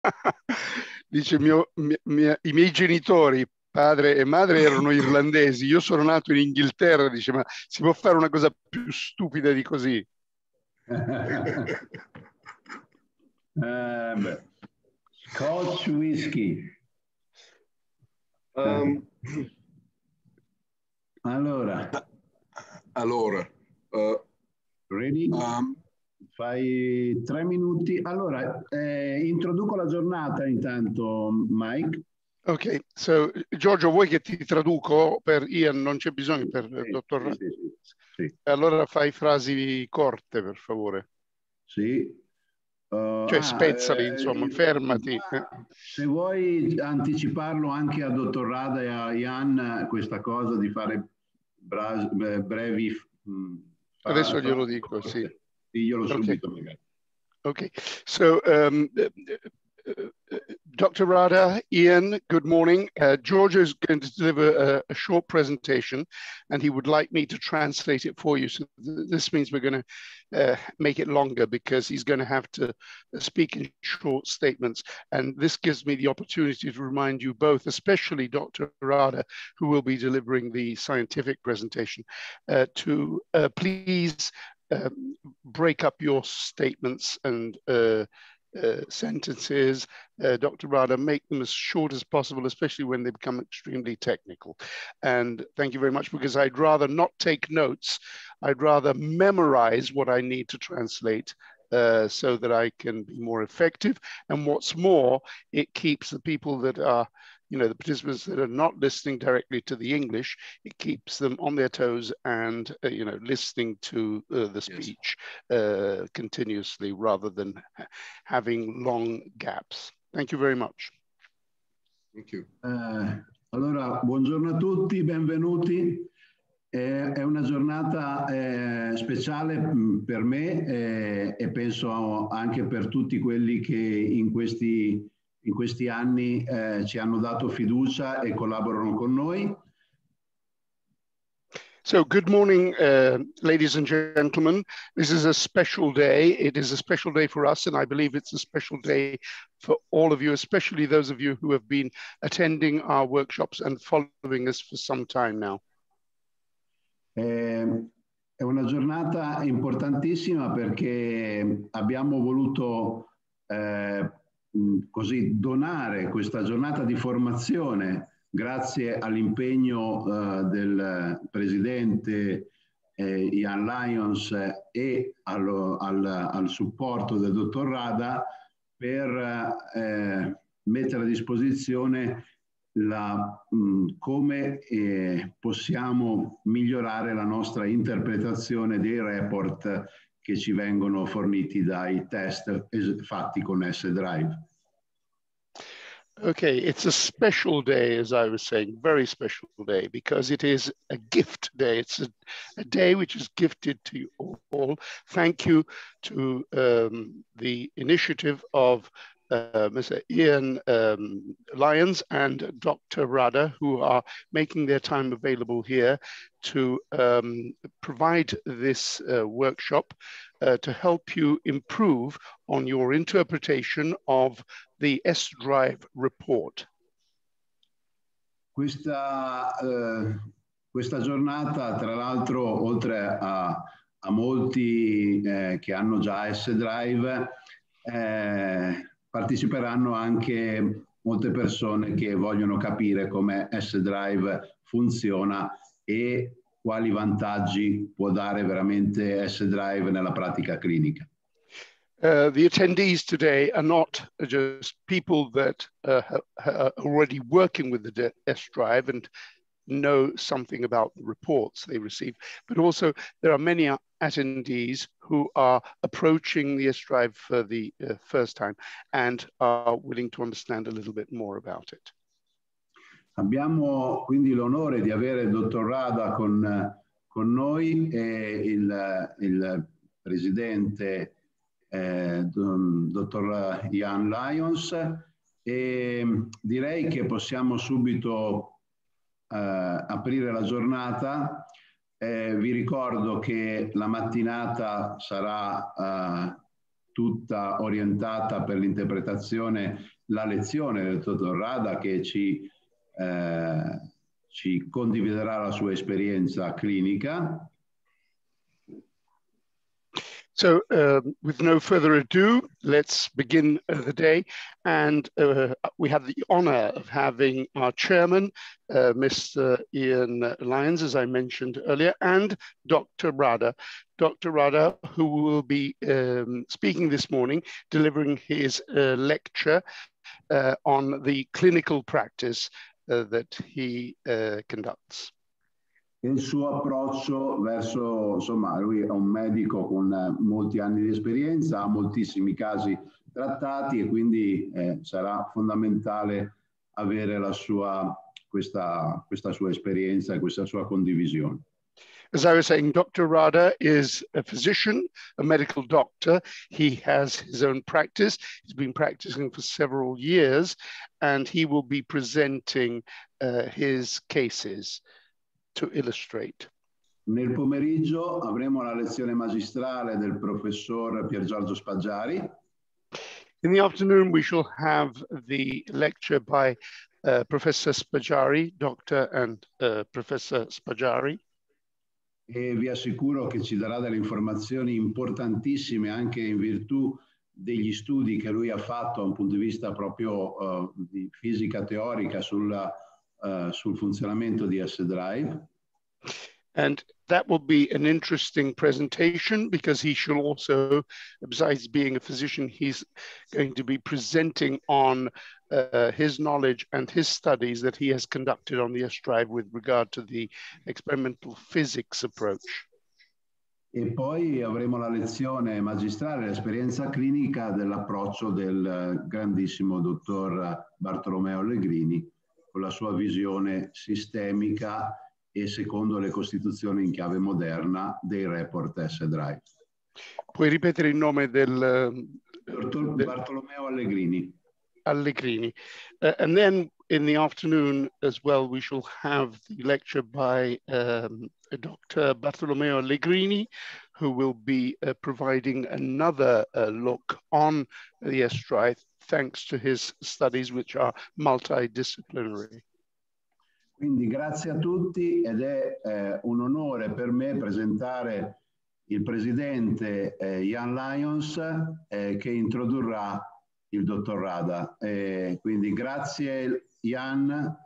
Dice mio, mia, i miei genitori, padre e madre, erano irlandesi. Io sono nato in Inghilterra. Dice, ma si può fare una cosa più stupida di così? eh, Scotch whisky. Um, allora. Allora. Uh, Ready? Um, Fai tre minuti. Allora, eh, introduco la giornata intanto, Mike. Ok, so Giorgio, vuoi che ti traduco per Ian? Non c'è bisogno per il sì, dottor. Sì, sì, Allora fai frasi corte, per favore. Sì. Uh, cioè spezzali, ah, insomma, eh, fermati. Se vuoi anticiparlo anche a dottor Rada e a Ian, questa cosa di fare brevi... Mh, mm, Adesso glielo dico, sì. Diglielo okay. subito magari. Okay, so um, Dr. Rada, Ian, good morning. Uh, Georgia is going to deliver a, a, short presentation and he would like me to translate it for you. So th this means we're going to uh, make it longer because he's going to have to speak in short statements. And this gives me the opportunity to remind you both, especially Dr. Rada, who will be delivering the scientific presentation, uh, to uh, please um, break up your statements and uh, uh, sentences, uh, Dr. Rada, make them as short as possible, especially when they become extremely technical. And thank you very much, because I'd rather not take notes. I'd rather memorize what I need to translate uh, so that I can be more effective. And what's more, it keeps the people that are you know, the participants that are not listening directly to the English, it keeps them on their toes and, uh, you know, listening to uh, the speech yes. uh, continuously rather than having long gaps. Thank you very much. Thank you. Uh, allora, buongiorno a tutti, benvenuti. Eh, è una giornata eh, speciale mm, per me eh, e penso anche per tutti quelli che in questi in questi anni eh, ci hanno dato fiducia e collaborano con noi. So good morning, uh, ladies and gentlemen. This is a special day. It is a special day for us, and I believe it's a special day for all of you, especially those of you who have been attending our workshops and following us for some time now. Eh, è una giornata importantissima perché abbiamo voluto eh, così donare questa giornata di formazione grazie all'impegno uh, del presidente eh, Ian Lyons e allo, al, al, supporto del dottor Rada per eh, mettere a disposizione la, mh, come eh, possiamo migliorare la nostra interpretazione dei report che ci vengono forniti dai test fatti con S-Drive. Okay, it's a special day, as I was saying, very special day, because it is a gift day. It's a, a day which is gifted to you all. Thank you to um, the initiative of Mr. Ian um, Lyons and Dr. Rada, who are making their time available here to um, provide this uh, workshop uh, to help you improve on your interpretation of the S-Drive report. Questa, eh, questa giornata, tra l'altro, oltre a, a molti eh, che hanno già S-Drive, eh, parteciperanno anche molte persone che vogliono capire come S-Drive funziona e quali vantaggi può dare veramente S-Drive nella pratica clinica. Uh, the attendees today are not just people that uh, are already working with the S-Drive and know something about the reports they receive, but also there are many attendees who are approaching the S-Drive for the uh, first time and are willing to understand a little bit more about it. Abbiamo quindi l'onore di avere il dottor Rada con, con noi e il, il presidente eh, dottor Ian Lyons e direi che possiamo subito eh, aprire la giornata eh, vi ricordo che la mattinata sarà eh, tutta orientata per l'interpretazione la lezione del dottor Rada che ci, eh, ci condividerà la sua esperienza clinica. So, uh, with no further ado, let's begin uh, the day. And uh, we have the honor of having our chairman, uh, Mr. Ian Lyons, as I mentioned earlier, and Dr. Rada. Dr. Rada, who will be um, speaking this morning, delivering his uh, lecture uh, on the clinical practice that he conducts. Il suo approccio verso, insomma, lui è un medico con eh, molti anni di esperienza, ha moltissimi casi trattati e quindi eh, sarà fondamentale avere la sua, questa, questa sua esperienza e questa sua condivisione. As I was saying, Dr. Rada is a physician, a medical doctor. He has his own practice. He's been practicing for several years, and he will be presenting uh, his cases. To illustrate. Nel pomeriggio avremo la lezione magistrale del professor Pier Giorgio Spaggiari. In the afternoon we shall have the lecture by uh, Professor Spaggiari, Dr. and uh, Professor Spaggiari. E vi assicuro che ci darà delle informazioni importantissime anche in virtù degli studi che lui ha fatto da un punto di vista proprio uh, di fisica teorica sulla uh, sul funzionamento di S-Drive. And that will be an interesting presentation because he shall also, besides being a physician, he's going to be presenting on uh, his knowledge and his studies that he has conducted on the S-Drive with regard to the experimental physics approach. E poi avremo la lezione magistrale, l'esperienza clinica dell'approccio del grandissimo dottor Bartolomeo Allegrini con la sua visione sistemica e secondo le costituzioni in chiave moderna dei report S-Drive. Puoi ripetere il nome del... Bartolomeo Allegrini. Allegrini. Uh, and then in the afternoon as well, we shall have the lecture by um, Dr. Bartolomeo Allegrini, who will be uh, providing another uh, look on the S-Drive thanks to his studies which are multidisciplinary. Quindi grazie a tutti ed è eh, un onore per me presentare il presidente eh, Jan Lyons eh, che introdurrà il dottor Rada. quindi grazie Jan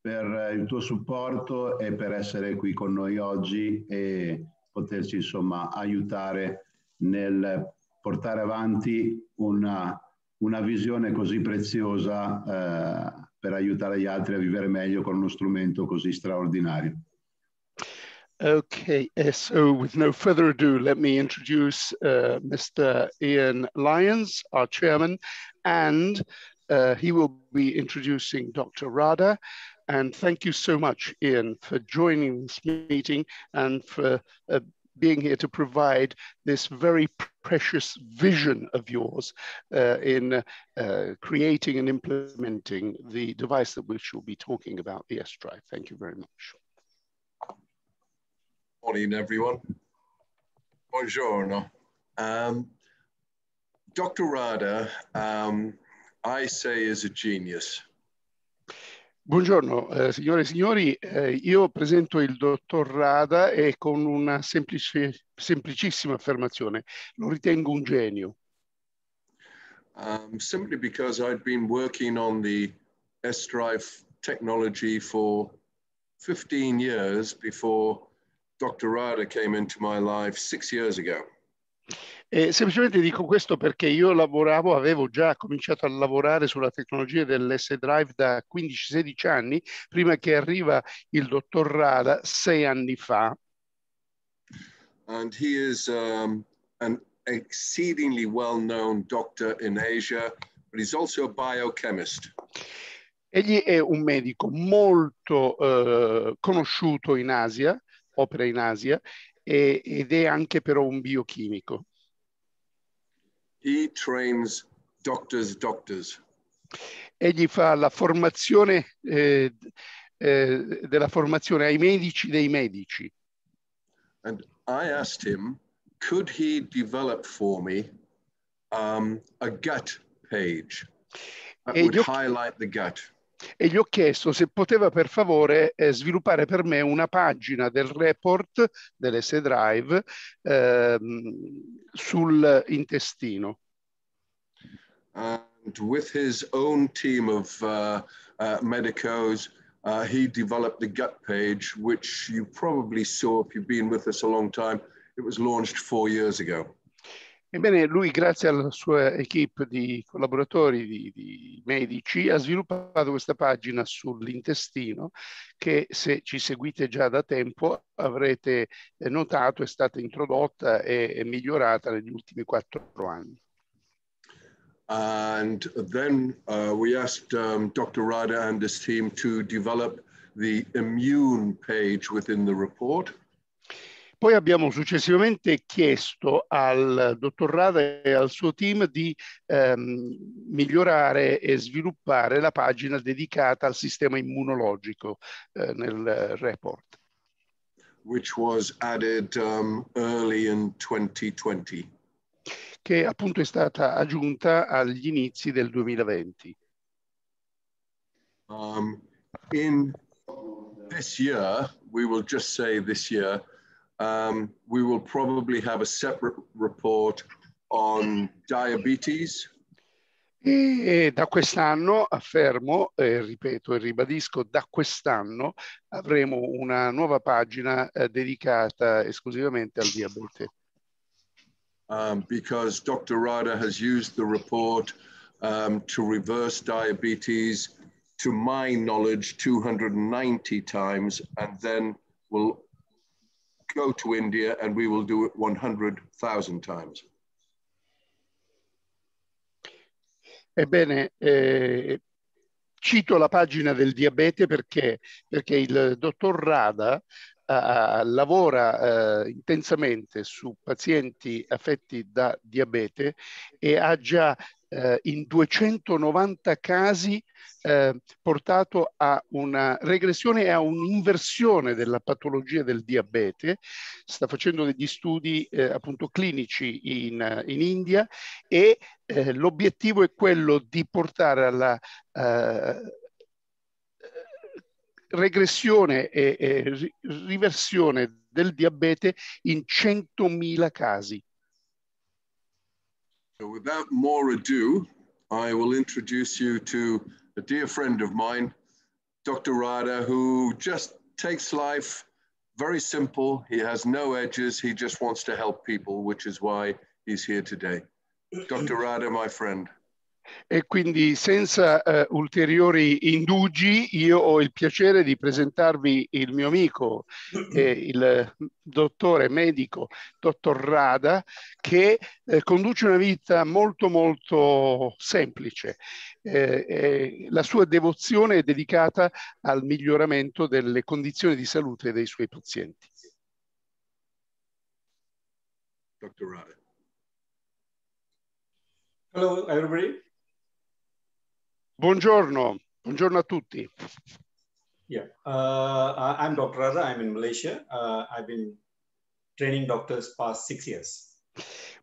per il tuo supporto e per essere qui con noi oggi e poterci insomma aiutare nel portare avanti una una visione così preziosa eh, per aiutare gli altri a vivere meglio con uno strumento così straordinario. Okay, uh, so with no further ado, let me introduce uh, Mr. Ian Lyons, our chairman, and uh, he will be introducing Dr. Rada. And thank you so much, Ian, for joining this meeting and for uh, being here to provide this very precious vision of yours uh, in uh, creating and implementing the device that we shall be talking about, the S-Drive. Thank you very much. Morning, everyone. Buongiorno. Um, Dr. Rada, um, I say is a genius. Buongiorno, eh, signore e signori, eh, io presento il dottor Rada e con una semplice, semplicissima affermazione, lo ritengo un genio. Um, simply because I'd been working on the S-Drive technology for 15 years before Dr. Rada came into my life six years ago. E semplicemente dico questo perché io lavoravo, avevo già cominciato a lavorare sulla tecnologia dell'S-Drive da 15-16 anni, prima che arriva il dottor Rada sei anni fa. And he is um, an exceedingly well-known doctor in Asia, but he's also a biochemist. Egli è un medico molto uh, conosciuto in Asia, opera in Asia, e, ed è anche però un biochimico. He trains doctors doctors. Egli fa la formazione eh, eh, della formazione ai medici dei medici. And I asked him, could he develop for me um, a gut page? that E would highlight the gut. E gli ho chiesto se poteva per favore eh, sviluppare per me una pagina del report dell'S Drive ehm, sull'intestino. And with his own team of uh, uh, medicos, uh, he developed the gut page, which you probably saw if you've been with us a long time. It was launched four years ago. Ebbene, lui, grazie alla sua equipe di collaboratori, di, di medici, ha sviluppato questa pagina sull'intestino che se ci seguite già da tempo avrete eh, notato è stata introdotta e migliorata negli ultimi quattro anni. And then uh, we asked um, Dr. Rada and his team to develop the immune page within the report. Poi abbiamo successivamente chiesto al dottor Rada e al suo team di ehm, migliorare e sviluppare la pagina dedicata al sistema immunologico eh, nel report. which was added um, early in 2020. che appunto è stata aggiunta agli inizi del 2020. Um, in this year, we will just say this year, um, we will probably have a separate report on diabetes, E da quest'anno, affermo, e ripeto e ribadisco, da quest'anno avremo una nuova pagina eh, dedicata esclusivamente al diabete. um, because Dr. Rada has used the report um, to reverse diabetes, to my knowledge, 290 times, and then we'll go to India and we will do it 100,000 times. Ebbene, eh, cito la pagina del diabete perché, perché il dottor Rada eh, lavora eh, intensamente su pazienti affetti da diabete e ha già eh, in 290 casi eh, portato a una regressione e a un'inversione della patologia del diabete. Sta facendo degli studi eh, appunto clinici in, in India e eh, l'obiettivo è quello di portare alla eh, regressione e, e ri- riversione del diabete in 100.000 casi. So without more ado, I will introduce you to a dear friend of mine, Dr. Rada, who just takes life very simple. He has no edges. He just wants to help people, which is why he's here today. Dr. Rada, my friend. E quindi senza eh, ulteriori indugi io ho il piacere di presentarvi il mio amico, eh, il dottore medico, dottor Rada, che eh, conduce una vita molto molto semplice. Eh, eh, la sua devozione è dedicata al miglioramento delle condizioni di salute dei suoi pazienti. Dr. Rada. Hello, everybody. Buongiorno, buongiorno a tutti. Yeah, uh, I'm Dr. Raza. I'm in Malaysia. Uh, I've been training doctors past six years.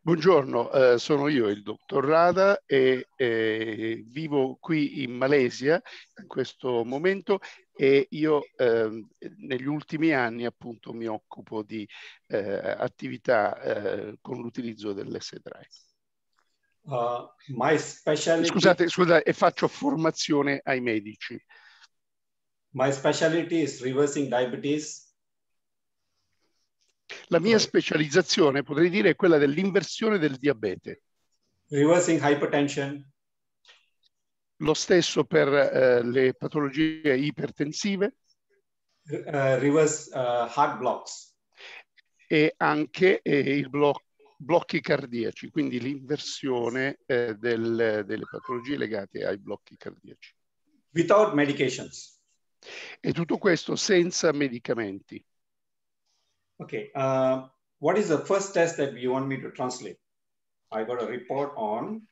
Buongiorno, eh, sono io il dottor Rada e eh, vivo qui in Malesia in questo momento e io ehm, negli ultimi anni appunto mi occupo di eh, attività eh, con l'utilizzo dell'S-Drive. Uh, my specialty, Scusate, scusate, e faccio formazione ai medici. my specialty is reversing diabetes, La mia specializzazione, potrei dire, è quella dell'inversione del diabete. reversing hypertension, Lo stesso per eh, le patologie ipertensive uh, reverse uh, heart blocks. e anche eh, il blo- blocchi cardiaci, quindi l'inversione eh, del- delle patologie legate ai blocchi cardiaci. without medications. E tutto questo senza medicamenti. Okay, uh, what is the first test that you want me to translate? I got a report on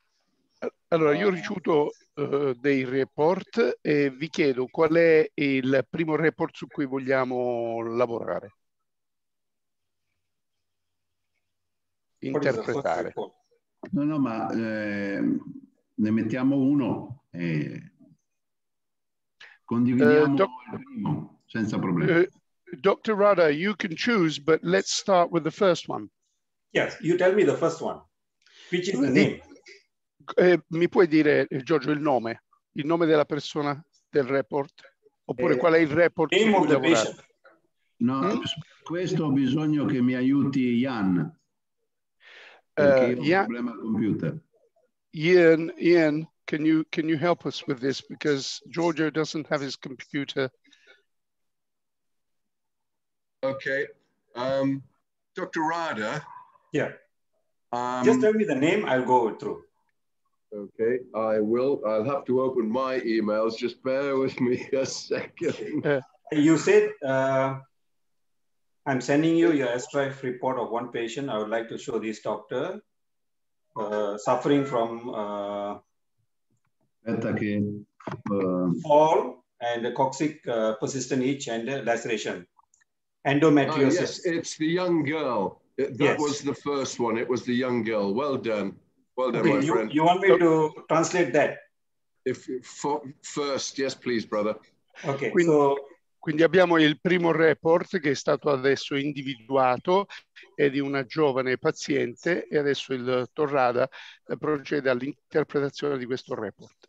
Allora, io ho ricevuto eh, dei report e vi chiedo qual è il primo report su cui vogliamo lavorare, interpretare. No, no, ma eh, ne mettiamo uno E condividiamo Eh, il primo, senza problemi. Uh, Dr. Rada, you can choose, but let's start with the first one. Yes, you tell me the first one. Which is the name? Eh, mi puoi dire, eh, Giorgio, il nome? Il nome della persona del report? Oppure Eh, qual è il report Name of cui the lavorate? patient. No, Mm? questo ho bisogno che mi aiuti Jan, perché Eh, io ho un Jan- problema al computer. Ian, Ian, can you can you help us with this because Giorgio doesn't have his computer. Okay. Um, Dr. Rada, Yeah. um, Just tell me the name, I'll go through. okay, I will. I'll have to open my emails. Just bear with me a second. You said uh, I'm sending you your S-Drive report of one patient. I would like to show this doctor uh, suffering from uh, Aspetta fall and a coccyx uh, persistent itch and uh, laceration. Endometriosis. yes, it's the young girl. It- that Yes. was the first one. It was the young girl. Well done. Well done, Okay, my you, friend. you want me to translate that? If for, first, yes, please, brother. Okay, Quindi- so Quindi abbiamo il primo report che è stato adesso individuato è di una giovane paziente e adesso il dottor Rada eh, procede all'interpretazione di questo report.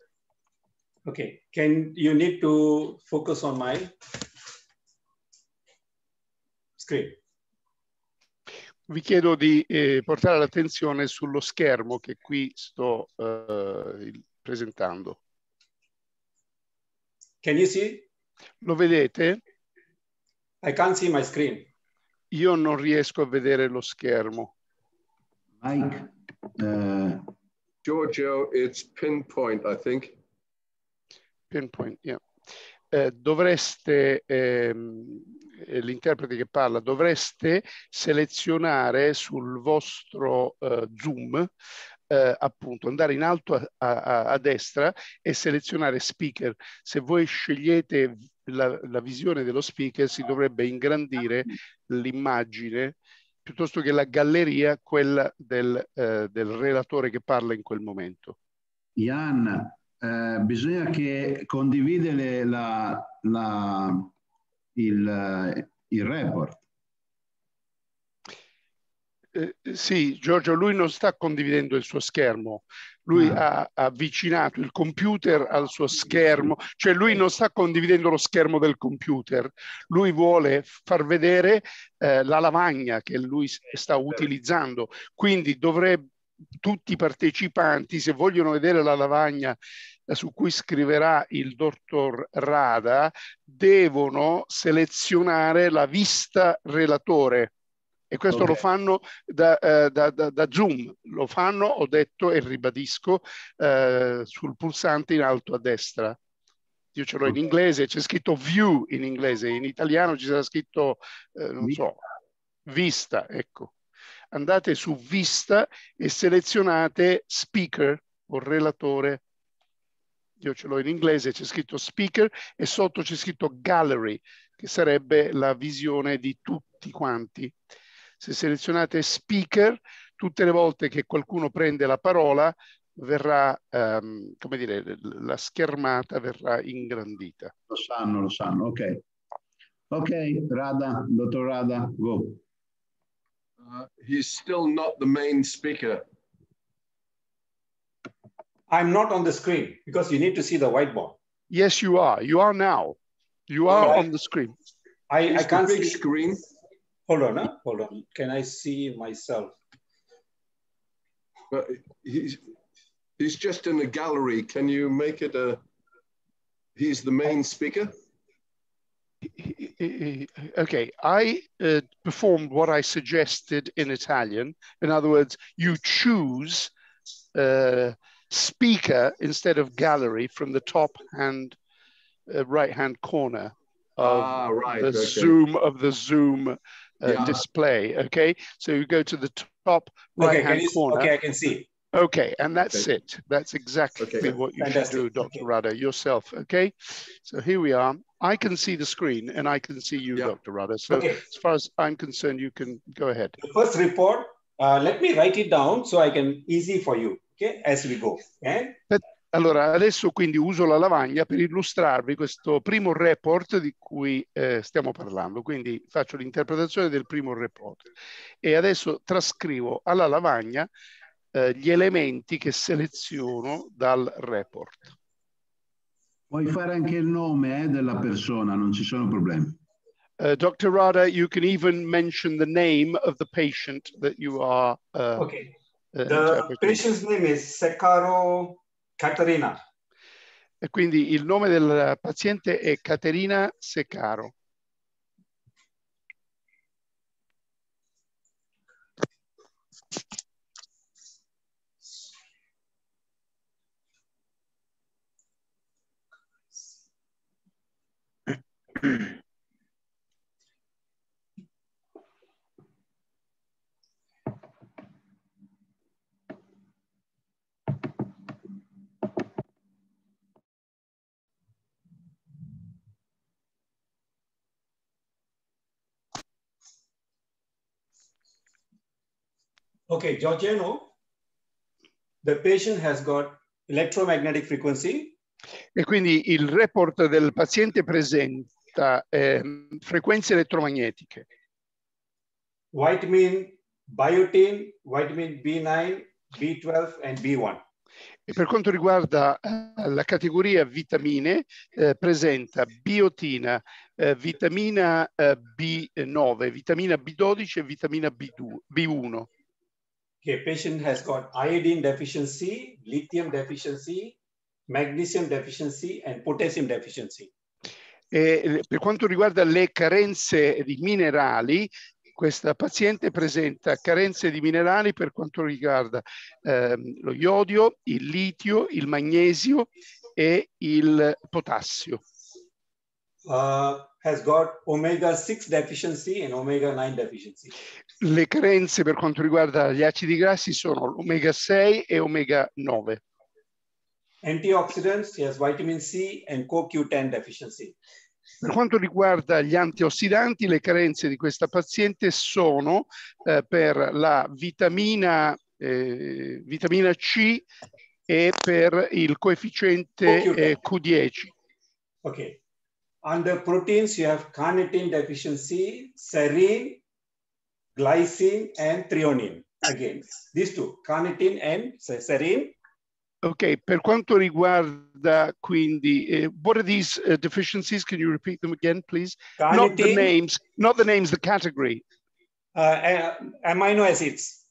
okay, can you need to focus on my screen? Vi chiedo di eh, portare l'attenzione sullo schermo che qui sto eh, presentando. Can you see? Lo vedete? I can't see my screen. Io non riesco a vedere lo schermo. Mike, eh, Giorgio, it's pinpoint, I think. Pinpoint, yeah. Eh, dovreste, ehm, eh, l'interprete che parla, dovreste selezionare sul vostro eh, Zoom, eh, appunto, andare in alto a, a- a destra e selezionare speaker. Se voi scegliete la, la visione dello speaker si dovrebbe ingrandire l'immagine piuttosto che la galleria, quella del, eh, del relatore che parla in quel momento. Jan, eh, bisogna che condivide le- la- la- il, il report. Eh, sì, Giorgio, lui non sta condividendo il suo schermo, lui Ah. ha avvicinato il computer al suo schermo, cioè lui non sta condividendo lo schermo del computer, lui vuole far vedere eh, la lavagna che lui sta utilizzando, quindi dovrebbe tutti i partecipanti, se vogliono vedere la lavagna eh, su cui scriverà il dottor Rada, devono selezionare la vista relatore. E questo Ok. lo fanno da, eh, da- da- da Zoom, lo fanno, ho detto e ribadisco, eh, sul pulsante in alto a destra. Io ce l'ho in inglese, c'è scritto view in inglese, in italiano ci sarà scritto, eh, non so, vista, ecco. Andate su vista e selezionate speaker o relatore. Io ce l'ho in inglese, c'è scritto speaker e sotto c'è scritto gallery, che sarebbe la visione di tutti quanti. Se selezionate speaker, tutte le volte che qualcuno prende la parola, verrà, ehm, come dire, la schermata verrà ingrandita. Lo sanno, lo sanno, ok. Ok, Rada, dottor Rada, go. Uh, he's still not the main speaker. I'm not on the screen because you need to see the whiteboard. Yes, you are. You are now. You are Alright. on the screen. I, I It's the can't big see. screen. Hold on, huh? hold on. Can I see myself? But he's he's just in a gallery. Can you make it a? He's the main speaker. Okay, I uh, performed what I suggested in Italian. In other words, you choose uh, speaker instead of gallery from the top hand, uh, right hand corner of ah, right. the okay. Zoom of the Zoom uh, Yeah. display. Okay, so you go to the top right hand you, corner. okay, I can see. Okay, and that's Okay. it. That's exactly Okay. what you Fantastic. should do, Dr. Okay. Rada, yourself. Okay, so here we are. I can see the screen and I can see you, Yeah. Dr. Rada. So Okay. as far as I'm concerned, you can go ahead. The first report, uh, let me write it down so I can easy for you, okay, as we go. Okay? Allora, adesso quindi uso la lavagna per illustrarvi questo primo report di cui eh, stiamo parlando. Quindi faccio l'interpretazione del primo report e adesso trascrivo alla lavagna eh, gli elementi che seleziono dal report. Puoi fare anche il nome eh, della persona, non ci sono problemi. Uh, Dr. Rada, you can even mention the name of the patient that you are. Uh, okay. Uh, the patient's name is Sekaro Caterina. E quindi il nome del paziente è Caterina Secaro. Okay, Georgiano, the patient has got electromagnetic frequency. E quindi il report del paziente presenta eh, frequenze elettromagnetiche. Vitamin biotin, vitamin B9, B12 and B1. E per quanto riguarda eh, la categoria vitamine, eh, presenta biotina, eh, vitamina eh, B9, vitamina B12 e vitamina B2, B1. Okay, patient has got iodine deficiency, lithium deficiency, magnesium deficiency and potassium deficiency. E per quanto riguarda le carenze di minerali, questa paziente presenta carenze di minerali per quanto riguarda ehm, lo iodio, il litio, il magnesio e il potassio. Uh, has got omega 6 deficiency and omega 9 deficiency. Le carenze per quanto riguarda gli acidi grassi sono omega 6 e omega 9. Antioxidants, has vitamin C and CoQ10 deficiency. Per quanto riguarda gli antiossidanti, le carenze di questa paziente sono eh, per la vitamina, eh, vitamina C e per il coefficiente eh, Q10. Ok. Under proteins, you have carnitine deficiency, serine, glycine, and threonine. Again, these two, carnitine and serine. Ok, per quanto riguarda quindi, uh, what are these uh, deficiencies? Can you repeat them again, please? Carnitine, not the names, not the names, the category. Uh, amino acids.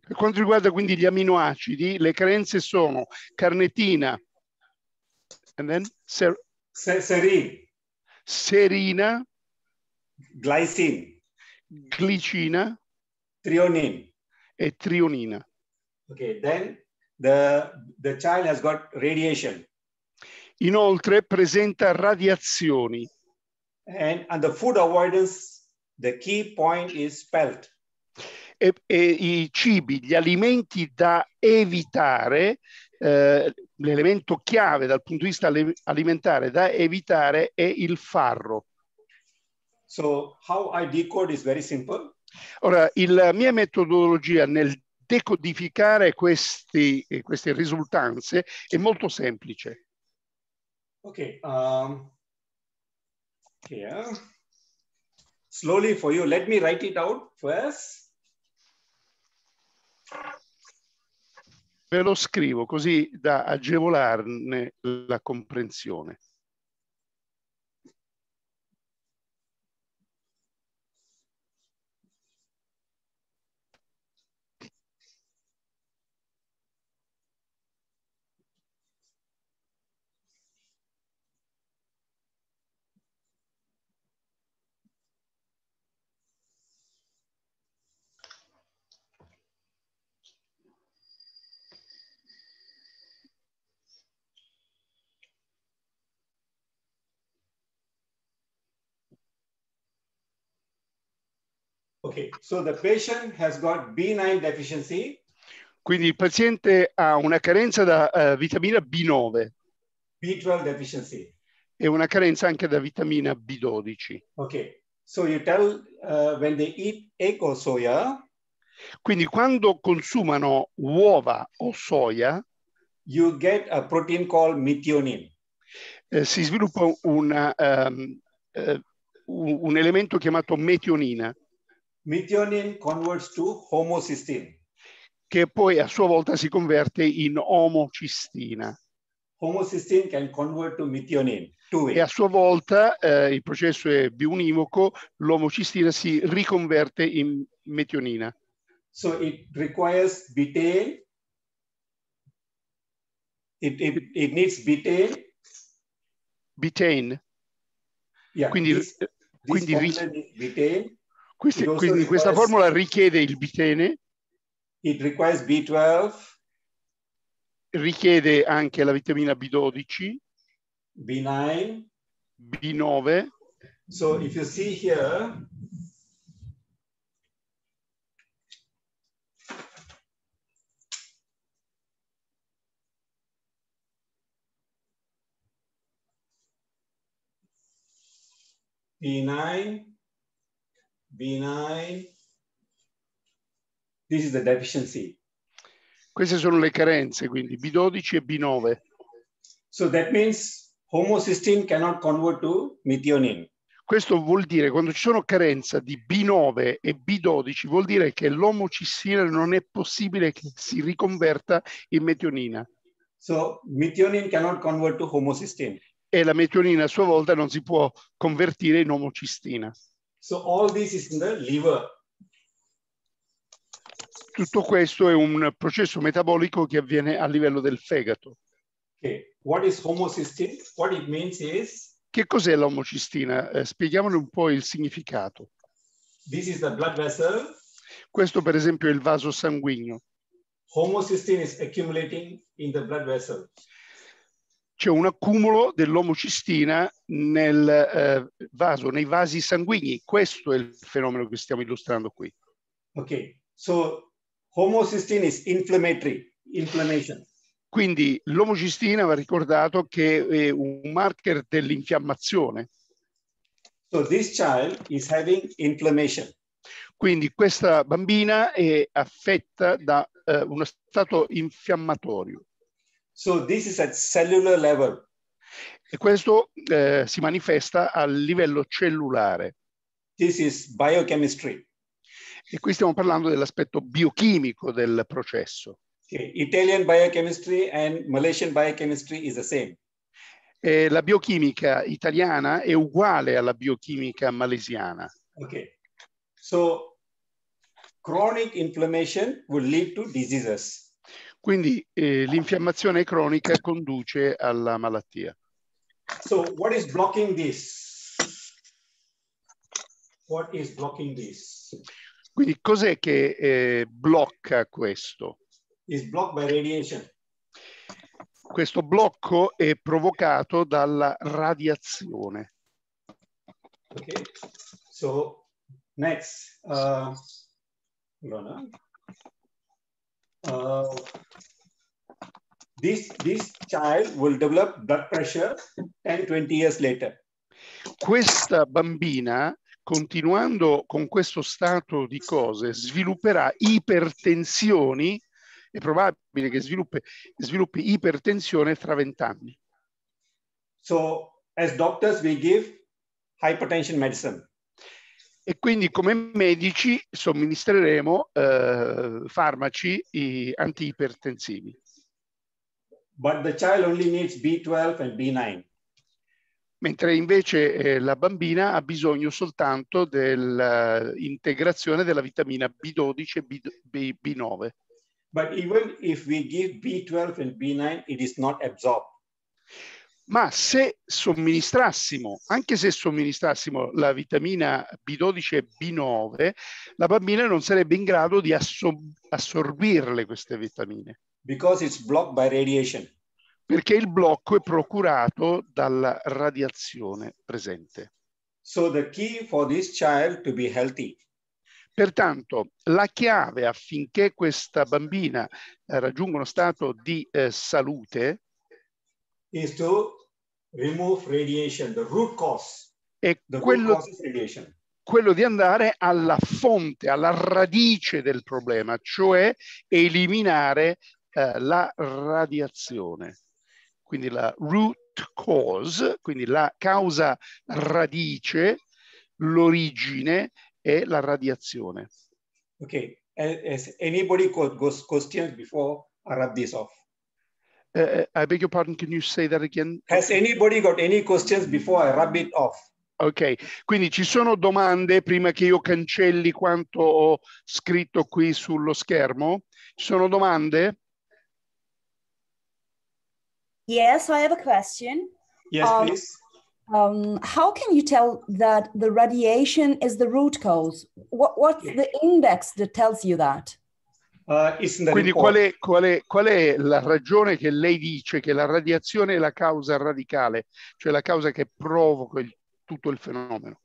Per quanto riguarda quindi gli aminoacidi, le carenze sono carnetina, and then ser serine, serina, glycine, glicina, threonine, e trionina. Okay, then the, the child has got radiation. Inoltre presenta radiazioni. And, and the food avoidance, the key point is spelt. E, e i cibi, gli alimenti da evitare, eh, l'elemento chiave dal punto di vista alimentare da evitare è il farro. So how I decode is very simple. Ora, la mia metodologia nel decodificare questi, queste risultanze è molto semplice. Ok, um, here. Slowly for you, let me write it out first. Ve lo scrivo così da agevolarne la comprensione. Okay, so the patient has got B9 deficiency. Quindi il paziente ha una carenza da uh, vitamina B9. B12 deficiency. E una carenza anche da vitamina B12. Ok, so you tell uh, when they eat egg or soya. Quindi quando consumano uova o soia. you get a protein called methionine. Eh, si sviluppa una, um, uh, un elemento chiamato metionina Methionine converts to homocysteine. che poi a sua volta si converte in omocistina Homocysteine can convert to methionine. E a sua volta eh, il processo è bionivoco, l'omocistina si riconverte in metionina. So it requires betaine. It, it, it needs betaine. Betaine. Yeah. Quindi, this, this quindi betaine. Questi- quindi questa requires- formula richiede il bitene, It requires B12, richiede anche la vitamina B12, B9. B9 So if you see here, B9, B9. This is the deficiency. Queste sono le carenze, quindi B12 e B9. So that means homocysteine cannot convert to methionine. Questo vuol dire, quando ci sono carenza di B9 e B12, vuol dire che l'omocissina non è possibile che si riconverta in metionina So methionine cannot convert to homocysteine. e la metionina a sua volta non si può convertire in omocistina. So all this is in the liver. Tutto questo è un processo metabolico che avviene a livello del fegato. Okay. What is homocysteine? What it means is Che cos'è l'omocistina? Eh, spieghiamole un po' il significato. this is the blood vessel. Questo per esempio è il vaso sanguigno. Homocysteine is accumulating in the blood vessel. C'è un accumulo dell'omocistina nel eh, vaso, nei vasi sanguigni. Questo è il fenomeno che stiamo illustrando qui. Okay. So homocysteine is inflammatory, inflammation. Quindi l'omocistina va ricordato che è un marker dell'infiammazione. So this child is having inflammation. Quindi questa bambina è affetta da eh, uno stato infiammatorio So this is at cellular level. e questo eh, si manifesta a livello cellulare. This is biochemistry. E qui stiamo parlando dell'aspetto biochimico del processo. Okay. Italian biochemistry and Malaysian biochemistry is the same. E la biochimica italiana è uguale alla biochimica malesiana. Okay. So chronic inflammation will lead to diseases. Quindi eh, l'infiammazione cronica conduce alla malattia. So what is blocking this? What is blocking this? Quindi cos'è che eh, blocca questo? Is blocked by radiation. Questo blocco è provocato dalla radiazione. Okay. So next, uh, uh, this this child will develop blood pressure 10, 20 years later. Questa bambina, continuando con questo stato di cose, svilupperà ipertensioni, è probabile che sviluppi, sviluppi ipertensione tra vent'anni. So as doctors, we give hypertension medicine. E quindi come medici somministreremo eh, farmaci antiipertensivi. But the child only needs B12 and B9. mentre invece eh, la bambina ha bisogno soltanto dell'integrazione della vitamina B12 e B, B, B9. But even if we give B12 and B9, it is not absorbed. Ma se somministrassimo, anche se somministrassimo la vitamina B12 e B9, la bambina non sarebbe in grado di asso- assorbirle queste vitamine, because it's blocked by radiation. perché il blocco è procurato dalla radiazione presente. So the key for this child to be healthy Pertanto la chiave affinché questa bambina eh, raggiunga uno stato di eh, salute is to remove radiation, the root cause. è root quello, quello di andare alla fonte, alla radice del problema, cioè eliminare eh, la radiazione, quindi la root cause, quindi la causa radice, l'origine è la radiazione. Okay. Has anybody got questions before I wrap this off? Uh, I beg your pardon, can you say that again? Has anybody got any questions before I rub it off? Ok, quindi ci sono domande prima che io cancelli quanto ho scritto qui sullo schermo? Ci sono domande? Yes, I have a question. Yes, Um, please. Um, how can you tell that the radiation is the root cause? What, what's the index that tells you that? Uh, Quindi qual è, qual, è, qual è la ragione che lei dice che la radiazione è la causa radicale, cioè la causa che provoca il- tutto il fenomeno?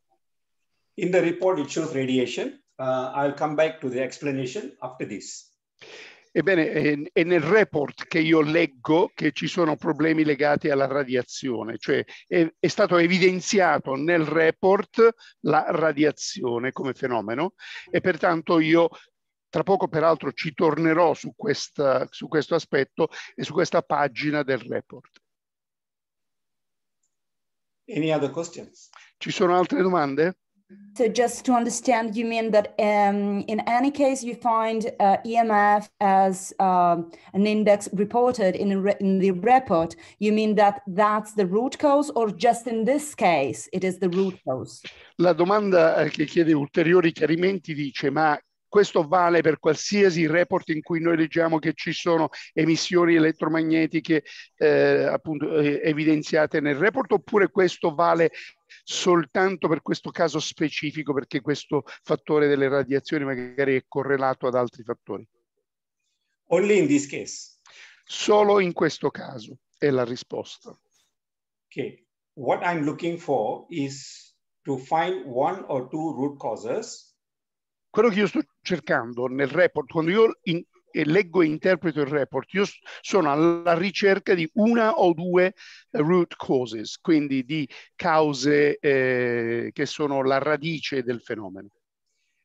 In the report, it shows radiation. Uh, I'll come back to the explanation after this. Ebbene, è, è nel report che io leggo che ci sono problemi legati alla radiazione, cioè è, è stato evidenziato nel report la radiazione come fenomeno e pertanto io tra poco peraltro ci tornerò su, questa, su questo aspetto e su questa pagina del report. Any other questions? Ci sono altre domande? So just to understand, you mean that um, in any case you find uh, EMF as um, an index reported in, re- in the report, you mean that that's the root cause or just in this case it is the root cause? La domanda eh, che chiede ulteriori chiarimenti dice ma questo vale per qualsiasi report in cui noi leggiamo che ci sono emissioni elettromagnetiche eh, appunto eh, evidenziate nel report oppure questo vale soltanto per questo caso specifico perché questo fattore delle radiazioni magari è correlato ad altri fattori? Only in this case. Solo in questo caso è la risposta. Okay. What I'm looking for is to find one or two root causes quello che io sto cercando nel report, quando io in- e leggo e interpreto il report, io sono alla ricerca di una o due eh, root causes, quindi di cause eh, che sono la radice del fenomeno.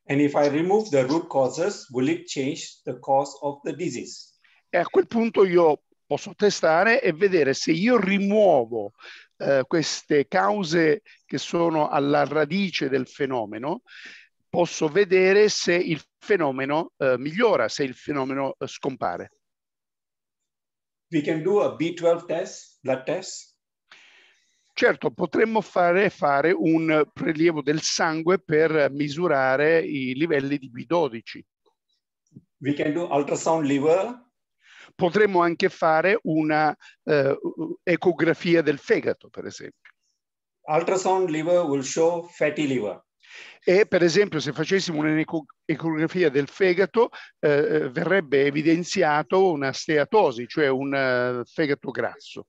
And if I remove the root causes, will it change the cause of the disease? E a quel punto io posso testare e vedere se io rimuovo eh, queste cause che sono alla radice del fenomeno, posso vedere se il fenomeno eh, migliora, se il fenomeno eh, scompare. We can do a B12 test, blood test. Certo, potremmo fare, fare un prelievo del sangue per misurare i livelli di B12. We can do ultrasound liver. Potremmo anche fare una eh, ecografia del fegato, per esempio. Ultrasound liver will show fatty liver. E per esempio se facessimo un'ecografia del fegato eh, verrebbe evidenziato una steatosi, cioè un eh, fegato grasso.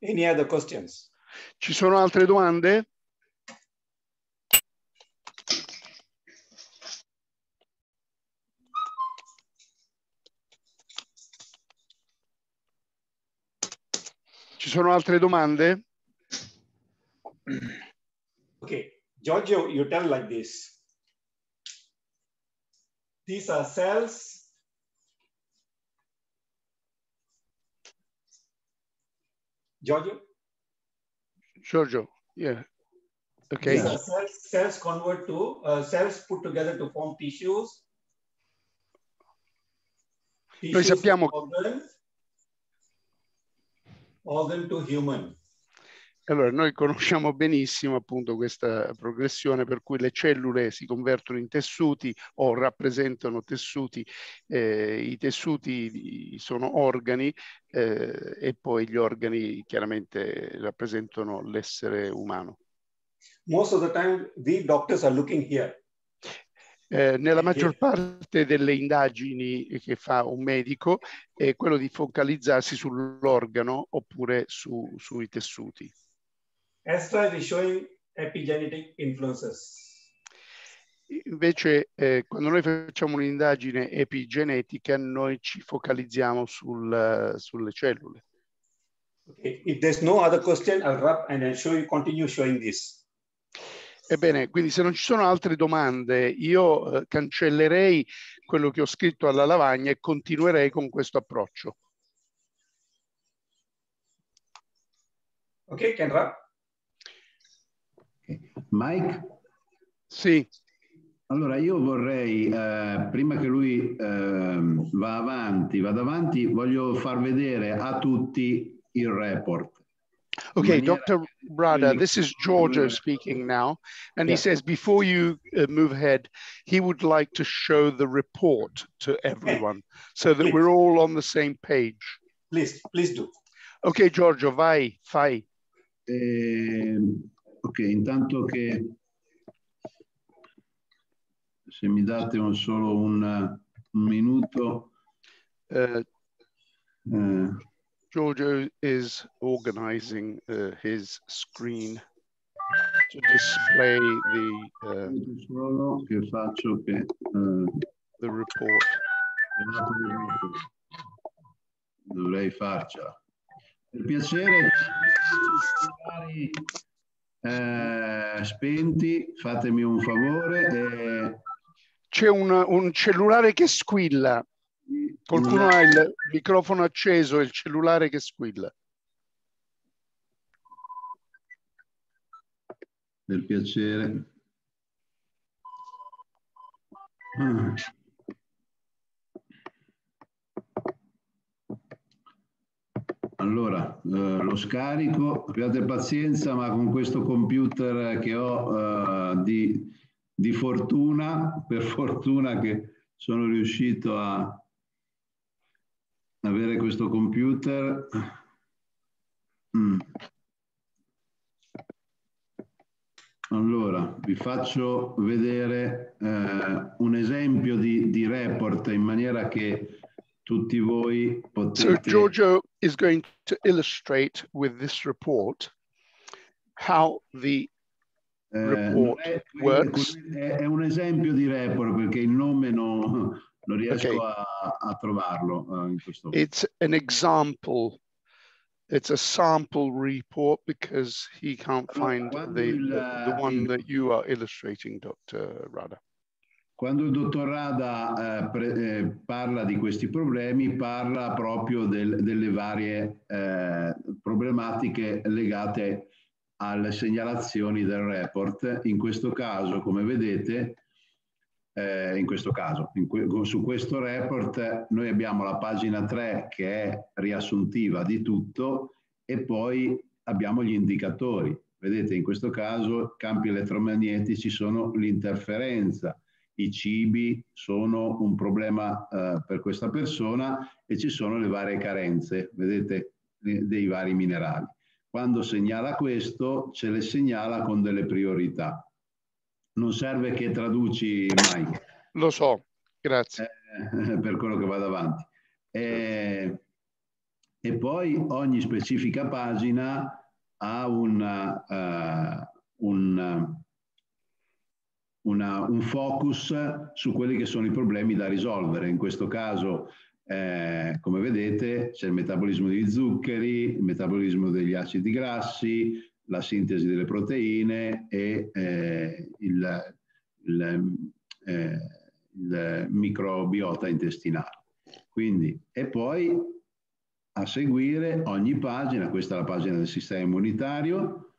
Any other questions? Ci sono altre domande? Ci sono altre domande? Okay, Giorgio, you tell like this. These are cells. Giorgio, Giorgio, yeah. Ok. these are cells, cells convert to, uh, cells put together to form tissues. Noi Tissues to sappiamo- organ, organ to human. Allora, noi conosciamo benissimo appunto questa progressione per cui le cellule si convertono in tessuti o rappresentano tessuti, eh, i tessuti sono organi eh, e poi gli organi chiaramente rappresentano l'essere umano. Most of the time, we doctors are looking here. Eh, nella maggior parte delle indagini che fa un medico è quello di focalizzarsi sull'organo oppure su- sui tessuti. Astra is showing epigenetic influences. Invece, eh, quando noi facciamo un'indagine epigenetica, noi ci focalizziamo sul- sulle cellule. Okay. If there's no other question, I'll wrap and I'll show you, continue showing this. Ebbene, quindi se non ci sono altre domande, io eh, cancellerei quello che ho scritto alla lavagna e continuerei con questo approccio. Ok, Kendra. Mike? Sì. Allora io vorrei, eh, prima che lui eh, va avanti, vada avanti, voglio far vedere a tutti il report. Okay, Dr. Rada, this is Giorgio speaking now. And he says, before you uh, move ahead, he would like to show the report to everyone so that we're all on the same page. Please, please do. Okay, Giorgio, vai, fai. Eh, ok, intanto che se mi date un, solo un, un minuto. Uh, eh, Giorgio is organizing uh, his screen to display the, uh, solo che faccio che, uh, the report. Dovrei farcela. Per piacere, eh, spenti, fatemi un favore. E... C'è un, un cellulare che squilla. Qualcuno ha il microfono acceso e il cellulare che squilla. Per piacere. Ah. Allora, eh, lo scarico, abbiate pazienza, ma con questo computer che ho eh, di, di fortuna, per fortuna che sono riuscito a avere questo computer. Mm. Allora, vi faccio vedere eh, un esempio di, di report in maniera che tutti voi potete... So Giorgio is going to illustrate with this report how the eh, report è, works. È, un esempio di report perché il nome no, non riesco Okay. a, a trovarlo eh, in questo It's an example. It's a sample report because he can't find the, il, the, the one il- that you are illustrating, Dr. Rada. Quando il dottor Rada eh, pre- eh, parla di questi problemi, parla proprio del- delle varie eh, problematiche legate alle segnalazioni del report. In questo caso, come vedete, eh, in questo caso, in que- su questo report noi abbiamo la pagina 3 che è riassuntiva di tutto e poi abbiamo gli indicatori. Vedete, in questo caso campi elettromagnetici sono l'interferenza, i cibi sono un problema eh, per questa persona e ci sono le varie carenze, vedete, de- dei vari minerali. Quando segnala questo, ce le segnala con delle priorità. Non serve che traduci, Mike Lo so, grazie. eh, per quello che va davanti. E, e poi ogni specifica pagina ha una, eh, un, una- un focus su quelli che sono i problemi da risolvere. In questo caso, eh, come vedete, c'è il metabolismo degli zuccheri, il metabolismo degli acidi grassi, la sintesi delle proteine e eh, il, il, eh, il microbiota intestinale. Quindi, e poi a seguire ogni pagina, questa è la pagina del sistema immunitario,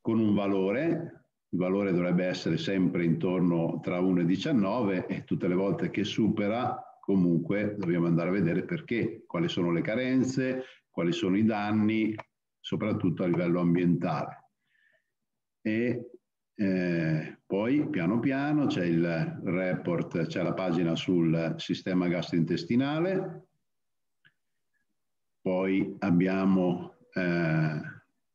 con un valore, il valore dovrebbe essere sempre intorno tra 1 e 19 e tutte le volte che supera comunque dobbiamo andare a vedere perché, quali sono le carenze, quali sono i danni, soprattutto a livello ambientale. E eh, poi piano piano c'è il report, c'è la pagina sul sistema gastrointestinale, poi abbiamo eh,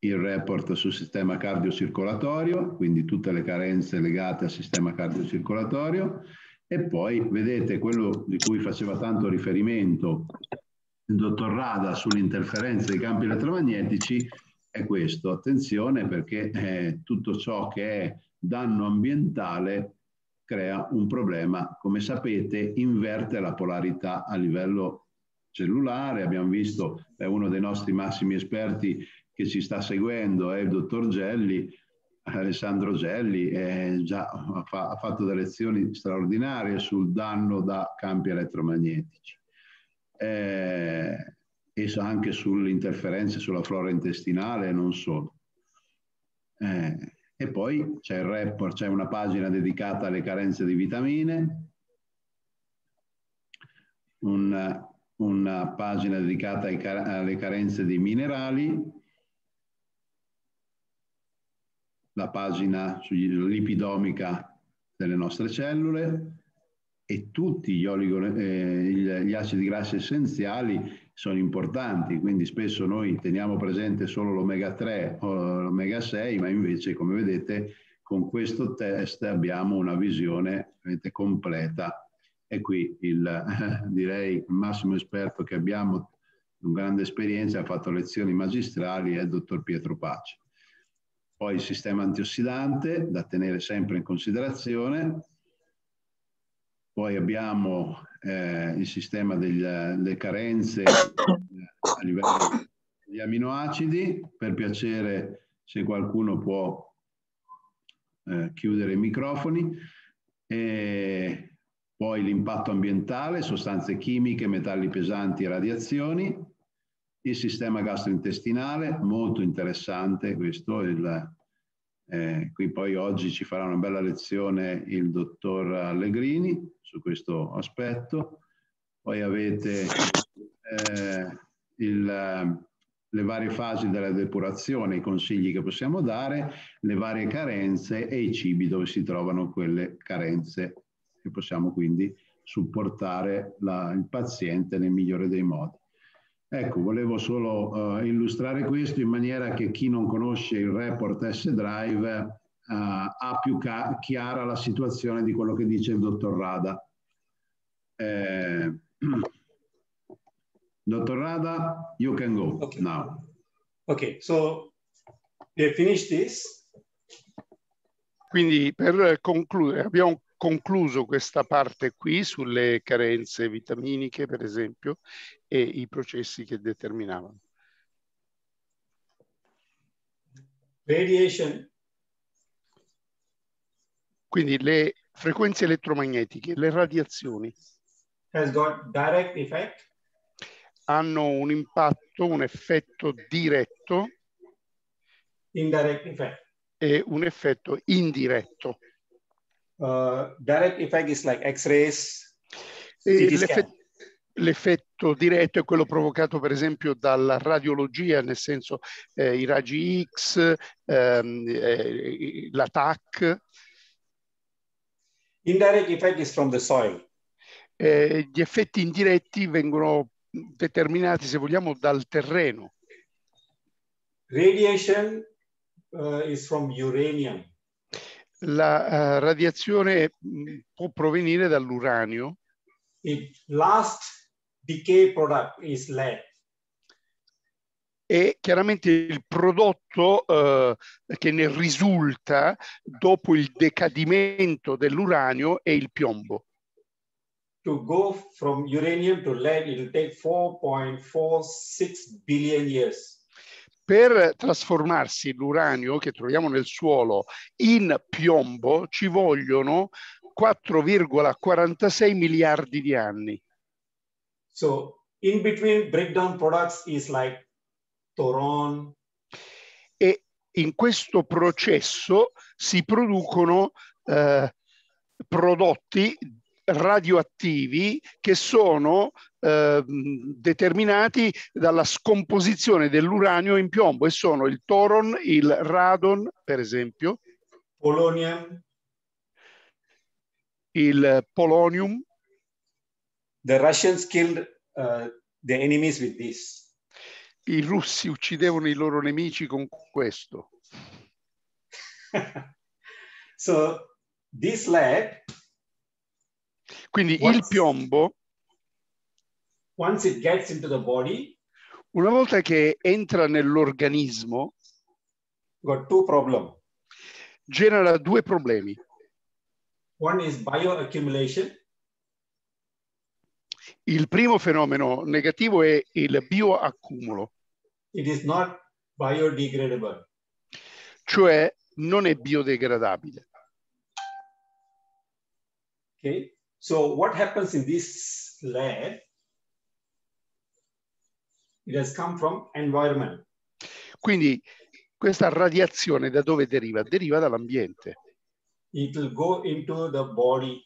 il report sul sistema cardiocircolatorio, quindi tutte le carenze legate al sistema cardiocircolatorio, e poi vedete quello di cui faceva tanto riferimento il dottor Rada sull'interferenza dei campi elettromagnetici è questo. Attenzione perché eh, tutto ciò che è danno ambientale crea un problema. Come sapete, inverte la polarità a livello cellulare. Abbiamo visto, è uno dei nostri massimi esperti che ci sta seguendo, è il dottor Gelli, Alessandro Gelli eh, già fa, ha fatto delle lezioni straordinarie sul danno da campi elettromagnetici eh, e anche sulle interferenze sulla flora intestinale e non solo. Eh, e poi c'è il report, c'è una pagina dedicata alle carenze di vitamine, una, una pagina dedicata ai, alle carenze di minerali, la pagina lipidomica delle nostre cellule e tutti gli, oligo, eh, gli acidi grassi essenziali sono importanti, quindi spesso noi teniamo presente solo l'omega 3 o l'omega 6, ma invece come vedete con questo test abbiamo una visione completa e qui il, direi il massimo esperto che abbiamo con grande esperienza, ha fatto lezioni magistrali, è il dottor Pietro Pace. Poi il sistema antiossidante da tenere sempre in considerazione, poi abbiamo eh, il sistema delle carenze eh, a livello degli aminoacidi. Per piacere, se qualcuno può eh, chiudere i microfoni. E poi l'impatto ambientale, sostanze chimiche, metalli pesanti e radiazioni. Il sistema gastrointestinale, molto interessante questo, il, eh, qui poi oggi ci farà una bella lezione il dottor Allegrini su questo aspetto. Poi avete eh, il, le varie fasi della depurazione, i consigli che possiamo dare, le varie carenze e i cibi dove si trovano quelle carenze che possiamo quindi supportare la, il paziente nel migliore dei modi. Ecco, volevo solo uh, illustrare questo in maniera che chi non conosce il report S-Drive uh, ha più chiara la situazione di quello che dice il dottor Rada. Eh, dottor Rada, you can go okay. now. Ok, so we have finished this. Quindi per concludere, abbiamo concluso questa parte qui sulle carenze vitaminiche, per esempio, e i processi che determinavano. Radiation. Quindi le frequenze elettromagnetiche, le radiazioni. Has got direct effect. Hanno un impatto, un effetto diretto. Indirect effect. E un effetto indiretto. Uh, direct effect is like X-rays. L'effetto diretto è quello provocato per esempio dalla radiologia, nel senso eh, i raggi X, ehm, eh, la TAC. Indirect effect is from the soil. Eh, gli effetti indiretti vengono determinati, se vogliamo, dal terreno. Radiation uh, is from uranium la uh, radiazione mm, può provenire dall'uranio. Il last decay product is lead. E chiaramente il prodotto uh, che ne risulta dopo il decadimento dell'uranio è il piombo. To go from uranium to lead, it will take 4.46 billion years per trasformarsi l'uranio che troviamo nel suolo in piombo ci vogliono 4,46 miliardi di anni. So in between breakdown products is like toron. E in questo processo si producono eh, prodotti radioattivi che sono eh, determinati dalla scomposizione dell'uranio in piombo e sono il toron, il radon, per esempio, polonium, il polonium. The Russians killed uh, the enemies with this. I russi uccidevano i loro nemici con questo. so this led quindi il piombo, once it gets into the body, una volta che entra nell'organismo, got two problem. genera due problemi. One is bioaccumulation. Il primo fenomeno negativo è il bioaccumulo. It is not biodegradable. Cioè non è biodegradabile. Okay, so what happens in this lab? It has come from environment. Quindi questa radiazione da dove deriva? Deriva dall'ambiente. It will go into the body.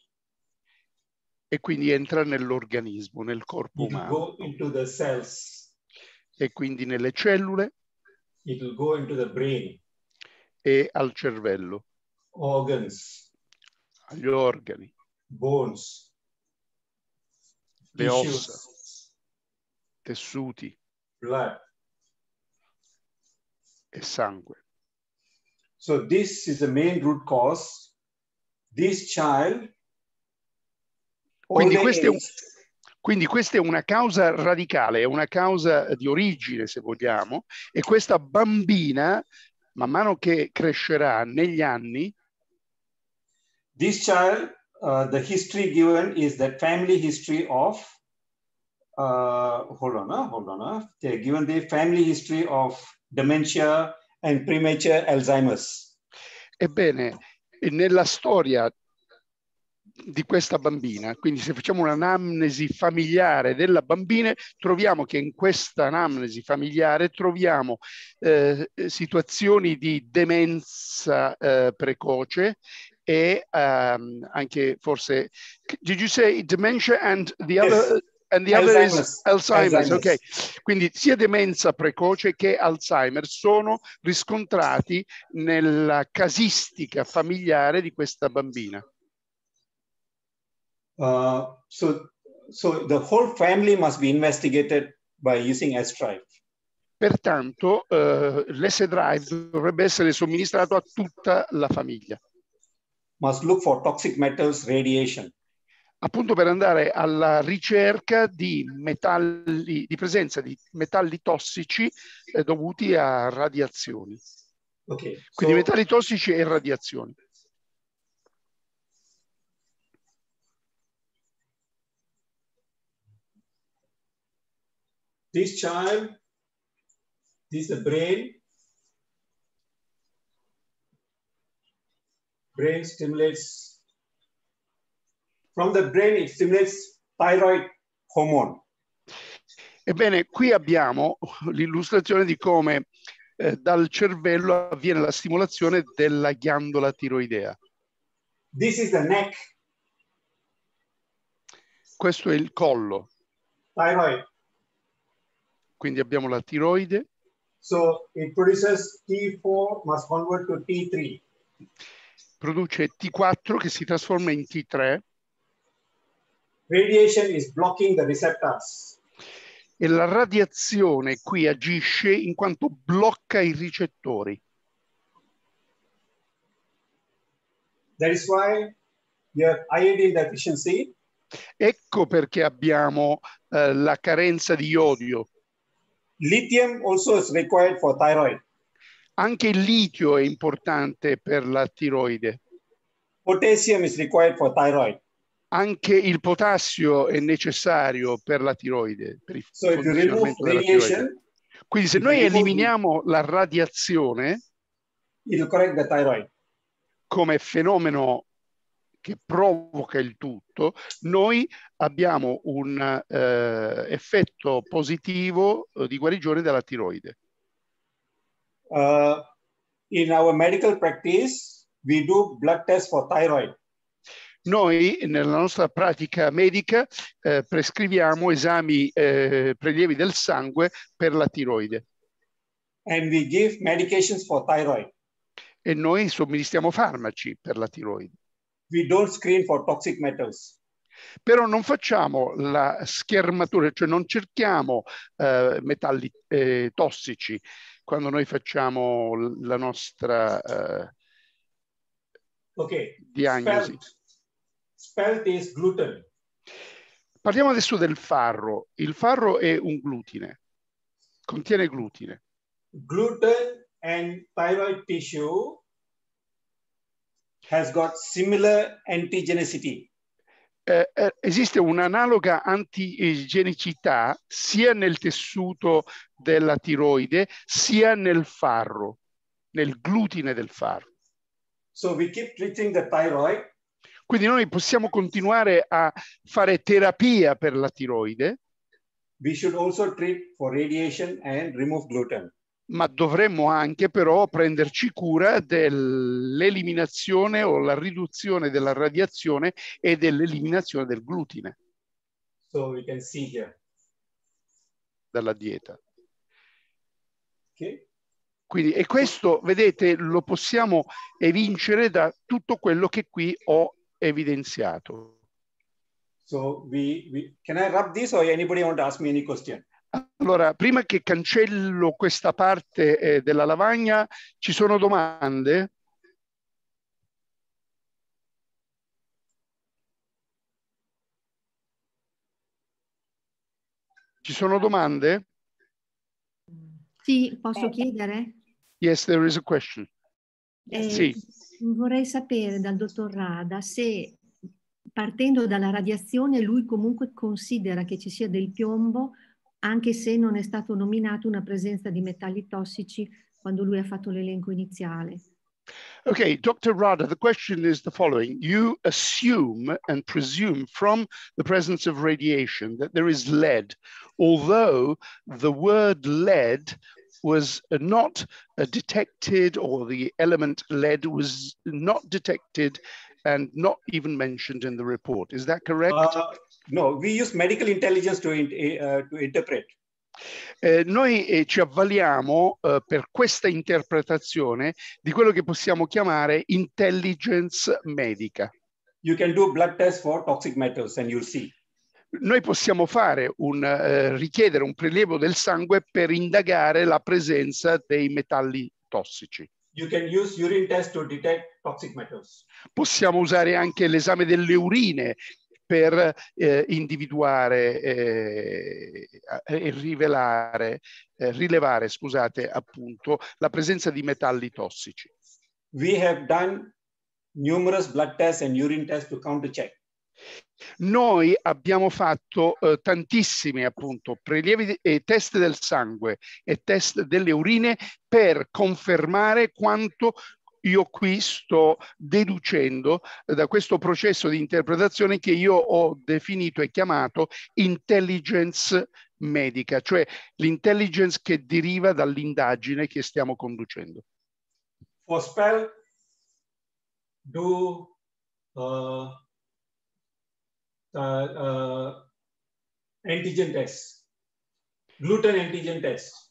e quindi entra nell'organismo, nel corpo It umano. go into the cells. e quindi nelle cellule. It will go into the brain, e al cervello, organs, agli organi, bones, le tissues, ossa, tessuti blood. e sangue. So this is the main root cause. This child, Quindi old questo è Quindi questa è una causa radicale, è una causa di origine, se vogliamo, e questa bambina, man mano che crescerà negli anni, this child, uh, the history given is the family history of, uh, hold on, uh, hold on, uh, given the family history of dementia and premature Alzheimer's. ebbene, nella storia di questa bambina, quindi se facciamo un'anamnesi familiare della bambina, troviamo che in questa anamnesi familiare troviamo eh, situazioni di demenza eh, precoce e ehm, anche forse did you say dementia and the Yes. other and the other is Alzheimer's. Alzheimer's, ok. Quindi sia demenza precoce che Alzheimer sono riscontrati nella casistica familiare di questa bambina. Uh, so, so the whole family must be investigated by using S-Drive. Pertanto eh, l'S-Drive dovrebbe essere somministrato a tutta la famiglia, Must look for toxic metals, radiation. Appunto per andare alla ricerca di metalli, di presenza di metalli tossici eh, dovuti a radiazioni. Okay. Quindi so- metalli tossici e radiazioni. this child, this brain. Brain stimulates, from the brain it stimulates thyroid hormone. Ebbene, qui abbiamo l'illustrazione di come eh, dal cervello avviene la stimolazione della ghiandola tiroidea. This is the neck, Questo è il collo, thyroid. quindi abbiamo la tiroide, So it produces T4 must convert to T3. produce T4 che si trasforma in T3 Radiation is blocking the receptors. e la radiazione qui agisce in quanto blocca i ricettori. That is why you have iodine deficiency. Ecco perché abbiamo eh, la carenza di iodio. Lithium also is required for thyroid. Anche il litio è importante per la tiroide. Potassium is required for thyroid. Anche il potassio è necessario per la tiroide, per il So funzionamento della tiroide. Quindi se noi eliminiamo la radiazione come fenomeno che provoca il tutto, noi abbiamo un eh, effetto positivo eh, di guarigione della tiroide. Uh, in our medical practice, we do blood test for thyroid. Noi nella nostra pratica medica eh, prescriviamo esami eh, prelievi del sangue per la tiroide and we give medications for thyroid. e noi somministriamo farmaci per la tiroide. We don't screen for toxic metals. Però non facciamo la schermatura, cioè non cerchiamo eh, metalli eh, tossici quando noi facciamo la nostra eh, Okay. diagnosi. Spelt. Spelt is gluten. Parliamo adesso del farro. Il farro è un glutine, contiene glutine. Gluten and thyroid tissue has got similar antigenicity. Eh, eh, esiste un'analoga antigenicità sia nel tessuto della tiroide sia nel farro, nel glutine del farro. So we keep treating the thyroid. Quindi noi possiamo continuare a fare terapia per la tiroide, We should also treat for radiation and remove gluten. ma dovremmo anche però prenderci cura dell'eliminazione o la riduzione della radiazione e dell'eliminazione del glutine So we can see here. dalla dieta. Okay. Quindi, e questo, vedete, lo possiamo evincere da tutto quello che qui ho evidenziato. So we, we can I rub this or anybody want to ask me any question? Allora, prima che cancello questa parte eh, della lavagna, ci sono domande? Ci sono domande? Sì, posso chiedere? Yes, there is a question. Eh, Sì. Vorrei sapere dal dottor Rada se partendo dalla radiazione lui comunque considera che ci sia del piombo anche se non è stato nominato una presenza di metalli tossici quando lui ha fatto l'elenco iniziale. Okay, Dr. Rada, the question is the following. You assume and presume from the presence of radiation that there is lead, although the word lead was not detected or the element lead was not detected and not even mentioned in the report. Is that correct? Uh, no, we use medical intelligence to, in- uh, to interpret. Eh, noi eh, ci avvaliamo eh, per questa interpretazione di quello che possiamo chiamare intelligence medica. You can do blood test for toxic metals and you'll see. Noi possiamo fare un, eh, richiedere un prelievo del sangue per indagare la presenza dei metalli tossici. You can use urine test to detect toxic metals. Possiamo usare anche l'esame delle urine per eh, individuare eh, e rivelare, eh, rilevare, scusate, appunto, la presenza di metalli tossici. We have done numerous blood tests and urine tests to counter check. Noi abbiamo fatto eh, tantissimi appunto prelievi e test del sangue e test delle urine per confermare quanto io qui sto deducendo eh, da questo processo di interpretazione che io ho definito e chiamato intelligence medica, cioè l'intelligence che deriva dall'indagine che stiamo conducendo. For spell, do uh, antigen test, gluten antigen test.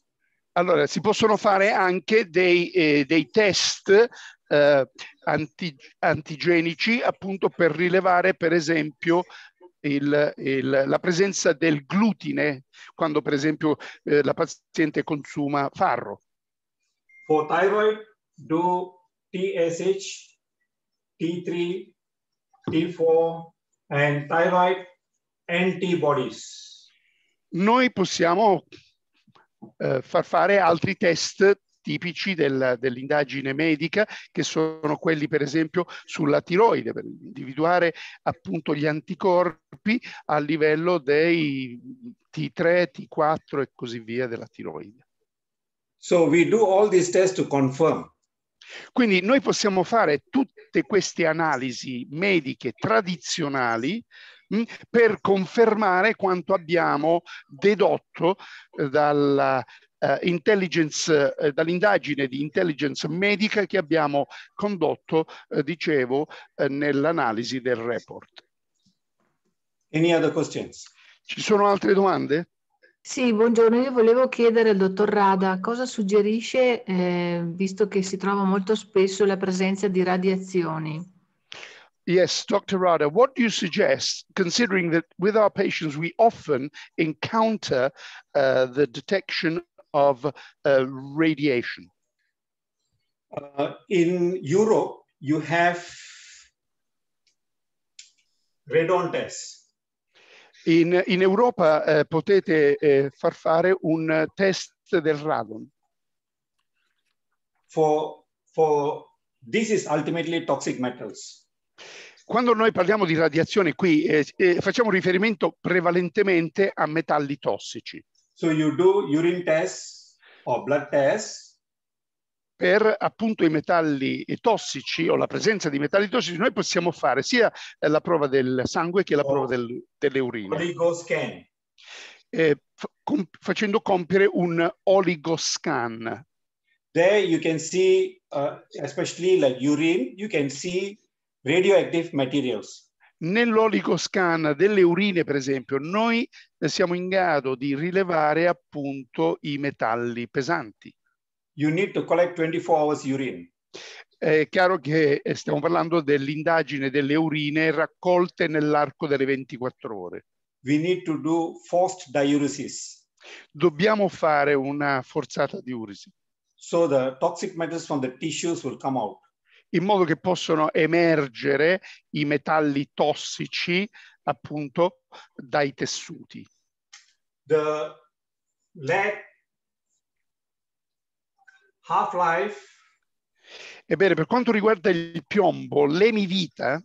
Allora, si possono fare anche dei, eh, dei test eh, anti- antigenici appunto per rilevare per esempio il- il- la presenza del glutine quando per esempio eh, la paziente consuma farro. For thyroid, do TSH, T3, T4, and thyroid antibodies. Noi possiamo eh, far fare altri test tipici del- dell'indagine medica che sono quelli per esempio sulla tiroide per individuare appunto gli anticorpi a livello dei T3, T4 e così via della tiroide. So we do all these tests to confirm. Quindi noi possiamo fare tutte queste analisi mediche tradizionali mh, per confermare quanto abbiamo dedotto eh, dalla eh, eh, dall'indagine di intelligence medica che abbiamo condotto, eh, dicevo, eh, nell'analisi del report. Any other questions? Ci sono altre domande? Sì, buongiorno. Io volevo chiedere al dottor Rada cosa suggerisce, eh, visto che si trova molto spesso la presenza di radiazioni. Yes, Dr. Rada, what do you suggest, considering that with our patients we often encounter uh, the detection of uh, radiation? Uh, in Europe, you have radon tests. In, in Europa eh, potete eh, far fare un test del radon. For, for this is ultimately toxic metals. Quando noi parliamo di radiazione qui eh, eh, facciamo riferimento prevalentemente a metalli tossici. So you do urine tests or blood tests per appunto i metalli tossici o la presenza di metalli tossici, noi possiamo fare sia la prova del sangue che la prova del, delle urine. Oligoscan. Eh, com facendo compiere un oligoscan. There you can see, uh, especially like urine, you can see radioactive materials. Nell'oligoscan delle urine, per esempio, noi siamo in grado di rilevare appunto i metalli pesanti. You need to collect 24 hours urine. È chiaro che stiamo parlando dell'indagine delle urine raccolte nell'arco delle 24 ore. We need to do forced diuresis. Dobbiamo fare una forzata diuresi. So the toxic metals from the tissues will come out. in modo che possono emergere i metalli tossici appunto dai tessuti. The lead half-life Ebbene, per quanto riguarda il piombo, l'emivita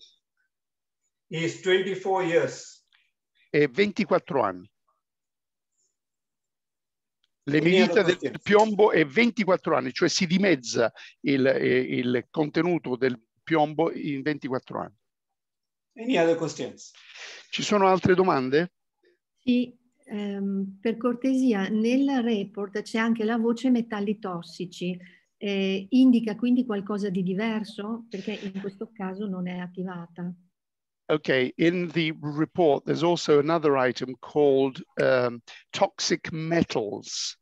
is 24 years. è 24 anni. L'emivita del piombo è 24 anni, cioè si dimezza il, eh, il contenuto del piombo in 24 anni. Any other questions? Ci sono altre domande? Sì, ehm, per cortesia, nel report c'è anche la voce metalli tossici. Eh, indica quindi qualcosa di diverso? Perché in questo caso non è attivata. Okay, in the report, there's also another item called um, toxic metals.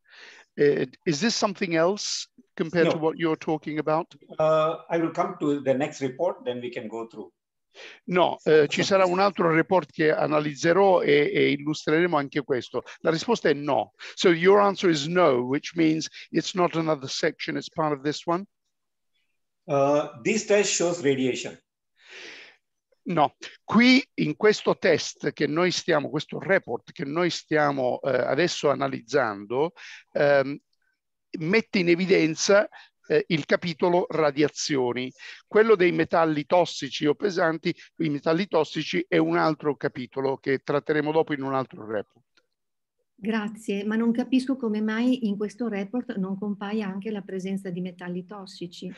Uh, is this something else compared to No. what you're talking about? Uh, I will come to the next report, then we can go through. No, eh, ci sarà un altro report che analizzerò e, e illustreremo anche questo. La risposta è no. So your answer is no, which means it's not another section, it's part of this one? Uh, this test shows radiation. No, qui in questo test che noi stiamo, questo report che noi stiamo eh, adesso analizzando, ehm, mette in evidenza eh, il capitolo radiazioni. Quello dei metalli tossici o pesanti, i metalli tossici è un altro capitolo che tratteremo dopo in un altro report. Grazie, ma non capisco come mai in questo report non compaia anche la presenza di metalli tossici.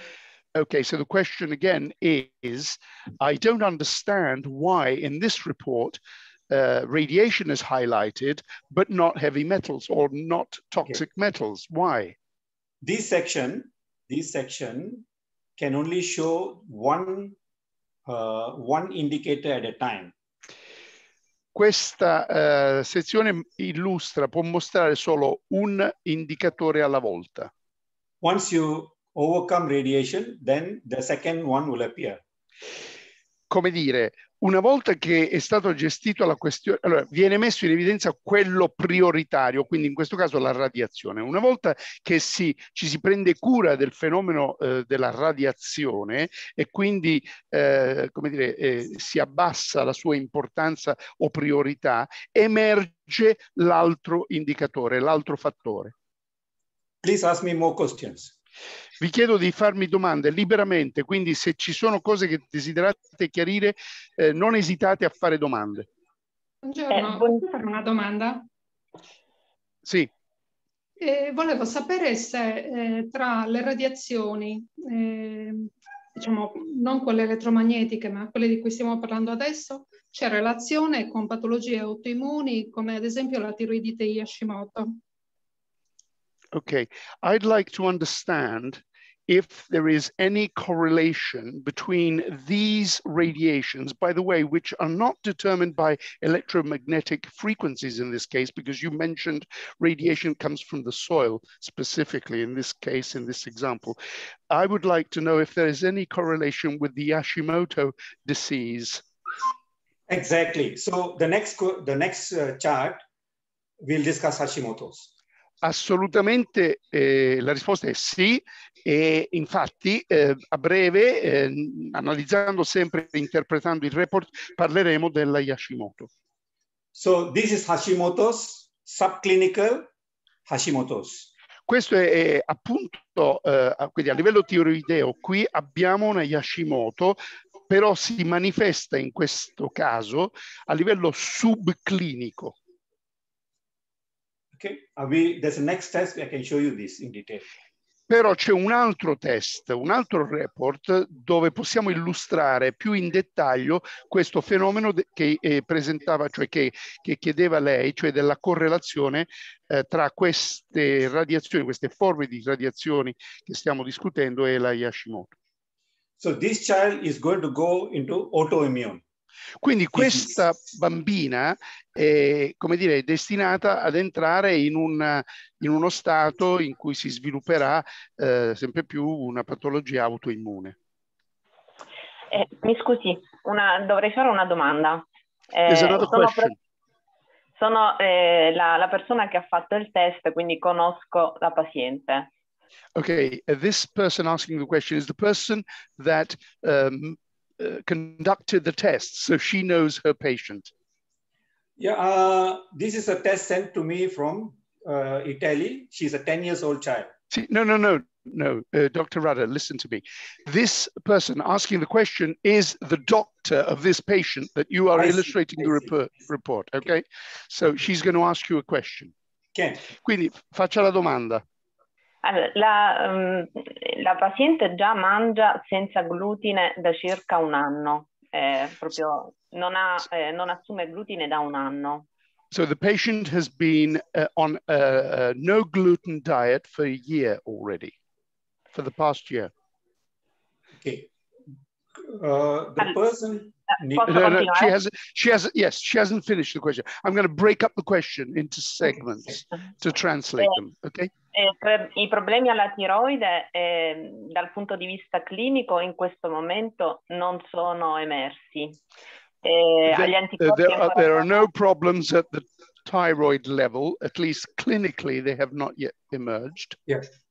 Okay, so the question again is, I don't understand why in this report uh, radiation is highlighted, but not heavy metals or not toxic metals. Why? This section, this section can only show one, uh, one indicator at a time. Questa eh, sezione illustra, può mostrare solo un indicatore alla volta. Once you overcome radiation, then the second one will appear. Come dire, una volta che è stato gestito la questione, allora viene messo in evidenza quello prioritario, quindi in questo caso la radiazione. Una volta che si, ci si prende cura del fenomeno eh, della radiazione e quindi, eh, come dire, eh, si abbassa la sua importanza o priorità, emerge l'altro indicatore, l'altro fattore. Please ask me more questions. Vi chiedo di farmi domande liberamente, quindi se ci sono cose che desiderate chiarire, eh, non esitate a fare domande. Buongiorno, Eh, posso fare una domanda? Sì, Eh, volevo sapere se eh, tra le radiazioni, eh, diciamo non quelle elettromagnetiche, ma quelle di cui stiamo parlando adesso, c'è relazione con patologie autoimmuni come ad esempio la tiroidite Hashimoto. Okay. I'd like to understand if there is any correlation between these radiations, by the way, which are not determined by electromagnetic frequencies in this case, because you mentioned radiation comes from the soil specifically in this case, in this example. I would like to know if there is any correlation with the Hashimoto disease. Exactly. So the next, the next uh, chart, we'll discuss Hashimoto's. Assolutamente eh, la risposta è sì e infatti eh, a breve, eh, analizzando sempre e interpretando il report, parleremo della Hashimoto. So this is Hashimoto's, subclinical Hashimoto's. Questo è, appunto, eh, quindi a livello tiroideo, qui abbiamo una Hashimoto, però si manifesta in questo caso a livello subclinico. Okay. We, there's a next test. I can show you this in detail. Però c'è un altro test, un altro report dove possiamo illustrare più in dettaglio questo fenomeno che eh, presentava, cioè che, che, chiedeva lei, cioè della correlazione eh, tra queste radiazioni, queste forme di radiazioni che stiamo discutendo e la Hashimoto. So this child is going to go into autoimmune. Quindi questa bambina è, come dire, è destinata ad entrare in, un, in uno stato in cui si svilupperà eh, sempre più una patologia autoimmune. Eh, mi scusi, una, dovrei fare una domanda. Eh, sono, sono eh, la, la persona che ha fatto il test, quindi conosco la paziente. Okay, uh, this person asking the question is the person that um, uh, conducted the test, so she knows her patient. Yeah, uh, this is a test sent to me from uh, Italy. She's a 10 years old child. See, no, no, no, no, uh, Dr. Rada, listen to me. This person asking the question is the doctor of this patient that you are I illustrating see, the report, report, okay? So she's going to ask you a question. Okay. Quindi faccia la domanda. Allora, la, um, la, paziente già mangia senza glutine da circa un anno, eh, proprio non, ha, eh, non, assume glutine da un anno. So the patient has been uh, on a, a, no gluten diet for a year already, for the past year. Okay. Uh, the allora, person no, no, she has she has yes she hasn't finished the question. I'm going to break up the question into segments to translate them okay? eh, i problemi alla tiroide eh, dal punto di vista clinico in questo momento non sono emersi. Eh, there, there, are, there are no. problems at the thyroid level at least clinically they have not yet emerged. Yes.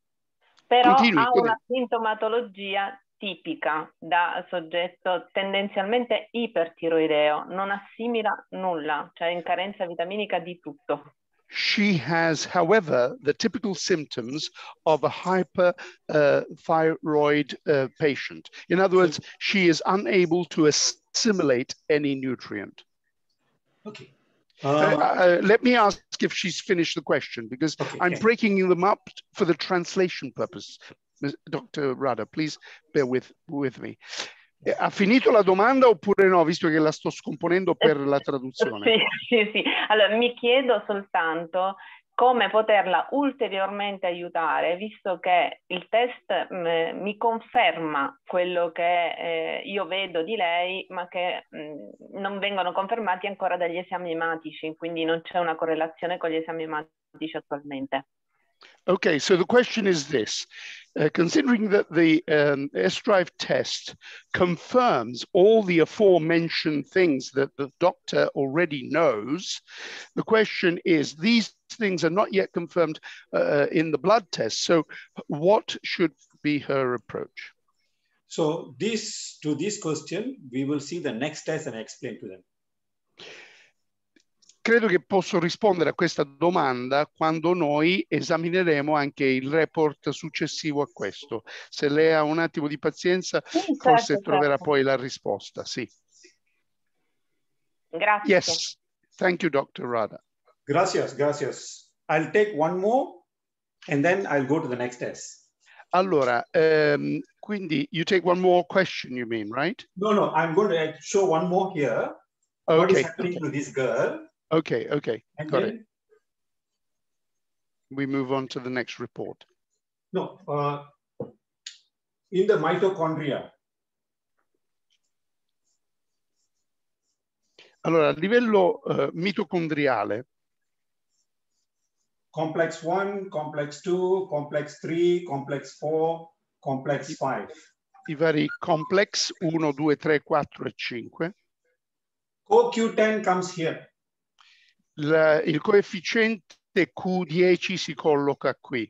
però continui, ha una sintomatologia tipica da soggetto tendenzialmente ipertiroideo, non assimila nulla, cioè in carenza vitaminica di tutto. She has, however, the typical symptoms of a hyperthyroid uh, uh, patient. In other words, she is unable to assimilate any nutrient. Okay. Uh, uh, uh let me ask if she's finished the question because okay, I'm okay. breaking them up for the translation purpose. Dr. Rada, please bear with, with me. Eh, ha finito la domanda oppure no, visto che la sto scomponendo per la traduzione? Sì, sì, sì. Allora, mi chiedo soltanto come poterla ulteriormente aiutare, visto che il test mh, mm, mi conferma quello che eh, io vedo di lei, ma che mh, mm, non vengono confermati ancora dagli esami ematici, quindi non c'è una correlazione con gli esami ematici attualmente. Okay, so the question is this. Uh, considering that the um, S-Drive test confirms all the aforementioned things that the doctor already knows, the question is, these things are not yet confirmed uh, in the blood test. So what should be her approach? So this, to this question, we will see the next test and explain to them. Credo che posso rispondere a questa domanda quando noi esamineremo anche il report successivo a questo. Se lei ha un attimo di pazienza, sì, certo, forse certo. troverà poi la risposta. Sì. Grazie. Yes. Thank you, Dr. Rada. Gracias, gracias. I'll take one more and then I'll go to the next test. Allora, um, quindi you take one more question, you mean, right? No, no, I'm going to show one more here. Okay. What is happening okay. to this girl? Okay, okay, and got it. We move on to the next report. No, uh, in the mitochondria. Allora, a livello uh, mitocondriale. Complex 1, complex 2, complex 3, complex 4, complex 5. I vari complex 1, 2, 3, 4 e 5. CoQ10 comes here. La, il coefficiente Q10 si colloca qui.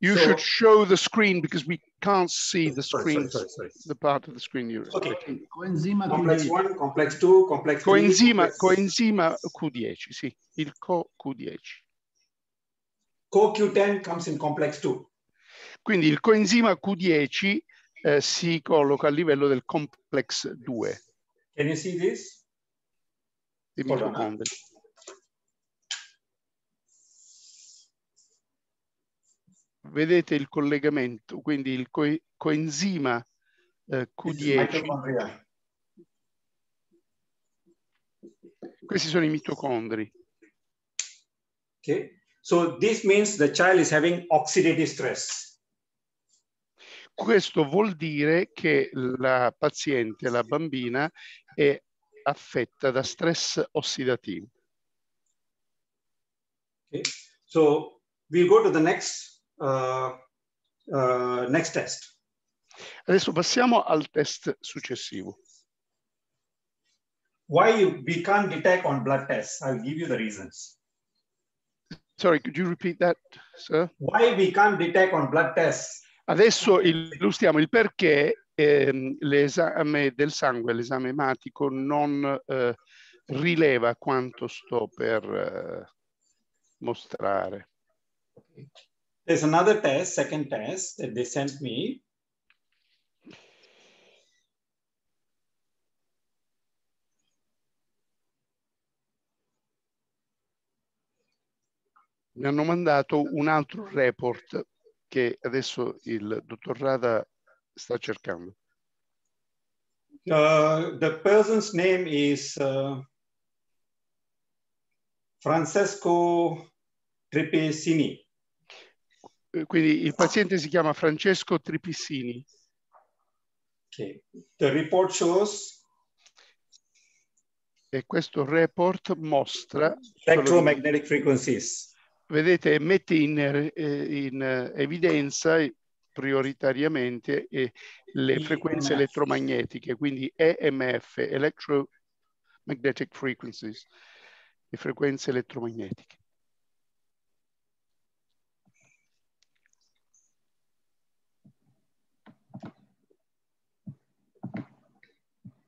You so, should show the screen because we can't see the screen, sorry, sorry, sorry, the part of the screen you're okay. Coenzima complex 1, complex 2, complex 3. Coenzima, coenzima Q10, sì, il CoQ10. CoQ10 comes in complex 2. Quindi il coenzima Q10 eh, si colloca a livello del complex 2. Can you see this? I vedete il collegamento, quindi il co coenzima eh, Q10. Questi sono i mitocondri. Okay. So this means the child is having oxidative stress. Questo vuol dire che la paziente, la bambina, è affetta da stress ossidativo. Okay. So we'll go to the next next test. Adesso passiamo al test successivo. Why we can't detect on blood tests? I'll give you the reasons. Sorry, could you repeat that, sir? Why we can't detect on blood tests? Adesso illustriamo il perché ehm, l'esame del sangue, l'esame ematico, non eh, rileva quanto sto per eh, mostrare. There's another test, second test that they sent me. Mi hanno mandato un altro report che adesso il dottor Rada sta cercando. Uh, the person's name is uh, Francesco Trepesini. Eh, Quindi il paziente si chiama Francesco Tripissini. Okay. The report shows e questo report mostra, electromagnetic frequencies. vedete, mette in, eh, in evidenza prioritariamente eh, le frequenze elettromagnetiche, quindi EMF, Electromagnetic Frequencies, le frequenze elettromagnetiche.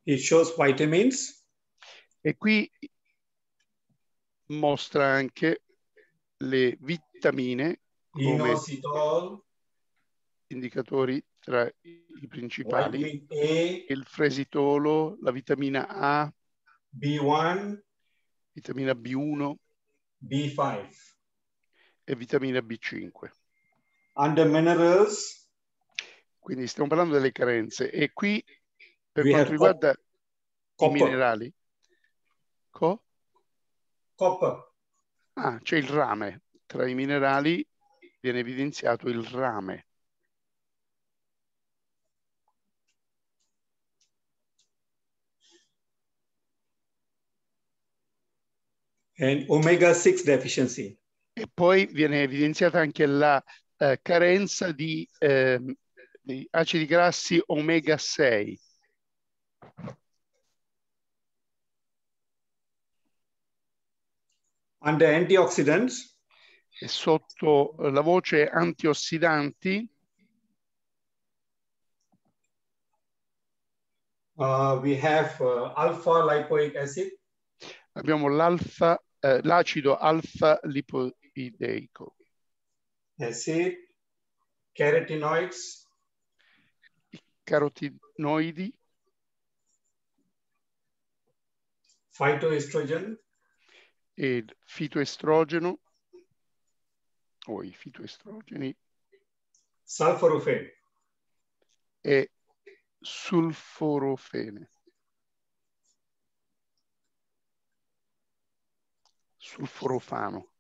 It shows vitamins. E qui mostra anche le vitamine come indicatori tra i principali, A, il fresitolo, la vitamina A, B1, vitamina B1 B5. e vitamina B5. Under minerals, Quindi stiamo parlando delle carenze. E qui per We quanto riguarda i copper. minerali, co? copper, Ah, c'è il rame. Tra i minerali viene evidenziato il rame. and omega-6 deficiency. E poi viene evidenziata anche la eh, carenza di, ehm, di acidi grassi omega 6. Under antioxidants, E sotto la voce antiossidanti. Uh, we have uh, alpha lipoic acid, abbiamo l'alfa, eh, l'acido alfa lipoideico, acid, carotenoids, i carotinoidi, phytoestrogen, e il fitoestrogeno o i fitoestrogeni sulforaphane. e sulforofene. Sulforofano.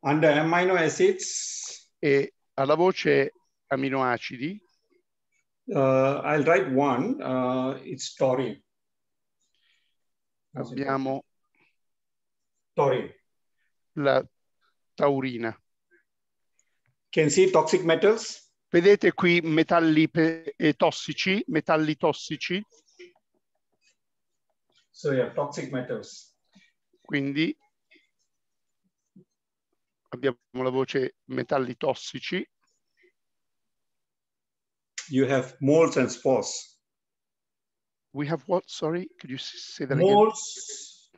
Under amino acids, E alla voce aminoacidi uh, I'll write one, uh, it's taurine. Abbiamo Taurine. la taurina. Can see toxic metals, Vedete qui metalli tossici, metalli tossici, so yeah, toxic metals. quindi abbiamo la voce metalli tossici, You have moles and spores. We have what, sorry, could you say that again? Moles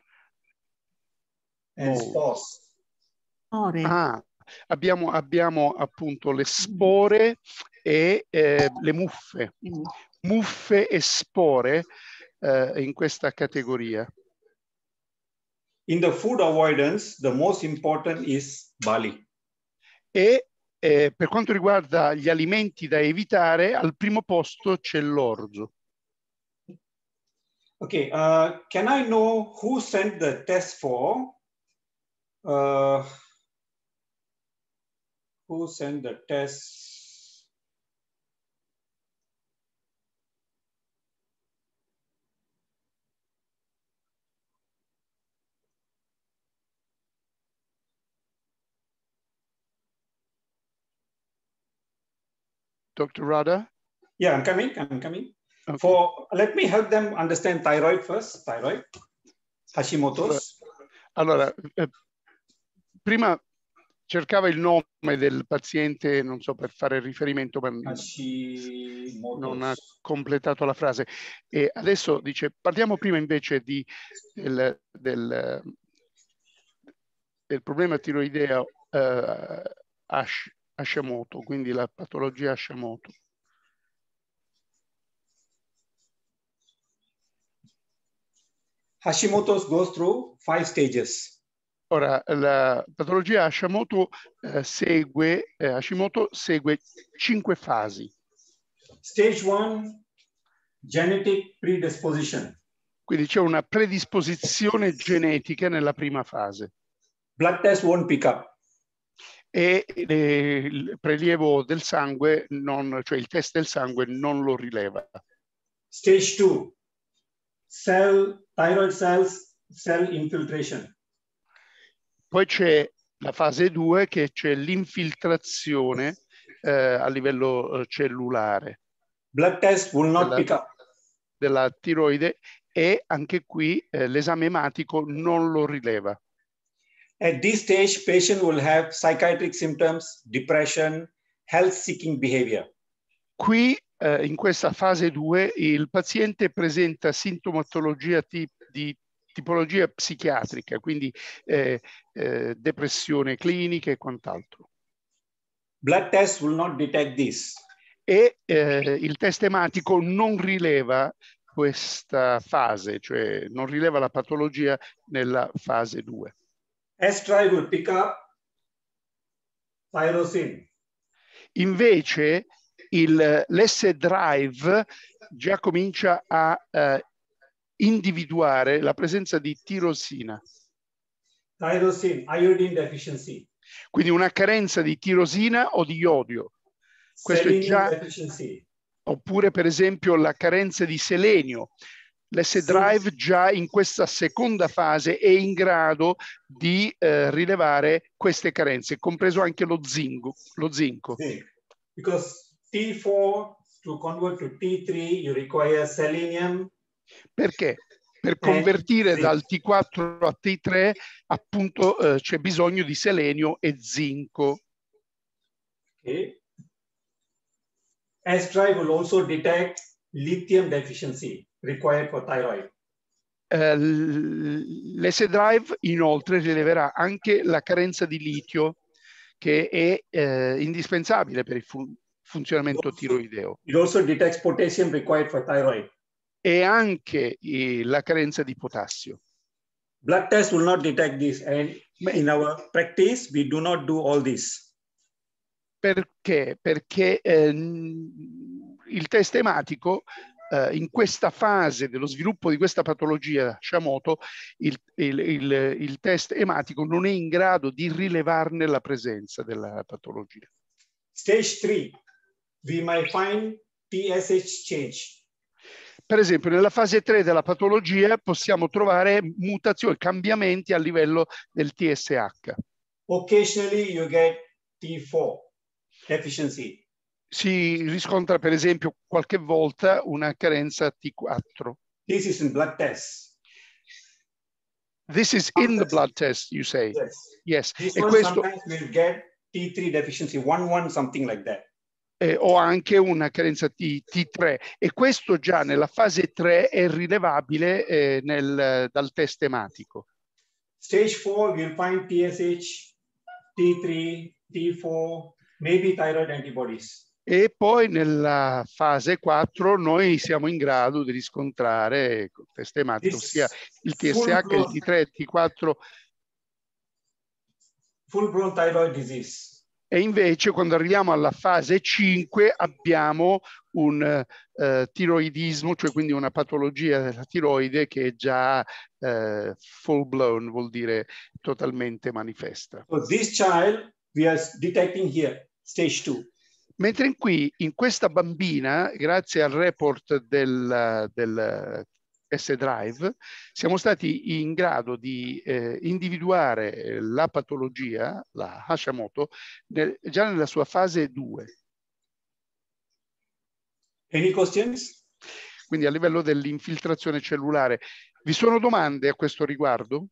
and spores. Ore. Ah, abbiamo, abbiamo appunto le spore e eh, le muffe, muffe e spore eh, in questa categoria. In the food avoidance, the most important is barley. E eh, per quanto riguarda gli alimenti da evitare, al primo posto c'è l'orzo. Okay, uh, can I know who sent the test for? Uh, who sent the test? Dr. Rada? Yeah, I'm coming, I'm coming. Okay. For let me help them understand thyroid first. Thyroid, Hashimoto's. Allora, eh, prima cercava il nome del paziente, non so, per fare riferimento, ma non ha completato la frase. E adesso dice, parliamo prima invece di, del, del, del problema tiroideo eh, Hash- Hashimoto, quindi la patologia Hashimoto. Hashimoto's goes through five stages. Ora, la patologia Hashimoto, eh, segue, eh, Hashimoto segue cinque fasi. Stage one, genetic predisposition. Quindi c'è una predisposizione genetica nella prima fase Blood test won't pick up. e eh, il prelievo del sangue, non, cioè il test del sangue non lo rileva. Stage two, cell, thyroid cells, cell infiltration. Poi c'è la fase 2 che c'è l'infiltrazione eh, a livello eh, cellulare Blood test will not Della- pick up. della tiroide e anche qui eh, l'esame ematico non lo rileva. At this stage, patient will have psychiatric symptoms, depression, health-seeking behavior. Qui eh, in questa fase 2 il paziente presenta sintomatologia ti- di tipologia psichiatrica, quindi eh, eh, depressione clinica e quant'altro. Blood test will not detect this. E eh, il test ematico non rileva questa fase, cioè non rileva la patologia nella fase 2. S-drive will pick up tyrosine. Invece il- l'S-Drive già comincia a eh, individuare la presenza di tirosina, Tyrosine, iodine deficiency. quindi una carenza di tirosina o di iodio, Questo è Selenium già- deficiency. oppure per esempio la carenza di selenio. L'S-Drive già in questa seconda fase è in grado di eh, rilevare queste carenze, compreso anche lo zinco. Lo zinco. Zinc. Because T4 to convert to T3, you require selenium. Perché? Per convertire sì. dal T4 a T3 appunto eh, c'è bisogno di selenio e zinco. Okay. S-drive will also detect lithium deficiency required for thyroid. Eh, l- L'S-Drive inoltre rileverà anche la carenza di litio che è eh, indispensabile per il funzionamento tiroideo It also detects potassium required for thyroid. e anche eh, la carenza di potassio. Blood test will not detect this. And in our practice, we do not do all this. Perché? Perché ehm, il test ematico eh, in questa fase dello sviluppo di questa patologia Hashimoto, il, il- il- il test ematico non è in grado di rilevarne la presenza della patologia. Stage three, we might find TSH change. Per esempio, nella fase 3 della patologia possiamo trovare mutazioni, cambiamenti a livello del TSH. Occasionally, you get T4 deficiency. Si riscontra per esempio qualche volta una carenza T4. This is in blood tests. This is in the blood test, you say. Yes. Yes. This E one questo sometimes will get T3 deficiency, one one something like that. Eh, o anche una carenza T, T3 e questo già nella fase 3 è rilevabile eh, nel- dal test ematico. Stage four, we'll find TSH, T3, T4, maybe thyroid antibodies. E poi nella fase 4 noi siamo in grado di riscontrare col test ematico This sia il TSH, il blown- T3, il T4 Full blown thyroid disease. E invece quando arriviamo alla fase 5 abbiamo un uh, tiroidismo, cioè quindi una patologia della tiroide che è già uh, full blown, vuol dire totalmente manifesta. So this child we are detecting here, stage 2. Mentre in qui, in questa bambina, grazie al report del, del S-Drive, siamo stati in grado di eh, individuare la patologia, la Hashimoto, nel, già nella sua fase 2. Any questions? Quindi a livello dell'infiltrazione cellulare. Vi sono domande a questo riguardo?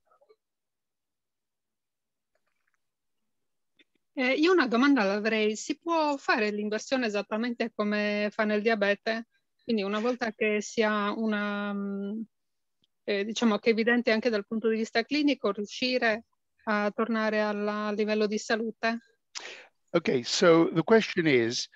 Eh, io una domanda l'avrei. Si può fare l'inversione esattamente come fa nel diabete? Quindi una volta che si ha una, mm, eh, diciamo che è evidente anche dal punto di vista clinico, riuscire a tornare alla, a livello di salute? Okay, so the question is,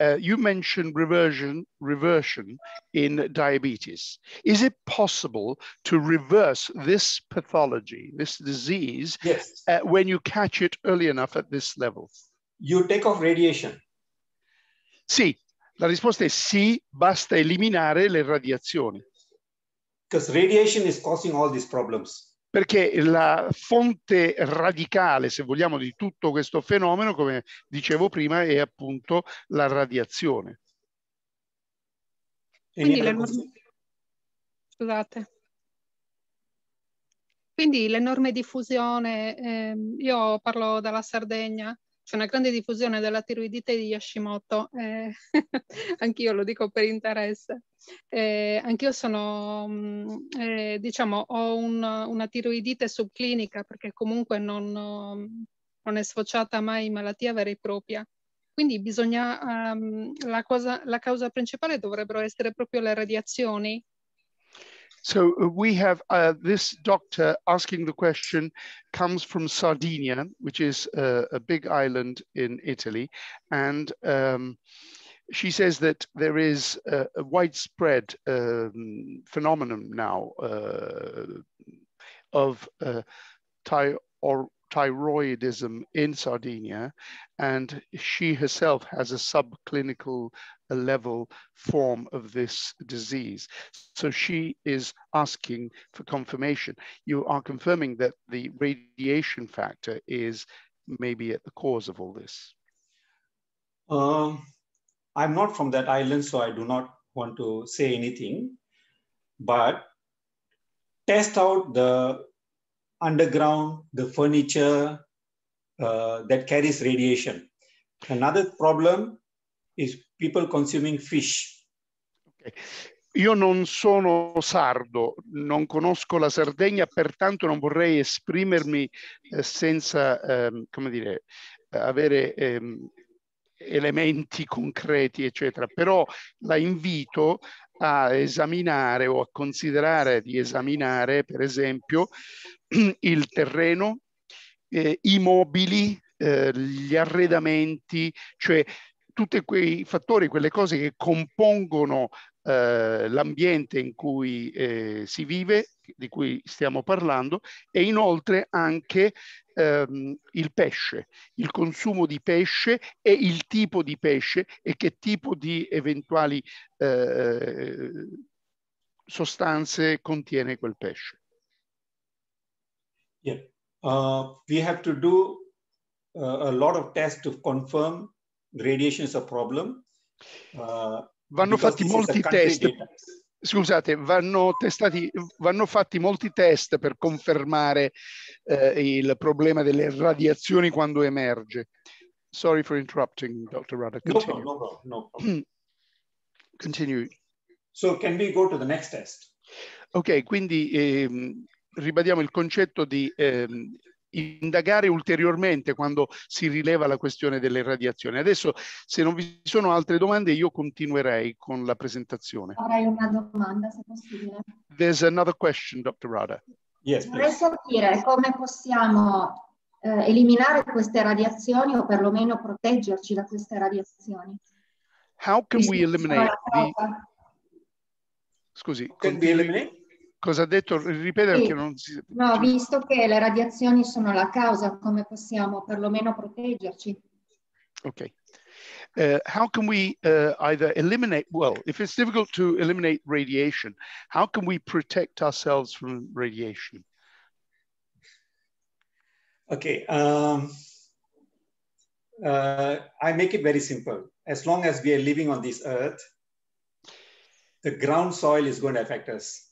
uh, you mentioned reversion, reversion in diabetes. Is it possible to reverse this pathology, this disease, yes. uh, when you catch it early enough at this level? You take off radiation. Sì, la risposta è sì, basta eliminare le radiazioni. Because radiation is causing all these problems. Perché la fonte radicale, se vogliamo, di tutto questo fenomeno, come dicevo prima, è appunto la radiazione. Quindi le norme... Scusate. Quindi l'enorme diffusione, eh, io parlo dalla Sardegna, c'è una grande diffusione della tiroidite di Hashimoto, eh, anch'io lo dico per interesse. Eh, anch'io sono, mm, eh, diciamo, ho un, una tiroidite subclinica perché comunque non, non, è sfociata mai in malattia vera e propria. Quindi bisogna, um, la, cosa, la causa principale dovrebbero essere proprio le radiazioni So uh, we have uh, this doctor asking the question comes from Sardinia, which is a, a big island in Italy. And um, she says that there is a, a widespread um, phenomenon now uh, of uh, or thyroidism in Sardinia, and she herself has a subclinical level form of this disease. So she is asking for confirmation. You are confirming that the radiation factor is maybe at the cause of all this. Um, I'm not from that island, so I do not want to say anything, but test out the underground, the furniture uh, that carries radiation. Another problem is people consuming fish. Okay. Io non sono sardo, non conosco la Sardegna, pertanto non vorrei esprimermi eh, senza, ehm, come dire, avere ehm, elementi concreti, eccetera. Però la invito a esaminare o a considerare di esaminare, per esempio, il terreno, eh, i mobili, eh, gli arredamenti, cioè tutti quei fattori, quelle cose che compongono eh, l'ambiente in cui eh, si vive, di cui stiamo parlando, e inoltre anche ehm, il pesce, il consumo di pesce e il tipo di pesce e che tipo di eventuali eh, sostanze contiene quel pesce. Yeah, uh, we have to do uh, a lot of tests to confirm radiation is a problem. Uh, vanno fatti molti test. Data. Scusate, vanno, testati, vanno fatti molti test per confermare eh, il problema delle radiazioni quando emerge. Sorry for interrupting, Dr. Rada. Continue. No problem, no problem. Continue. So can we go to the next test? Ok, quindi ehm, ribadiamo il concetto di ehm, indagare ulteriormente quando si rileva la questione delle radiazioni. Adesso, se non vi sono altre domande, io continuerei con la presentazione. Avrei una domanda, se possibile. There's another question, Dr. Rada. Yes, Vorrei capire come possiamo eh, eliminare queste radiazioni o perlomeno proteggerci da queste radiazioni. How can we eliminate the... Scusi. Can we eliminate? Cosa ha detto? Ripete sì. non si... No, visto che le radiazioni sono la causa, come possiamo perlomeno proteggerci? Okay. Uh, how can we uh, either eliminate, well, if it's difficult to eliminate radiation, how can we protect ourselves from radiation? Okay. Um, uh, I make it very simple. As long as we are living on this earth, the ground soil is going to affect us.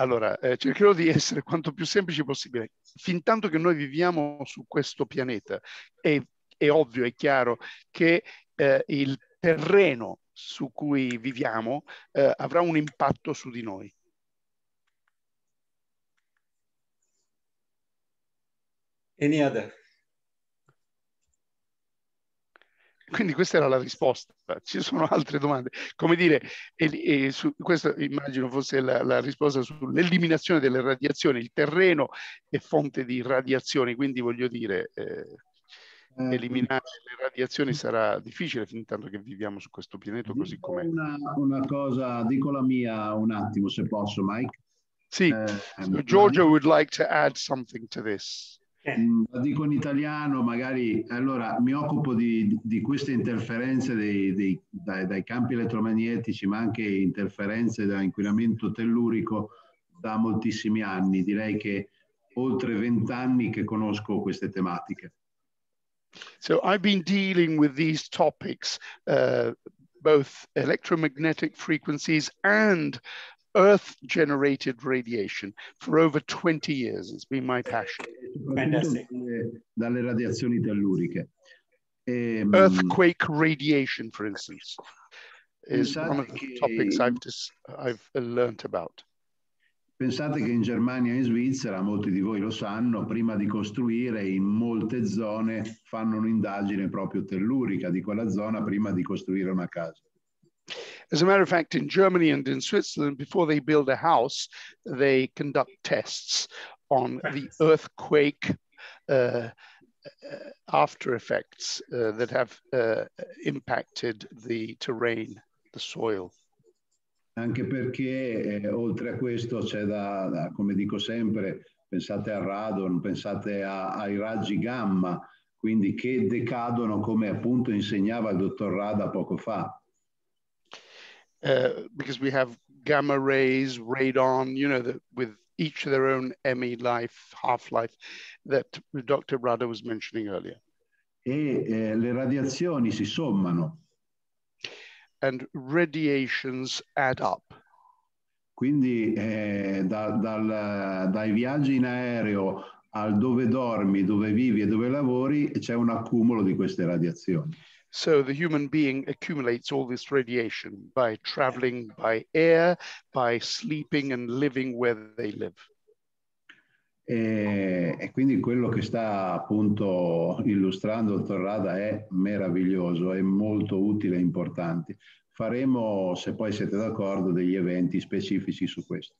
Allora, eh, cercherò di essere quanto più semplice possibile. Fin tanto che noi viviamo su questo pianeta, è, è ovvio, è chiaro che eh, il terreno su cui viviamo eh, avrà un impatto su di noi. Any other? Quindi questa era la risposta. Ci sono altre domande. Come dire, e, e su, questa immagino fosse la, la risposta sull'eliminazione delle radiazioni. Il terreno è fonte di radiazioni, quindi voglio dire, eh, eh eliminare le radiazioni sarà difficile fin tanto che viviamo su questo pianeta così com'è. Una, una cosa, dico la mia un attimo se posso, Mike. Sì, eh, so Giorgio would like to add something to this. Eh. Mm, la dico in italiano, magari allora mi occupo di, di queste interferenze dei, dei, dai, dai, campi elettromagnetici, ma anche interferenze da inquinamento tellurico da moltissimi anni. Direi che oltre vent'anni che conosco queste tematiche. So I've been dealing with these topics, uh, both electromagnetic frequencies and Earth generated radiation for over 20 years. It's been my passion. Dalle radiazioni telluriche. E, ehm, Earthquake radiation, for instance, is one of the topics I've, just, I've learned about. Pensate che in Germania e in Svizzera, molti di voi lo sanno, prima di costruire in molte zone fanno un'indagine proprio tellurica di quella zona prima di costruire una casa. As a matter of fact, in Germany and in Switzerland, before they build a house, they conduct tests on the earthquake uh, uh, after effects uh, that have uh, impacted the terrain, the soil. Anche perché eh, oltre a questo c'è da, da, come dico sempre, pensate al radon, pensate a, ai raggi gamma, quindi che decadono come appunto insegnava il dottor Rada poco fa. uh, because we have gamma rays, radon, you know, that with each their own ME life, half-life that Dr. Rada was mentioning earlier. E eh, le radiazioni si sommano. And radiations add up. Quindi eh, da, dal, dai viaggi in aereo al dove dormi, dove vivi e dove lavori c'è un accumulo di queste radiazioni. So the human being accumulates all this radiation by traveling by air, by sleeping and living where they live. E, e, quindi quello che sta appunto illustrando il Torrada è meraviglioso, è molto utile e importante. Faremo, se poi siete d'accordo, degli eventi specifici su questo.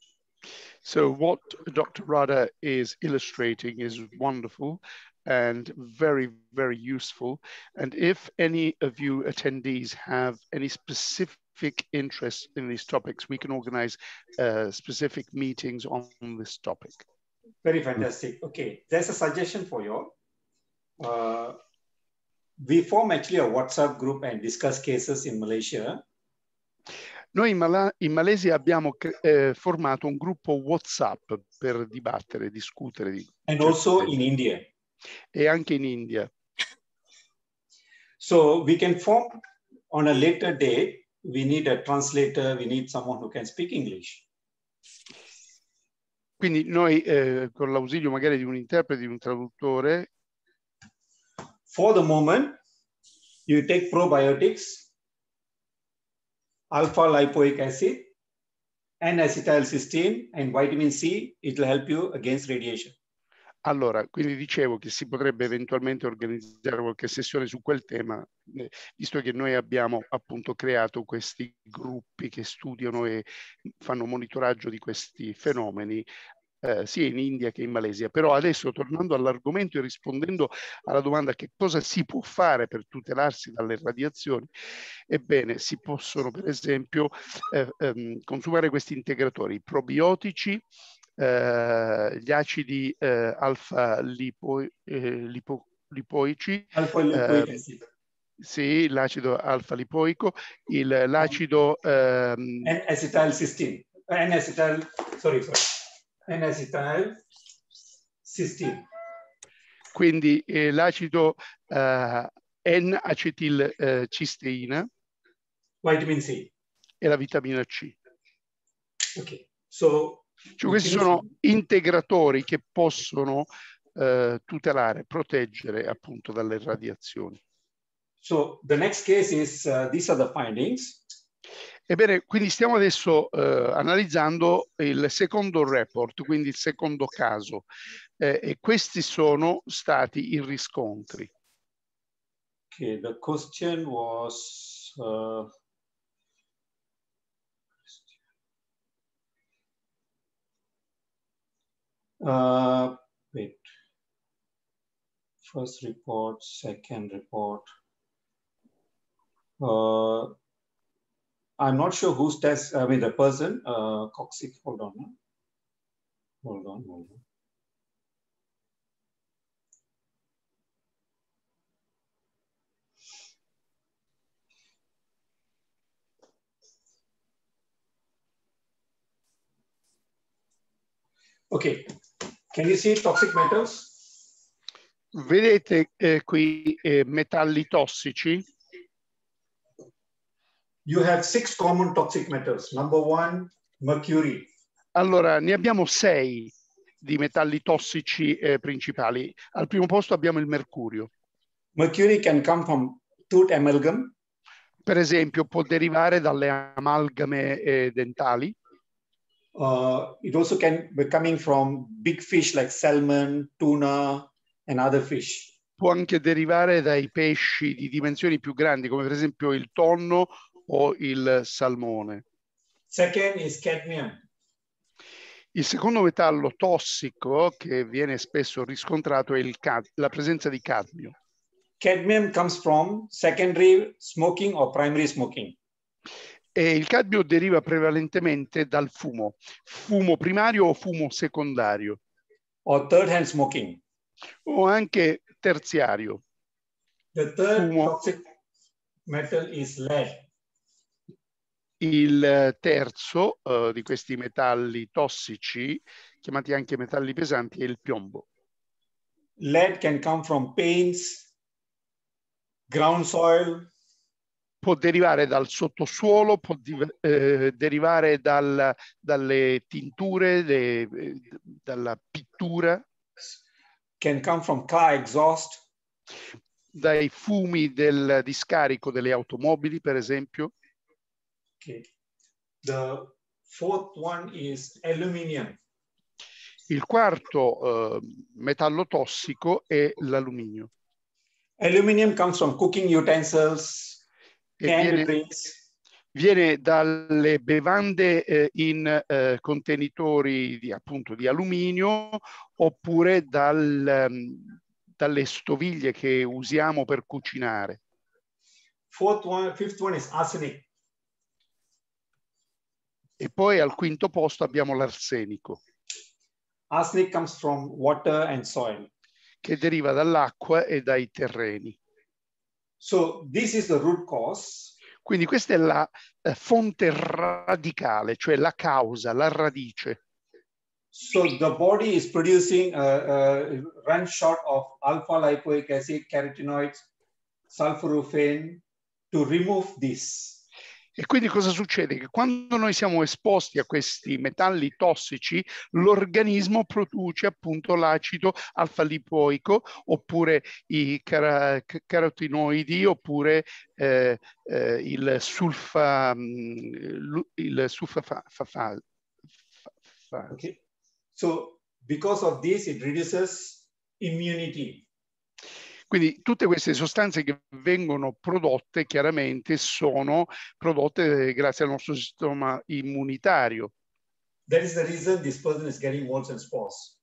So what Dr. Rada is illustrating is wonderful. And very, very useful. And if any of you attendees have any specific interest in these topics, we can organize uh, specific meetings on this topic. Very fantastic. Okay, there's a suggestion for you. Uh, we form actually a WhatsApp group and discuss cases in Malaysia. Noi in, Mal in Malesia abbiamo eh, formato un gruppo WhatsApp per dibattere, discutere. Di and also in India. E anche in India. So we can form on a later date, we need a translator, we need someone who can speak English. Quindi noi eh, con l'ausilio magari di un interprete, di un traduttore. For the moment, you take probiotics, alpha lipoic acid, and acetylcysteine and vitamin C. It will help you against radiation. Allora, quindi dicevo che si potrebbe eventualmente organizzare qualche sessione su quel tema, eh, visto che noi abbiamo appunto creato questi gruppi che studiano e fanno monitoraggio di questi fenomeni eh, sia in India che in Malesia. Però adesso tornando all'argomento e rispondendo alla domanda che cosa si può fare per tutelarsi dalle radiazioni, ebbene si possono per esempio eh, ehm, consumare questi integratori probiotici, eh, gli acidi eh, alfa lipo, eh, lipo, lipoici, alfa lipoici. Sì, l'acido alfa-lipoico, il- l'acido ehm, N-acetyl-cysteine. N-acetyl, sorry, sorry. N-acetyl cysteine. quindi eh, l'acido eh, N-acetilcisteina Vitamin C. e la vitamina C. Okay. So Cioè, questi sono integratori che possono eh, tutelare, proteggere appunto dalle radiazioni. So the next case is, uh, these are the findings. Ebbene, quindi stiamo adesso eh, analizzando il secondo report, quindi il secondo caso, eh, e questi sono stati i riscontri. Okay, the question was, uh, uh, wait, first report, second report. Uh, I'm not sure who's test, I mean, the person, uh, Coxic, hold on. Hold on, hold on. Okay, can you see toxic metals? Vedete eh, qui eh, metalli tossici? You have six common toxic metals. Number one, mercury. Allora, ne abbiamo sei di metalli tossici eh, principali. Al primo posto abbiamo il mercurio. Mercury can come from tooth amalgam. Per esempio, può derivare dalle amalgame eh, dentali, Uh, it also can be coming from big fish like salmon, tuna, and other fish. può anche derivare dai pesci di dimensioni più grandi, come per esempio il tonno o il salmone. Second is cadmium. Il secondo metallo tossico che viene spesso riscontrato è la presenza di cadmio. Cadmium comes from secondary smoking or primary smoking. E il cadmio deriva prevalentemente dal fumo, fumo primario o fumo secondario, or third hand smoking. o anche terziario. The third Fumo. toxic metal is lead. Il terzo eh, di questi metalli tossici, chiamati anche metalli pesanti, è il piombo. Lead can come from paints, ground soil, Può derivare dal sottosuolo, può eh, derivare dal- dalle tinture, de- eh, dalla pittura, can come from car exhaust, dai fumi del discarico delle automobili, per esempio. Okay. The fourth one is aluminium. Il quarto eh, metallo tossico è l'alluminio. Aluminium comes from cooking utensils, viene, viene dalle bevande eh, in eh, contenitori di, appunto di alluminio oppure dal, ehm, dalle stoviglie che usiamo per cucinare. Fourth one, fifth one is arsenic. E poi al quinto posto abbiamo l'arsenico, Arsenic comes from water and soil. che deriva dall'acqua e dai terreni. So this is the root cause. Quindi questa è la eh, fonte radicale, cioè la causa, la radice. So the body is producing, uh, uh, run short of alpha lipoic acid, carotenoids, sulforaphane to remove this. E quindi cosa succede? Che quando noi siamo esposti a questi metalli tossici, l'organismo produce appunto l'acido alfa-lipoico oppure i cara- ca- carotinoidi oppure eh, eh, il sulfa, lu- il sulfa fa- fa- fa- fa- Okay. So because of this, it reduces immunity. Quindi tutte queste sostanze che vengono prodotte chiaramente sono prodotte grazie al nostro sistema immunitario. That is the reason this person is getting molds and spores.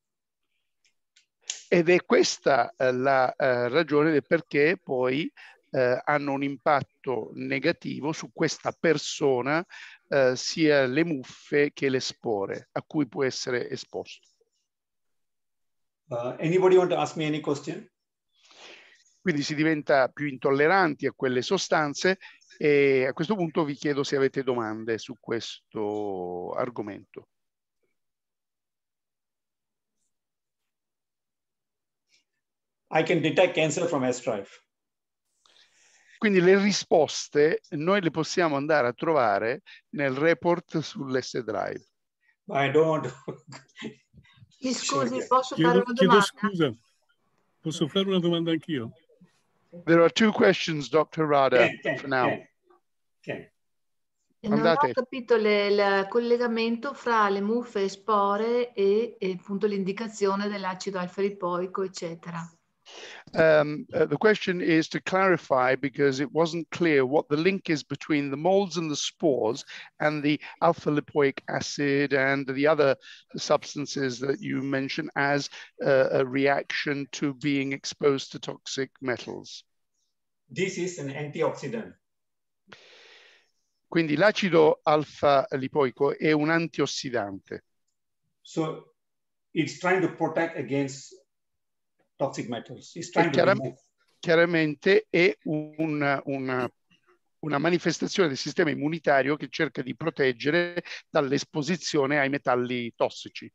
Ed è questa eh, la eh, ragione del perché poi eh, hanno un impatto negativo su questa persona, eh, sia le muffe che le spore a cui può essere esposto. Uh, anybody want to ask me any question? Quindi si diventa più intolleranti a quelle sostanze e a questo punto vi chiedo se avete domande su questo argomento. I can detect cancer from S-Drive. Quindi le risposte noi le possiamo andare a trovare nel report sull'S Drive. I don't. Mi scusi, posso chiedo, fare una chiedo domanda? scusa, posso fare una domanda anch'io? There are two questions, Dr. Rada, Ken, for now. Ken, Ken. E Non Andate. ho capito le- il collegamento fra le muffe e spore e, e appunto l'indicazione dell'acido alfa-lipoico, eccetera. Um, uh, the question is to clarify because it wasn't clear what the link is between the molds and the spores and the alpha lipoic acid and the other substances that you mentioned as uh, a reaction to being exposed to toxic metals. This is an antioxidant. Quindi l'acido alfa lipoico è un antiossidante. So it's trying to protect against toxic metals. It's E trying to chiaram- remove. chiaramente è una, una- una manifestazione del sistema immunitario che cerca di proteggere dall'esposizione ai metalli tossici.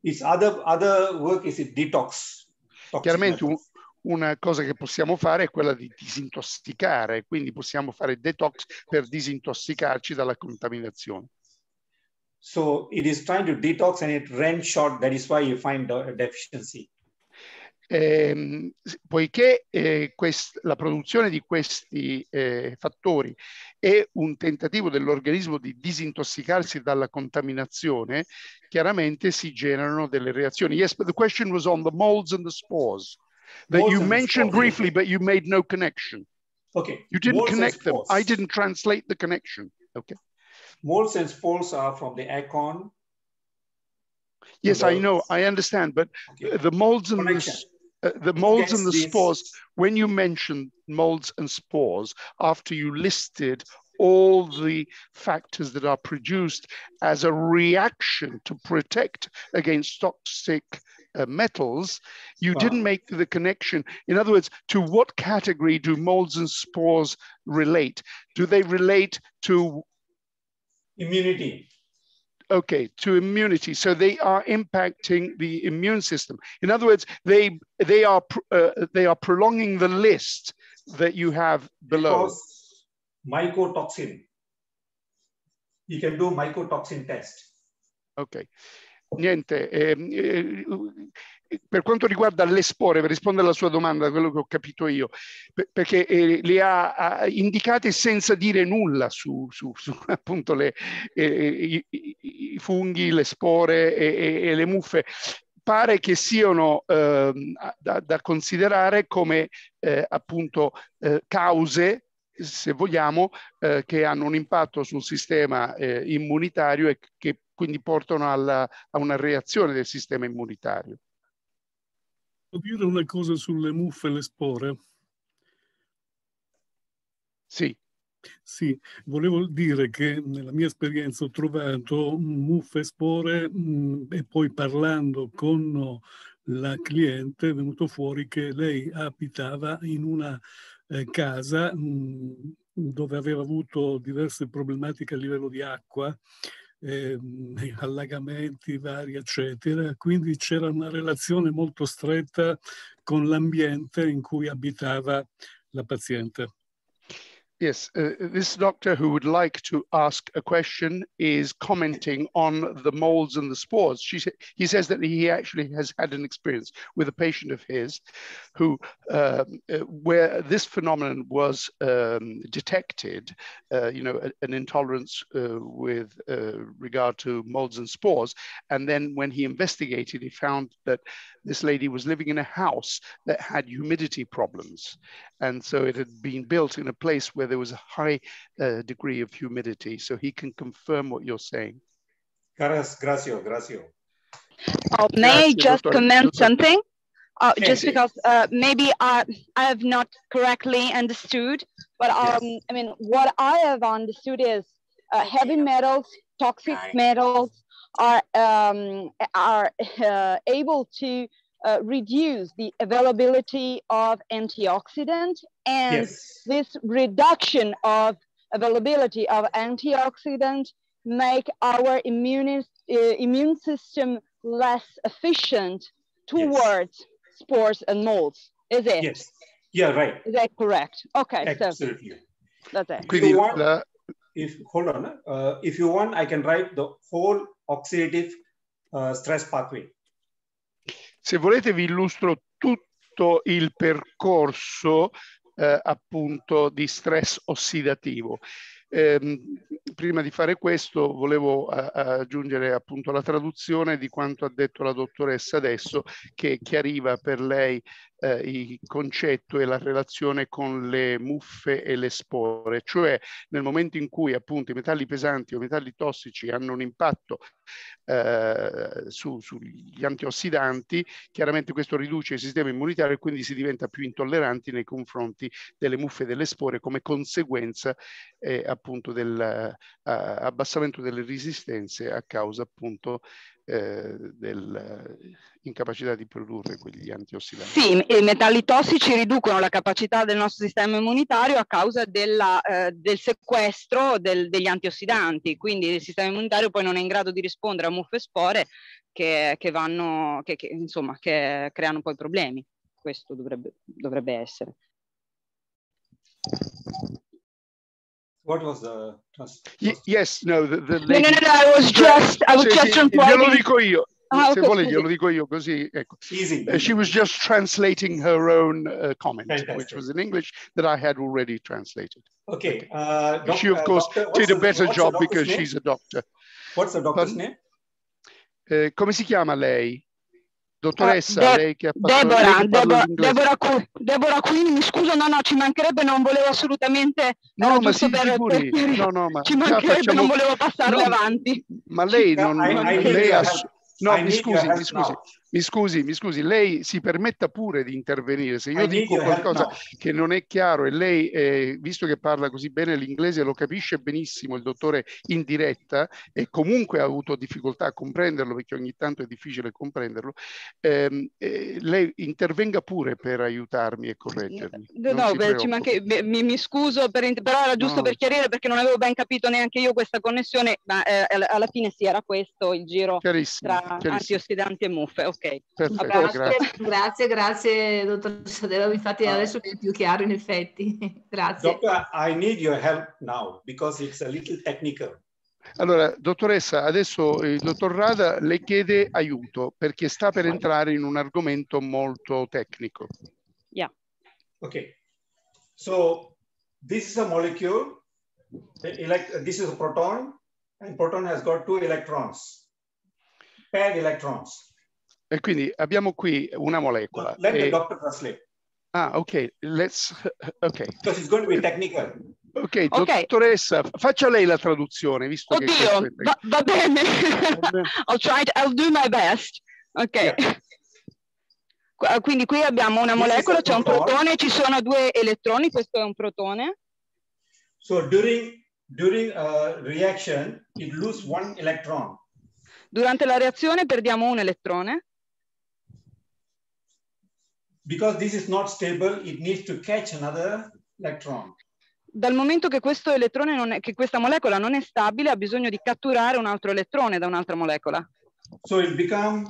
Its other other work is detox. toxic Chiaramente un- una cosa che possiamo fare è quella di disintossicare, quindi possiamo fare detox per disintossicarci dalla contaminazione. So it is trying to detox and it ran short. That is why you find the deficiency. S- poiché eh, quest- la produzione di questi eh, fattori è un tentativo dell'organismo di disintossicarsi dalla contaminazione, chiaramente si generano delle reazioni. Yes, but the question was on the molds and the spores that Molds you the mentioned spores. briefly, but you made no connection. Okay. You didn't Molds connect them. I didn't translate the connection. Okay. Molds and spores are from the acorn. Yes, I the- know. I understand. But Okay. the molds and the, Connection. s- uh, the molds and the this- spores, when you mentioned molds and spores, after you listed all the factors that are produced as a reaction to protect against toxic uh, metals, you Ah. didn't make the connection. In other words, to what category do molds and spores relate? Do they relate to Immunity. Okay to immunity so they are impacting the immune system in other words they they are uh, they are prolonging the list that you have below Because mycotoxin. You can do mycotoxin test. ok niente ehm, eh, per quanto riguarda le spore per rispondere alla sua domanda quello che ho capito io per- perché eh, le ha, indicate senza dire nulla su, su- su, appunto le, eh, i, i- funghi le spore e, e- e le muffe pare che siano ehm, da, da considerare come eh, appunto eh, cause se vogliamo, eh, che hanno un impatto sul sistema eh, immunitario e che quindi portano alla- a una reazione del sistema immunitario. Posso dire una cosa sulle muffe e le spore? Sì, Sì, volevo dire che nella mia esperienza ho trovato muffe e spore mh, e poi parlando con la cliente è venuto fuori che lei abitava in una eh, casa mh, dove aveva avuto diverse problematiche a livello di acqua, ehm, allagamenti vari, eccetera. Quindi c'era una relazione molto stretta con l'ambiente in cui abitava la paziente. Yes, uh, this doctor who would like to ask a question is commenting on the molds and the spores. She he says that he actually has had an experience with a patient of his who, um, uh, where this phenomenon was um, detected, uh, you know, a- an intolerance uh, with uh, regard to molds and spores. And then when he investigated, he found that this lady was living in a house that had humidity problems. And so it had been built in a place where there was a high uh, degree of humidity. So he can confirm what you're saying. Gracias, Gracio, Gracio. Uh, may I just dottor- comment something? Uh, just because uh, maybe I, I have not correctly understood, but um, I mean, what I have understood is uh, heavy metals, toxic metals are um, are uh, able to uh, reduce the availability of antioxidant and Yes. this reduction of availability of antioxidant make our immune, uh, immune system less efficient towards spores and molds. Is it? Yes. Yeah, right. Is that correct? Okay, so Absolutely. that's it. Quindi you want- If hold on, uh, if you want, I can write the whole oxidative uh, stress pathway. Se volete vi illustro tutto il percorso eh, appunto di stress ossidativo. Ehm, prima di fare questo volevo a- aggiungere appunto la traduzione di quanto ha detto la dottoressa adesso che chiariva per lei eh, il concetto e la relazione con le muffe e le spore, cioè nel momento in cui appunto i metalli pesanti o i metalli tossici hanno un impatto eh, su- sugli antiossidanti, chiaramente questo riduce il sistema immunitario e quindi si diventa più intolleranti nei confronti delle muffe e delle spore come conseguenza eh, appunto dell'abbassamento delle resistenze a causa appunto eh, dell'incapacità di produrre quegli antiossidanti. Sì, i metalli tossici riducono la capacità del nostro sistema immunitario a causa della, eh, del sequestro del- degli antiossidanti, quindi il sistema immunitario poi non è in grado di rispondere a muffe spore che, che vanno, che, che, insomma, che creano poi problemi. Questo dovrebbe, dovrebbe essere. What was the trans- Y- yes, no, the, the No, no, no, no, I was just, I was Sì, just sì, translating. glielo dico io. Ah, Se ok, vuole scusi. glielo dico io così, ecco. Easy. Uh, she was just translating her own uh, comment, which was in English that I had already translated. Okay. Uh, doc- she, of uh, course, doctor, did a better the job because name? she's a doctor. What's the doctor's Pardon? name? Eh, come si chiama lei? Dottoressa, De- lei che ha fatto Deborah, Deborah. Deborah, Qu- Deborah Queen, mi scuso, no, no, ci mancherebbe, non volevo assolutamente, No, ma si per, figuri, per- no, no, ma ci mancherebbe, facciamo- non volevo passarle No, avanti. Ma lei non, I- non- I lei ha, help. no, I mi scusi, mi scusi, now. Mi scusi, mi scusi, lei si permetta pure di intervenire. Se io need dico qualcosa che non è chiaro e lei, eh, visto che parla così bene l'inglese, lo capisce benissimo il dottore in diretta e comunque ha avuto difficoltà a comprenderlo perché ogni tanto è difficile comprenderlo, ehm, eh, lei intervenga pure per aiutarmi e correggermi. No, no, beh, manche- mi, mi scuso, per però era giusto No. per chiarire perché non avevo ben capito neanche io questa connessione, ma eh, alla alla fine sì, era questo il giro Chiarissimo, tra chiarissimo. antiossidanti e muffe, ok. Perfetto, Abbiamo- grazie. Grazie, grazie, dottoressa Della. Infatti Ah. adesso mi è più chiaro in effetti. Grazie. Doctor, I need your help now because it's a little technical. Allora, dottoressa, adesso il dottor Rada le chiede aiuto perché sta per entrare in un argomento molto tecnico. Yeah. Okay. So this is a molecule. This is a proton, and proton has got two electrons, paired electrons. E quindi abbiamo qui una molecola. Let the e- doctor translate ah, ok, let's, ok. because it's going to be technical. Ok, Ok. dottoressa, faccia lei la traduzione, visto che questo Oddio, va, va bene. I'll try to, I'll do my best. Ok. Qua- Quindi qui abbiamo una molecola, c'è un proton. protone, ci sono due elettroni, questo è un protone. So during during a reaction, it lose one electron. Durante la reazione perdiamo un elettrone. Because this is not stable, it needs to catch another electron. Dal momento che questo elettrone non è, che questa molecola non è stabile, ha bisogno di catturare un altro elettrone da un'altra molecola. So it become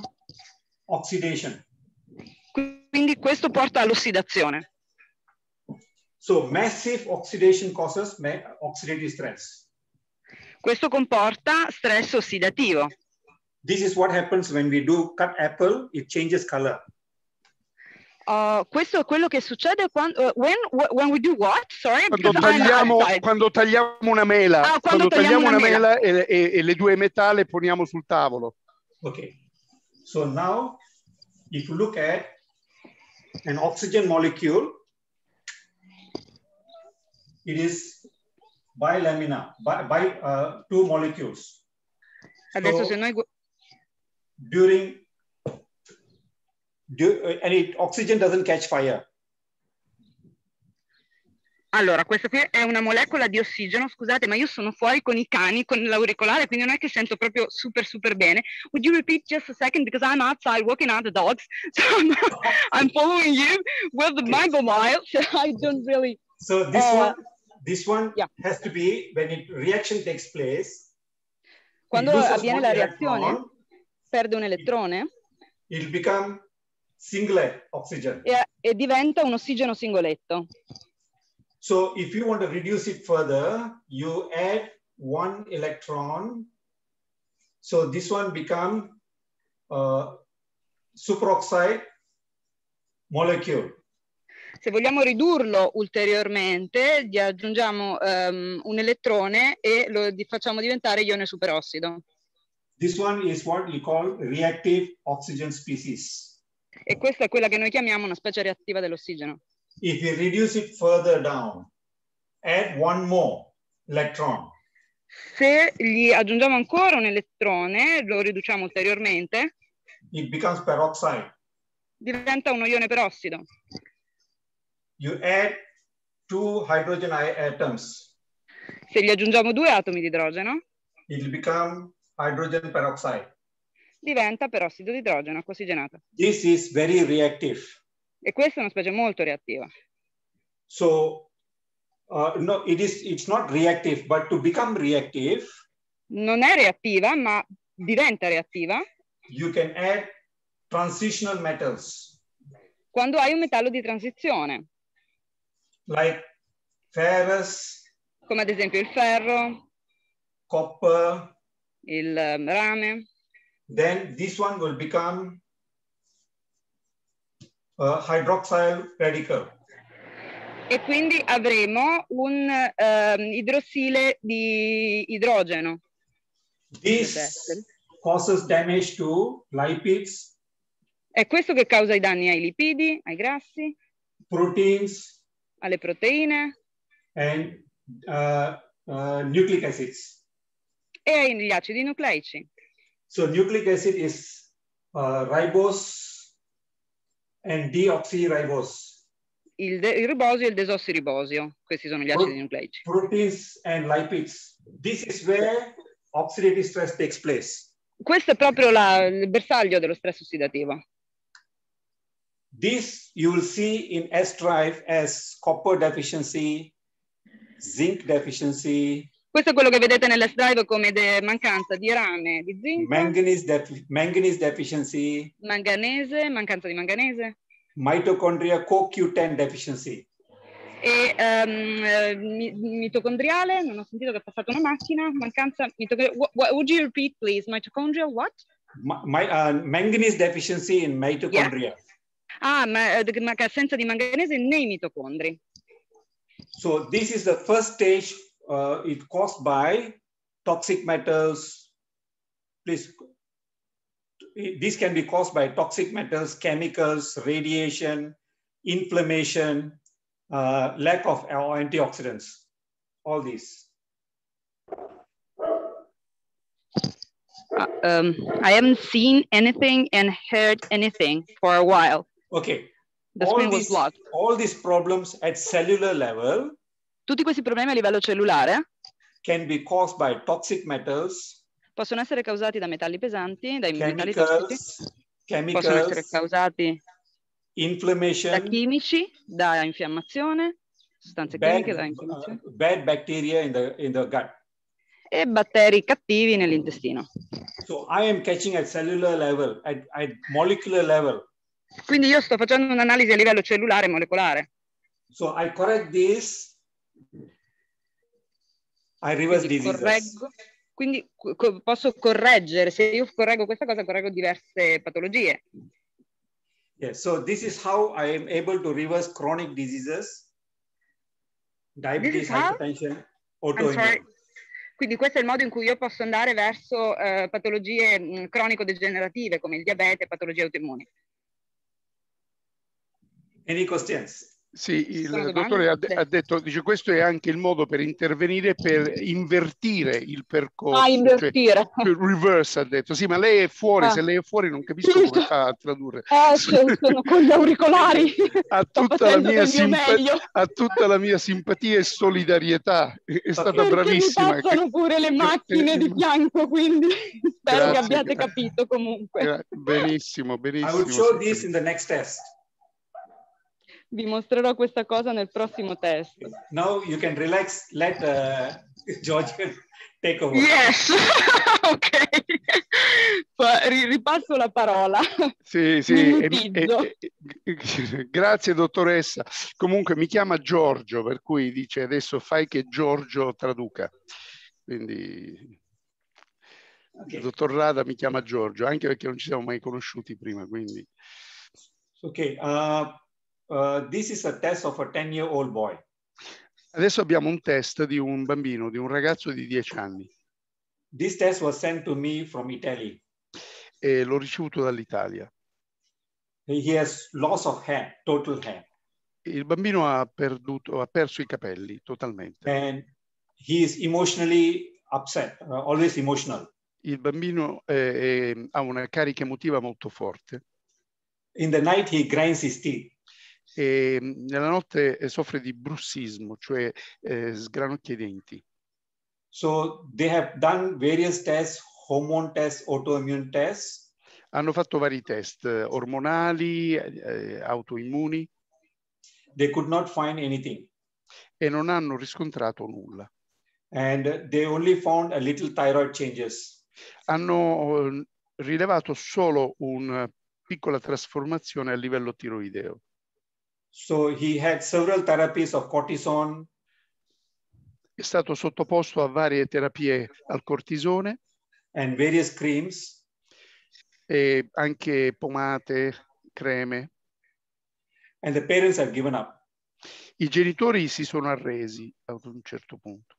oxidation. Quindi questo porta all'ossidazione. So massive oxidation causes oxidative stress. Questo comporta stress ossidativo. This is what happens when we do cut apple, it changes color. Uh, questo è quello che succede quando, uh, when, when we do what? Sorry, Quando tagliamo, quando tagliamo una mela, Ah, quando quando tagliamo tagliamo una una mela e, e- e le due metà le poniamo sul tavolo. Okay. So now, if you look at an oxygen molecule, it is bilamina, by, by uh, two molecules. Adesso So- se noi During, du- and it, oxygen doesn't catch fire. Allora, questa qui è una molecola di ossigeno, scusate, ma io sono fuori con i cani, con l'auricolare, quindi non è che sento proprio super, super bene. Would you repeat just a second? Because I'm outside walking out the dogs, so I'm, I'm following you with the mango mile, so I don't really... So this uh, one, this one yeah. has to be, when it reaction takes place, Quando avviene la reazione, electron, perde un elettrone, it become singlet oxygen. E, e diventa un ossigeno singoletto. So if you want to reduce it further, you add one electron. So this one become uh, superoxide molecule. Se vogliamo ridurlo ulteriormente, gli aggiungiamo um, un elettrone e lo facciamo diventare ione superossido. This one is what we call reactive oxygen species. E questa è quella che noi chiamiamo una specie reattiva dell'ossigeno. If we reduce it further down, add one more electron. Se gli aggiungiamo ancora un elettrone, lo riduciamo ulteriormente. It becomes peroxide. Diventa uno ione perossido. You add two hydrogen atoms. Se gli aggiungiamo due atomi di idrogeno. It will become hydrogen peroxide. Diventa perossido di idrogeno acqua ossigenata. This is very reactive. E questa è una specie molto reattiva. So, uh, no, it is, it's not reactive, but to become reactive. Non è reattiva, ma diventa reattiva. You can add transitional metals. Quando hai un metallo di transizione. Like ferrous. Come ad esempio il ferro. Copper. Il um, rame. Then this one will become uh, hydroxyl radical. E quindi avremo un um, idrossile di idrogeno. This causes damage to lipids. È questo che causa i danni ai lipidi, ai grassi, proteins, alle proteine and uh, uh, nucleic acids. E agli acidi nucleici. So nucleic acid is uh, ribose and deoxyribose. Il, de- il ribosio e il desossiribosio, questi sono gli acidi nucleici. Proteins and lipids. This is where oxidative stress takes place. Questo è proprio la, il bersaglio dello stress ossidativo. This you will see in S drive as copper deficiency, zinc deficiency. Questo è quello che vedete nell'S drive come de- mancanza di rame, di zinco. Manganese, def- manganese deficiency. Manganese, mancanza di manganese. Mitochondria CoQ10 deficiency. E um, mitocondriale, non ho sentito che è passata una macchina, mancanza mitocondriale. What, would you repeat please? Mitochondrial what? My, my, uh, manganese deficiency in mitochondria. Yeah. Ah, ma, ma assenza di manganese nei mitocondri. So this is the first stage uh, it caused by toxic metals. Please, this can be caused by toxic metals, chemicals, radiation, inflammation, uh, lack of antioxidants, all these. Uh, um, I haven't seen anything and heard anything for a while. Okay. The all screen was blocked. All these problems at cellular level Tutti questi problemi a livello cellulare can be caused by toxic metals, possono essere causati da metalli pesanti, dai metalli tossici, chemicals, possono essere causati da chimici, da infiammazione, sostanze bad, chimiche da infiammazione, uh, bad bacteria in the, in the gut. e batteri cattivi nell'intestino. So I am catching at cellular level, at, at molecular level. Quindi io sto facendo un'analisi a livello cellulare e molecolare. So I correct this I reverse quindi diseases. correggo, quindi co posso correggere, se io correggo questa cosa, correggo diverse patologie. Yeah, so this is how I am able to reverse chronic diseases, diabetes, hypertension, autoimmune. Quindi questo è il modo in cui io posso andare verso uh, patologie cronico-degenerative come il diabete e patologie autoimmuni. Any questions? Sì, il dottore ha, ha, detto, dice questo è anche il modo per intervenire per invertire il percorso. Ah, invertire. Cioè, reverse ha detto, sì, ma lei è fuori, ah. se lei è fuori non capisco sì. come fa a tradurre. Eh, sono con gli auricolari. ha, tutta la simpa- ha tutta la mia simpatia e solidarietà, è, è stata Perché bravissima. Mi passano pure le macchine di fianco, quindi spero grazie, che abbiate grazie. capito comunque. Benissimo, benissimo. I will show this in the next test. Vi mostrerò questa cosa nel prossimo test. Now you can relax, let uh, George take over. Yes, ok. Ripasso la parola. Sì, sì. E, e, e, grazie dottoressa. Comunque mi chiama Giorgio, per cui dice adesso fai che Giorgio traduca. Quindi okay. il dottor Rada mi chiama Giorgio, anche perché non ci siamo mai conosciuti prima, quindi... Ok, uh, Uh, this is a test of a 10-year-old boy. Adesso abbiamo un test di un bambino, di un ragazzo di 10 anni. This test was sent to me from Italy. E l'ho ricevuto dall'Italia. He has loss of hair, total hair. Il bambino ha, perduto, ha perso i capelli totalmente. And he is emotionally upset, uh, always emotional. Il bambino eh, eh, ha una carica emotiva molto forte. In the night he grinds his teeth e nella notte eh, soffre di brussismo, cioè eh, sgranocchia i denti. So they have done various tests, hormone tests, autoimmune tests. Hanno fatto vari test ormonali, eh, autoimmuni. They could not find anything. E non hanno riscontrato nulla. And they only found a little thyroid changes. Hanno eh, rilevato solo una piccola trasformazione a livello tiroideo. So he had several therapies of cortisone. È stato sottoposto a varie terapie al cortisone. And various creams. E anche pomate, creme. And the parents have given up. I genitori si sono arresi ad un certo punto.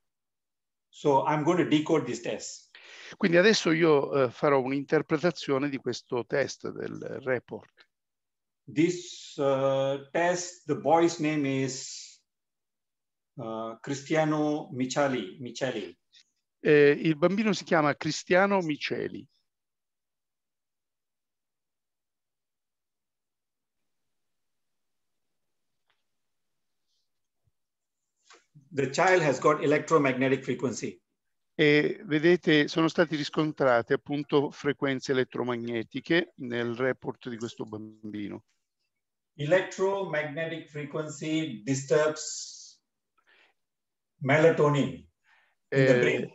So I'm going to decode this test. Quindi adesso io uh, farò un'interpretazione di questo test del report. This uh, test, the boy's name is uh, Cristiano Miceli. Micheli. Eh, il bambino si chiama Cristiano Miceli. The child has got electromagnetic frequency. E vedete, sono state riscontrate appunto frequenze elettromagnetiche nel report di questo bambino. Electromagnetic frequency disturbs melatonin. Eh,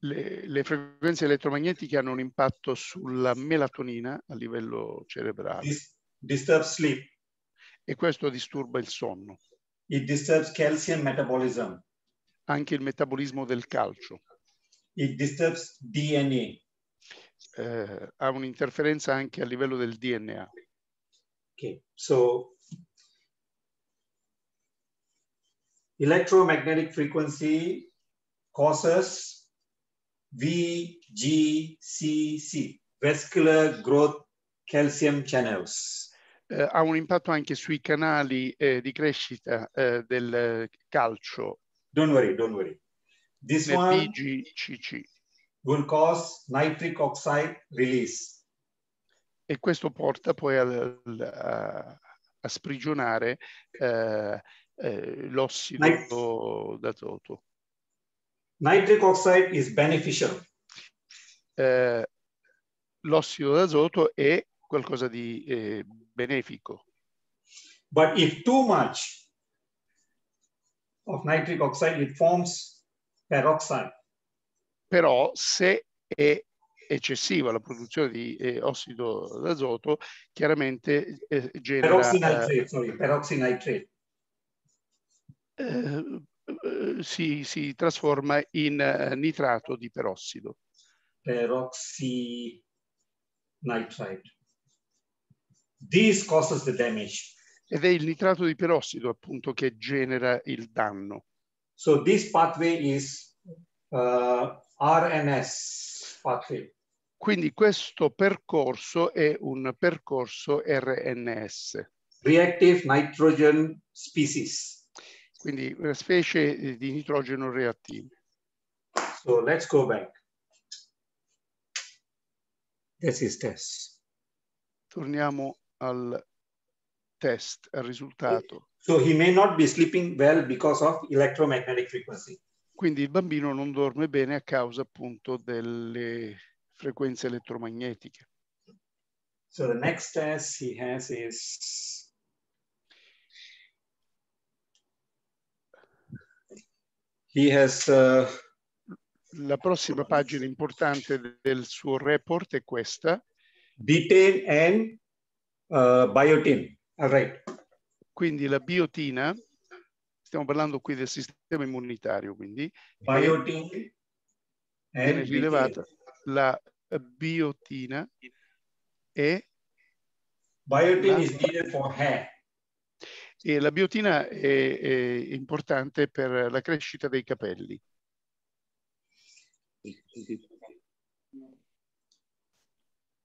le, le, frequenze elettromagnetiche hanno un impatto sulla melatonina a livello cerebrale. Dis disturbs sleep. E questo disturba il sonno. It disturbs calcium metabolism. Anche il metabolismo del calcio. It disturbs DNA. Eh, ha un'interferenza anche a livello del DNA. Okay, so electromagnetic frequency causes VGCC, vascular growth calcium channels. Eh, ha un impatto anche sui canali eh, di crescita eh, del calcio. Don't worry, don't worry. This one VGCC. will cause nitric oxide release e questo porta poi a, a, a sprigionare eh, eh, l'ossido d'azoto. Nitric oxide is beneficial. Eh, l'ossido d'azoto è qualcosa di eh, benefico. But if too much of nitric oxide, it forms peroxide. Però se è eccessiva la produzione di eh, ossido d'azoto chiaramente eh, genera... Peroxynitrate, eh, sorry, peroxynitrate. Eh, eh, si, si, trasforma in uh, nitrato di perossido. Peroxynitrate. This causes the damage. Ed è il nitrato di perossido appunto che genera il danno. So this pathway is uh, RNS pathway. Quindi questo percorso è un percorso RNS. reactive nitrogen species. Quindi una specie di nitrogeno reattivo. So let's go back. This is test. Torniamo al test, al risultato. So he may not be sleeping well because of electromagnetic frequency. Quindi il bambino non dorme bene a causa appunto delle frequenze elettromagnetiche. So the next test he has is he has uh, La prossima pagina importante del suo report è questa. betaine and uh, biotin. All right. Quindi la biotina, stiamo parlando qui del sistema immunitario, quindi Biotin viene rilevata la biotina e Biotin is needed for hair. E la biotina è, è importante per la crescita dei capelli.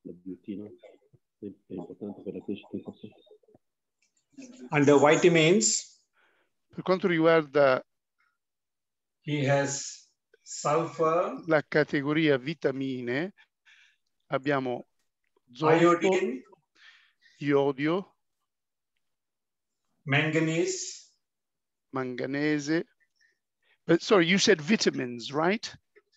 La biotina è è importante per la crescita dei capelli. Under vitamins, uh, Per quanto riguarda he has sulfur, la categoria vitamine, abbiamo zolfo, iodine, iodio, manganese, manganese. But sorry, you said vitamins, right?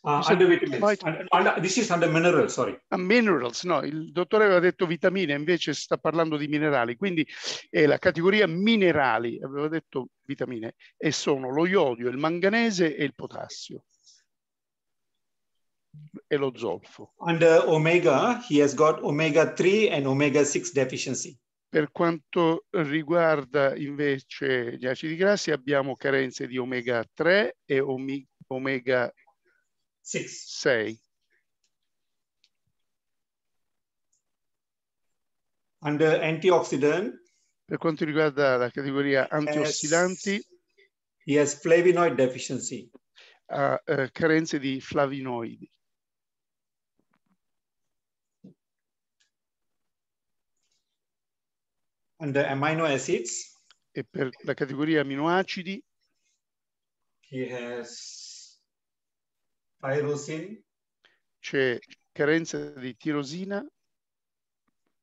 Uh, under vitamins. under- this is under minerals, sorry. Ah, minerals, no, il dottore aveva detto vitamine, invece sta parlando di minerali, quindi è la categoria minerali, aveva detto vitamine, e sono lo iodio, il manganese e il potassio e lo zolfo. Under omega, he has got omega 3 and omega 6 deficiency. Per quanto riguarda invece gli acidi grassi, abbiamo carenze di omega 3 e omega 6. 6. Under antioxidant, Per quanto riguarda la categoria antiossidanti, he has flavonoid deficiency. ha eh, carenze di flavinoidi. Under amino acids, E per la categoria aminoacidi he has tyrosine, c'è carenza di tirosina,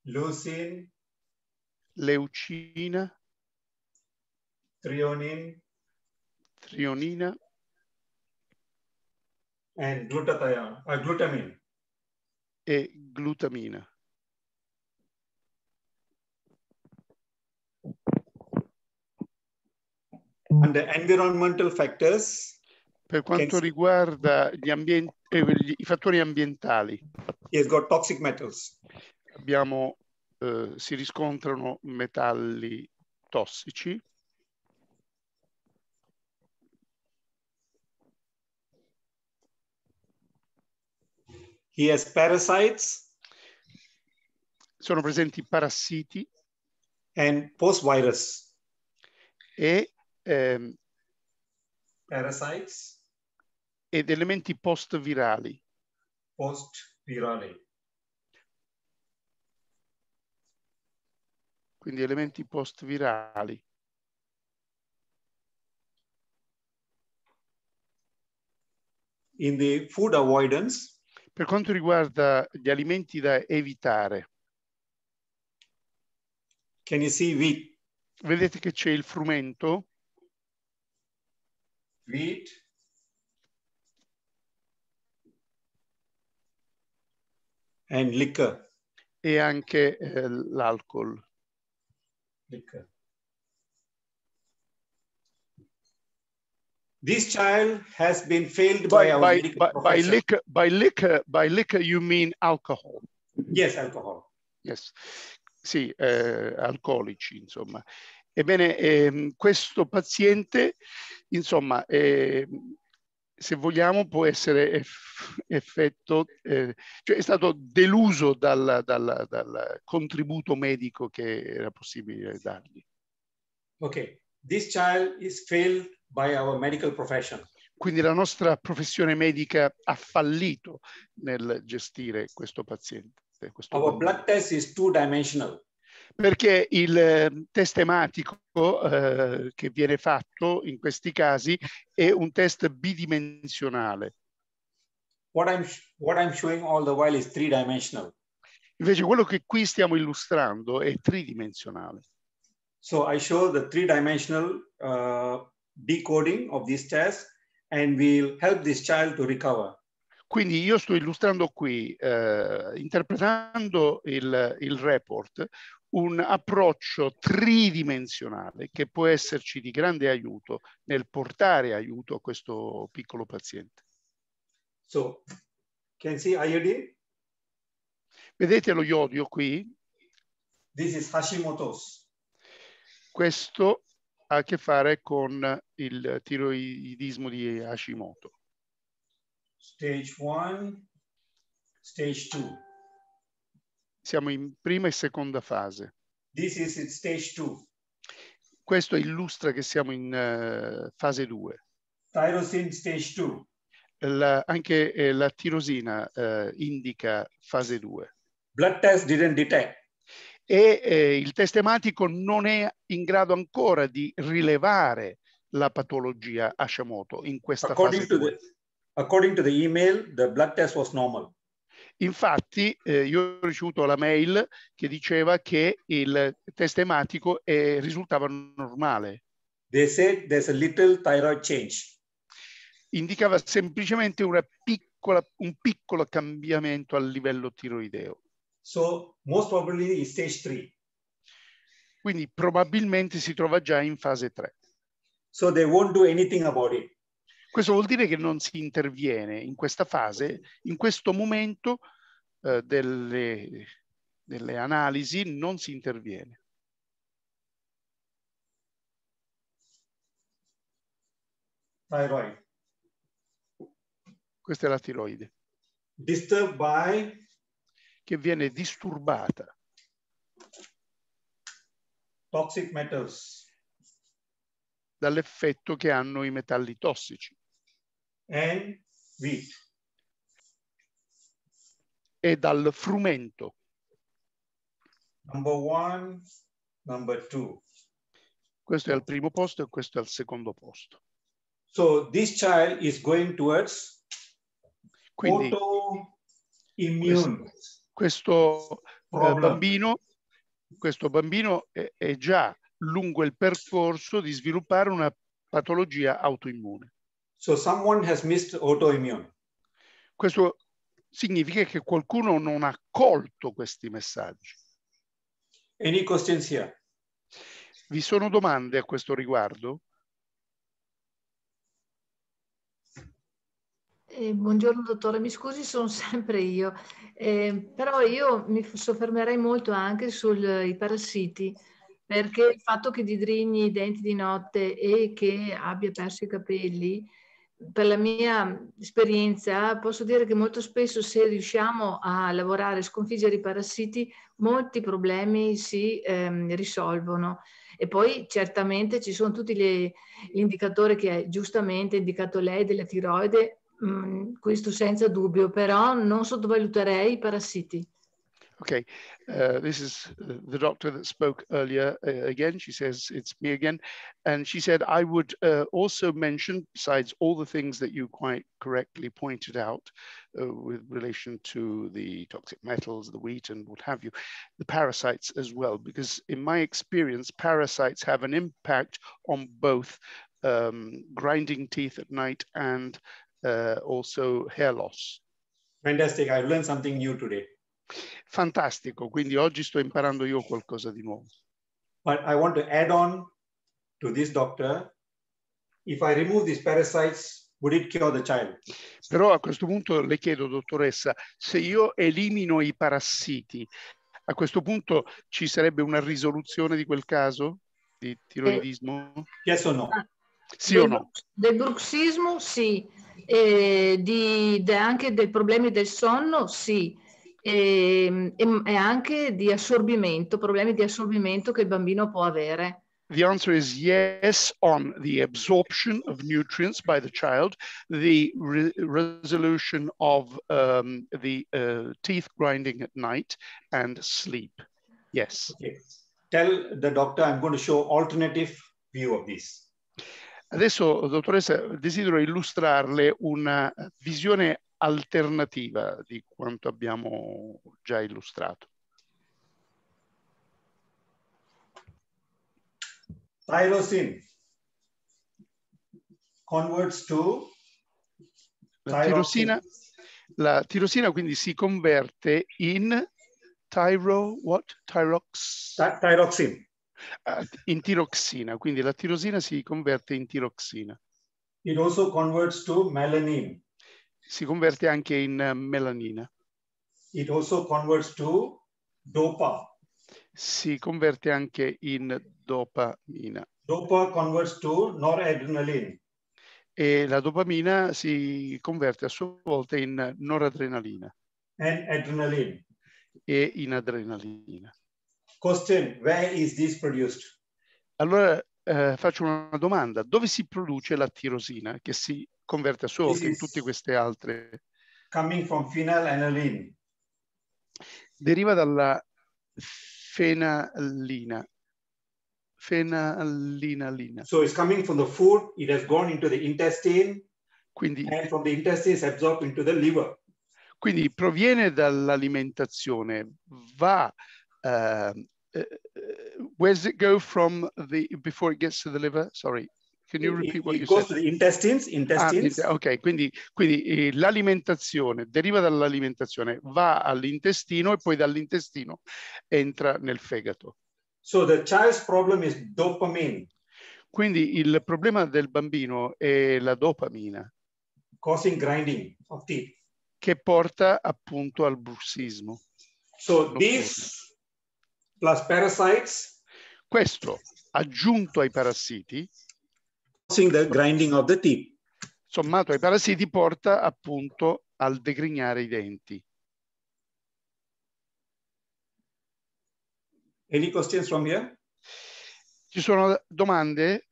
leucine, leucina, threonine, trionina. And glutathione, uh, glutamine. e glutamina. Under environmental factors, Per quanto riguarda gli ambien- eh, i fattori ambientali, has got toxic metals. abbiamo, eh, si riscontrano metalli tossici, He has parasites. Sono presenti parassiti. And post-virus. e, ehm, Parasites, ed elementi post-virali. post-virale. quindi elementi post-virali. In the food avoidance, Per quanto riguarda gli alimenti da evitare, can you see wheat? vedete che c'è il frumento, Wheat, and liquor. e anche eh, l'alcol. liquor. This child has been failed by, By, our by, medical by, by liquor, by, liquor, by liquor you mean alcohol. Yes, alcohol. Yes. Sì, eh, alcolici, insomma. Ebbene, ehm, questo paziente, insomma, ehm, se vogliamo, può essere eff- effetto, eh, cioè è stato deluso dal, dal- dal contributo medico che era possibile dargli. Okay. This child is failed by our medical profession. Quindi la nostra professione medica ha fallito nel gestire questo paziente. Questo Our bambino. blood test is two dimensional. Perché il eh, test tematico eh, che viene fatto in questi casi è un test bidimensionale. What I'm, what I'm showing all the while is three-dimensional. Invece quello che qui stiamo illustrando è tridimensionale. So I show the three-dimensional uh, decoding of this test and we'll help this child to recover. Quindi io sto illustrando qui, eh, interpretando il, il report, un approccio tridimensionale che può esserci di grande aiuto nel portare aiuto a questo piccolo paziente. So, can see iodine? Vedete lo iodio qui? This is Hashimoto's. Questo ha a che fare con il tiroidismo di Hashimoto. Stage 1, stage 2. Siamo in prima e seconda fase. This is in stage 2. Questo illustra che siamo in uh, fase 2. Tyrosine stage 2. La, anche eh, la tirosina uh, indica fase 2. Blood test didn't detect. E eh, il test tematico non è in grado ancora di rilevare la patologia Hashimoto in questa according fase to 2. the, according to the email, the blood test was normal. Infatti, eh, io ho ricevuto la mail che diceva che il test tematico eh, risultava normale. They said there's a little thyroid change. Indicava semplicemente piccola, un piccolo cambiamento a livello tiroideo. So most probably is stage 3. Quindi probabilmente si trova già in fase 3. So they won't do anything about it. Questo vuol dire che non si interviene in questa fase, in questo momento eh, delle, delle analisi non si interviene. Thyroid. Questa è la tiroide Disturbed by che viene disturbata toxic metals dall'effetto che hanno i metalli tossici and wheat. E dal frumento. Number one, number two. Questo è al primo posto e questo è al secondo posto. So this child is going towards Quindi autoimmune. questo eh, Problem. bambino, questo bambino è, è già lungo il percorso di sviluppare una patologia autoimmune. So someone has missed autoimmune. Questo significa che qualcuno non ha colto questi messaggi. Questions here? Vi sono domande a questo riguardo? Eh, buongiorno dottore, mi scusi, sono sempre io, Eh, però io mi soffermerei molto anche sui parassiti, perché il fatto che digrigni i denti di notte e che abbia perso i capelli, per la mia esperienza posso dire che molto spesso se riusciamo a lavorare, a sconfiggere i parassiti, molti problemi si ehm, risolvono. E poi certamente ci sono tutti gli indicatori che giustamente ha indicato lei della tiroide, Mm, questo senza dubbio, però non sottovaluterei i parassiti. Okay, uh, this is uh, the doctor that spoke earlier uh, again. She says, it's me again. And she said, I would uh, also mention, besides all the things that you quite correctly pointed out uh, with relation to the toxic metals, the wheat and what have you, the parasites as well, because in my experience, parasites have an impact on both um, grinding teeth at night and uh, also hair loss. Fantastic. I've learned something new today. Fantastico, quindi oggi sto imparando io qualcosa di nuovo. But I want to add on to this doctor. If I remove these parasites, would it cure the child? Però a questo punto le chiedo, dottoressa, se io elimino i parassiti, a questo punto ci sarebbe una risoluzione di quel caso di tiroidismo? Yes or no? Sì o no? Del bruxismo sì, e di, de- anche dei problemi del sonno sì, e, e- e anche di assorbimento, problemi di assorbimento che il bambino può avere. The answer is yes on the absorption of nutrients by the child, the re- resolution of um, the uh, teeth grinding at night, and sleep. Yes. Okay. Tell the doctor I'm going to show alternative view of this. Adesso, dottoressa, desidero illustrarle una visione alternativa di quanto abbiamo già illustrato. Tyrosine converts to La tirosina, la tirosina quindi si converte in tyro, what? Tyrox? Ty- thyroxine. Ah, in tiroxina, quindi la tirosina si converte in tiroxina. It also converts to melanin. Si converte anche in eh, melanina. It also converts to dopa. Si converte anche in dopamina. Dopa converts to noradrenaline. E la dopamina si converte a sua volta in noradrenalina and adrenaline. e in adrenalina. Question, where is this produced? Allora eh, faccio una domanda. Dove si produce la tirosina che si converte a sua volta in is- tutte queste altre? Coming from phenylalanine. Deriva dalla fenalina. Fenalinalina. So it's coming from the food, it has gone into the intestine, Quindi, and from the intestine it's absorbed into the liver. quindi proviene dall'alimentazione, va... eh, where does it go from the, before it gets to the liver? Sorry, can you It, repeat what it you goes said? to the intestines, Ah, intestines, ok, quindi, quindi eh, l'alimentazione deriva dall'alimentazione, va all'intestino e poi dall'intestino entra nel fegato. So the child's problem is dopamine, Quindi il problema del bambino è la dopamina causing grinding of teeth. che porta appunto al bruxismo. So these plus parasites Questo aggiunto ai parassiti, the grinding of the teeth. sommato ai parassiti, porta appunto al degrignare i denti. Any questions from here? Ci sono domande?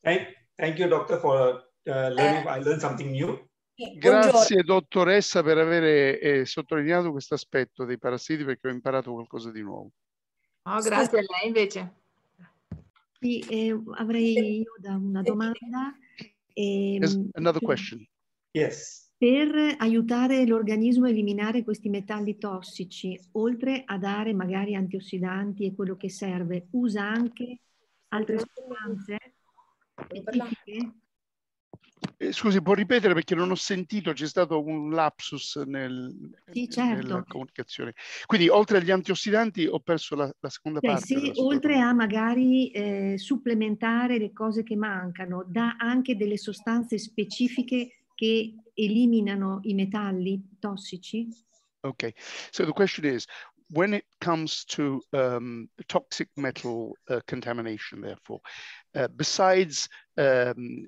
Thank, thank you, doctor, for uh, learning. I learned something new. Grazie dottoressa per aver eh, sottolineato questo aspetto dei parassiti perché ho imparato qualcosa di nuovo. No, grazie a lei invece. Sì, eh, avrei io da una domanda. Ehm, another question. Yes. Per aiutare l'organismo a eliminare questi metalli tossici, oltre a dare magari antiossidanti e quello che serve, usa anche altre sostanze specifiche? Eh, scusi, può ripetere perché non ho sentito, c'è stato un lapsus nel, Sì, certo. nella comunicazione. Quindi oltre agli antiossidanti ho perso la, la seconda Cioè, parte. sua oltre a magari eh, supplementare le cose che mancano, dà anche delle sostanze specifiche che eliminano i metalli tossici? Okay, so the question is, when it comes to um, toxic metal uh, contamination, therefore, uh, besides um,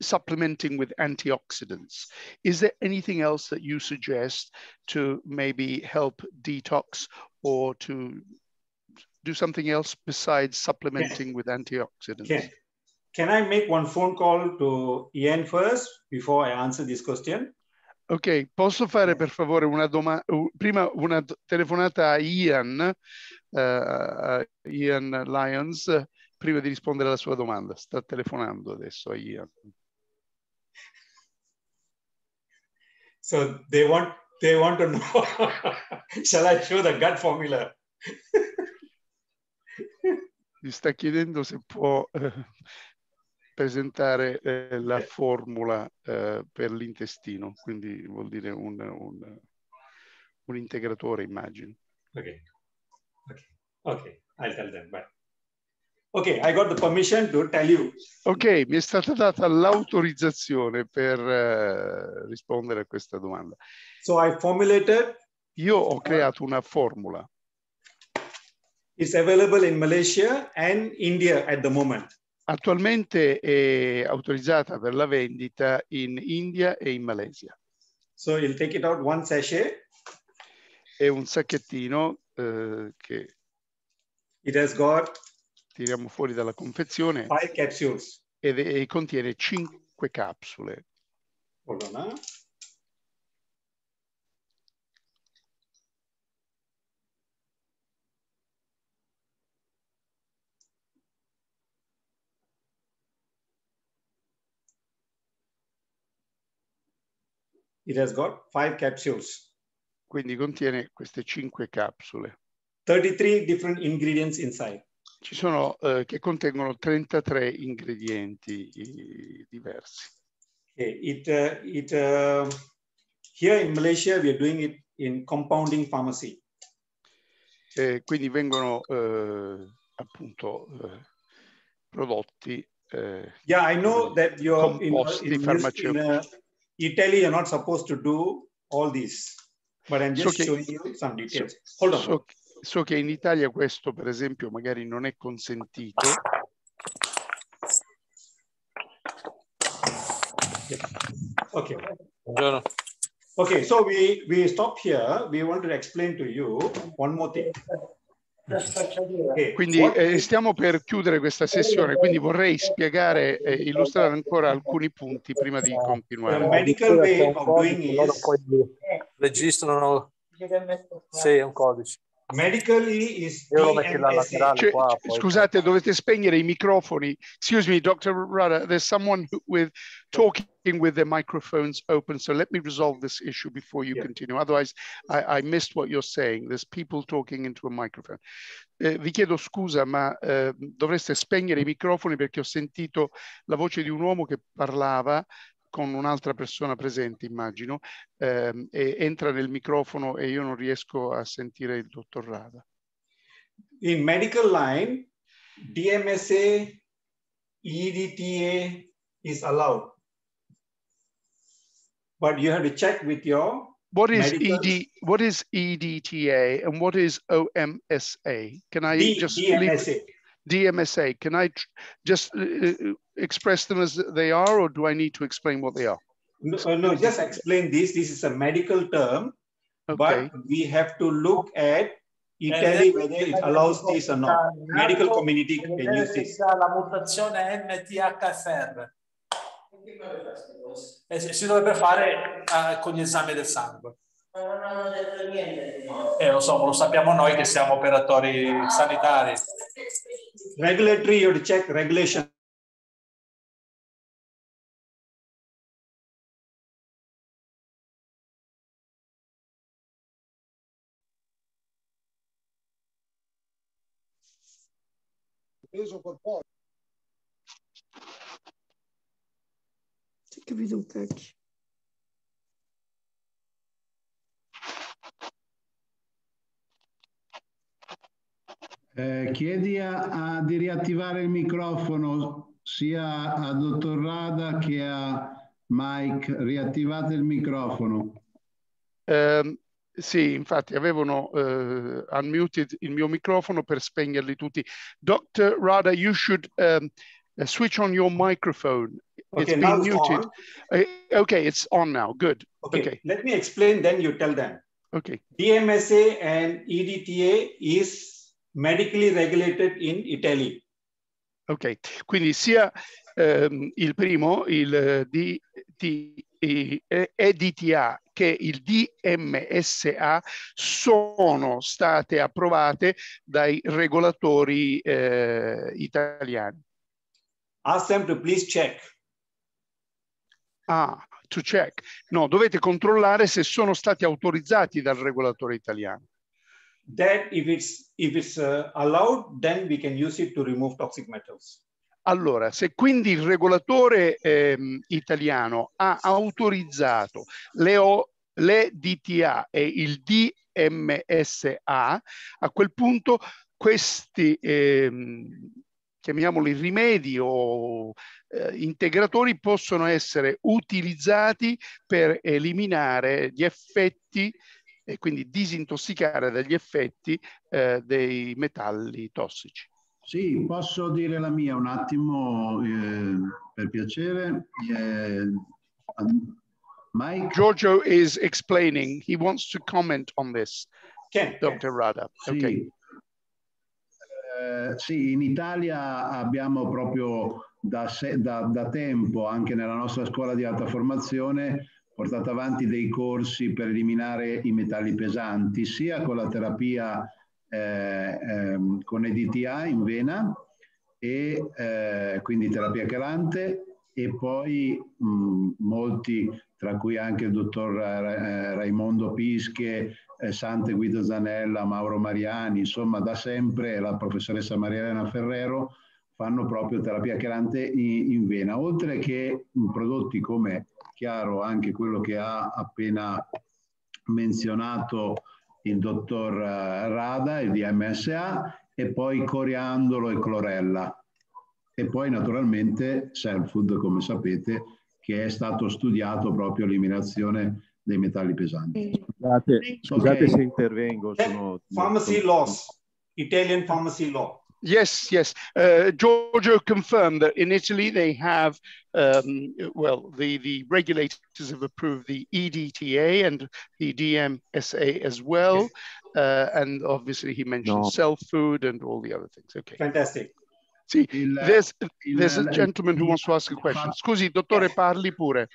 supplementing with antioxidants, is there anything else that you suggest to maybe help detox or to do something else besides supplementing with antioxidants? Can, can I make one phone call to Ian first before I answer this question? Ok, posso fare per favore una domanda, prima una telefonata a Ian, eh, a Ian Lyons, prima di rispondere alla sua domanda. Sta telefonando adesso a Ian. So they want they want to know. Shall I show the gut formula? Gli sta chiedendo se può eh, presentare eh, la formula eh, per l'intestino, quindi vuol dire un, un- un integratore, immagino. Okay. Okay. Okay. I'll tell them. Bye. Okay, I got the permission to tell you. Ok, mi è stata data l'autorizzazione per eh, rispondere a questa domanda. So I formulated. Io ho creato una formula. It's available in Malaysia and India at the moment. Attualmente è autorizzata per la vendita in India e in Malesia. So you'll take it out one sachet. È un sacchettino eh, che It has got tiriamo fuori dalla confezione Five ed, e contiene cinque capsule. Hold on. Ah. It has got five capsules. Quindi contiene queste cinque capsule. 33 different ingredients inside. Ci sono eh, che contengono 33 ingredienti i, diversi. Okay. It, uh, it, uh, here in Malaysia, we are doing it in compounding pharmacy. E quindi vengono eh, appunto eh, prodotti eh, yeah, I know that you're in, composti in, farmaceutici. in uh, Italy, you're not supposed to do all this, but I'm just So che- showing you some details. Hold on. So, so che in Italia questo, per esempio, magari non è consentito. Okay. Okay, so we, we stop here. We want to explain to you one more thing. Okay, Quindi eh, stiamo per chiudere questa sessione, quindi vorrei spiegare e illustrare ancora alcuni punti prima di the continuare. medical way of doing is registrano sì, è un codice. Medically is Cioè, qua, poi. scusate, dovete spegnere i microfoni. Excuse me, Dr. Rada, there's someone who- with talking with their microphones open, so let me resolve this issue before you continue. Otherwise, I, I missed what you're saying. There's people talking into a microphone. Eh, vi chiedo scusa, ma eh, dovreste spegnere i microfoni perché ho sentito la voce di un uomo che parlava con un'altra persona presente, immagino, ehm, entra nel microfono e io non riesco a sentire il dottor Rada. In medical line, DMSA, EDTA is allowed. But you have to check with your What is medical- ED? What is EDTA and what is OMSA? Can I D- just DMSA. DMSA? Can I tr- just uh, uh, express them as they are, or do I need to explain what they are? No, uh, no, just explain this. This is a medical term, but we have to look at Italy whether it allows this or not. Medical community can use this. La mutazione MTHFR. E si si dovrebbe fare eh, con gli esami del sangue. Eh, lo so, lo sappiamo noi che siamo operatori sanitari. Regulatory, to check regulation. peso corporeo. C'è capito un cacchio. Eh, chiedi a, a- di riattivare il microfono sia a dottor Rada che a Mike. Riattivate il microfono. Ehm, sì, infatti avevano eh, unmuted il mio microfono per spegnerli tutti. Dr. Rada, you should um, uh, switch on your microphone. Okay, it's been it's muted. Uh, okay, it's on now. Good. Okay, Okay. let me explain, then you tell them. Okay. DMSA and EDTA is medically regulated in Italy. Ok, quindi sia ehm, il primo, il eh, eh, EDTA che il DMSA sono state approvate dai regolatori eh, italiani. Ask them to please check. Ah, to check. No, dovete controllare se sono stati autorizzati dal regolatore italiano. That if it's if it's uh, allowed, then we can use it to remove toxic metals. Allora, se quindi il regolatore ehm, italiano ha autorizzato le, O- le DTA e il DMSA, a quel punto questi, ehm, chiamiamoli rimedi o eh, integratori, possono essere utilizzati per eliminare gli effetti e quindi disintossicare dagli effetti eh, dei metalli tossici. Sì, posso dire la mia un attimo, eh, per piacere. Eh, Mike? Giorgio is explaining. He wants to comment on this. Ken, Dr. Rada. Sì. Okay. Eh, sì, in Italia abbiamo proprio da, se- da- da tempo, anche nella nostra scuola di alta formazione, portato avanti dei corsi per eliminare i metalli pesanti, sia con la terapia eh, ehm, con EDTA in vena, e eh, quindi terapia calante, e poi mh, molti, tra cui anche il dottor eh, Raimondo Pische, eh, Sante Guido Zanella, Mauro Mariani, insomma da sempre la professoressa Maria Elena Ferrero fanno proprio terapia chelante in, in vena, oltre che prodotti come chiaro anche quello che ha appena menzionato il dottor eh, Rada, il DMSA, e poi coriandolo e clorella. E poi naturalmente Selfood, come sapete, che è stato studiato proprio l'eliminazione dei metalli pesanti. Scusate, scusate okay. se intervengo. Sono... Pharmacy laws, Italian pharmacy law. Yes, yes. Uh, Giorgio confirmed that in Italy they have, um, well, the, the regulators have approved the EDTA and the DMSA as well. Uh, and obviously he mentioned no. self food and all the other things. Okay. Fantastic. Sì, there's, there's a gentleman who wants to ask a question. Scusi, dottore, parli pure.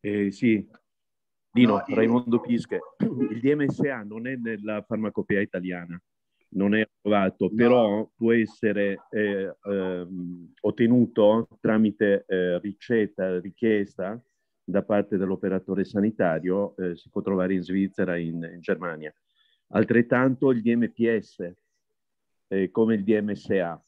Eh, sì, Dino, no, Raimondo Pische. Il DMSA non è nella farmacopea italiana non è approvato, no. però può essere eh, eh, ottenuto tramite eh, ricetta, richiesta da parte dell'operatore sanitario, eh, si può trovare in Svizzera e in, in, Germania. Altrettanto il DMPS, eh, come il DMSA.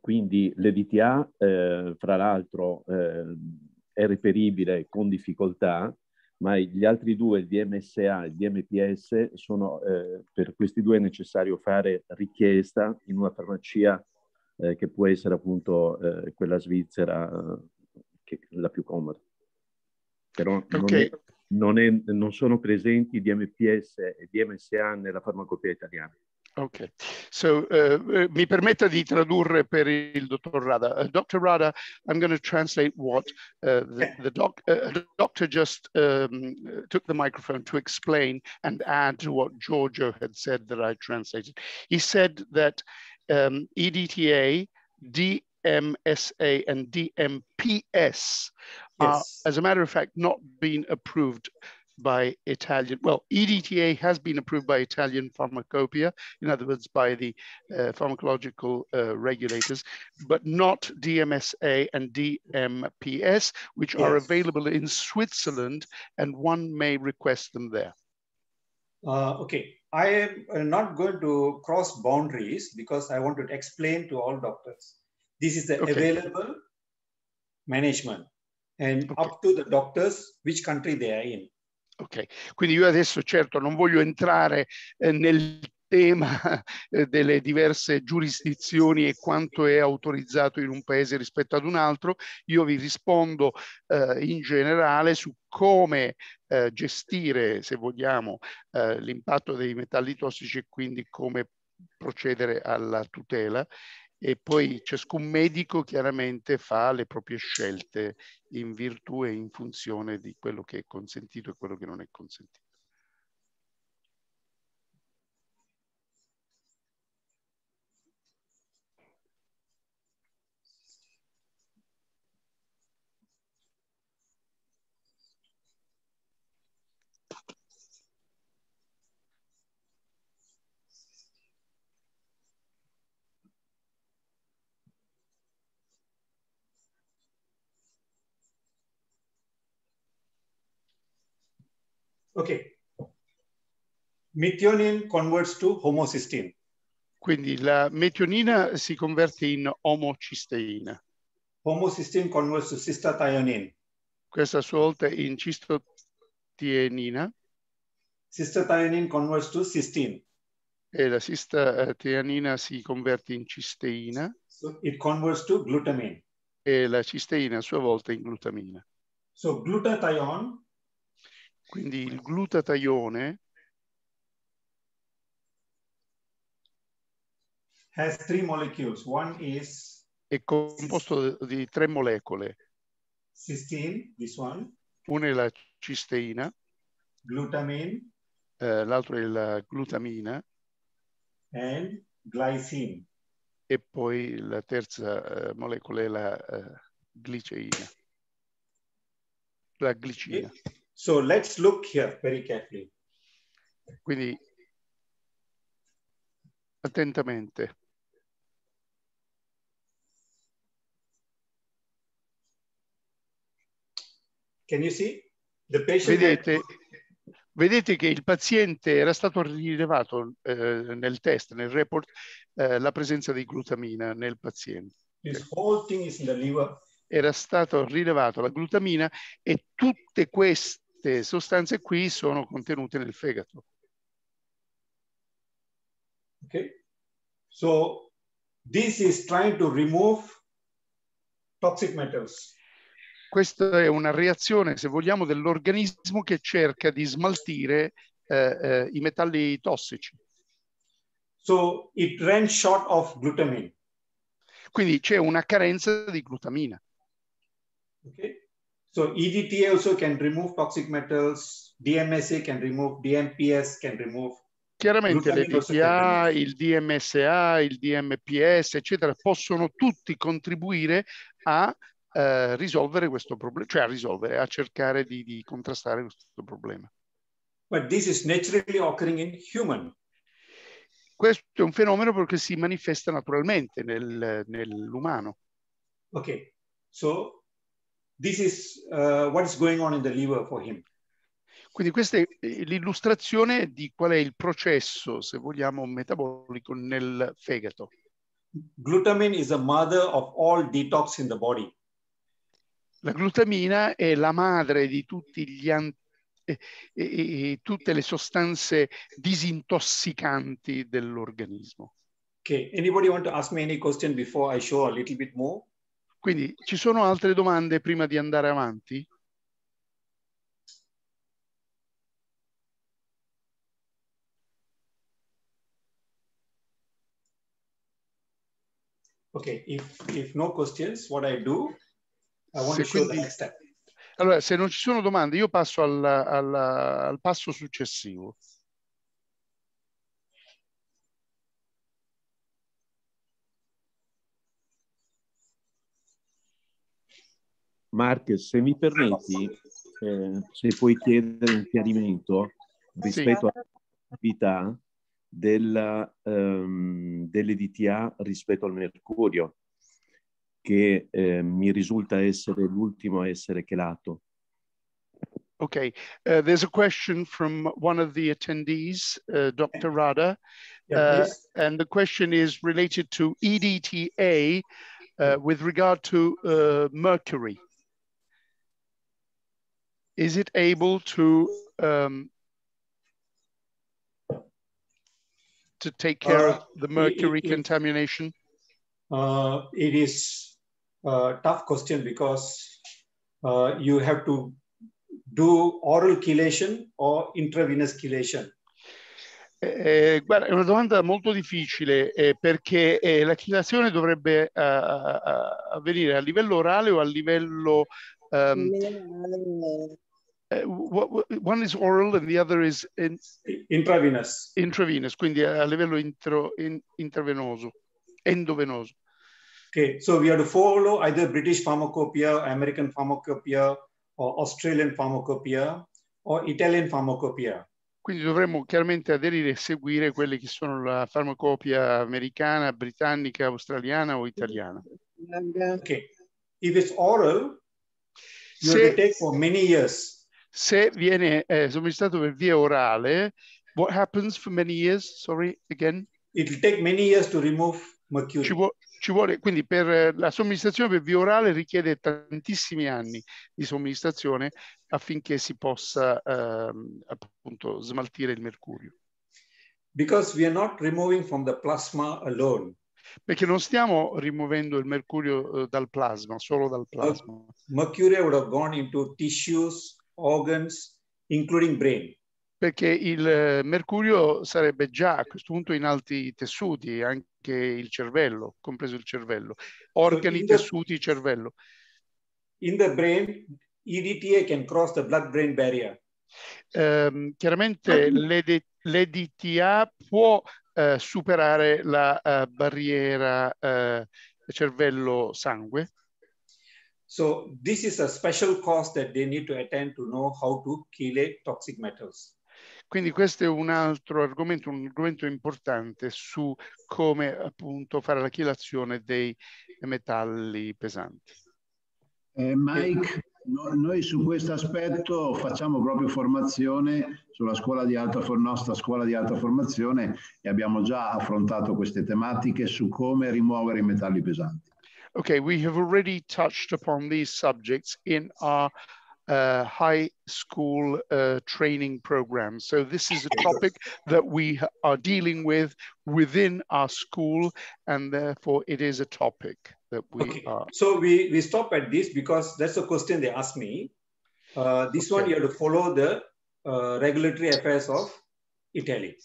Quindi l'EDTA, eh, fra l'altro, è reperibile con difficoltà, ma gli altri due, il DMSA e il DMPS, sono, eh, per questi due è necessario fare richiesta in una farmacia eh, che può essere appunto eh, quella svizzera, che è la più comoda. Però okay. non, è, non, è, non sono presenti DMPS e DMSA nella farmacopea italiana. Ok, so uh, mi permetta di tradurre per il dottor Rada. Uh, Dr. Rada, I'm going to translate what uh, the, the doc, uh, doctor just um, took the microphone to explain and add to what Giorgio had said that I translated. He said that um, EDTA, DMSA, and DMPS yes. are, as a matter of fact, not being approved by Italian, well, EDTA has been approved by Italian pharmacopoeia, in other words, by the uh, pharmacological uh, regulators, but not DMSA and DMPS, which yes. are available in Switzerland, and one may request them there. Uh, okay, I am uh, not going to cross boundaries because I want to explain to all doctors. This is the okay. available management and okay. up to the doctors which country they are in. Ok, quindi io adesso certo non voglio entrare eh, nel tema eh, delle diverse giurisdizioni e quanto è autorizzato in un paese rispetto ad un altro, io vi rispondo eh, in generale su come eh, gestire, se vogliamo, eh, l'impatto dei metalli tossici e quindi come procedere alla tutela e poi ciascun medico chiaramente fa le proprie scelte in virtù e in funzione di quello che è consentito e quello che non è consentito. Ok. Methionine converts to homocysteine. Quindi la metionina si converte in omocisteina. Homocysteine converts to cistathionine. Questa a sua volta in cistotienina. Cistathionine converts to cysteine. E la cistathionina si converte in cisteina. So it converts to glutamine. E la cisteina a sua volta in glutamina. So glutathione quindi il glutathione has three molecules. One is è composto di tre molecole. Cysteine, this one. Una è la cisteina. Glutamine. Eh, l'altro è la glutamina. And glycine. E poi la terza eh, molecola è la eh, gliceina. La glicina. Okay. So let's look here very carefully. Quindi attentamente. Can you see? The patient Vedete, vedete che il paziente era stato rilevato eh, nel test, nel report, eh, la presenza di glutamina nel paziente. This whole thing is in the liver. Era stato rilevato la glutamina e tutte queste sostanze qui sono contenute nel fegato. Okay. So this is trying to remove toxic metals. Questa è una reazione, se vogliamo, dell'organismo che cerca di smaltire eh, eh, i metalli tossici. So it ran short of glutamine. Quindi c'è una carenza di glutamina. Okay. So EDTA also can remove toxic metals. DMSA can remove. DMPS can remove. Chiaramente le Glutamine also can DTA, remove. il DMSA, il DMPS, eccetera, possono tutti contribuire a eh, risolvere questo problema, cioè a risolvere, a cercare di, di contrastare questo problema. But this is naturally occurring in human. Questo è un fenomeno perché si manifesta naturalmente nel- nell'umano. Okay. So this is uh, what is going on in the liver for him. Quindi questa è eh, l'illustrazione di qual è il processo, se vogliamo, metabolico nel fegato. Glutamine is the mother of all detox in the body. La glutamina è la madre di tutti gli an- e- e- e tutte le sostanze disintossicanti dell'organismo. Okay. Anybody want to ask me any question before I show a little bit more? Quindi ci sono altre domande prima di andare avanti? Okay. If if no questions, what I do, I want Se to show the quindi- next step. Allora, se non ci sono domande, io passo al, al- al passo successivo. Mark, se mi permetti, eh, se puoi chiedere un chiarimento rispetto all'attività della, ehm, dell'EDTA rispetto al mercurio, che eh, mi risulta essere l'ultimo a essere chelato. Okay, uh, there's a question from one of the attendees, uh, Dr. Rada, Yeah, uh, and the question is related to EDTA uh, with regard to uh, mercury. Is it able to um, to take care of Uh, the i- mercury i- contamination? Uh, it is a tough question because uh, you have to do oral chelation or intravenous chelation. Eh, guarda, è una domanda molto difficile eh, perché eh, la chelazione dovrebbe eh, eh, avvenire a livello orale o a livello... ehm, eh, wha- wha- one is oral and the other is in- Intravenous. intravenous, quindi a livello intro- in- intravenoso, endovenoso. Okay, so we have to follow either British pharmacopoeia, American pharmacopoeia, or Australian pharmacopoeia, or Italian pharmacopoeia. Quindi dovremmo chiaramente aderire e seguire quelle che sono la farmacopia americana, britannica, australiana o italiana. Okay, if it's oral, you Se- for many years. Se viene eh, somministrato per via orale, what happens for many years? Sorry, again? It will take many years to remove mercury. Ci, vuo- ci vuole, quindi per eh, la somministrazione per via orale richiede tantissimi anni di somministrazione affinché si possa ehm, appunto smaltire il mercurio. Because we are not removing from the plasma alone. Perché non stiamo rimuovendo il mercurio eh, dal plasma, solo dal plasma. Mercury would have gone into tissues, organs, including brain. Perché il eh, mercurio sarebbe già a questo punto in altri tessuti, anche il cervello, compreso il cervello. Organi, the- tessuti, cervello. In the brain, EDTA can cross the blood-brain barrier. Ehm, chiaramente l'ED- l'EDTA può eh, superare la eh, barriera eh, cervello-sangue. So this is a special course that they need to attend to know how to chelate toxic metals. Quindi questo è un altro argomento, un argomento importante su come appunto fare la chelazione dei metalli pesanti. Eh, Mike, No, noi su questo aspetto facciamo proprio formazione sulla scuola di alta, nostra scuola di alta formazione e abbiamo già affrontato queste tematiche su come rimuovere i metalli pesanti. Okay, we have already touched upon these subjects in our uh, high school uh, training program. So this is a topic that we are dealing with within our school and therefore it is a topic that we okay. are. So we, we stop at this because that's a question they asked me. Uh, this okay. one you have to follow the uh, regulatory affairs of Italy.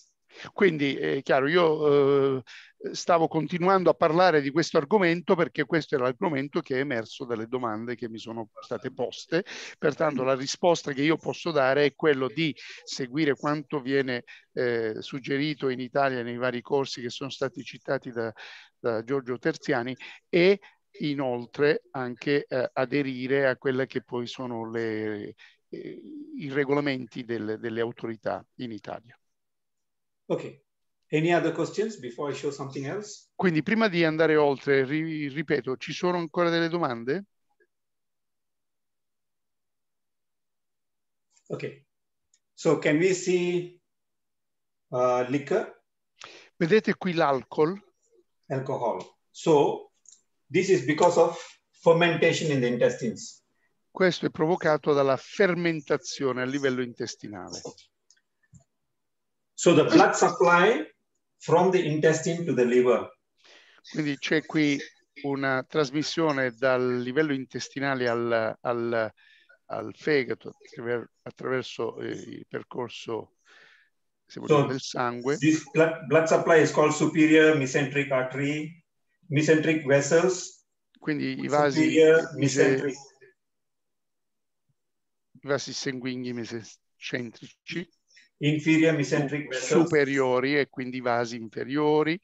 Quindi è chiaro, io eh, stavo continuando a parlare di questo argomento perché questo era l'argomento che è emerso dalle domande che mi sono state poste. Pertanto la risposta che io posso dare è quello di seguire quanto viene eh, suggerito in Italia nei vari corsi che sono stati citati da, da Giorgio Terziani e inoltre anche eh, aderire a quelle che poi sono le, eh, i regolamenti del, delle autorità in Italia. Ok. Any other questions before I show something else? Quindi prima di andare oltre, ri, ripeto, ci sono ancora delle domande? Ok. So can we see uh, liquor? Vedete qui l'alcol? Alcohol. So this is because of fermentation in the intestines. Questo è provocato dalla fermentazione a livello intestinale. So the blood supply from the intestine to the liver. Quindi c'è qui una trasmissione dal livello intestinale al, al, al fegato attraverso il percorso so, del sangue. This blood, blood supply is called superior mesenteric artery, mesenteric vessels. Quindi i vasi, superior, mesenteric. i vasi sanguigni mesenterici inferior mesenteric vessels. superiori e quindi vasi inferiori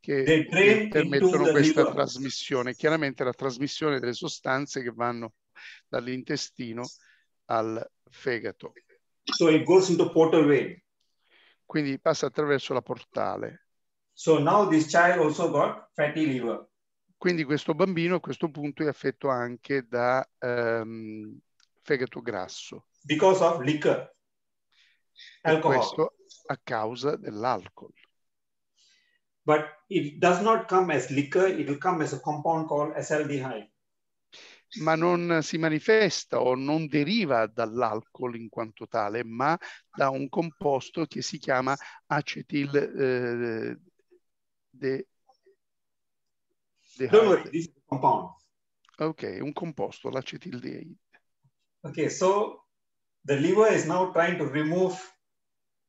che permettono questa trasmissione. Chiaramente la trasmissione delle sostanze che vanno dall'intestino al fegato. So it goes into portal vein. Quindi passa attraverso la portale. So now this child also got fatty liver. Quindi questo bambino a questo punto è affetto anche da um, fegato grasso. Because of liquor. E questo a causa dell'alcol. But it does not come as liquor, it will come as a compound called acetaldehyde. Ma non si manifesta o non deriva dall'alcol in quanto tale, ma da un composto che si chiama acetil eh, de, de Don't worry, this is a compound. Ok, un composto, l'acetildeide. Okay, so the liver is now trying to remove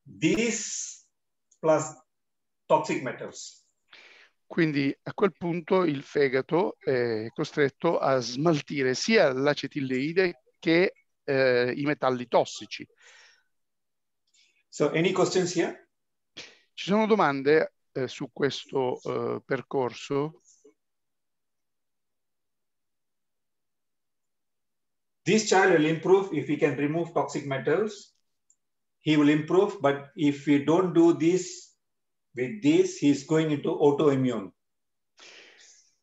these plus toxic metals. Quindi a quel punto il fegato è costretto a smaltire sia l'acetildeide che eh, i metalli tossici. So, any questions here? Ci sono domande eh, su questo eh, percorso? This child will improve if we can remove toxic metals. He will improve, but if we don't do this with this, he's going into autoimmune.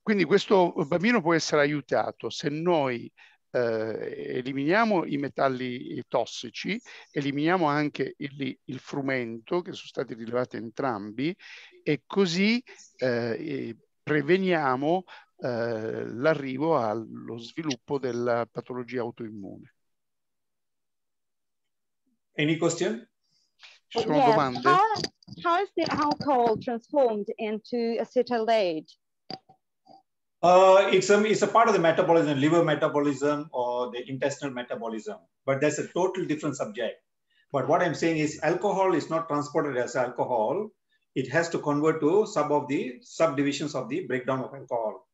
Quindi questo bambino può essere aiutato se noi eh, eliminiamo i metalli tossici, eliminiamo anche il, il, frumento, che sono stati rilevati entrambi, e così eh, preveniamo eh, l'arrivo allo sviluppo della patologia autoimmune. Any question? Ci sono yes. domande? How, how is the alcohol transformed into acetaldehyde? Uh, it's, a, it's a part of the metabolism, liver metabolism or the intestinal metabolism, but that's a total different subject. But what I'm saying is alcohol is not transported as alcohol. It has to convert to some of the subdivisions of the breakdown of alcohol.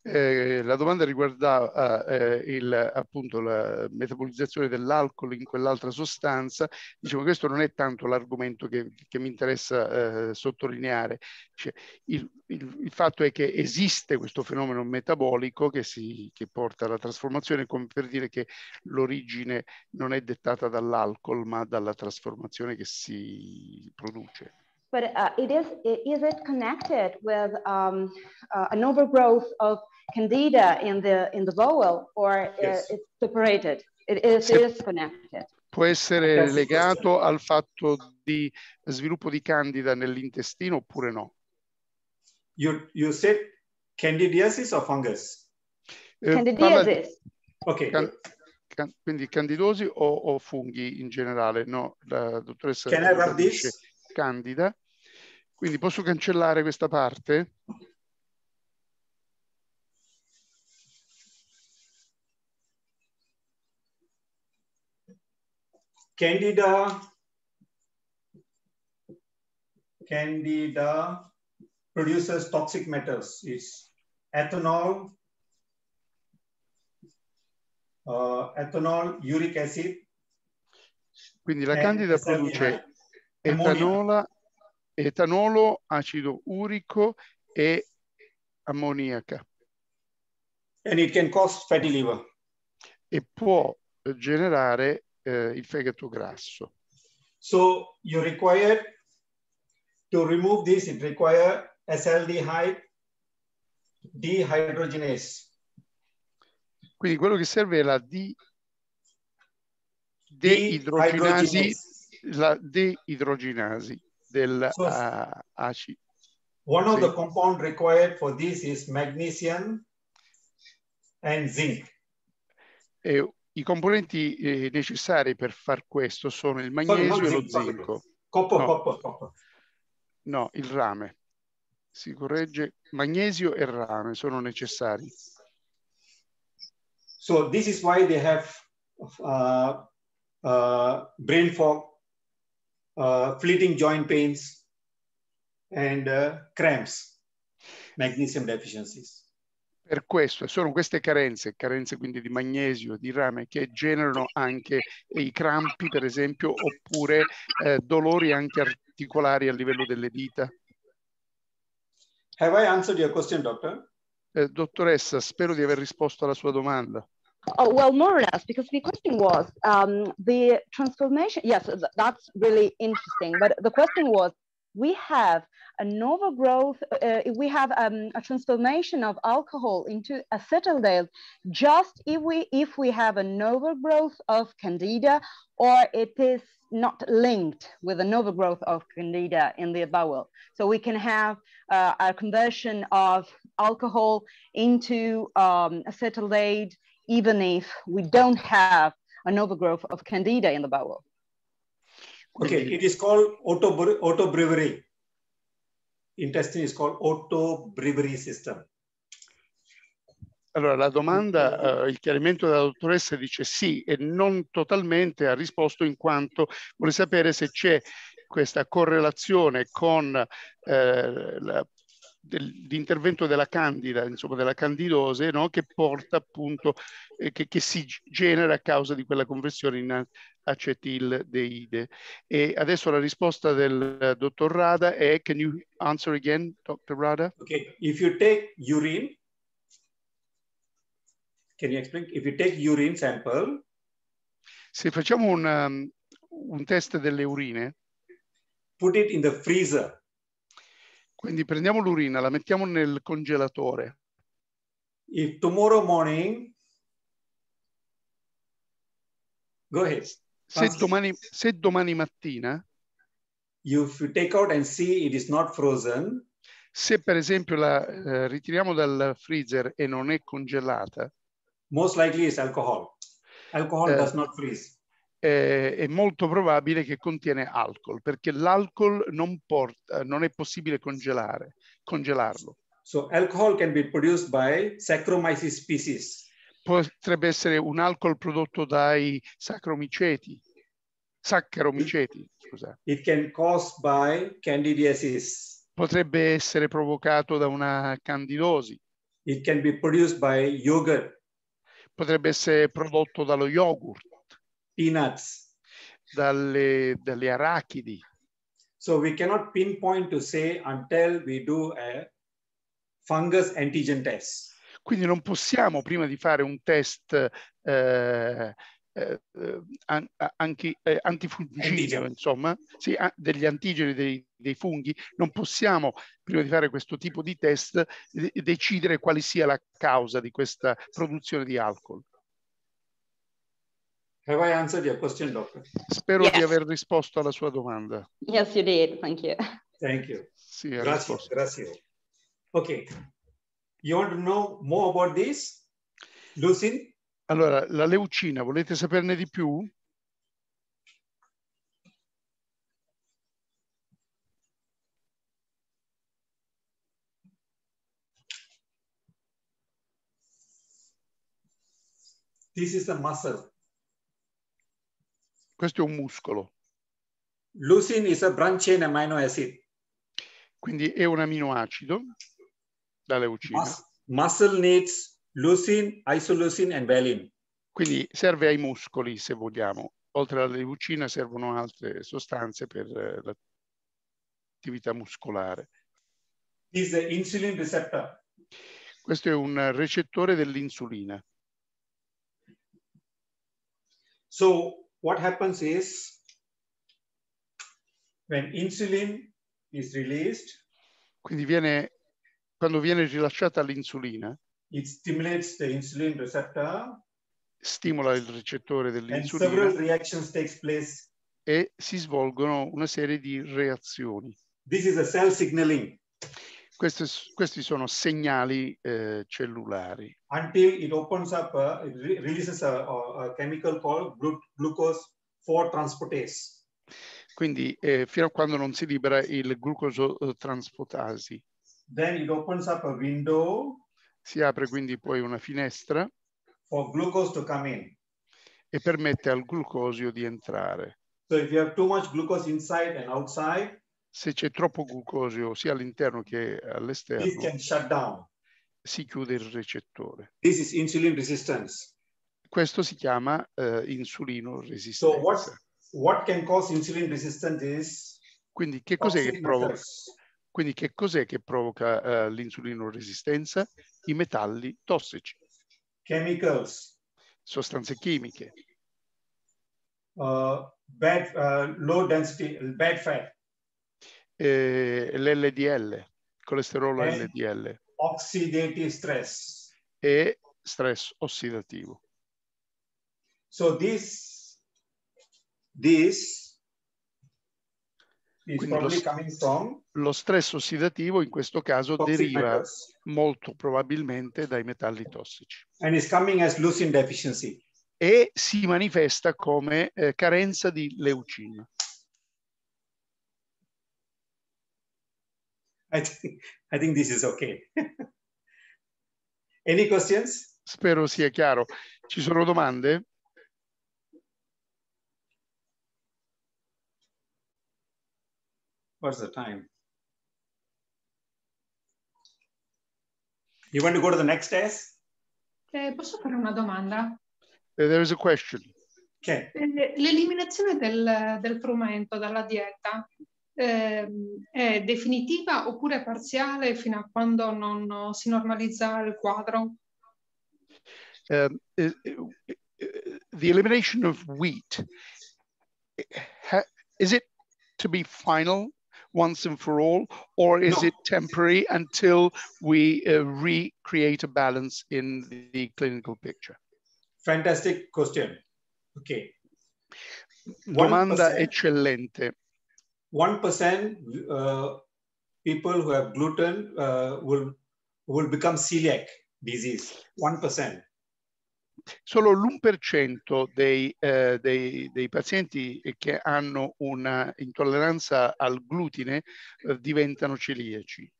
Eh, la domanda riguarda eh, il, appunto la metabolizzazione dell'alcol in quell'altra sostanza. Diciamo questo non è tanto l'argomento che, che, mi interessa eh, sottolineare. Cioè, il, il, il, fatto è che esiste questo fenomeno metabolico che, si, che porta alla trasformazione, come per dire che l'origine non è dettata dall'alcol, ma dalla trasformazione che si produce. But uh, it is, is it connected with um, uh, an overgrowth of candida in the, in the bowel or Yes. it's separated? It is, Se- it is connected. Può essere That's legato al fatto di sviluppo di candida nell'intestino oppure no? You, you said candidiasis or fungus? Eh, parla di- Candidiasis. Okay. can- can- quindi candidosi o, o funghi in generale? No, la dottoressa Can I rub this? Candida. Quindi posso cancellare questa parte? Candida, Candida produces toxic metals. It's ethanol, uh, ethanol, uric acid, Quindi la candida produce. Etanola, etanolo, acido urico e ammoniaca and it can cause fatty liver. e può generare eh, il fegato grasso. So you require to remove this, it require SLDhide dehydrogenase. Quindi quello che serve è la di deidrogenasi. La deidrogenasi del So- ah, acido. One of the compound required for this is magnesium and zinc. E I componenti eh, necessari per far questo sono il Sorry, magnesio not e lo zinc, sorry. zinco. Copper, No. copper, copper. No, il rame. Si corregge, magnesio e rame sono necessari. So this is why they have uh, uh, brain fog, uh, fleeting joint pains, and uh, cramps, magnesium deficiencies. Per questo sono queste carenze, carenze quindi di magnesio, di rame, che generano anche i crampi, per esempio, oppure eh, dolori anche articolari a livello delle dita. Have I answered your question, doctor? Eh, dottoressa, spero di aver risposto alla sua domanda. Oh, well, more or less, because the question was um, the transformation. Yes, that's really interesting. But the question was we have an overgrowth, uh, we have um, a transformation of alcohol into acetaldehyde just if we, if we have an overgrowth of candida or it is not linked with an overgrowth of candida in the bowel. So we can have uh, a conversion of alcohol into um, acetaldehyde even if we don't have an overgrowth of candida in the bowel. Okay, it is called auto, auto brewery. Intestine is called auto brewery system. Allora, la domanda, eh, il chiarimento della dottoressa dice sì e non totalmente ha risposto in quanto vuole sapere se c'è questa correlazione con eh, la- del- l'intervento della candida, insomma della candidose, no? che porta appunto, eh, che, che si genera a causa di quella conversione in acetildeide. E adesso la risposta del eh, dottor Rada è, can you answer again, Dr. Rada? Okay, if you take urine, can you explain? If you take urine sample, Se facciamo un, um, un test delle urine, put it in the freezer. Quindi prendiamo l'urina, la mettiamo nel congelatore. If tomorrow morning, go ahead. Se domani, se domani mattina, You, if you take out and see it is not frozen, se per esempio la eh, ritiriamo dal freezer e non è congelata, most likely it's alcohol. Alcohol Eh, does not freeze. Eh, è molto probabile che contiene alcol, perché l'alcol non, porta, non è possibile congelare, congelarlo. So alcohol can be produced by Saccharomyces species. Potrebbe essere un alcol prodotto dai sacromiceti, saccaromiceti, scusate. It can cause by candidiasis. Potrebbe essere provocato da una candidosi, It can be produced by yogurt, potrebbe essere prodotto dallo yogurt, peanuts. dalle, dalle arachidi. So we cannot pinpoint to say until we do a fungus antigen test. Quindi non possiamo, prima di fare un test eh, eh, an, anche, eh, antifungino, insomma, sì, a, degli antigeni dei, dei, funghi, non possiamo, prima di fare questo tipo di test, de decidere quale sia la causa di questa produzione di alcol. Have I answered your question, doctor? Spero yes. di aver risposto alla sua domanda. Yes, you did. Thank you. Thank you. Sì, grazie, grazie. Ok. You want to know more about this? Leucine? Allora, la leucina, volete saperne di più? This is a muscle. Questo è un muscolo. Leucine is a branch chain amino acid. Quindi è un aminoacido, la leucina. Mus muscle needs leucine, isoleucine and valine. Quindi serve ai muscoli, se vogliamo. Oltre alla leucina servono altre sostanze per eh, l'attività muscolare. This is the insulin receptor. Questo è un recettore dell'insulina. So what happens is when insulin is released, quindi viene, quando viene rilasciata l'insulina, it stimulates the insulin receptor, stimola il recettore dell'insulina and several reactions takes place. e si svolgono una serie di reazioni. This is a cell signaling. Questi, questi sono segnali eh, cellulari. Until it opens up, uh, it re releases a, a, chemical called glu glucose 4 transportase. Quindi eh, fino a quando non si libera il glucosotransfotasi. Eh, Then it opens up a window. Si apre quindi poi una finestra. For glucose to come in. E permette al glucosio di entrare. So if you have too much glucose inside and outside, se c'è troppo glucosio sia all'interno che all'esterno, si chiude il recettore. This is insulin resistance. Questo si chiama uh, insulino resistenza. So what, what can cause insulin resistance is quindi che cos'è che provoca, quindi che cos'è che provoca uh, l'insulino resistenza? I metalli tossici. Chemicals. Sostanze chimiche. Uh, bad, uh, low density, bad fat eh, l'LDL, colesterolo e LDL. Oxidative stress. E stress ossidativo. So this, this is probably lo, coming from lo stress ossidativo in questo caso deriva metals. molto probabilmente dai metalli tossici. And is coming as leucine deficiency. E si manifesta come eh, carenza di leucina. I think, I think this is okay. Any questions? Spero sia chiaro. Ci sono domande? What's the time? You want to go to the next test? Eh, posso fare una domanda? Uh, there is a question. Okay. Eh, l'eliminazione del, del frumento dalla dieta eh, è definitiva oppure parziale fino a quando non si normalizza il quadro? Um, the elimination of wheat, is it to be final once and for all, or is no. it temporary until we uh, recreate a balance in the clinical picture? Fantastic question. Okay. Domanda eccellente. 1% uh, people who have gluten uh, will, will become celiac disease, 1%. Solo l'1% dei, eh, dei, dei, pazienti che hanno una intolleranza al glutine eh, diventano celiaci.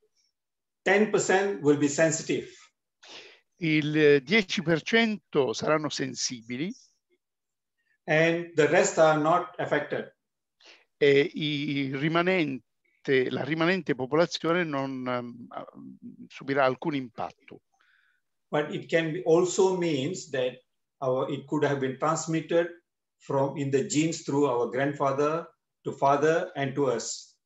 10% will be sensitive. Il 10% saranno sensibili. And the rest are not affected e i rimanente, la rimanente popolazione non um, subirà alcun impatto. But it can be also means that our, it could have been transmitted from in the genes through our grandfather to father and to us.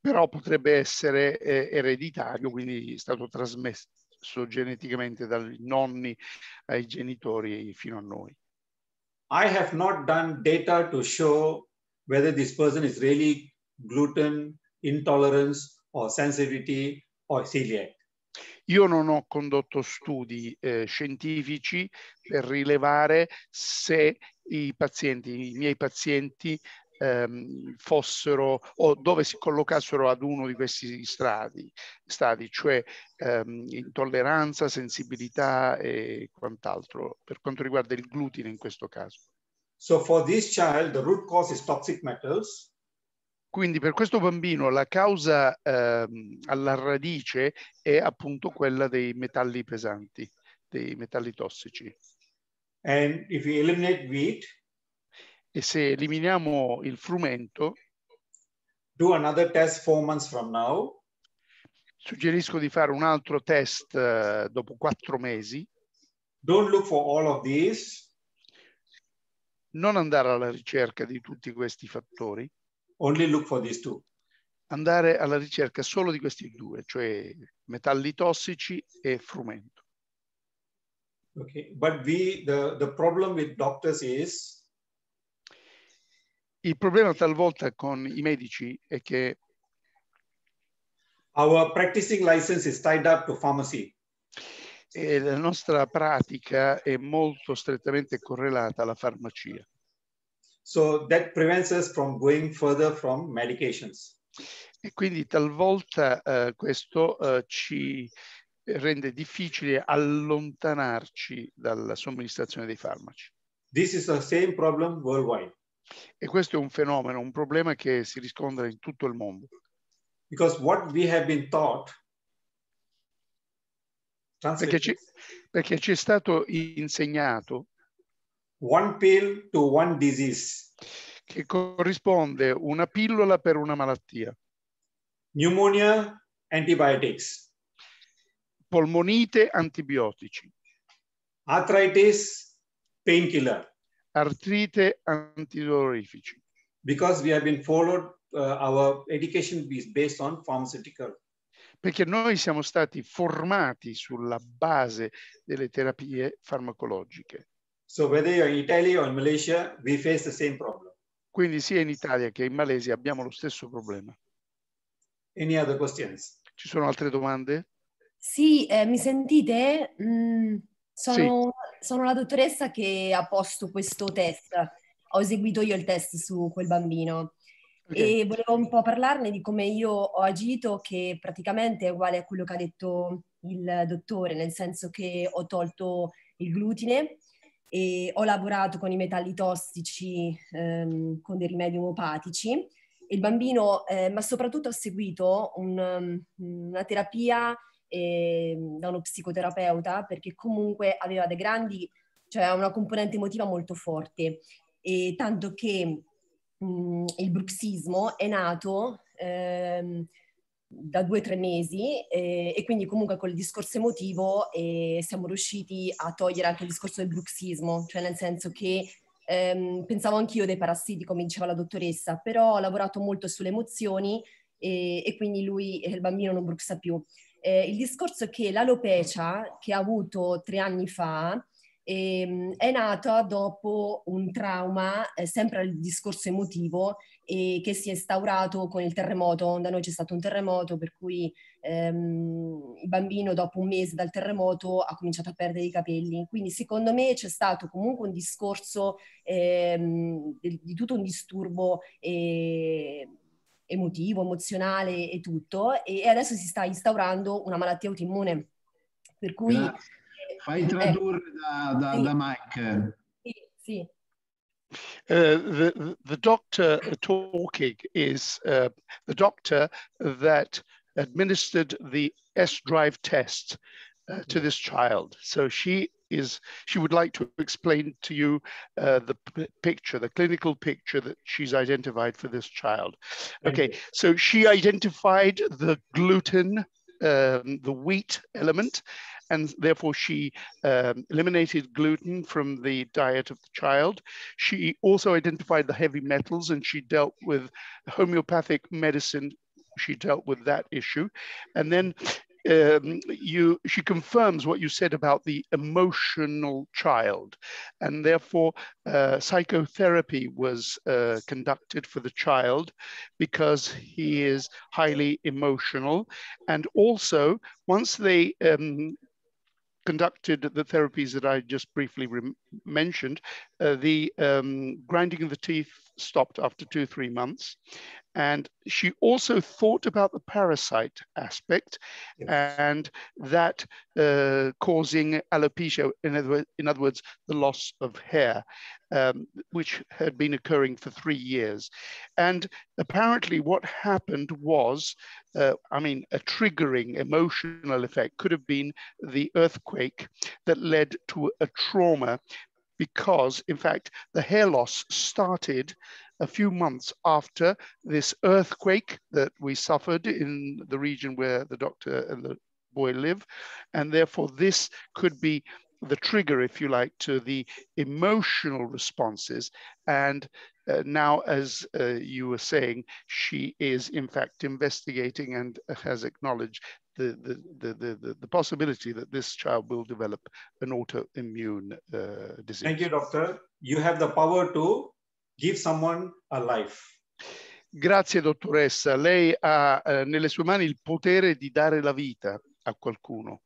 Però potrebbe essere eh, ereditario, quindi è stato trasmesso geneticamente dai nonni ai genitori fino a noi. I have not done data to show whether this person is really gluten intolerance or sensitivity or celiac. Io non ho condotto studi eh, scientifici per rilevare se i pazienti, i miei pazienti, ehm, fossero o dove si collocassero ad uno di questi strati, stadi, cioè ehm, intolleranza, sensibilità e quant'altro, per quanto riguarda il glutine in questo caso. So for this child, the root cause is toxic metals. Quindi per questo bambino la causa ehm, alla radice è appunto quella dei metalli pesanti, dei metalli tossici. And if we eliminate wheat, E se eliminiamo il frumento, do another test four months from now. suggerisco di fare un altro test eh, dopo quattro mesi. Don't look for all of these. Non andare alla ricerca di tutti questi fattori, Only look for these two. andare alla ricerca solo di questi due, cioè metalli tossici e frumento. Okay. But we the, the problem with doctors is Il problema talvolta con i medici è che our practicing license is tied up to pharmacy. Eh, la nostra pratica è molto strettamente correlata alla farmacia. So that prevents us from going further from medications. E quindi talvolta eh, questo eh, ci rende difficile allontanarci dalla somministrazione dei farmaci. This is the same problem worldwide E questo è un fenomeno, un problema che si riscontra in tutto il mondo. because what we have been taught Perché ci, perché ci è stato insegnato one pill to one disease. che corrisponde una pillola per una malattia. Pneumonia, antibiotics. Polmonite, antibiotici. Arthritis, painkiller. Artrite, antidolorifici. Because we have been followed, uh, our education is based on pharmaceutical. Perché noi siamo stati formati sulla base delle terapie farmacologiche. So whether you're in Italy or in Malaysia, we face the same problem. Quindi sia in Italia che in Malesia abbiamo lo stesso problema. Any other questions? Ci sono altre domande? Sì, eh, mi sentite? Mm, sono, sono la dottoressa che ha posto questo test. Ho eseguito io il test su quel bambino. E volevo un po' parlarne di come io ho agito, che praticamente è uguale a quello che ha detto il dottore, nel senso che ho tolto il glutine e ho lavorato con i metalli tossici ehm, con dei rimedi omopatici. Il bambino, eh, ma soprattutto ho seguito un, una terapia eh, da uno psicoterapeuta perché comunque aveva dei grandi, cioè una componente emotiva molto forte. E tanto che mh, il bruxismo è nato ehm, da due o tre mesi eh, e quindi comunque con il discorso emotivo eh, siamo riusciti a togliere anche il discorso del bruxismo, cioè nel senso che ehm, pensavo anch'io dei parassiti, come diceva la dottoressa, però ho lavorato molto sulle emozioni e, e quindi lui, eh, il bambino, non bruxa più. Eh, il discorso è che l'alopecia che ha avuto tre anni fa ehm, è nata dopo un trauma, eh, sempre il discorso emotivo, e che si è instaurato con il terremoto. Da noi c'è stato un terremoto per cui ehm, il bambino dopo un mese dal terremoto ha cominciato a perdere i capelli. Quindi secondo me c'è stato comunque un discorso ehm, di, di tutto un disturbo eh, emotivo, emozionale e tutto, e adesso si sta instaurando una malattia autoimmune. Per cui... Fai tradurre da, da, da Mike. Sì, sì. Uh, the, the doctor talking is uh, the doctor that administered the S drive test uh, to this child. So she is she would like to explain to you uh, the picture, the clinical picture that she's identified for this child. Okay, so she identified the gluten, um, the wheat element, and therefore she um, eliminated gluten from the diet of the child. She also identified the heavy metals and she dealt with homeopathic medicine. She dealt with that issue. And then um, you she confirms what you said about the emotional child, and therefore uh, psychotherapy was uh, conducted for the child because he is highly emotional, and also once they um, conducted the therapies that I just briefly mentioned, uh, the um, grinding of the teeth stopped after two, three months. And she also thought about the parasite aspect yes. and that uh, causing alopecia, in other, in other, words, the loss of hair, um, which had been occurring for three years. And apparently what happened was, uh, I mean, a triggering emotional effect could have been the earthquake that led to a trauma because in fact, the hair loss started a few months after this earthquake that we suffered in the region where the doctor and the boy live. And therefore this could be the trigger, if you like, to the emotional responses. And uh, now, as uh, you were saying, she is in fact investigating and has acknowledged the, the, the, the, the possibility that this child will develop an autoimmune uh, disease. Thank you, doctor. You have the power to give someone a life. Grazie dottoressa, lei ha eh, nelle sue mani il potere di dare la vita a qualcuno.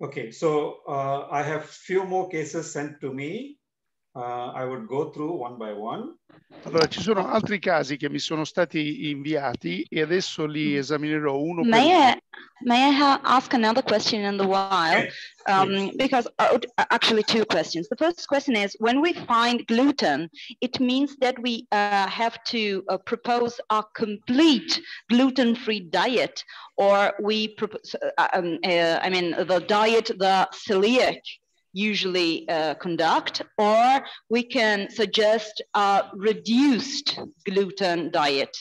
Okay, so uh, I have a few more cases sent to me. Uh, I would go through one by one. Allora, ci sono altri casi che mi sono stati inviati e adesso li mm. esaminerò uno may per uno. I, may I ask another question in the while? Um, because uh, actually two questions. The first question is, when we find gluten, it means that we uh, have to uh, propose a complete gluten-free diet, or we propose, uh, um, uh, I mean, the diet the celiac usually uh, conduct, or we can suggest a reduced gluten diet,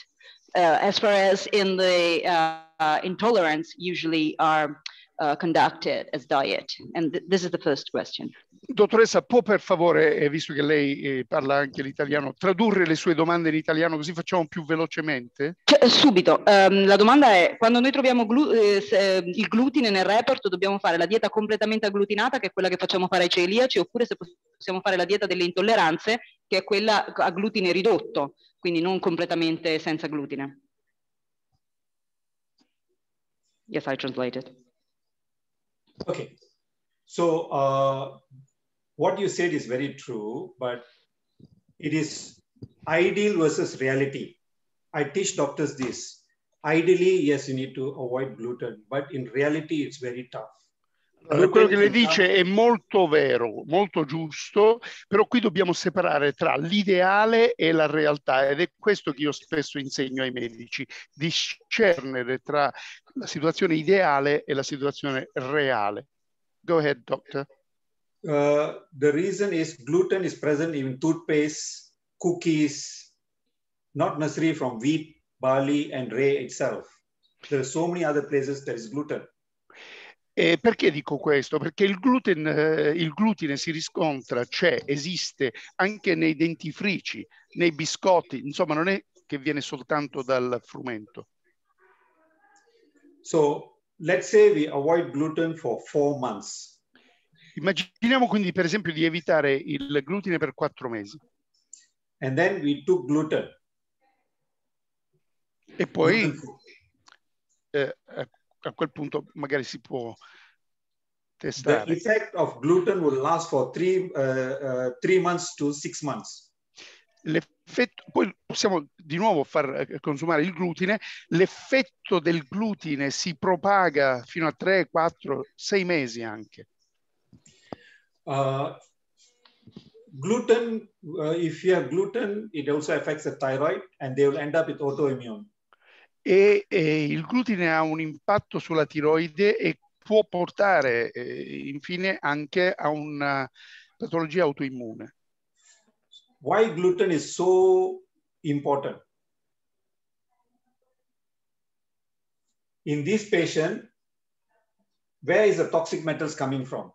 uh, as far as in the uh, intolerance usually are uh, conducted as diet. And th this is the first question. Dottoressa, può per favore, eh, visto che lei eh, parla anche l'italiano, tradurre le sue domande in italiano così facciamo più velocemente? Cioè, subito. Um, la domanda è, quando noi troviamo glu eh, il glutine nel report, dobbiamo fare la dieta completamente agglutinata, che è quella che facciamo fare ai celiaci, oppure se possiamo fare la dieta delle intolleranze, che è quella a glutine ridotto, quindi non completamente senza glutine. Yes, I translated. Okay. So uh, what you said is very true, but it is ideal versus reality. I teach doctors this. Ideally, yes, you need to avoid gluten, but in reality, it's very tough. Quello che lei dice è molto vero, molto giusto, però qui dobbiamo separare tra l'ideale e la realtà ed è questo che io spesso insegno ai medici, discernere tra la situazione ideale e la situazione reale. Go ahead, doctor. Uh, the reason is gluten is present in toothpaste, cookies, not necessarily from wheat, barley, and rye itself. There are so many other places there is gluten. E perché dico questo? Perché il, gluten, eh, il glutine si riscontra, c'è, esiste anche nei dentifrici, nei biscotti, insomma non è che viene soltanto dal frumento. So let's say we avoid gluten for four months. Immaginiamo quindi per esempio di evitare il glutine per quattro mesi. And then we took gluten. E poi eh, a quel punto magari si può testare. The effect of gluten will last for three, uh, uh, three months to six months. L'effetto, poi possiamo di nuovo far eh, consumare il glutine, l'effetto del glutine si propaga fino a 3, 4, 6 mesi anche. Uh, gluten, uh, if you have gluten, it also affects the thyroid and they will end up with autoimmune. E, e il glutine ha un impatto sulla tiroide e può portare eh, infine anche a una patologia autoimmune. Why gluten is so important? In this patient, where is the toxic metals coming from?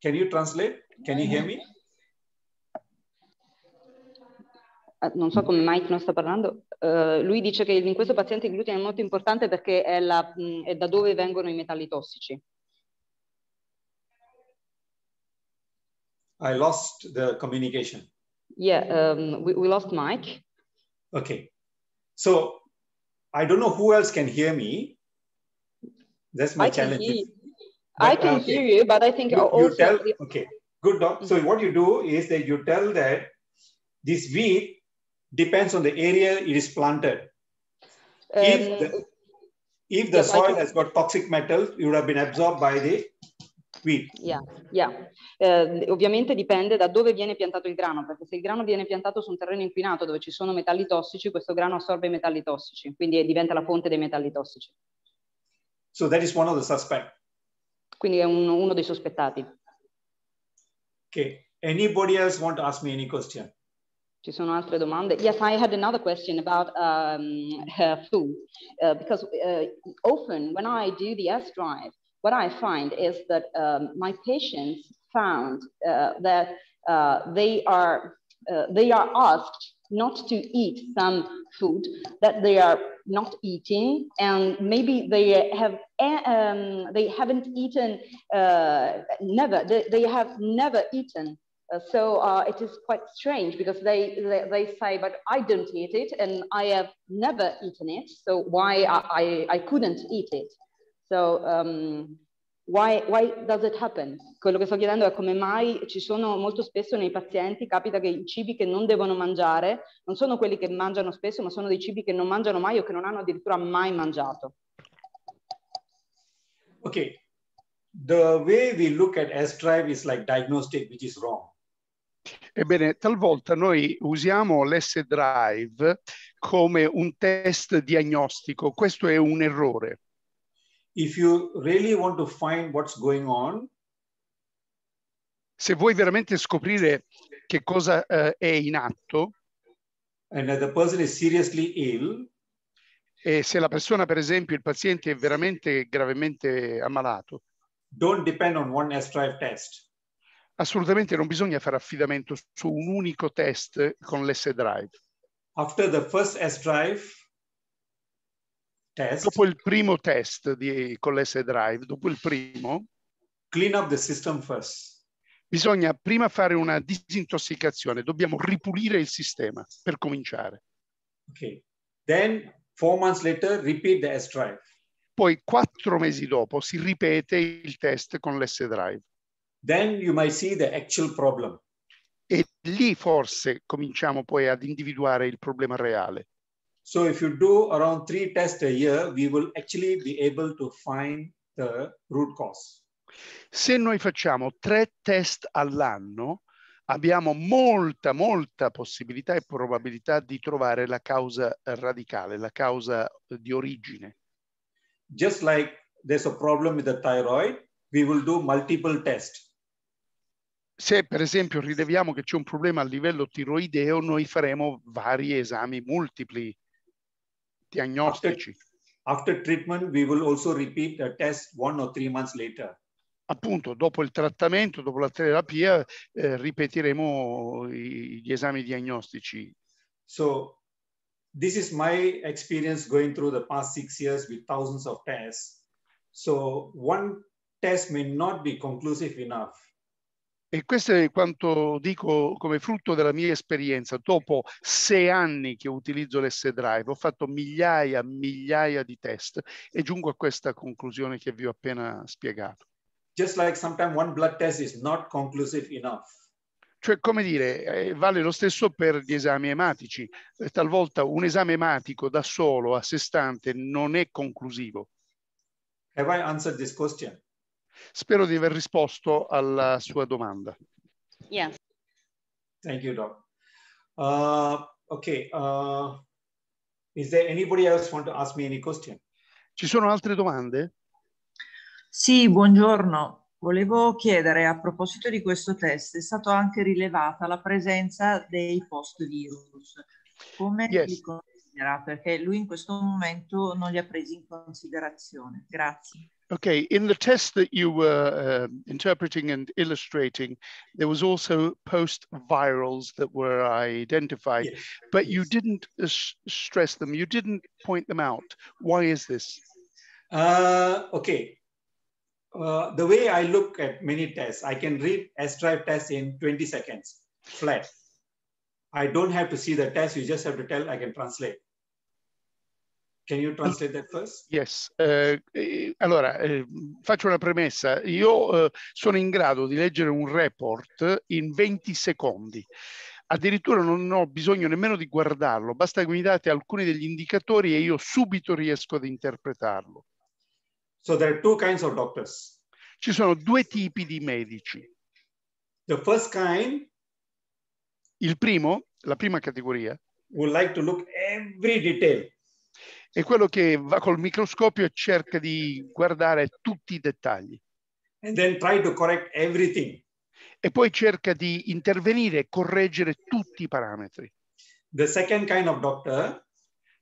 Can you translate? Can you hear me? Eh, non so come Mike non sta parlando, uh, lui dice che in questo paziente il glutine è molto importante perché è, la, mh, è da dove vengono i metalli tossici. I lost the communication. Yeah, um, we, we lost Mike. Okay. So I don't know who else can hear me. That's my I challenge. You. But, I can okay. hear you, but I think You, you also tell, okay, good. Doc. So what you do is that you tell that this wheat depends on the area it is planted. if Um, the, if the yes, soil has got toxic metals, it would have been absorbed by the wheat. Yeah, yeah. Eh, ovviamente dipende da dove viene piantato il grano, perché se il grano viene piantato su un terreno inquinato dove ci sono metalli tossici, questo grano assorbe i metalli tossici, quindi diventa la fonte dei metalli tossici. So that is one of the suspect. Quindi è un- uno dei sospettati. Okay. Anybody else want to ask me any question? Ci sono altre domande? Yes, I had another question about um, her food, uh, because uh, often when I do the S drive, what I find is that um, my patients found uh, that uh, they are uh, they are asked not to eat some food that they are not eating, and maybe they have uh, um, they haven't eaten uh, never they, they have never eaten uh, so uh, it is quite strange because they, they, they say, but I don't eat it and I have never eaten it. So why I, I, I couldn't eat it? So um, why, why does it happen? Quello che sto chiedendo è come mai ci sono molto spesso nei pazienti, capita che i cibi che non devono mangiare non sono quelli che mangiano spesso, ma sono dei cibi che non mangiano mai o che non hanno addirittura mai mangiato. Okay. The way we look at S drive is like diagnostic, which is wrong. Ebbene, talvolta noi usiamo l'S-Drive come un test diagnostico. Questo è un errore. Se vuoi veramente scoprire che cosa eh, è in atto and that the person is seriously ill, e se la persona, per esempio, il paziente è veramente gravemente ammalato, don't depend on one S drive test. assolutamente non bisogna fare affidamento su un unico test con l'S-Drive. After the first S drive test, Dopo il primo test di, con l'S-Drive, dopo il primo, clean up the system first. bisogna prima fare una disintossicazione, dobbiamo ripulire il sistema per cominciare. Okay. Then four months later, repeat the S drive. Poi quattro mesi dopo si ripete il test con l'S-Drive Then you might see the actual problem. e lì forse cominciamo poi ad individuare il problema reale. So if you do around three tests a year, we will actually be able to find the root cause. Se noi facciamo tre test all'anno, abbiamo molta, molta possibilità e probabilità di trovare la causa radicale, la causa di origine. Just like there's a problem with the thyroid, we will do multiple tests. Se per esempio rileviamo che c'è un problema a livello tiroideo, noi faremo vari esami multipli diagnostici. After treatment, we will also repeat the test one or three months later. Appunto, dopo il trattamento, dopo la terapia, eh, ripeteremo i- gli esami diagnostici. So this is my experience going through the past six years with thousands of tests. So one test may not be conclusive enough. E questo è quanto dico come frutto della mia esperienza. Dopo sei anni che utilizzo l'S-Drive, ho fatto migliaia, migliaia di test e giungo a questa conclusione che vi ho appena spiegato. Just like sometimes one blood test is not conclusive enough. Cioè, come dire, eh, vale lo stesso per gli esami ematici. Eh, talvolta un esame ematico da solo, a sé stante, non è conclusivo. Have I answered this question? Spero di aver risposto alla sua domanda. Yes. Thank you, Doc. Uh, okay. Uh, is there anybody else want to ask me any question? Ci sono altre domande? Sì, buongiorno. Volevo chiedere a proposito di questo test, è stata anche rilevata la presenza dei post-virus. Come Yes. li con- considera perché lui in questo momento non li ha presi in considerazione. Grazie. Okay, in the test that you were uh, interpreting and illustrating, there was also post-virals that were identified, yes. but you didn't uh, stress them, you didn't point them out. Why is this? Uh, okay, uh, the way I look at many tests, I can read S-Drive test in 20 seconds, flat. I don't have to see the test, you just have to tell, I can translate. Can you translate that first? Yes. Eh, allora, eh, faccio una premessa. Io eh, sono in grado di leggere un report in 20 secondi. Addirittura non ho bisogno nemmeno di guardarlo, basta che mi date alcuni degli indicatori e io subito riesco ad interpretarlo. So there are two kinds of doctors. Ci sono due tipi di medici. The first kind Il primo, la prima categoria, would like to look every detail. È quello che va col microscopio e cerca di guardare tutti i dettagli. E poi cerca di intervenire e correggere tutti i parametri. Kind of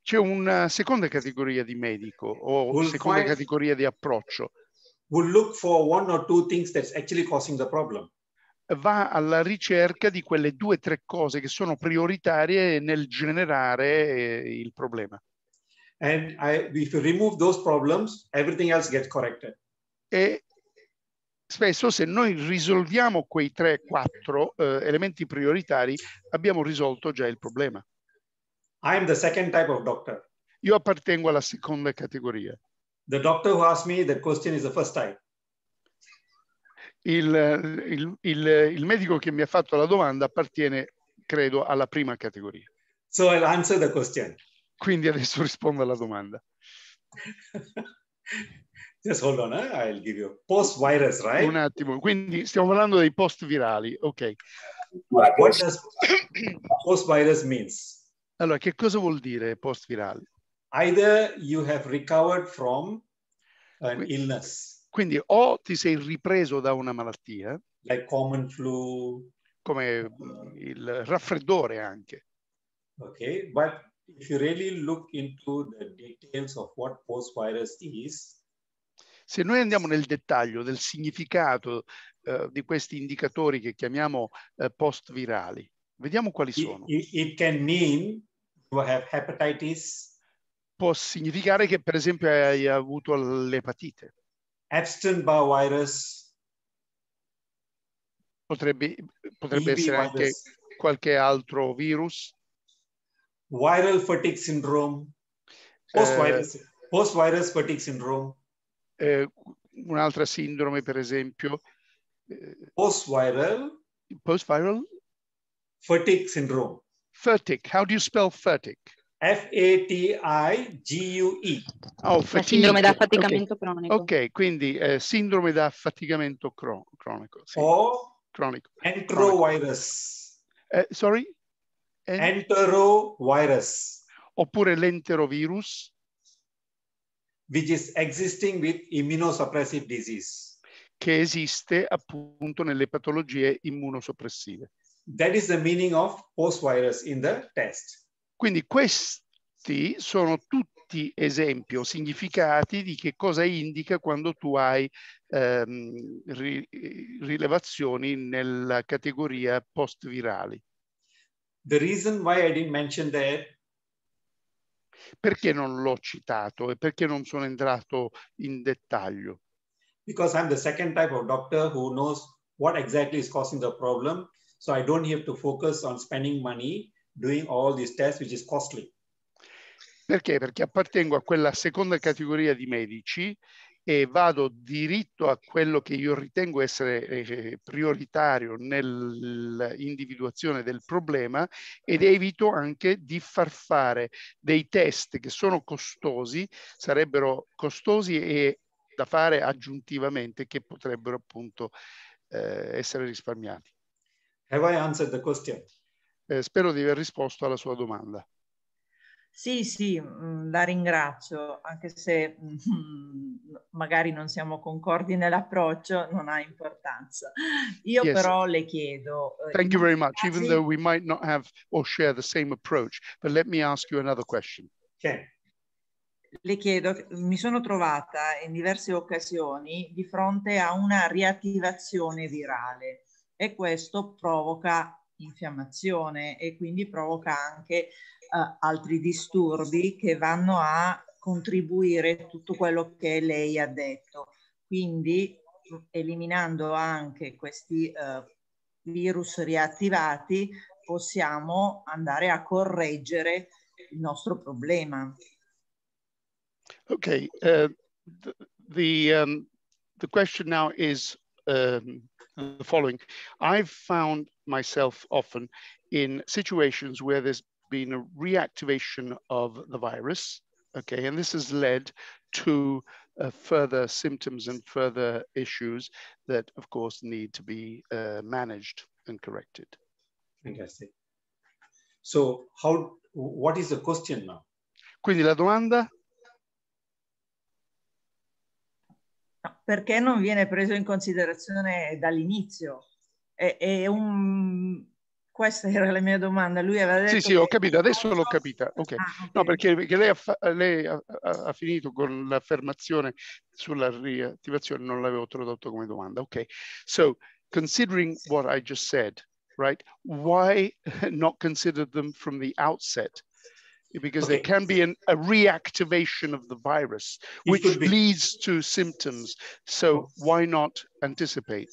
C'è una seconda categoria di medico o seconda find- categoria di approccio. Va alla ricerca di quelle due o tre cose che sono prioritarie nel generare eh, il problema. And I, if you remove those problems, everything else gets corrected. E spesso se noi risolviamo quei 3-4 elementi prioritari abbiamo risolto già il problema. I am the second type of doctor. Io appartengo alla seconda categoria. The doctor who asked me that question is the first type. Il, il- il- il medico che mi ha fatto la domanda appartiene, credo, alla prima categoria. So I'll answer the question. Quindi adesso rispondo alla domanda. Just hold on, eh? I'll give you post virus, right? Un attimo, quindi stiamo parlando dei post virali, ok. What does post virus means? Allora, che cosa vuol dire post virali? Either you have recovered from an illness, Quindi o ti sei ripreso da una malattia, like common flu, come il raffreddore anche, okay, but if you really look into the details of what post virus is, se noi andiamo nel dettaglio del significato eh, di questi indicatori che chiamiamo eh, post virali, vediamo quali it, sono. it, it can mean you have hepatitis, Può significare che per esempio hai avuto l'epatite, Epstein-Barr virus, potrebbe, potrebbe EB essere anche virus. qualche altro virus, viral fatigue syndrome, post-virus, post-virus fatigue syndrome, eh, un'altra sindrome per esempio, eh, post-viral post-viral fatigue syndrome. fatigue. How do you spell fatigue? F-A-T-I-G-U-E. Oh, fatigue. sindrome da affaticamento cronico. Ok, quindi eh, sindrome da affaticamento cro- cronico. sì, Or cronico. enterovirus. Eh, sorry? En- Enterovirus, oppure l'enterovirus, which is existing with immunosuppressive disease. che esiste appunto nelle patologie immunosoppressive. That is the meaning of post-virus in the test. Quindi questi sono tutti esempi o significati di che cosa indica quando tu hai ehm, ri- rilevazioni nella categoria post-virali. The reason why I didn't mention that Perché non l'ho citato e perché non sono entrato in dettaglio? because I'm the second type of doctor who knows what exactly is causing the problem. So I don't have to focus on spending money doing all these tests, which is costly. Perché? Perché appartengo a quella seconda categoria di medici e vado diritto a quello che io ritengo essere eh, prioritario nell'individuazione del problema ed evito anche di far fare dei test che sono costosi, sarebbero costosi e da fare aggiuntivamente che potrebbero appunto eh, essere risparmiati. Have I answered the question? Eh, spero di aver risposto alla sua domanda. Sì, sì, mm, la ringrazio, anche se mm, magari non siamo concordi nell'approccio, non ha importanza. Io Yes. però le chiedo... eh, Thank you very much, even though we might not have or share the same approach. But let me ask you another question. le chiedo, mi sono trovata in diverse occasioni di fronte a una riattivazione virale e questo provoca infiammazione e quindi provoca anche altri disturbi che vanno a contribuire tutto quello che lei ha detto. Quindi eliminando anche questi eh, virus riattivati possiamo andare a correggere il nostro problema. Okay, uh, the the, um, the question now is um, the following. I've found myself often in situations where there's been a reactivation of the virus, okay, and this has led to uh, further symptoms and further issues that, of course, need to be uh, managed and corrected. Fantastic. So how, what is the question now? Quindi la domanda perché non viene preso in considerazione dall'inizio? È, è un... Questa era la mia domanda. Lui aveva detto Sì, sì, ho capito, adesso l'ho capita. Ok. Ah, No, perché, perché lei, ha, lei ha- ha- ha finito con l'affermazione sulla riattivazione, non l'avevo tradotto come domanda. Ok. So, considering what I just said, right, why not consider them from the outset? Because there can be an, a reactivation of the virus, It which leads to symptoms. So, why not anticipate?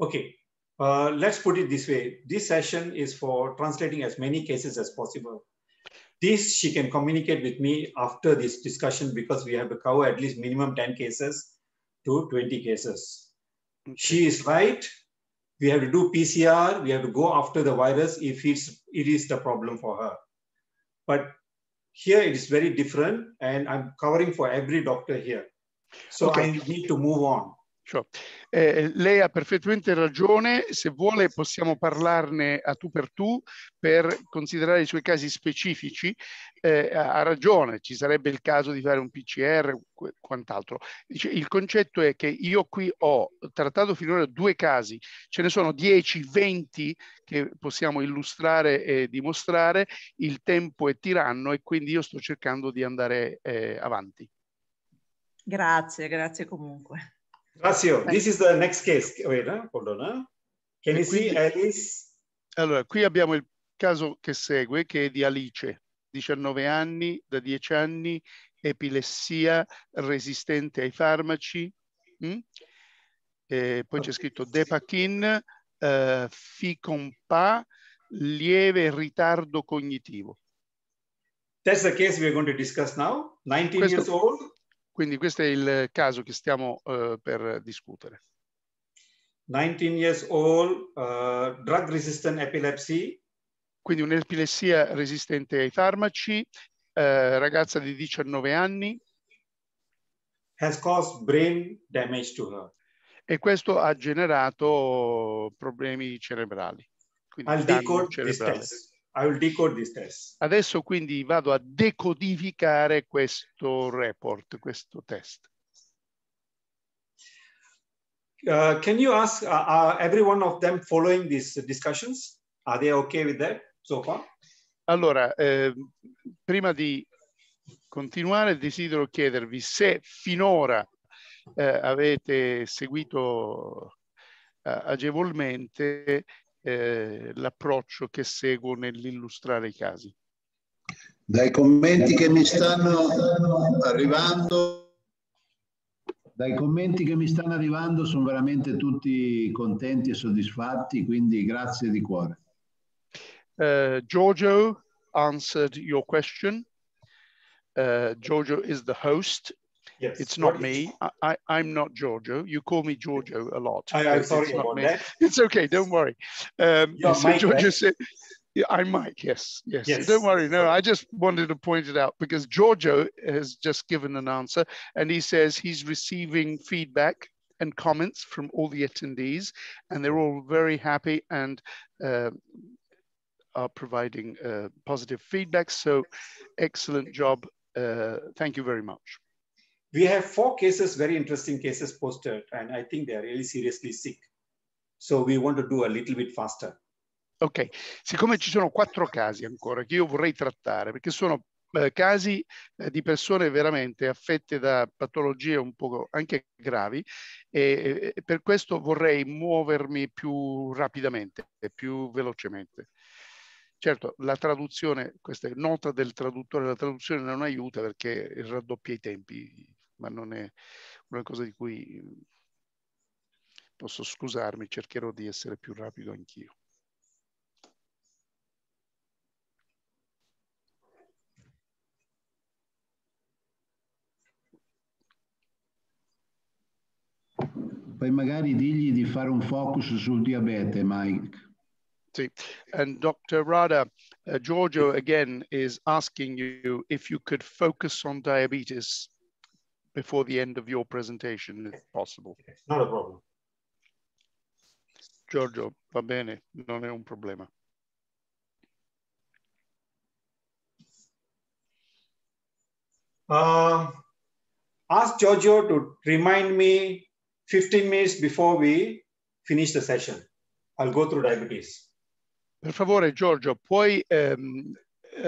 Okay, uh, let's put it this way. This session is for translating as many cases as possible. This she can communicate with me after this discussion because we have to cover at least minimum 10 cases to 20 cases. She is right. We have to do PCR. We have to go after the virus if it's, it is the problem for her. But here it is very different and I'm covering for every doctor here. So Okay. I need to move on. Sure. Eh, lei ha perfettamente ragione, se vuole possiamo parlarne a tu per tu per considerare i suoi casi specifici. Eh, ha ragione, ci sarebbe il caso di fare un PCR quant'altro. Il concetto è che io qui ho trattato finora due casi, ce ne sono 10, 20 che possiamo illustrare e dimostrare, il tempo è tiranno e quindi io sto cercando di andare eh, avanti. Grazie, grazie comunque. Razio, this is the next case. Wait, huh? hold on. huh? Can E you see Alice? Allora, qui abbiamo il caso che segue, che è di Alice, 19 anni, da 10 anni, epilessia resistente ai farmaci. mm? E poi c'è scritto Depachin, eh, Ficompa, lieve ritardo cognitivo. That's the case we are going to discuss now. 19 Questo- years old, Quindi questo è il caso che stiamo eh, per discutere. 19 years old, uh, drug resistant epilepsy, Quindi un'epilessia resistente ai farmaci, eh, ragazza di 19 anni, has caused brain damage to her. e questo ha generato problemi cerebrali. Quindi I'll decode cerebrale. this test. Adesso quindi vado a decodificare questo report, questo test. Uh, can you ask, uh, are every one of them following these discussions? Are they okay with that so far? Allora, eh, prima di continuare desidero chiedervi se finora eh, avete seguito eh, agevolmente eh, l'approccio che seguo nell'illustrare i casi. Dai commenti che mi stanno arrivando, dai commenti che mi stanno arrivando sono veramente tutti contenti e soddisfatti, quindi grazie di cuore. Uh, Giorgio answered your question. Uh, Giorgio is the host. Yes. It's not What me. I, I, I'm not Giorgio. You call me Giorgio a lot. I- I'm but it's sorry about me. that. It's okay. Don't worry. Um, You're so Mike, Giorgio right? said, yeah, I'm Mike. Yes, yes. Yes. Don't worry. No, I just wanted to point it out because Giorgio has just given an answer and he says he's receiving feedback and comments from all the attendees and they're all very happy and uh, are providing uh, positive feedback. So excellent job. Uh, thank you very much. We have four cases, very interesting cases posted, and I think they are really seriously sick. So we want to do a little bit faster. Ok, siccome ci sono quattro casi ancora che io vorrei trattare, perché sono eh, casi eh, di persone veramente affette da patologie un po' anche gravi e, e per questo vorrei muovermi più rapidamente e più velocemente. Certo, la traduzione, questa è nota del traduttore, la traduzione non aiuta perché raddoppia i tempi, ma non è una cosa di cui posso scusarmi, cercherò di essere più rapido anch'io. Poi magari digli di fare un focus sul diabete, Mike. See, and Dr. Rada, uh, Giorgio again is asking you if you could focus on diabetes before the end of your presentation, if possible. Not a problem. Giorgio, va bene, non è un problema. Um, ask Giorgio to remind me 15 minutes before we finish the session. I'll go through diabetes. Per favore, Giorgio, puoi ehm,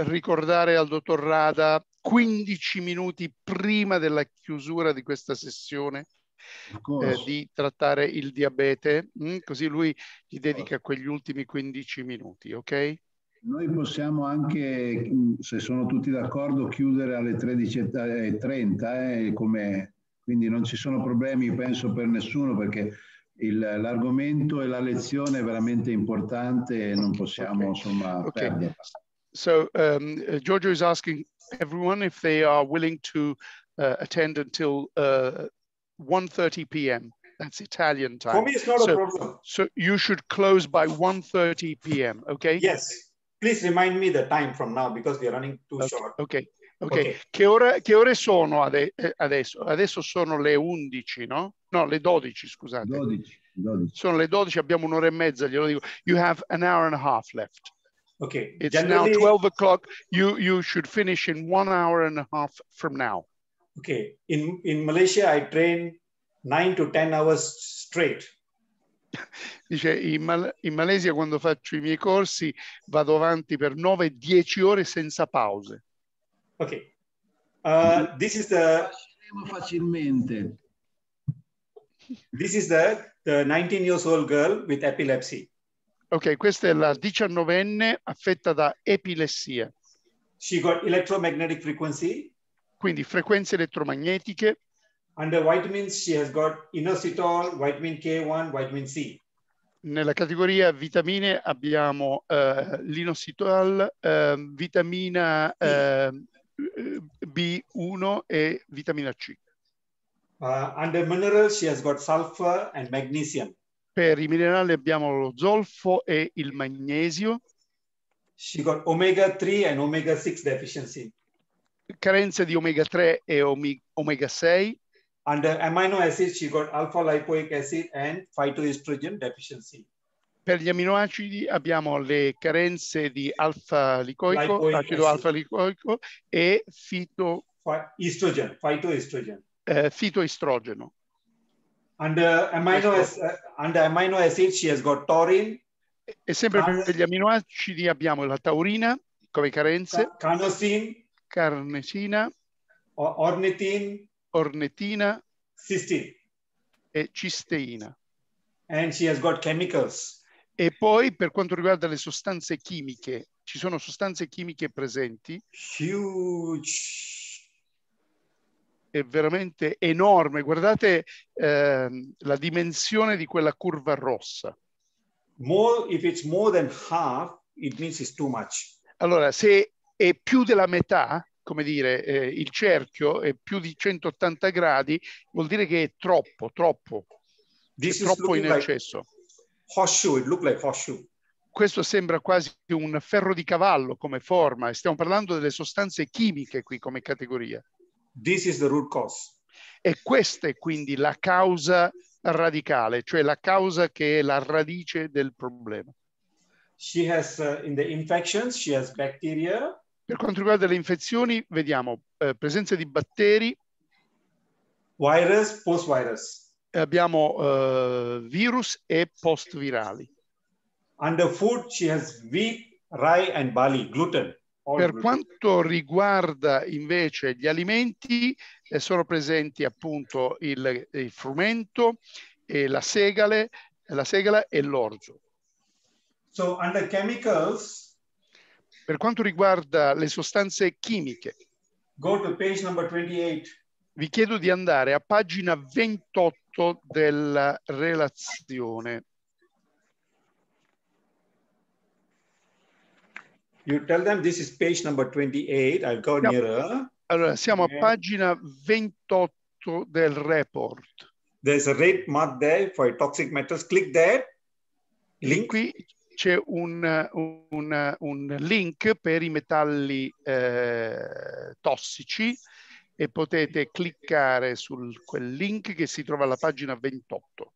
ricordare al dottor Rada 15 minuti prima della chiusura di questa sessione eh, di trattare il diabete? Mm? Così lui gli dedica quegli ultimi 15 minuti, ok? Noi possiamo anche, se sono tutti d'accordo, chiudere alle 13.30, eh, come, quindi non ci sono problemi, penso, per nessuno, perché il, l'argomento e la lezione è veramente importante e non possiamo, Okay. insomma, Okay. perderla. So um, uh, Giorgio is asking everyone if they are willing to uh, attend until uh, 1.30 p.m. That's Italian time. For me, it's not so, a problem. So you should close by 1.30 p.m., okay? Yes. Please remind me the time from now because we are running too short. Ok, ok. Ok. Che, ore, che ore sono ade- eh, adesso? Adesso sono le 11, no? No, le 12, scusate. 12, 12. Sono le 12, abbiamo un'ora e mezza, glielo dico. You have an hour and a half left. Okay. It's Generally- now 12 o'clock. You, you should finish in one hour and a half from now. Okay. In, in Malaysia, I train nine to 10 hours straight. Dice, in, Mal- in Malesia quando faccio i miei corsi vado avanti per 9-10 ore senza pause. Okay. Uh, this is the facilmente. This is the, the 19 years old girl with epilepsy. Ok, questa è la 19enne affetta da epilessia, She got electromagnetic frequency. quindi frequenze elettromagnetiche. Under vitamins, she has got inositol, vitamin K1, vitamin C. Nella categoria vitamine abbiamo eh, l'inositol, eh, vitamina eh, B1 e vitamina C. Uh, under minerals, she has got sulfur and magnesium. Per i minerali abbiamo lo zolfo e il magnesio. She got omega 3 and omega 6 deficiency. Carenze di omega 3 e omega 6. Under amino acids, she got alpha lipoic acid and phytoestrogen deficiency. Per gli aminoacidi abbiamo le carenze di alfa licoico, acido acid. alfa licoico e fito, Phy- Estrogen, phytoestrogen. eh, fitoestrogeno. Under amino, ac- uh, under amino acids, she has got taurine, E sempre per gli aminoacidi abbiamo la taurina come carenze, carnosine, carnesina, or- ornithine, ornetina cysteine. e cisteina. And she has got chemicals. E poi per quanto riguarda le sostanze chimiche, ci sono sostanze chimiche presenti. Huge. È veramente enorme. Guardate ehm, la dimensione di quella curva rossa. More, if it's more than half, it means it's too much. Allora, se è più della metà, come dire, eh, il cerchio è più di 180 gradi, vuol dire che è troppo, troppo, This è troppo in like eccesso. like horseshoe. Questo sembra quasi un ferro di cavallo come forma e stiamo parlando delle sostanze chimiche qui come categoria. This is the root cause. E questa è quindi la causa radicale, cioè la causa che è la radice del problema. She has, uh, in the infections, she has bacteria, Per quanto riguarda le infezioni, vediamo eh, presenza di batteri, Virus, post-virus. Abbiamo uh, virus e post-virali. Under food, she has wheat, rye and barley, gluten. Per quanto riguarda invece gli alimenti, eh, sono presenti appunto il, il frumento, e la segale, la segala e l'orzo. So under chemicals, per quanto riguarda le sostanze chimiche, go to page number 28. Vi chiedo di andare a pagina 28 della relazione. You tell them this is page number 28. I'll go Siamo, nearer. allora, siamo a pagina 28 del report. There's a red mark there for toxic metals. Click that. Link. Qui c'è un, un- un link per i metalli eh, tossici e potete cliccare su quel link che si trova alla pagina 28.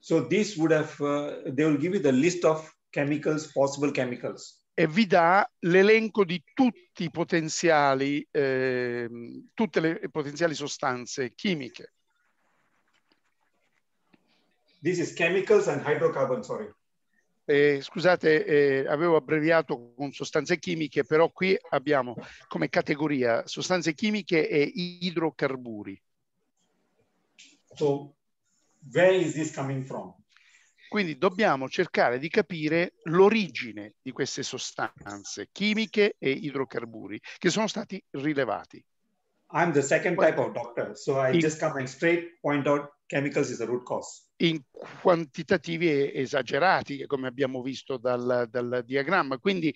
So this would have, uh, they will give you the list of chemicals, possible chemicals. E vi dà l'elenco di tutti i potenziali, ehm, tutte le potenziali sostanze chimiche. This is chemicals and hydrocarbon, sorry. Eh, scusate, eh, avevo abbreviato con sostanze chimiche, però qui abbiamo come categoria sostanze chimiche e idrocarburi. So where is this coming from? Quindi dobbiamo cercare di capire l'origine di queste sostanze chimiche e idrocarburi che sono stati rilevati. I'm the second type of doctor, so I In- just come and straight point out chemicals is the root cause. in quantitativi esagerati, come abbiamo visto dal, dal diagramma. Quindi,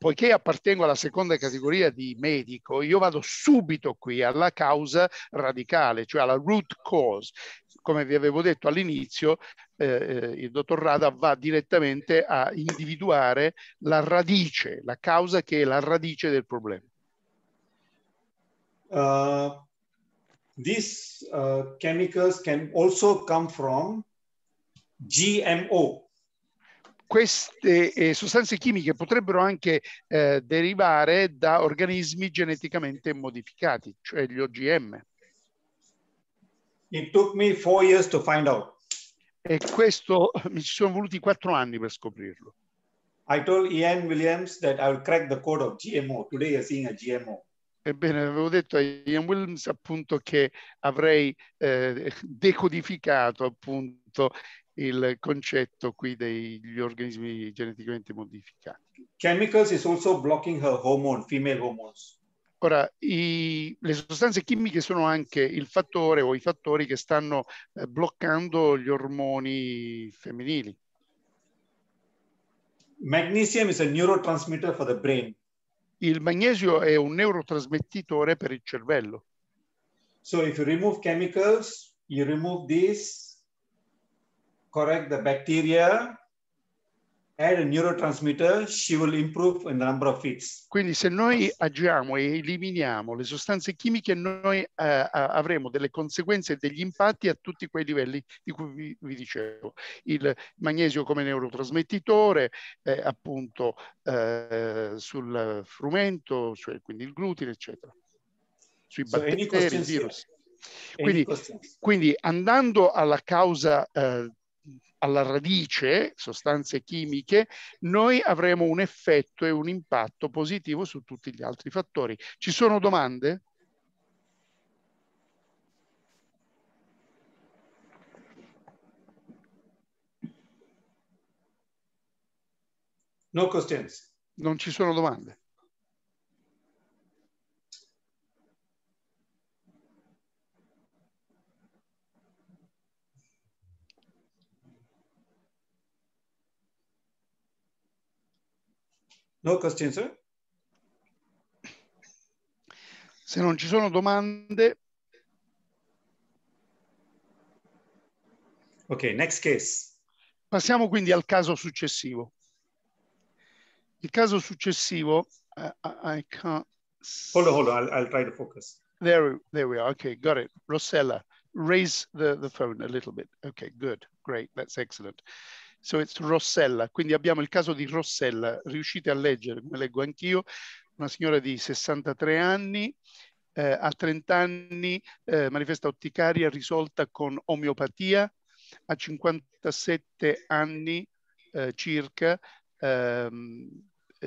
poiché appartengo alla seconda categoria di medico, io vado subito qui alla causa radicale, cioè alla root cause. Come vi avevo detto all'inizio, eh, eh, il dottor Rada va direttamente a individuare la radice, la causa che è la radice del problema. Uh, these uh, chemicals can also come from GMO. Queste eh, sostanze chimiche potrebbero anche eh, derivare da organismi geneticamente modificati, cioè gli OGM. It took me four years to find out. E questo mi ci sono voluti quattro anni per scoprirlo. I told Ian Williams that I will crack the code of GMO. Today you're seeing a GMO. Ebbene, avevo detto a Ian Williams appunto che avrei eh, decodificato appunto il concetto qui degli organismi geneticamente modificati. Chemicals is also blocking her hormone, female hormones. Ora, i- le sostanze chimiche sono anche il fattore o i fattori che stanno eh, bloccando gli ormoni femminili. Magnesium is a neurotransmitter for the brain. Il magnesio è un neurotrasmettitore per il cervello. So if you remove chemicals, you remove this, correct the bacteria, add a neurotransmitter, she will improve in the number of fits. Quindi se noi agiamo e eliminiamo le sostanze chimiche, noi eh, avremo delle conseguenze e degli impatti a tutti quei livelli di cui vi, vi dicevo. Il magnesio come neurotrasmettitore, eh, appunto eh, sul frumento, cioè quindi il glutine, eccetera. Sui So batteri, here? virus. Quindi, quindi andando alla causa, eh, alla radice, sostanze chimiche, noi avremo un effetto e un impatto positivo su tutti gli altri fattori. Ci sono domande? No questions. Non ci sono domande? No questions, sir? Se non ci sono domande, Okay, next case. passiamo quindi al caso successivo. Il caso successivo, eh, I I can't Hold on, hold on. I'll, I'll try to focus. There, there we are. Okay, got it. Rossella, raise the, the phone a little bit. Okay, good, great, that's excellent. So Rossella, quindi abbiamo il caso di Rossella. Riuscite a leggere, come leggo anch'io, una signora di 63 anni, eh, a 30 anni eh, manifesta otticaria risolta con omeopatia, a 57 anni eh, circa ehm,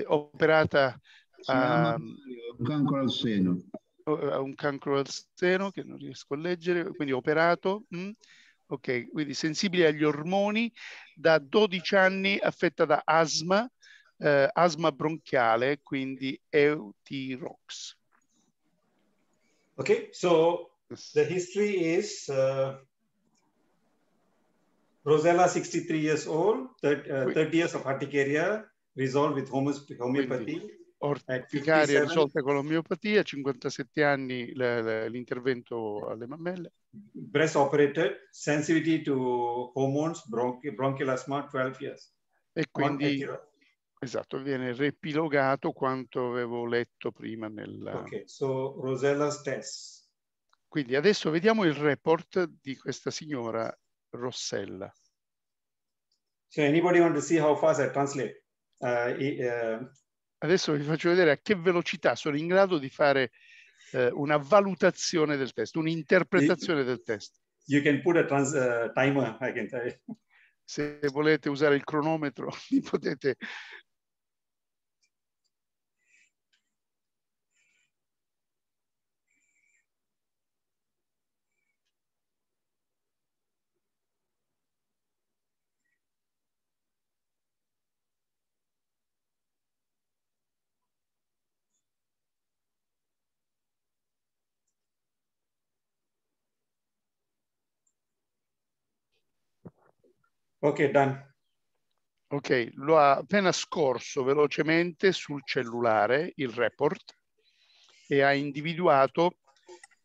operata a un cancro al seno. A un cancro al seno che non riesco a leggere, quindi operato. Mh. Ok, quindi sensibile agli ormoni, da 12 anni affetta da asma, eh, asma bronchiale, quindi Eutirox. Okay, so the history is uh, Rosella, 63 years old, 30, uh, 30 years of urticaria, resolved with homeopathy. Orticaria risolta con l'omeopatia, 57 anni l'intervento alle mammelle. Breast operated, sensitivity to hormones, bronchi bronchial asthma, 12 years. E quindi, esatto, viene riepilogato quanto avevo letto prima nel... Ok, so Rosella's test. Quindi adesso vediamo il report di questa signora Rossella. So anybody want to see how fast I translate? Uh, uh, Adesso vi faccio vedere a che velocità sono in grado di fare uh, una valutazione del testo, un'interpretazione del testo. You can put a trans, uh, timer, I can tell you. Se volete usare il cronometro, mi potete Ok, done. Ok, lo ha appena scorso velocemente sul cellulare il report e ha individuato,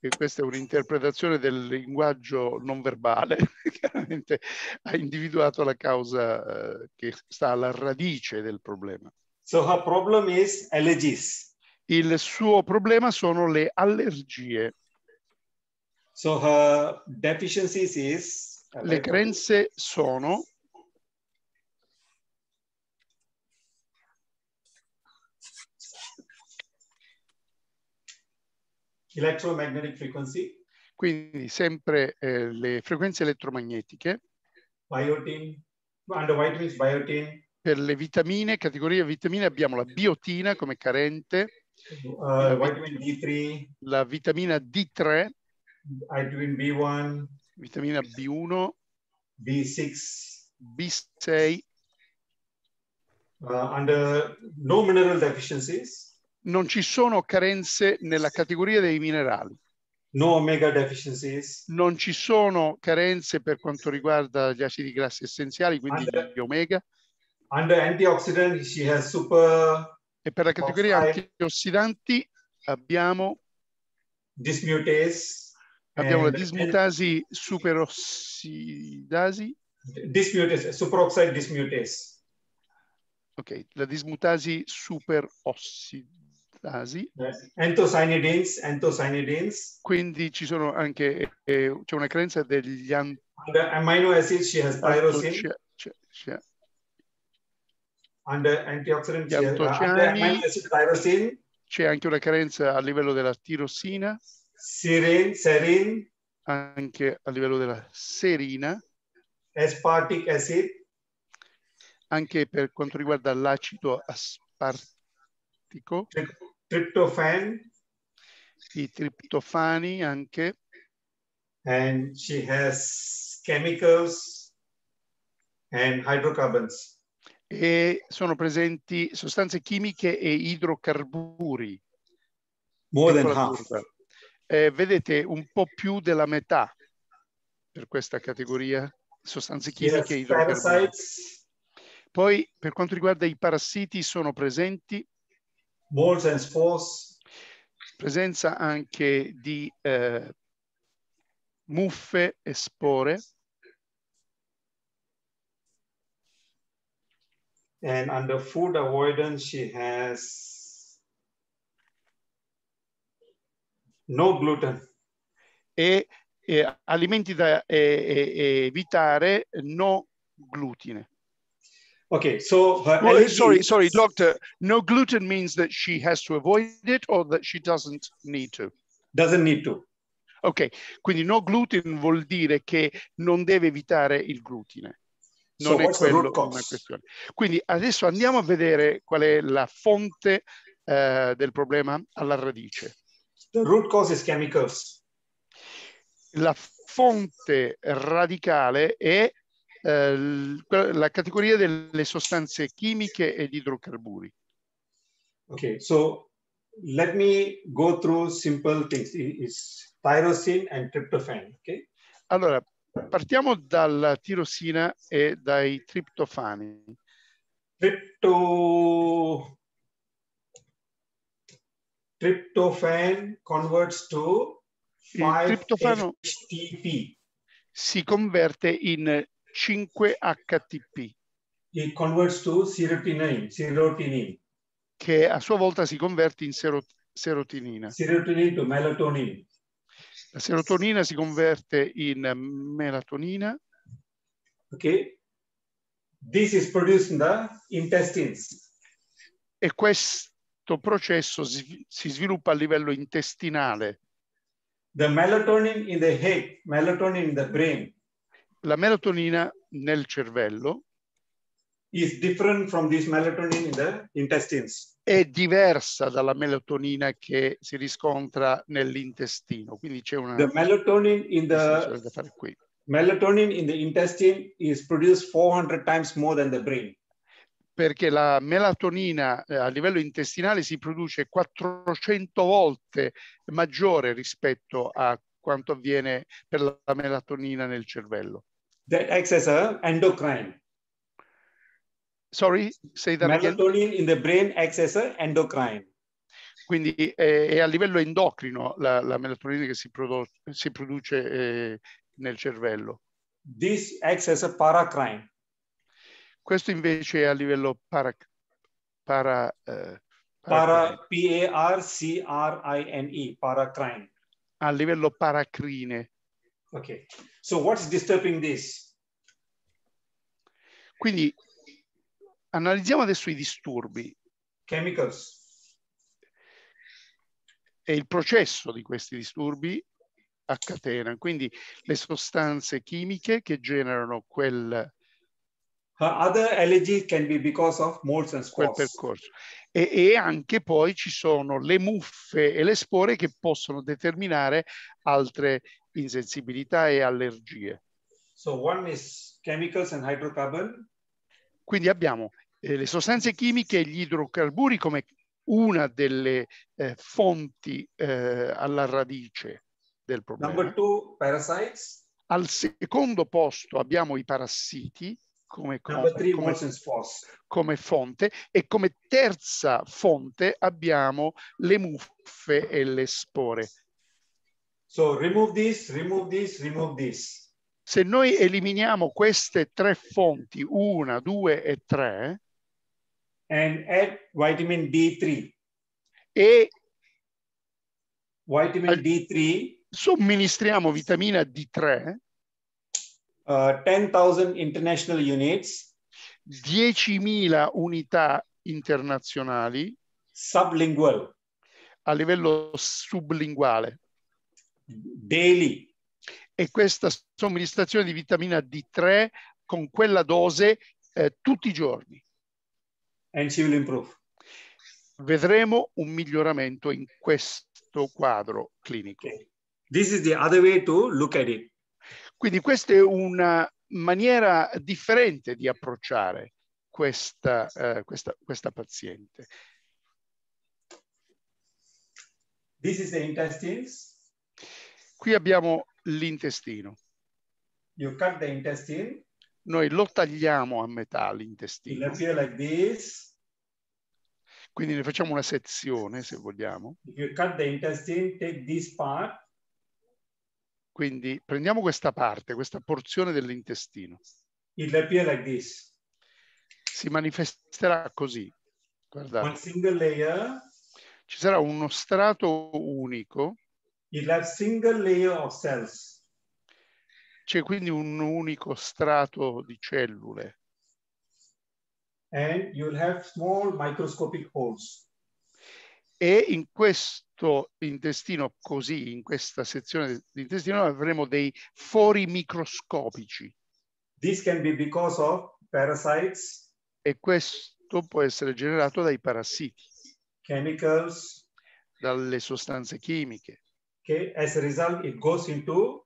e questa è un'interpretazione del linguaggio non verbale, chiaramente ha individuato la causa eh, che sta alla radice del problema. So her problem is allergies. Il suo problema sono le allergie. So her deficiencies is le carenze sono electromagnetic frequency. Quindi sempre eh, le frequenze elettromagnetiche. Biotin under vitamins biotin. Per le vitamine categoria vitamine abbiamo la biotina come carente. Uh, vitamin D3 la vitamina D3 vitamin B1 vitamina B1, B6, B6. Uh, under no mineral deficiencies. Non ci sono carenze nella categoria dei minerali. No omega deficiencies. Non ci sono carenze per quanto riguarda gli acidi grassi essenziali, quindi under, gli omega. Under antioxidant she has super e per la categoria antiossidanti abbiamo dismutase Abbiamo la dismutasi superossidasi. Dismutase, superoxide dismutase. Ok, la dismutasi superossidasi. Yes. Anthocyanidins, anthocyanidins. Quindi ci sono anche, eh, c'è una carenza degli an... Under amino acids she has tyrosine. C'è, c'è. Under antioxidant, she has, uh, under amino acid tyrosine. C'è anche una carenza a livello della tirosina. Serine, serine. Anche a livello della serina. Aspartic acid. Anche per quanto riguarda l'acido aspartico. Tryptophan. I triptofani anche. And she has chemicals and hydrocarbons. E sono presenti sostanze chimiche e idrocarburi. More than half eh, vedete un po' più della metà per questa categoria sostanze chimiche yes, parasites. Poi per quanto riguarda i parassiti sono presenti molds and spores. Presenza anche di eh, muffe e spore. And under food avoidance she has No gluten. E, e alimenti da e, evitare, no glutine. Okay, so well, sorry, sorry, doctor. No gluten means that she has to avoid it or that she doesn't need to. Doesn't need to. Ok, quindi no gluten vuol dire che non deve evitare il glutine. So Non è the root quello una questione. Quindi adesso andiamo a vedere qual è la fonte eh, del problema alla radice. The root cause is chemicals. La fonte radicale è eh, la categoria delle sostanze chimiche ed idrocarburi. Okay, so let me go through simple things. It- It's tyrosine and tryptophan. Okay, Allora, partiamo dalla tirosina e dai triptofani. trypto tryptophan converts to Il triptofano 5-HTP. si converte in 5-HTP, It converts to serotonin, serotonin, che a sua volta si converte in sero- serotonina. serotonin to melatonin. La serotonina si converte in melatonina Okay, this is produced in the intestines. e questo processo si, sviluppa a livello intestinale. The melatonin in the head, melatonin in the brain La melatonina nel cervello is different from this melatonin in the intestines. è diversa dalla melatonina che si riscontra nell'intestino. Quindi c'è una The melatonin in the melatonin in the intestine is produced 400 times more than the brain. Perché la melatonina eh, a livello intestinale si produce 400 volte maggiore rispetto a quanto avviene per la melatonina nel cervello. That acts as a endocrine. Sorry, say that again. Melatonin in the brain acts as a endocrine. Quindi è, è a livello endocrino la, la melatonina che si, prodo- si produce eh, nel cervello. This acts as a paracrine. Questo invece è a livello para, para, eh, Para, P-A-R-C-R-I-N-E, paracrine. a livello paracrine. Okay. So what's disturbing this? Quindi analizziamo adesso i disturbi Chemicals. e il processo di questi disturbi a catena, quindi le sostanze chimiche che generano quel, Her other allergy can be because of molds and spores. E, e anche poi ci sono le muffe e le spore che possono determinare altre insensibilità e allergie. So one is chemicals and hydrocarbon. Quindi abbiamo eh, le sostanze chimiche e gli idrocarburi come una delle eh, fonti eh, alla radice del problema. Number two, parasites. Al secondo posto abbiamo i parassiti come, come- spores. come fonte e come terza fonte abbiamo le muffe e le spore. So remove this, remove this, remove this. Se noi eliminiamo queste tre fonti, una, due e tre, And add vitamin D3. e Vitamin D3, somministriamo vitamina D3, uh, 10,000 international units, 10.000 unità internazionali sublingual, a livello sublinguale daily. e questa somministrazione di vitamina D3 con quella dose eh, tutti i giorni. and she will improve. Vedremo un miglioramento in questo quadro clinico. This is the other way to look at it. Quindi questa è una maniera differente di approcciare questa, eh, questa, questa paziente. This is the intestines. Qui abbiamo l'intestino. You cut the intestine, Noi lo tagliamo a metà l'intestino, like quindi ne facciamo una sezione se vogliamo. If you cut the intestine, take this part, Quindi prendiamo questa parte, questa porzione dell'intestino. it will appear like this. Si manifesterà così. One Guardate, single layer, ci sarà uno strato unico, it will have single layer of cells. c'è quindi un unico strato di cellule And you will have small microscopic holes. E in questo intestino così, in questa sezione dell'intestino avremo dei fori microscopici. This can be because of parasites. E questo può essere generato dai parassiti. Chemicals. Dalle sostanze chimiche. Okay, as a result it goes into.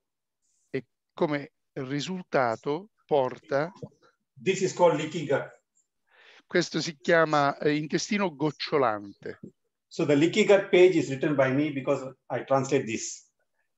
E come risultato porta. This is called leaky gut. Questo si chiama eh, intestino gocciolante. So the leaky gut page is written by me because I translate this.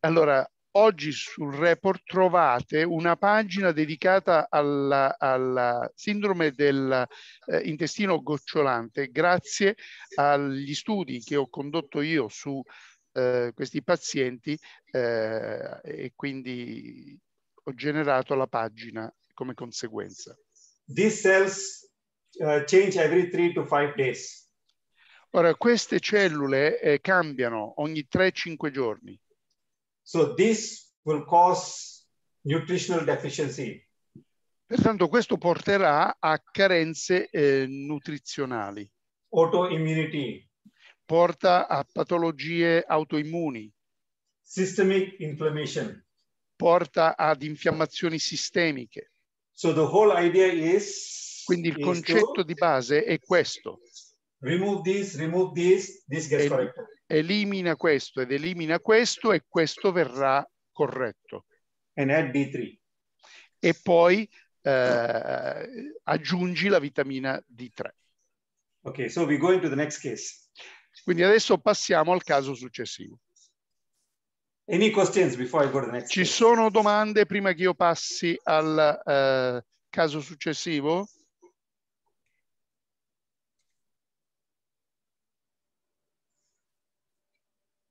Allora, oggi sul report trovate una pagina dedicata alla, alla sindrome dell'intestino eh, gocciolante grazie agli studi che ho condotto io su eh, questi pazienti eh, e quindi ho generato la pagina come conseguenza. These cells uh, change every three to five days. Ora, queste cellule eh, cambiano ogni 3-5 giorni. So this will cause nutritional deficiency. Pertanto questo porterà a carenze eh, nutrizionali. Autoimmunity. Porta a patologie autoimmuni. Systemic inflammation. Porta ad infiammazioni sistemiche. So the whole idea is Quindi il concetto di base è questo. Remove this, remove this, this gets corrected. Elimina questo ed elimina questo e questo verrà corretto. And add D3. E poi eh, aggiungi la vitamina D3. Ok, so we go into the next case. Quindi adesso passiamo al caso successivo. Any questions before I go to the next Ci case? sono domande prima che io passi al eh, caso successivo?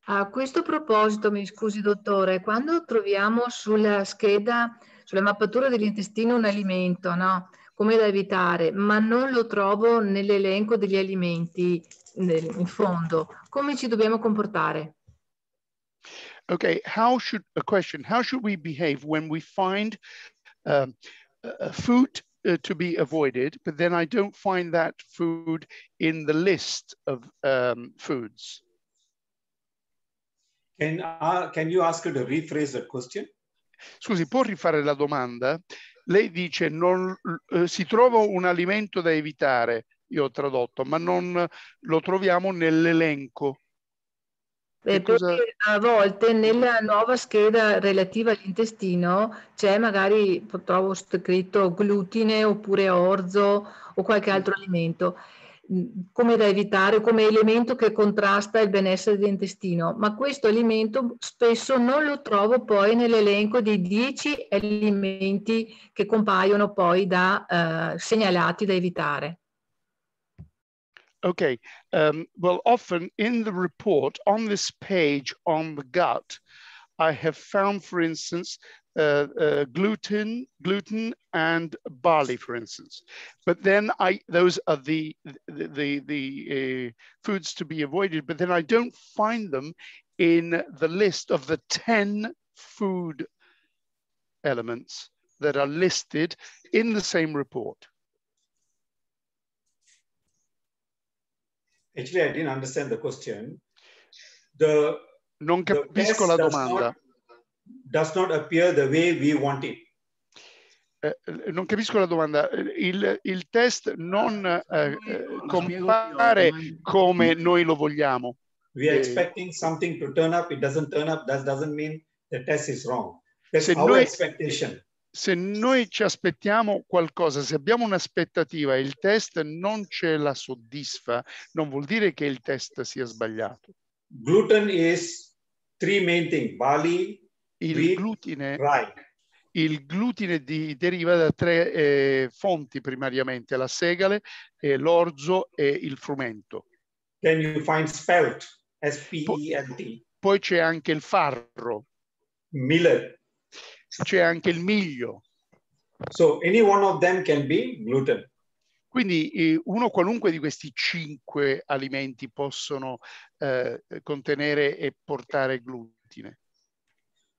A questo proposito, mi scusi dottore, quando troviamo sulla scheda, sulla mappatura dell'intestino un alimento, no? Come da evitare, ma non lo trovo nell'elenco degli alimenti nel- in fondo, come ci dobbiamo comportare? Okay, how should a question? How should we behave when we find um, a food uh, to be avoided, but then I don't find that food in the list of um, foods? Can, uh, can you ask her to rephrase the question? Scusi, può rifare la domanda? Lei dice non eh, si trova un alimento da evitare, io ho tradotto, ma non lo troviamo nell'elenco. Eh, cosa- perché a volte nella nuova scheda relativa all'intestino c'è magari, trovo scritto glutine oppure orzo o qualche altro alimento, come da evitare, come elemento che contrasta il benessere dell'intestino, ma questo alimento spesso non lo trovo poi nell'elenco dei 10 alimenti che compaiono poi da eh, segnalati da evitare. Okay, um, well, often in the report on this page on the gut, I have found, for instance, uh, uh, gluten, gluten and barley, for instance. But then I, those are the the the, the uh, foods to be avoided. But then I don't find them in the list of the ten food elements that are listed in the same report. Actually, I didn't understand the question. The, Non capisco la does domanda. not, does not appear the way we want it. Eh, non capisco la domanda. Il, il test non eh, eh, compare come noi lo vogliamo. We are Eh, expecting something to turn up. It doesn't turn up. That doesn't mean the test is wrong. That's Se our noi- expectation. Se noi ci aspettiamo qualcosa, se abbiamo un'aspettativa e il test non ce la soddisfa, non vuol dire che il test sia sbagliato. Gluten is three main things: barley, Il wheat, glutine, rye. il glutine di- deriva da tre eh, fonti primariamente, la segale, eh, l'orzo e il frumento. Then you find spelt, S-P-E-L-T, Poi c'è anche il farro, millet. c'è anche il miglio. So any one of them can be gluten. Quindi eh, uno qualunque di questi cinque alimenti possono eh, contenere e portare glutine.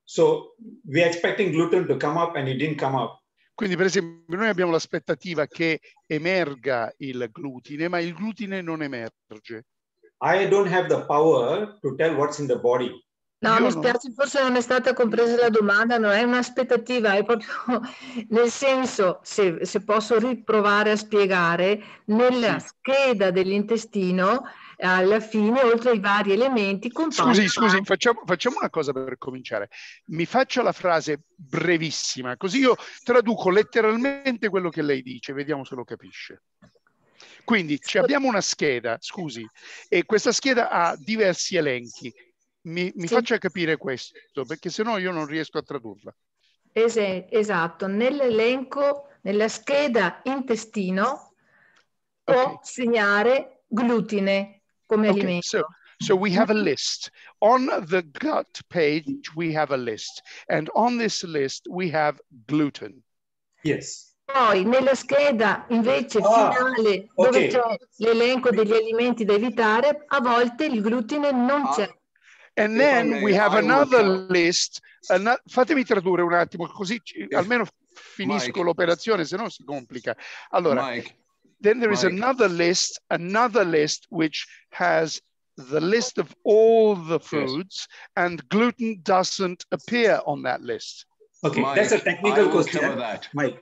So we are expecting gluten to come up and it didn't come up. Quindi per esempio noi abbiamo l'aspettativa che emerga il glutine, ma il glutine non emerge. I don't have the power to tell what's in the body. No, mi spiace, forse non è stata compresa la domanda, non è un'aspettativa, è proprio nel senso, se, se posso riprovare a spiegare, nella sì. scheda dell'intestino alla fine, oltre ai vari elementi, compaiono... Scusi, scusi, facciamo, facciamo, una cosa per cominciare. Mi faccia la frase brevissima, così io traduco letteralmente quello che lei dice, vediamo se lo capisce. Quindi abbiamo una scheda, scusi, e questa scheda ha diversi elenchi mi, mi sì. faccia capire questo, perché se no io non riesco a tradurla. Es esatto, nell'elenco, nella scheda intestino okay. può segnare glutine come okay. alimento. So, so we have a list. On the gut page, we have a list. And on this list, we have gluten. Yes. Poi nella scheda invece ah, finale dove okay. c'è l'elenco degli alimenti da evitare, a volte il glutine non ah. c'è. And then we have another list. An- fatemi tradurre un attimo, così almeno finisco l'operazione, se no si complica. Allora, Mike. then there is Mike. another list, another list which has the list of all the foods, yes. and gluten doesn't appear on that list. Okay, Mike, that's a technical question. That. Mike,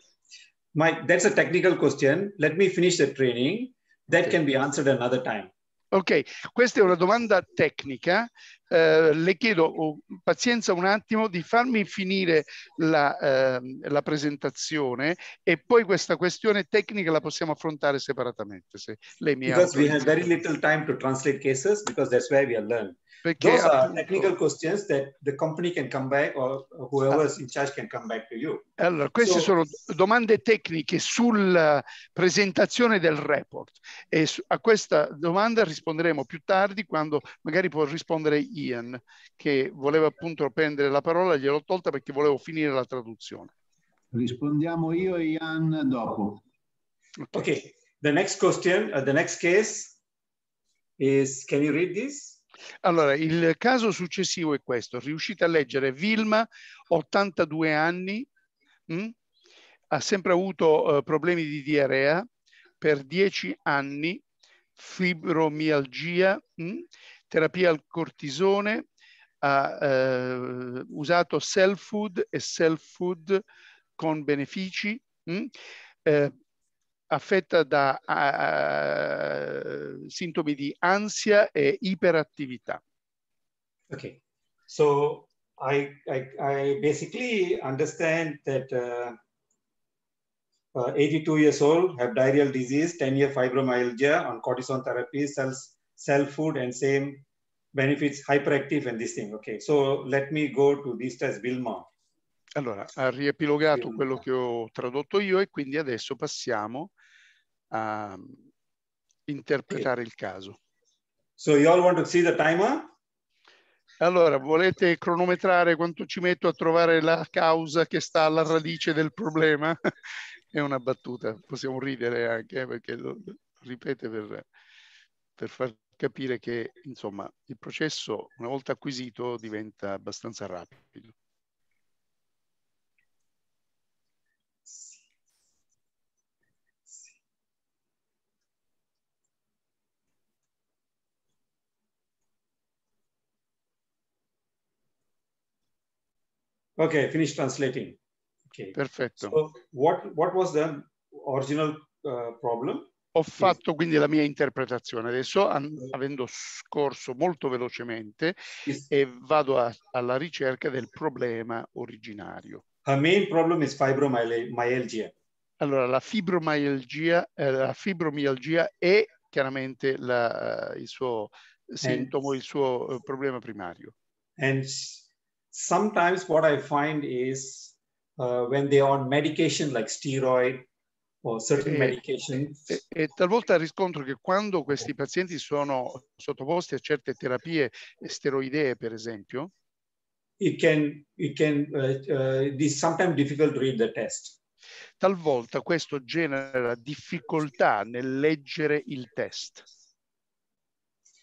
Mike, that's a technical question. Let me finish the training. That okay. can be answered another time. Ok, questa è una domanda tecnica. Eh, le chiedo oh, pazienza un attimo di farmi finire la, eh, la, presentazione e poi questa questione tecnica la possiamo affrontare separatamente. Se lei mi because we have very little time to translate cases because that's where we are learned. Perché Those are technical questions that the company can come back or whoever is in charge can come back to you. Allora, queste so, sono domande tecniche sulla presentazione del report e a questa domanda risponderemo più tardi quando magari può rispondere Ian che voleva appunto prendere la parola, gliel'ho tolta perché volevo finire la traduzione. Rispondiamo io e Ian dopo. Ok, okay. the next question, uh, the next case is, can you read this? Allora, il caso successivo è questo. Riuscite a leggere Vilma, 82 anni, mh? Mm? ha sempre avuto uh, problemi di diarrea per 10 anni, fibromialgia, mh? Terapia al cortisone, ha uh, usato self food e self food con benefici, mh? Mm? Eh, affetta da uh, sintomi di ansia e iperattività. Okay, so I, I, I basically understand that uh, uh, 82 years old, have diarrheal disease, 10 year fibromyalgia on cortisone therapy, cells, cell food and same benefits, hyperactive and this thing. Okay, so let me go to this test, Vilma. Allora, ha riepilogato Vilma. quello che ho tradotto io e quindi adesso passiamo a interpretare il caso. So you all want to see the timer? Allora, volete cronometrare quanto ci metto a trovare la causa che sta alla radice del problema? È una battuta, possiamo ridere anche eh, perché lo ripete per, per far capire che insomma il processo una volta acquisito diventa abbastanza rapido. Okay, finish translating. Okay. Perfetto. So what, what was the original uh, problem? Ho fatto quindi la mia interpretazione adesso, avendo scorso molto velocemente, e vado a, alla ricerca del problema originario. Her main problem is fibromyalgia. Allora, la fibromialgia, eh, la fibromialgia è chiaramente la, il suo sintomo, and, il suo uh, problema primario. And sometimes what I find is uh, when they are on medication like steroid or certain e, medication. E, e, talvolta riscontro che quando questi pazienti sono sottoposti a certe terapie steroidee, per esempio, it can, it can, uh, uh, sometimes difficult to read the test. Talvolta questo genera difficoltà nel leggere il test.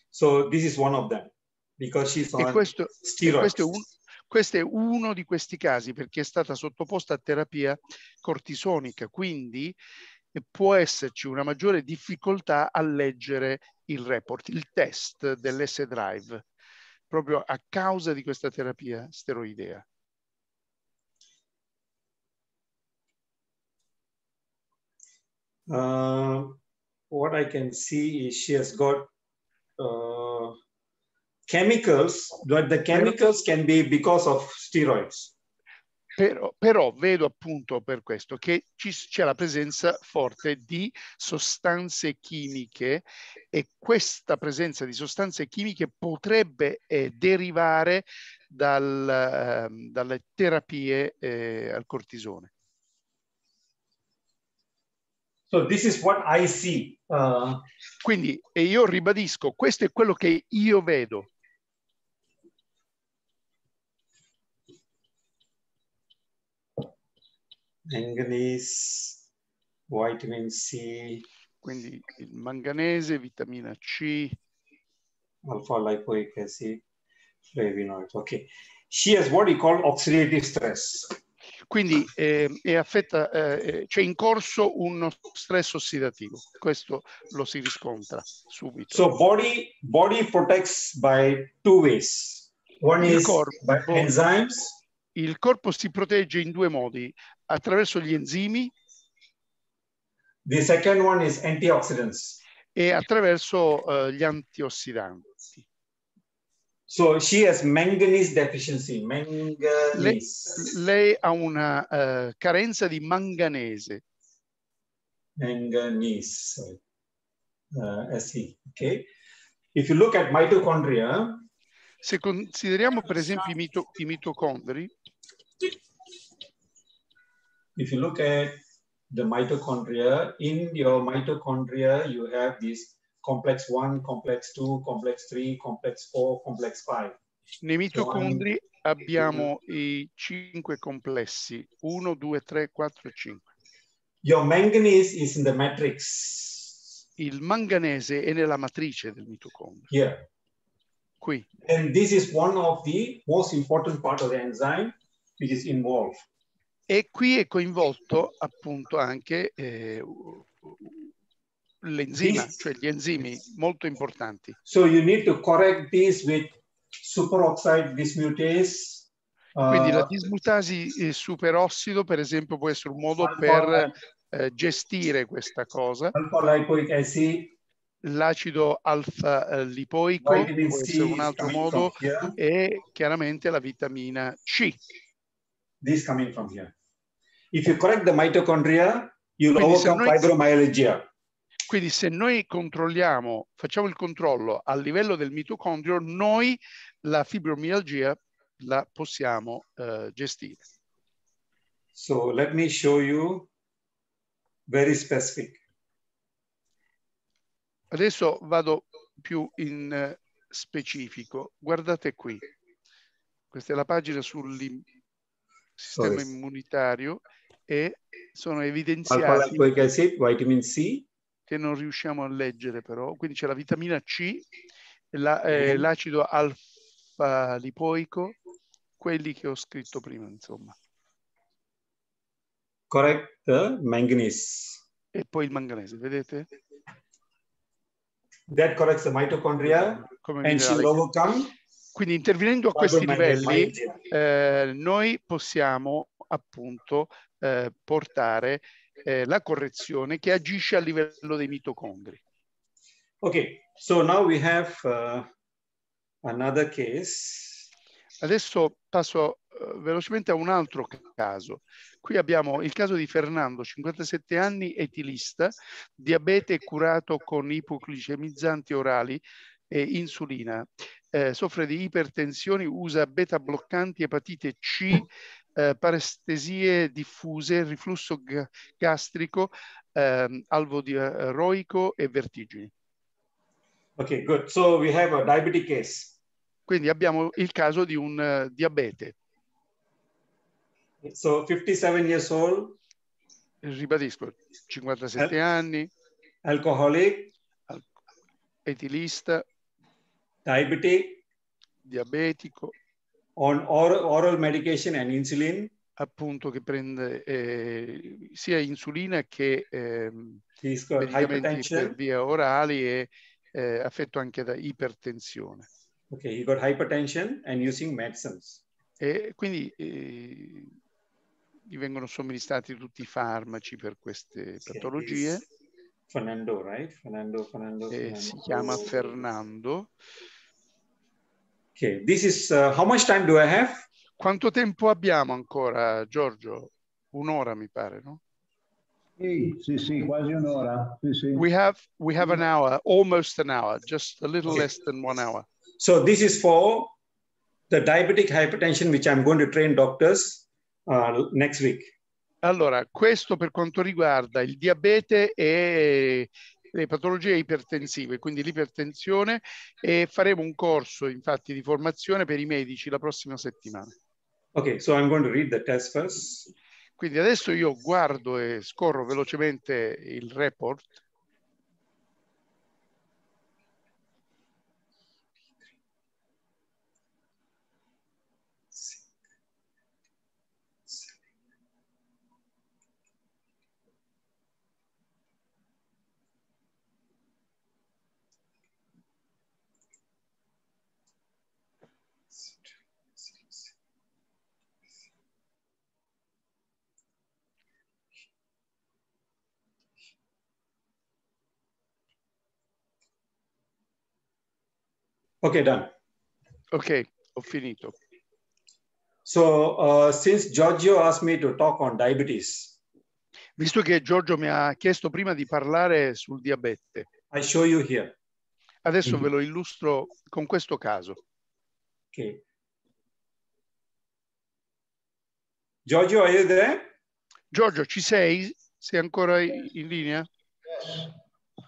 So this is one of them because she's on e questo, steroids. questo è un, questo è uno di questi casi perché è stata sottoposta a terapia cortisonica, quindi può esserci una maggiore difficoltà a leggere il report, il test dell'S-Drive, proprio a causa di questa terapia steroidea? Uh, what I can see is she has got uh, chemicals, but the chemicals can be because of steroids. Però, però, vedo appunto per questo che c'è la presenza forte di sostanze chimiche e questa presenza di sostanze chimiche potrebbe eh, derivare dal, eh, dalle terapie eh, al cortisone. So this is what I see. Uh, Quindi, e io ribadisco, questo è quello che io vedo. Manganese, vitamin C. Quindi il manganese, vitamina C. Alpha lipoic acid, flavonoids. Ok. She has what we call oxidative stress. Quindi eh, è affetta, eh, c'è in corso uno stress ossidativo. Questo lo si riscontra subito. So body, body protects by two ways. One il is corpo, by enzymes. Il corpo si protegge in due modi, attraverso gli enzimi The second one is antioxidants. e attraverso eh, gli antiossidanti. So she has manganese deficiency. Lei, Manganese. lei ha una eh, carenza di manganese. Manganese. Uh, SE. Okay. If you look at mitochondria, Se consideriamo per esempio i, mito- i mitocondri, if you look at the mitochondria, in your mitochondria, you have this complex one, complex two, complex three, complex four, complex five. nei mitocondri abbiamo i cinque complessi, 1, 2, 3, 4 e 5. Your manganese is in the matrix Il manganese è nella matrice del mitocondrio, here. qui. And this is one of the most important part of the enzyme which is involved. E qui è coinvolto appunto anche eh, l'enzima, This- cioè gli enzimi molto importanti. So you need to correct this with superoxide dismutase. Quindi la uh, dismutasi eh, superossido, per esempio, può essere un modo per eh, gestire questa cosa. L'acido alfa eh, lipoico può essere un altro modo e chiaramente la vitamina C. this coming from here. If you correct the mitochondria, you'll Quindi overcome noi- fibromyalgia. Quindi se noi controlliamo, facciamo il controllo a livello del mitocondrio, noi la fibromialgia la possiamo eh, gestire. So let me show you very specific. Adesso vado più in eh, specifico. Guardate qui. Questa è la pagina sul sistema immunitario e sono evidenziati acid, vitamin C, che non riusciamo a leggere però. Quindi c'è la vitamina C, la- eh, Mhm. l'acido alfa lipoico, quelli che ho scritto prima, insomma. correct manganese. E poi il manganese, vedete? That corrects the mitochondria Come and she'll overcome Quindi intervenendo a questi livelli, eh, noi possiamo appunto eh, portare eh, la correzione che agisce a livello dei mitocondri. Okay, so now we have uh, another case. Adesso passo eh, velocemente a un altro caso. Qui abbiamo il caso di Fernando, 57 anni, etilista, diabete curato con ipoglicemizzanti orali e insulina. Eh, soffre di ipertensioni, usa beta bloccanti, epatite C, eh, parestesie diffuse, riflusso ga- gastrico, ehm, alvo diaroico e vertigini. Okay, good. So we have a diabetic case. Quindi abbiamo il caso di un eh, diabete. So 57 years old, Ribadisco, 57 Eh. anni, alcoholic, etilista, diabetic, diabetico, on oral, oral medication and insulin. appunto che prende eh, sia insulina che got medicamenti per via orali e eh, affetto anche da ipertensione. Okay, he got hypertension and using medicines. E quindi eh, gli vengono somministrati tutti i farmaci per queste patologie. Fernando, right? Fernando, Fernando, E Fernando. si chiama Fernando. Okay, this is uh, how much time do I have? Quanto tempo abbiamo ancora, Giorgio? Un'ora mi pare, no? Sì, sì, sì, quasi un'ora. Sì, sì. We have we have an hour, almost an hour, just a little less than one hour. So this is for the diabetic hypertension, which I'm going to train doctors uh, next week. Allora, questo per quanto riguarda il diabete e le patologie ipertensive, quindi l'ipertensione, e faremo un corso infatti di formazione per i medici la prossima settimana. Okay, so I'm going to read the test first. Quindi adesso io guardo e scorro velocemente il report. Okay, done. Ok, ho finito. So uh, since Giorgio asked me to talk on diabetes, Visto che Giorgio mi ha chiesto prima di parlare sul diabete, I show you here. adesso ve lo illustro con questo caso. Okay. Giorgio, are you there? Giorgio, ci sei? Sei ancora in linea?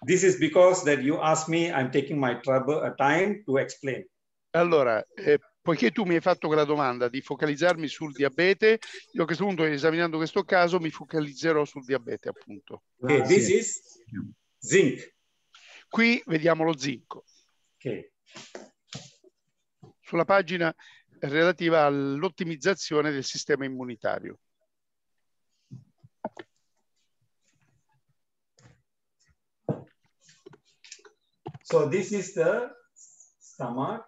This is because that you asked me, I'm taking my trouble, uh, time to explain. Allora, eh, poiché tu mi hai fatto quella domanda di focalizzarmi sul diabete, io a questo punto, esaminando questo caso, mi focalizzerò sul diabete, appunto. Okay, this is zinc. Qui vediamo lo zinco. Okay. Sulla pagina relativa all'ottimizzazione del sistema immunitario. So this is the stomach.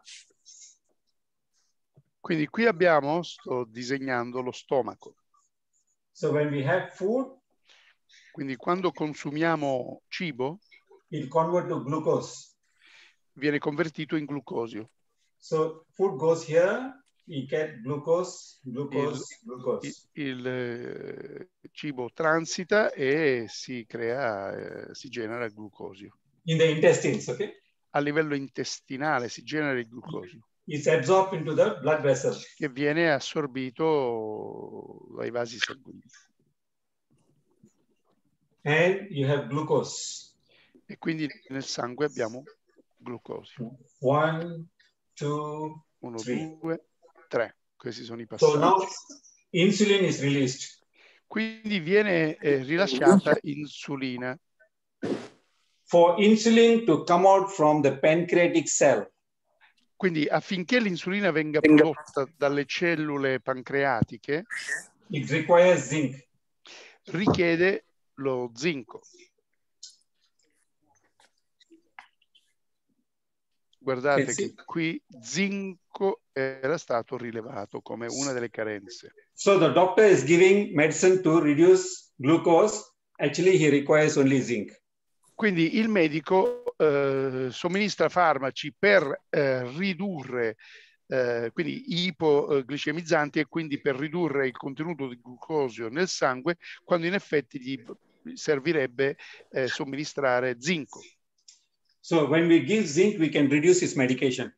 Quindi qui abbiamo, sto disegnando lo stomaco. So when we have food, Quindi quando consumiamo cibo, it convert to glucose. viene convertito in glucosio. So food goes here, we get glucose, glucose, glucose. Il, il, eh, cibo transita e si crea, eh, si genera il glucosio. In the intestines, okay? A livello intestinale si genera il glucosio It's absorbed into the blood vessel. che viene assorbito dai vasi sanguigni. And you have glucose. E quindi nel sangue abbiamo glucosio. One, two, Uno, three. due, tre. Questi sono i So passaggi. now insulin is released. Quindi viene eh, rilasciata insulina. For insulin to come out from the pancreatic cell, Quindi affinché l'insulina venga prodotta dalle cellule pancreatiche, it requires zinc. richiede lo zinco. Guardate che qui zinco era stato rilevato come una delle carenze. So the doctor is giving medicine to reduce glucose. Actually, he requires only zinc. Quindi il medico eh, somministra farmaci per eh, ridurre, eh, quindi ipoglicemizzanti e quindi per ridurre il contenuto di glucosio nel sangue, quando in effetti gli servirebbe eh, somministrare zinco. So when we give zinc, we can reduce his medication.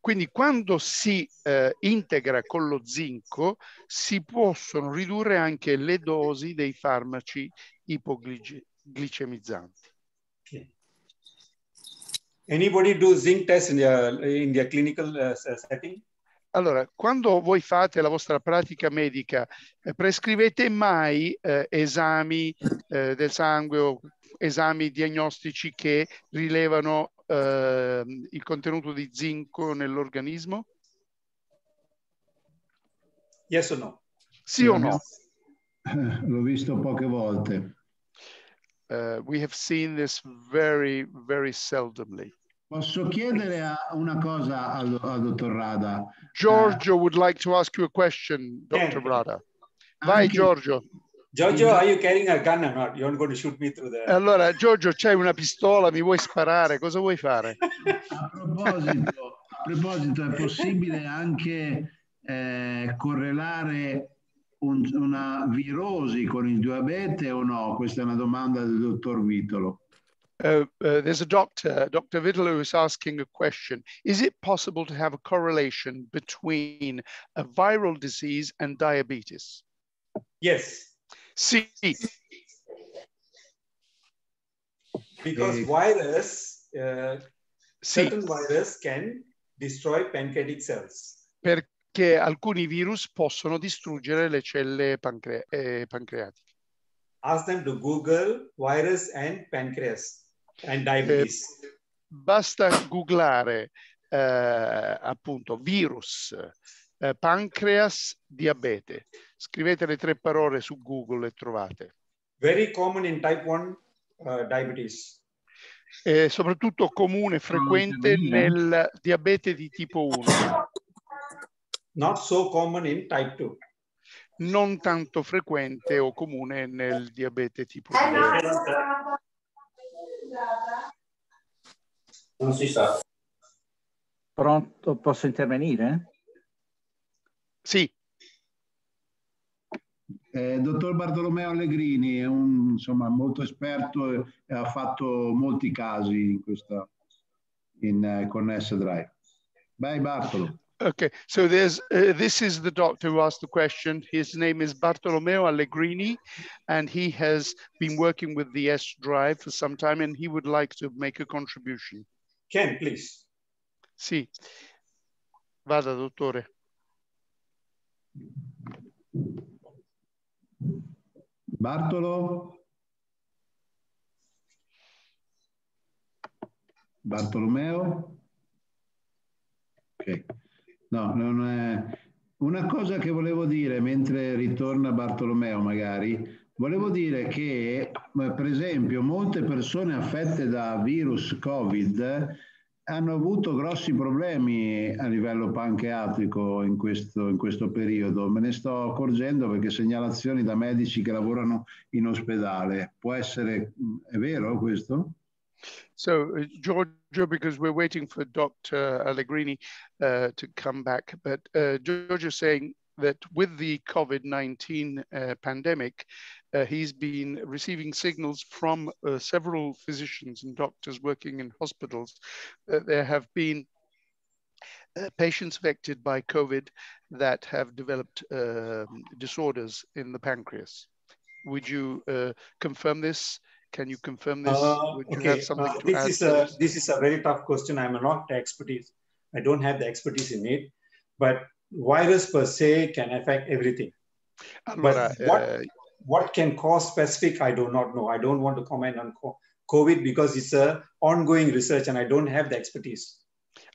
Quindi quando si eh, integra con lo zinco si possono ridurre anche le dosi dei farmaci ipoglicemizzanti. Anybody do zinc test in their, in their clinical uh, setting? Allora, quando voi fate la vostra pratica medica, eh, prescrivete mai eh, esami eh, del sangue o esami diagnostici che rilevano eh, il contenuto di zinco nell'organismo? Yes or no? Sì o no? L'ho visto poche volte. Uh, we have seen this very, very seldomly. Posso chiedere una cosa al, al dottor Rada? Giorgio would like to ask you a question, Dr. Rada. Vai, Anche- Giorgio. Giorgio, are you carrying a gun or not? You're not going to shoot me through the. Allora, Giorgio, c'hai una pistola, mi vuoi sparare? Cosa vuoi fare? A proposito, a proposito, è possibile anche eh, correlare un- una virosi con il diabete o no? Questa è una domanda del dottor Vitolo. Uh, uh, there's a doctor, Dr. Vitolo, who's asking a question. Is it possible to have a correlation between a viral disease and diabetes? Yes, Sì. because virus, uh, Sì. certain virus can destroy pancreatic cells. Perché alcuni virus possono distruggere le celle pancre- eh, pancreatiche. Ask them to Google virus and pancreas and diabetes. Basta googlare eh, appunto virus, eh, pancreas, diabete. Scrivete le tre parole su Google e trovate. Very common in type 1 uh, diabetes. Eh, soprattutto comune e frequente nel diabete di tipo 1, Not so common in type 2. non tanto frequente o comune nel diabete tipo 2. Non si sa. Pronto, posso intervenire? Sì. Eh, dottor Bartolomeo Allegrini è un, insomma, molto esperto e, e ha fatto molti casi in questa, in, eh, con S-Drive. Vai Bartolo. Okay, so there's uh, this is the doctor who asked the question. His name is Bartolomeo Allegrini, and he has been working with the S Drive for some time, and he would like to make a contribution. Ken, please. Sì, vada dottore. Bartolo? Bartolomeo? Ok. No, non è... Una cosa che volevo dire mentre ritorna Bartolomeo magari, volevo dire che eh, per esempio molte persone affette da virus Covid hanno avuto grossi problemi a livello pancreatico in questo, in questo periodo. Me ne sto accorgendo perché segnalazioni da medici che lavorano in ospedale. Può essere, è vero questo? So, uh, Giorgio, because we're waiting for Dr. Allegrini uh, to come back, but uh, is saying that with the COVID 19 uh, pandemic, uh, he's been receiving signals from uh, several physicians and doctors working in hospitals that there have been uh, patients affected by COVID that have developed um, disorders in the pancreas. Would you uh, confirm this? Can you confirm this? Uh, Would you okay, have something uh, to this add? is a this? is a very tough question. I'm not the expertise. I don't have the expertise in it, but virus per se can affect everything. Allora, but what eh, what can cause specific? I do not know. I don't want to comment on COVID because it's a ongoing research and I don't have the expertise.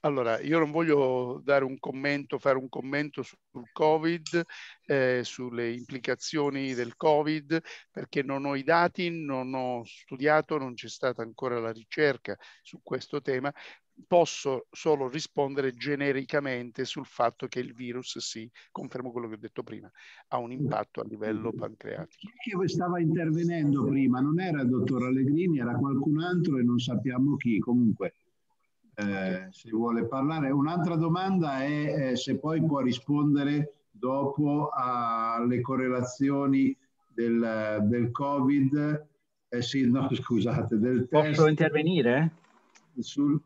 Allora, io non voglio dare un commento, fare un commento sul Covid, eh, sulle implicazioni del Covid, perché non ho i dati, non ho studiato, non c'è stata ancora la ricerca su questo tema. Posso solo rispondere genericamente sul fatto che il virus, sì, confermo quello che ho detto prima, ha un impatto a livello pancreatico. Chi stava intervenendo prima non era il dottor Allegrini, era qualcun altro e non sappiamo chi. Comunque, eh, se vuole parlare. Un'altra domanda è eh, se poi può rispondere dopo alle correlazioni del, del Covid. Eh, sì, no, scusate, del test. Posso intervenire? Sul,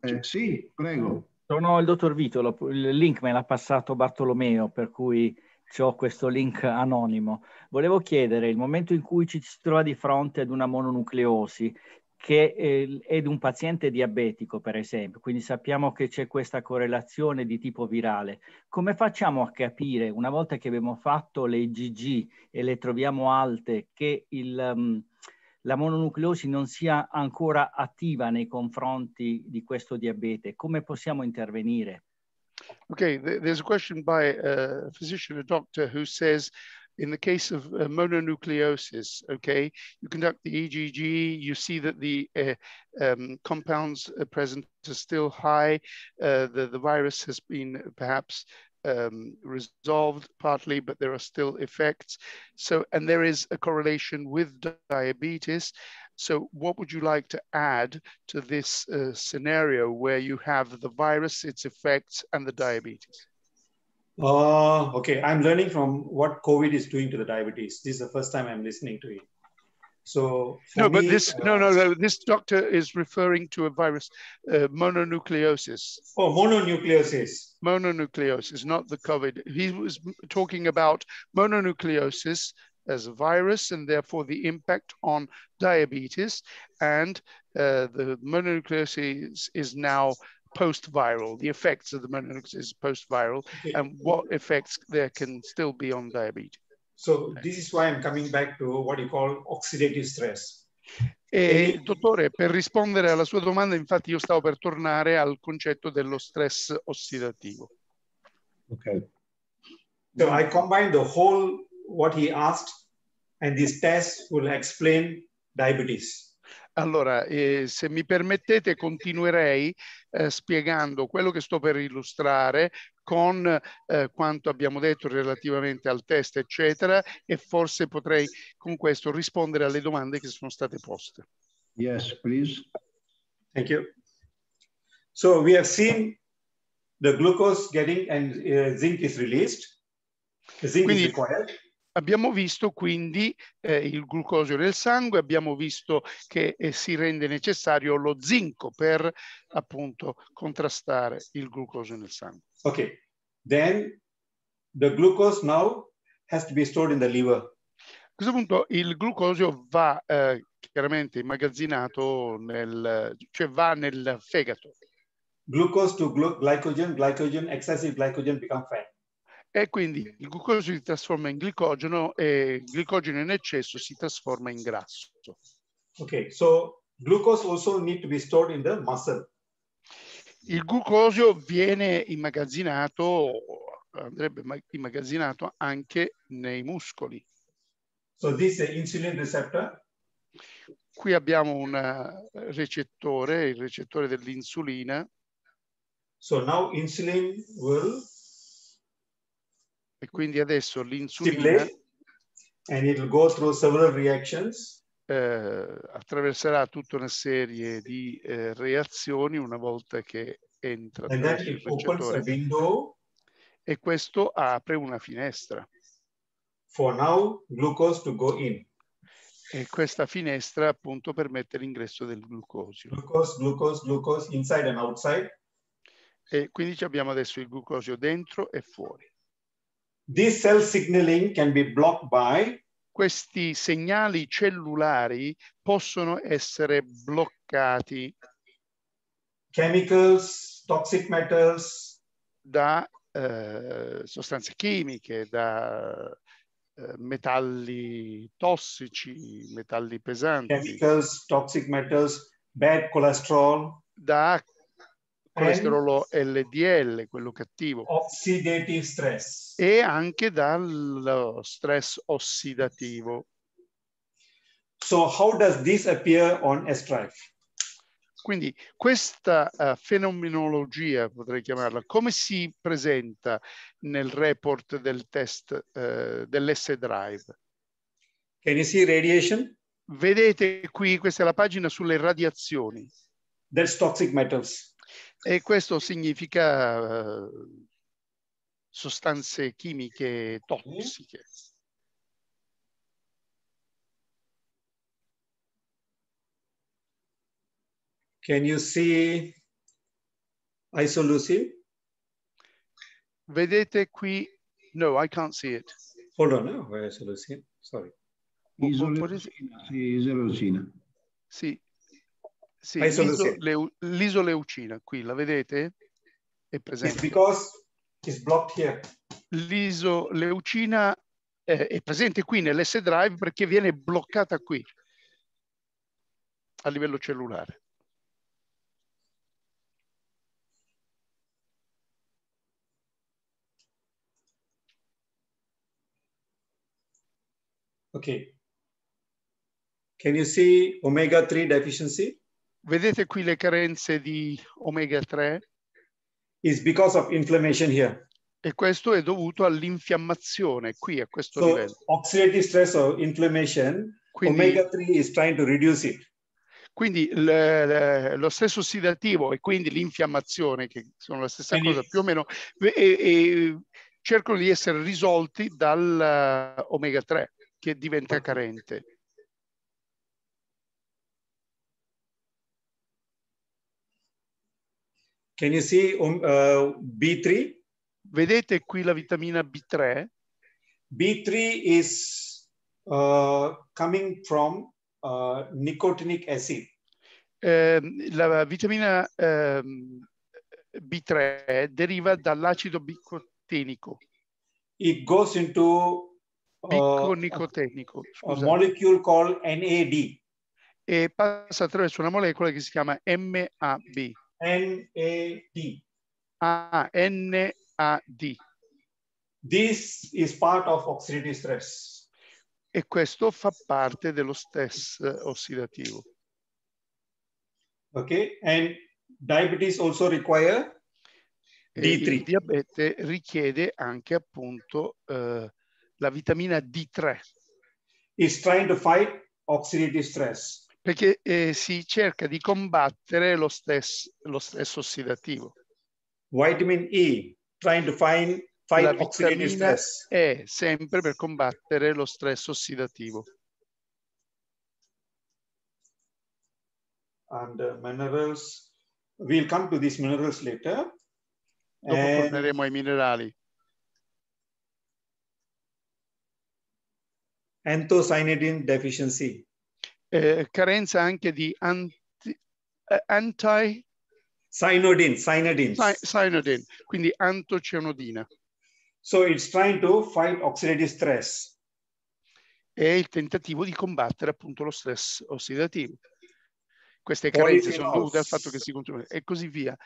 eh, sì, prego. Sono il dottor Vitolo, il link me l'ha passato Bartolomeo, per cui ho questo link anonimo. Volevo chiedere, il momento in cui ci si trova di fronte ad una mononucleosi, che eh, è di un paziente diabetico, per esempio, quindi sappiamo che c'è questa correlazione di tipo virale. Come facciamo a capire, una volta che abbiamo fatto le IgG e le troviamo alte, che il, um, la mononucleosi non sia ancora attiva nei confronti di questo diabete? Come possiamo intervenire? Th- there's a question by a physician, a doctor, who says in the case of uh, mononucleosis, okay, you conduct the EGG, you see that the uh, um, compounds present are still high. Uh, the, the virus has been perhaps um, resolved partly, but there are still effects. So, and there is a correlation with diabetes. So what would you like to add to this uh, scenario where you have the virus, its effects, and the diabetes? Uh, okay, I'm learning from what COVID is doing to the diabetes. This is the first time I'm listening to it. So no, but me, this uh, no, no, no. This doctor is referring to a virus, uh, mononucleosis. Oh, mononucleosis. Mononucleosis, not the COVID. He was talking about mononucleosis as a virus and therefore the impact on diabetes. And uh, the mononucleosis is now post-viral. The effects of the mononucleosis is post-viral, Okay. and what effects there can still be on diabetes. So this is why I'm coming back to what you call oxidative stress. E, dottore, per rispondere alla sua domanda, infatti io stavo per tornare al concetto dello stress ossidativo. Okay. So I combine the whole what he asked, and this test will explain diabetes. Allora, eh, se mi permettete, continuerei eh, spiegando quello che sto per illustrare con eh, quanto abbiamo detto relativamente al test, eccetera, e forse potrei con questo rispondere alle domande che sono state poste. Yes, please. Thank you. So we have seen the glucose getting and uh, zinc is released. The zinc Quindi- is required. Abbiamo visto quindi eh, il glucosio nel sangue, abbiamo visto che eh, si rende necessario lo zinco per appunto contrastare il glucosio nel sangue. Okay. Then the glucose now has to be stored in the liver. A questo punto il glucosio va eh, chiaramente immagazzinato nel, cioè va nel fegato Glucose to glu- glycogen, glycogen, excessive glycogen become fat. E quindi il glucosio si trasforma in glicogeno e il glicogeno in eccesso si trasforma in grasso. Okay. So glucose also need to be stored in the muscle. Il glucosio viene immagazzinato, andrebbe ma- immagazzinato anche nei muscoli. So this is the insulin receptor. Qui abbiamo un eh, recettore, il recettore dell'insulina, So now insulin will e quindi adesso l'insulina eh, attraverserà tutta una serie di eh, reazioni una volta che entra a recettore window e questo apre una finestra for now glucose to go in. e questa finestra appunto permette l'ingresso del glucosio. Glucose, glucose, glucose inside and outside. E quindi abbiamo adesso il glucosio dentro e fuori. This cell signaling can be blocked by Questi segnali cellulari possono essere bloccati chemicals, toxic metals, da eh, sostanze chimiche, da eh, metalli tossici, metalli pesanti, chemicals, toxic metals, bad cholesterol, da colesterolo LDL, quello cattivo, oxidative stress. e anche dallo stress ossidativo. So how does this appear on S-Drive? Quindi questa eh, fenomenologia, potrei chiamarla, come si presenta nel report del test eh, dell'S-Drive? Can you see radiation? Vedete qui, questa è la pagina sulle radiazioni That's toxic metals. E questo significa eh, sostanze chimiche tossiche. Can you see isoleucine? Vedete qui, no, I can't see it. Hold on, no, is isoleucine? Sorry. Isoleucina, sì, isoleucina. Sì, sì l'isoleu- l'isoleucina, qui la vedete? È It's presente. because it's blocked here. L'isoleucina eh, è presente qui nell'S drive perché viene bloccata qui a livello cellulare. Okay. Can you see omega-3 deficiency? Vedete qui le carenze di omega 3? Is because of inflammation here. E questo è dovuto all'infiammazione qui a questo So livello. oxidative stress or inflammation, Quindi- omega-3 is trying to reduce it. Quindi l- l- lo stress ossidativo e quindi l'infiammazione, che sono la stessa Quindi- cosa più o meno, e- e cercano di essere risolti dall'omega 3 che diventa carente. Can you see um, uh, B3? Vedete qui la vitamina B3? B3 is uh, coming from uh, nicotinic acid. Ehm, la vitamina ehm, B3 deriva dall'acido bicotenico, It goes into uh, biconicotenico, a scusa, molecule called NAD. e passa attraverso una molecola che si chiama MAB. NAD. Ah, NAD. This is part of oxidative stress. E questo fa parte dello stress eh, ossidativo. Okay, and diabetes also require E il D3. diabete richiede anche appunto eh, la vitamina D3 It's trying to fight oxidative stress. Perché eh, si cerca di combattere lo stress, lo stress ossidativo. Vitamin E trying to find La oxidative stress. E sempre per combattere lo stress ossidativo. And uh, minerals, we'll come to these minerals later. Dopo And torneremo ai minerali. anthocyanidin deficiency. Eh, carenza anche di anti, eh, anti Cyanidin, cyanidin. cy- cyanidin, quindi antocianodina. So it's trying to fight oxidative stress. È il tentativo di combattere appunto lo stress ossidativo. Queste carenze sono dovute al fatto che si continua e così via.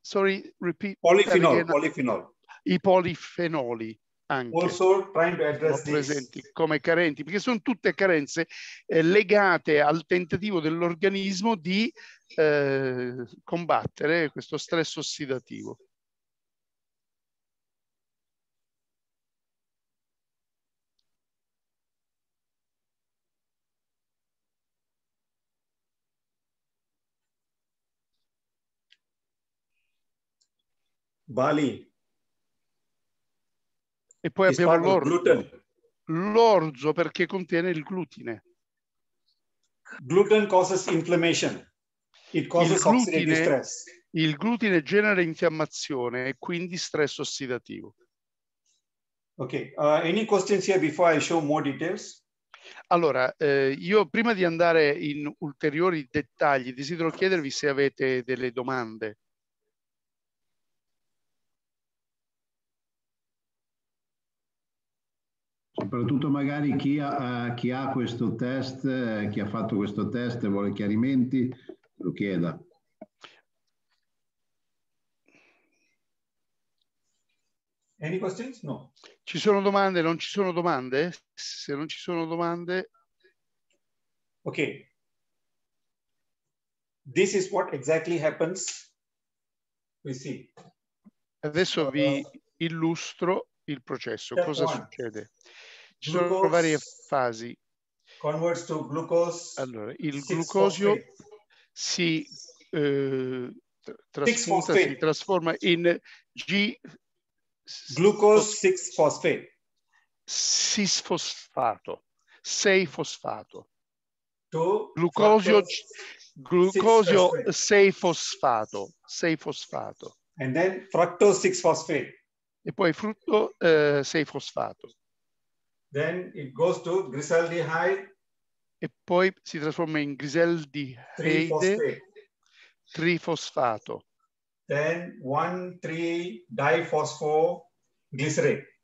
Sorry, repeat. again. polyphenol. I polifenoli anche. This. presenti come carenti, perché sono tutte carenze eh, legate al tentativo dell'organismo di eh, combattere questo stress ossidativo. Barley E poi abbiamo l'orzo. L'orzo perché contiene il glutine. Gluten causes inflammation. It Il causes oxidative glutine, stress. il glutine genera infiammazione e quindi stress ossidativo. Okay. Uh, any questions here before I show more details? Allora, eh, io prima di andare in ulteriori dettagli desidero chiedervi se avete delle domande. Soprattutto magari chi ha, eh, chi ha questo test, eh, chi ha fatto questo test e vuole chiarimenti, lo chieda. Any questions? No. Ci sono domande? Non ci sono domande? Se non ci sono domande, Okay. This is what exactly happens. We see. adesso vi illustro il processo. Step Cosa one. succede? Ci sono Glucose varie fasi. Converts to glucose. Allora, il 6 glucosio si eh, tra- trasmuta, si trasforma in G Glucose 6 phosphate. 6-fosfato, 6-fosfato. To Glucosio, glucosio 6-phosphate. 6-fosfato, 6-fosfato. And then fructose 6 phosphate. E poi frutto eh, 6-fosfato. Then it goes to glyceraldehyde E poi si trasforma in 3 griseldiheide phosphate. trifosfato. Then 1,3 diphosphoglycerate.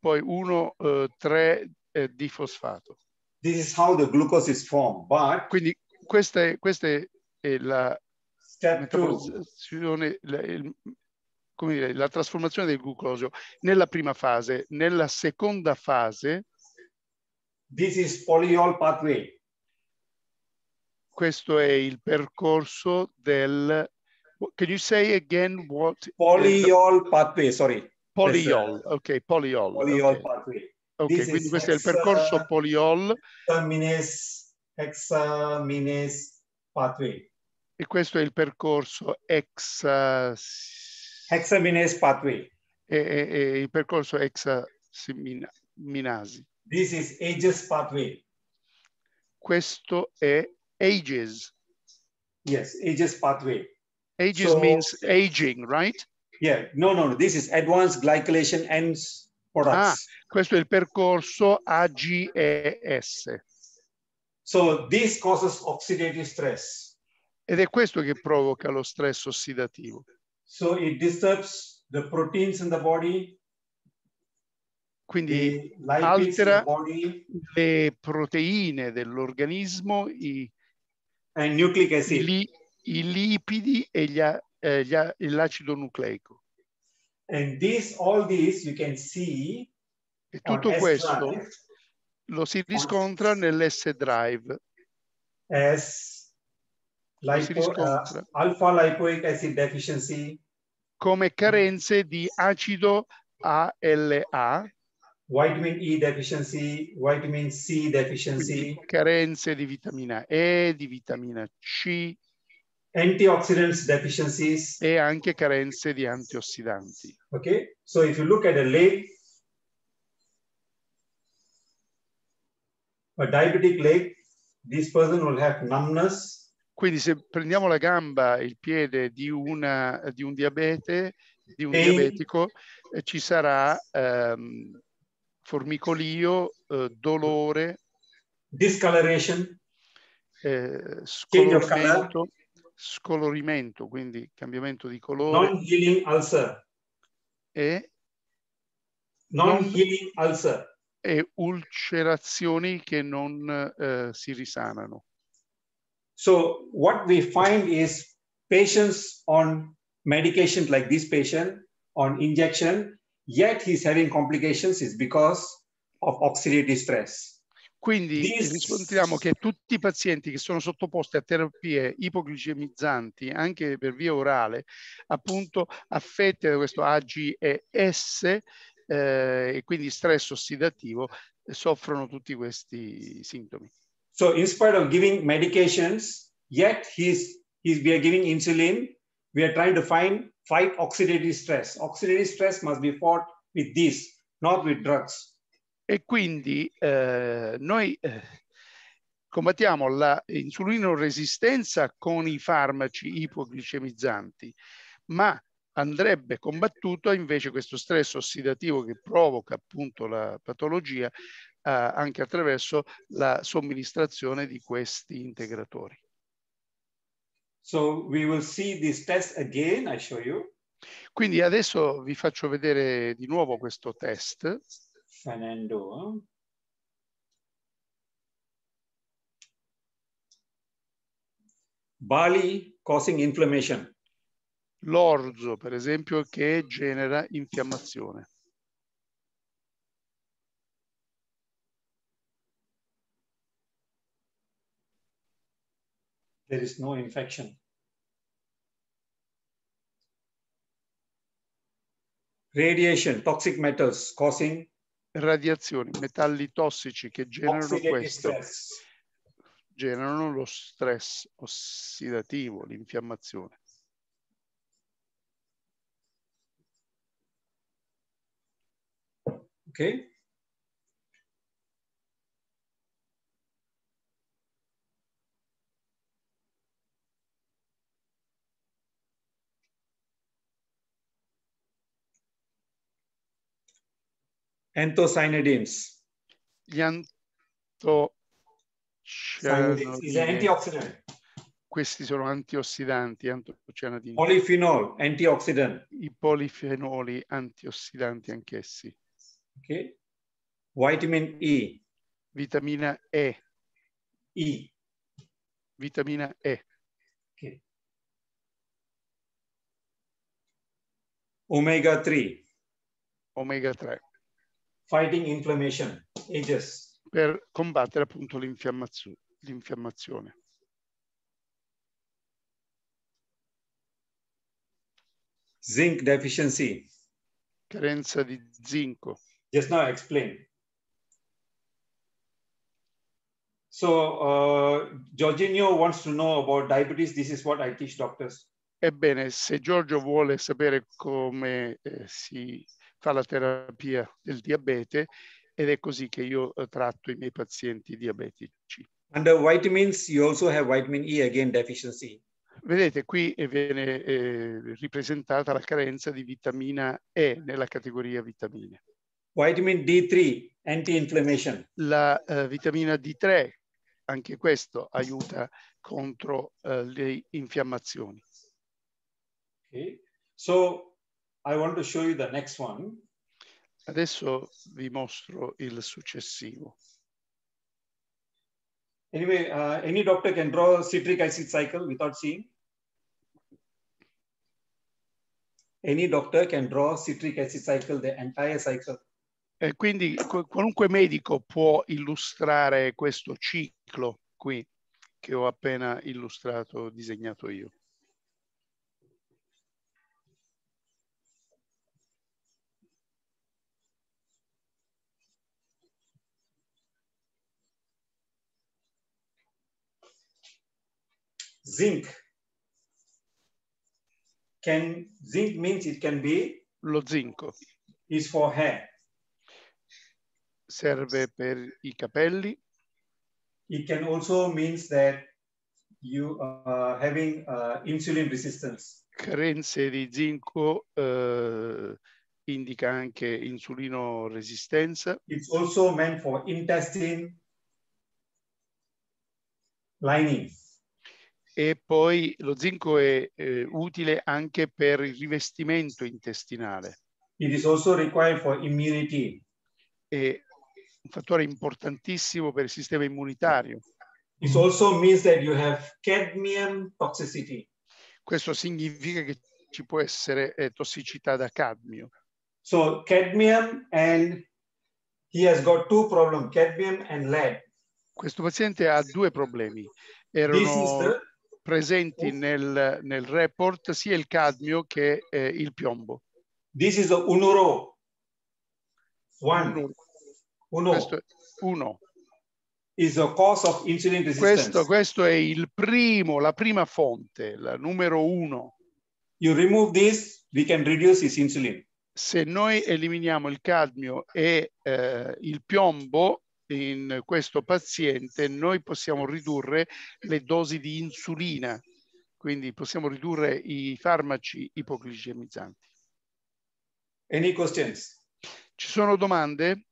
Poi 1-3 eh, difosfato. This is how the glucose is formed. But Quindi questa è, questa è- è la step two, metabolizzazione, la, il- come dire, la trasformazione del glucosio nella prima fase. Nella seconda fase This is polyol pathway. Questo è il percorso del... Can you say again what? Polyol pathway, sorry. Polyol, ok, polyol. Polyol ok. pathway. Ok, This quindi questo è il hexa- percorso polyol Hexaminase, hexaminase pathway. e questo è il percorso exa... Hexaminase pathway. e, e- e il percorso hexaminasi. This is ages pathway. Questo è ages. Yes, ages pathway. Ages So- means aging, right? Yeah, no, no, no. This is advanced glycolation ends Ah, questo è il percorso AGES. So this causes oxidative stress. Ed è questo che provoca lo stress ossidativo. So it disturbs the proteins in the body, Quindi altera le proteine dell'organismo, i, nucleic i i lipidi e gli eh, gli l'acido nucleico. And this, all this you can see E tutto questo lo si riscontra nell'S drive. as Lo si lipo, uh, riscontra. alpha lipoic acid deficiency, come carenze di acido ALA, vitamin E deficiency, vitamin C deficiency, quindi carenze di vitamina E, di vitamina C antioxidants deficiencies. e anche carenze di antiossidanti. Okay, so if you look at a leg, a diabetic leg, this person will have numbness, Quindi se prendiamo la gamba, il piede di, una, di un diabete, di un Pain. diabetico, eh, ci sarà ehm, formicolio, eh, dolore, discoloration, eh, scolorimento, scolorimento, quindi cambiamento di colore. Non-healing ulcer, e, non-healing ulcer. e ulcerazioni che non eh, si risanano. So what we find is patients on medication like this patient on injection, yet he's having complications is because of oxidative stress. Quindi This- riscontriamo che tutti i pazienti che sono sottoposti a terapie ipoglicemizzanti anche per via orale, appunto affetti da questo AGES eh, e quindi stress ossidativo, soffrono tutti questi sintomi. So in spite of giving medications, yet he's, he's we are giving insulin, we are trying to find fight oxidative stress. Oxidative stress must be fought with this, not with drugs. E quindi eh, noi eh, combattiamo la insulinoresistenza con i farmaci ipoglicemizzanti, ma andrebbe combattuto invece questo stress ossidativo che provoca appunto la patologia eh, anche attraverso la somministrazione di questi integratori. So we will see this test again, I show you. Quindi adesso vi faccio vedere di nuovo questo test. Fernando. Barley causing inflammation. L'orzo, per esempio, che genera infiammazione. There is no infection. Radiation, toxic metals causing Radiazioni, metalli tossici che generano questo, stress. generano lo stress ossidativo, l'infiammazione. Okay. Anthocyanidins. Gli antocianidini, antioxidant. questi sono antiossidanti, antocianidini. Polyphenol, antioxidant. I polifenoli antiossidanti anch'essi. Okay. Vitamin E. Vitamina E, E. vitamina E, Okay. Omega 3. omega 3, Fighting inflammation. Ages. per combattere appunto l'infiammazione. Zinc deficiency. Carenza di zinco. Just now explained. So uh, Jorginho wants to know about diabetes. This is what I teach doctors. Ebbene, se Giorgio vuole sapere come eh, si fa la terapia del diabete, ed è così che io eh, tratto i miei pazienti diabetici. Under vitamins, you also have vitamin E again deficiency. Vedete, qui viene eh, ripresentata la carenza di vitamina E nella categoria vitamine. Vitamin D3, anti-inflammation. La uh, vitamina D3, anche questo aiuta contro uh, le infiammazioni. Okay. So, I want to show you the next one. Adesso vi mostro il successivo. Anyway, uh, any doctor can draw citric acid cycle without seeing? Any doctor can draw citric acid cycle, the entire cycle. E quindi qualunque medico può illustrare questo ciclo qui che ho appena illustrato, disegnato io. Zinc. Can zinc means it can be lo zinco is for hair. Serve per i capelli. It can also means that you are having uh, insulin resistance. Carenze di zinco uh, indica anche insulino resistenza. It's also meant for intestine lining e poi lo zinco è eh, utile anche per il rivestimento intestinale. It is also required for immunity. È un fattore importantissimo per il sistema immunitario. It also means that you have cadmium toxicity. Questo significa che ci può essere eh, tossicità da cadmio. So cadmium and he has got two problems, cadmium and lead. Questo paziente ha due problemi. Erano presenti nel, nel report sia il cadmio che eh, il piombo. This is unuro. One. Uno. Questo uno. Is the cause of insulin resistance. Questo, questo è il primo, la prima fonte, la numero uno. You remove this, we can reduce his insulin. Se noi eliminiamo il cadmio e eh, il piombo, in questo paziente noi possiamo ridurre le dosi di insulina, quindi possiamo ridurre i farmaci ipoglicemizzanti. Any questions? Ci sono domande?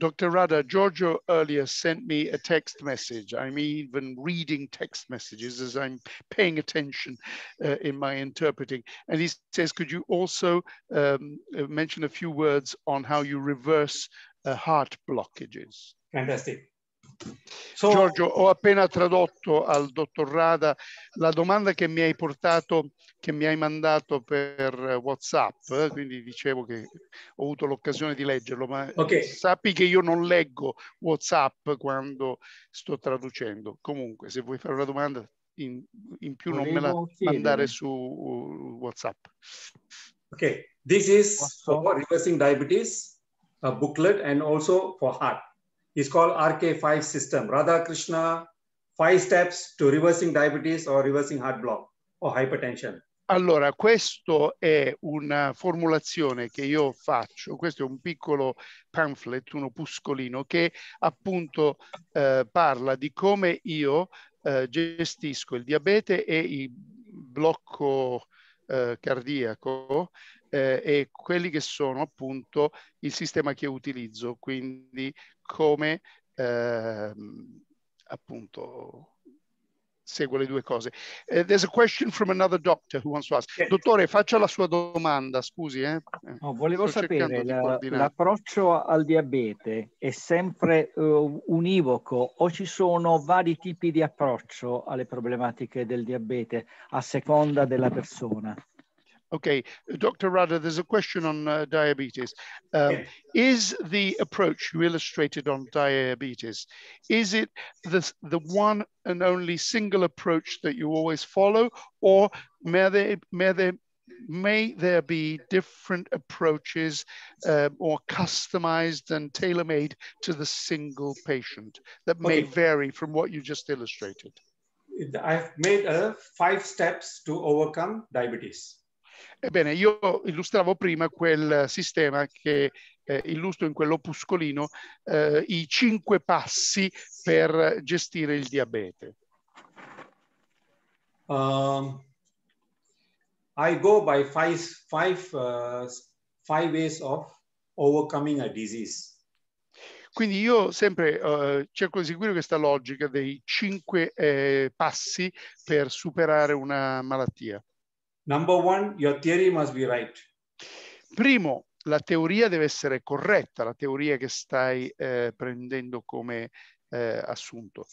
Dr. Rada, Giorgio earlier sent me a text message. I'm even reading text messages as I'm paying attention uh, in my interpreting. And he says, could you also um, uh, mention a few words on how you reverse uh, heart blockages? Fantastic. So, Giorgio, ho appena tradotto al dottor Rada la domanda che mi hai portato, che mi hai mandato per WhatsApp, eh? quindi dicevo che ho avuto l'occasione di leggerlo, ma okay. sappi che io non leggo WhatsApp quando sto traducendo. Comunque, se vuoi fare una domanda in, in più Volevo non me la chiedere. mandare su uh, WhatsApp. Ok, this is for reversing diabetes, a booklet and also for heart. Is called RK5 system. Radha Krishna, five steps to reversing diabetes or reversing heart block or hypertension. Allora, questo è una formulazione che io faccio, questo è un piccolo pamphlet, un opuscolino che appunto eh, parla di come io eh, gestisco il diabete e il blocco eh, cardiaco eh, e quelli che sono appunto il sistema che utilizzo, quindi come ehm, appunto seguo le due cose. Uh, there's a question from another doctor who wants to ask. Dottore, faccia la sua domanda, scusi. Eh? No, volevo Sto sapere, la, l'approccio al diabete è sempre uh, univoco o ci sono vari tipi di approccio alle problematiche del diabete a seconda della persona? Okay, Dr. Rada, there's a question on uh, diabetes. Um, is the approach you illustrated on diabetes, is it the, the one and only single approach that you always follow, or may there, may there, may there be different approaches uh, or customized and tailor-made to the single patient that may Okay. vary from what you just illustrated? I've made uh, five steps to overcome diabetes. Ebbene, io illustravo prima quel sistema che eh, illustro in quell'opuscolino, eh, i cinque passi per gestire il diabete. Um, I go by five, five, uh, five ways of overcoming a disease. Quindi io sempre eh, cerco di seguire questa logica dei cinque eh, passi per superare una malattia. Number one, your theory must be right. Primo, la teoria deve essere corretta, la teoria che stai eh, prendendo come eh, assunto.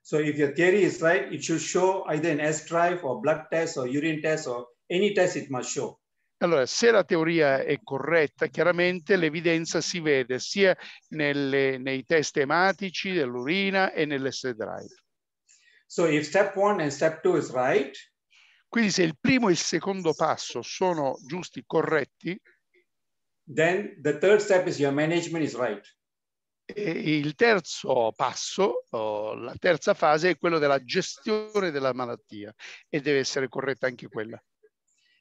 So if your theory is right, it should show either an S drive or blood test or urine test or any test it must show. Allora, se la teoria è corretta, chiaramente l'evidenza si vede sia nelle- nei test ematici dell'urina e nell'S drive. So if step one and step two is right, Quindi se il primo e il secondo passo sono giusti, corretti, then the third step is your management is right. il terzo passo, la terza fase è quello della gestione della malattia e deve essere corretta anche quella.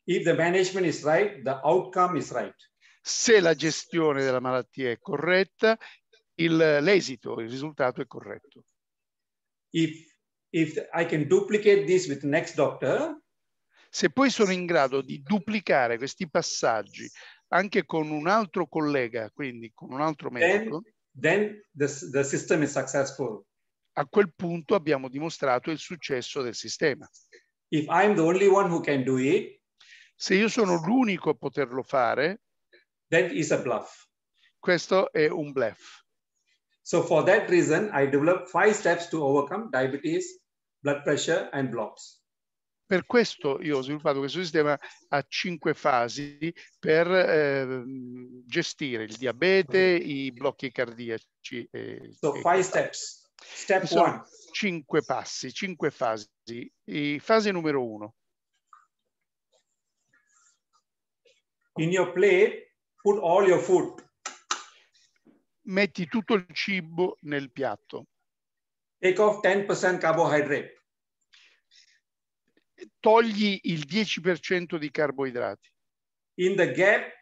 If the management is right, the outcome is right. Se la gestione della malattia è corretta, il- l'esito, il risultato è corretto. If if I can duplicate this with the next doctor, Se poi sono in grado di duplicare questi passaggi anche con un altro collega, quindi con un altro medico, then the, the system is successful. a quel punto abbiamo dimostrato il successo del sistema. If I'm the only one who can do it, Se io sono l'unico a poterlo fare, that is a bluff. questo è un bluff. So for that reason, I developed five steps to overcome diabetes, blood pressure, and blocks. Per questo io ho sviluppato questo sistema a cinque fasi per ehm, gestire il diabete, i blocchi cardiaci. E, So e five steps. Step one, Cinque passi, cinque fasi. E fase numero uno. in your plate, put all your food. Metti tutto il cibo nel piatto. Take off 10% carbohydrate. Togli il 10% di carboidrati. In the gap,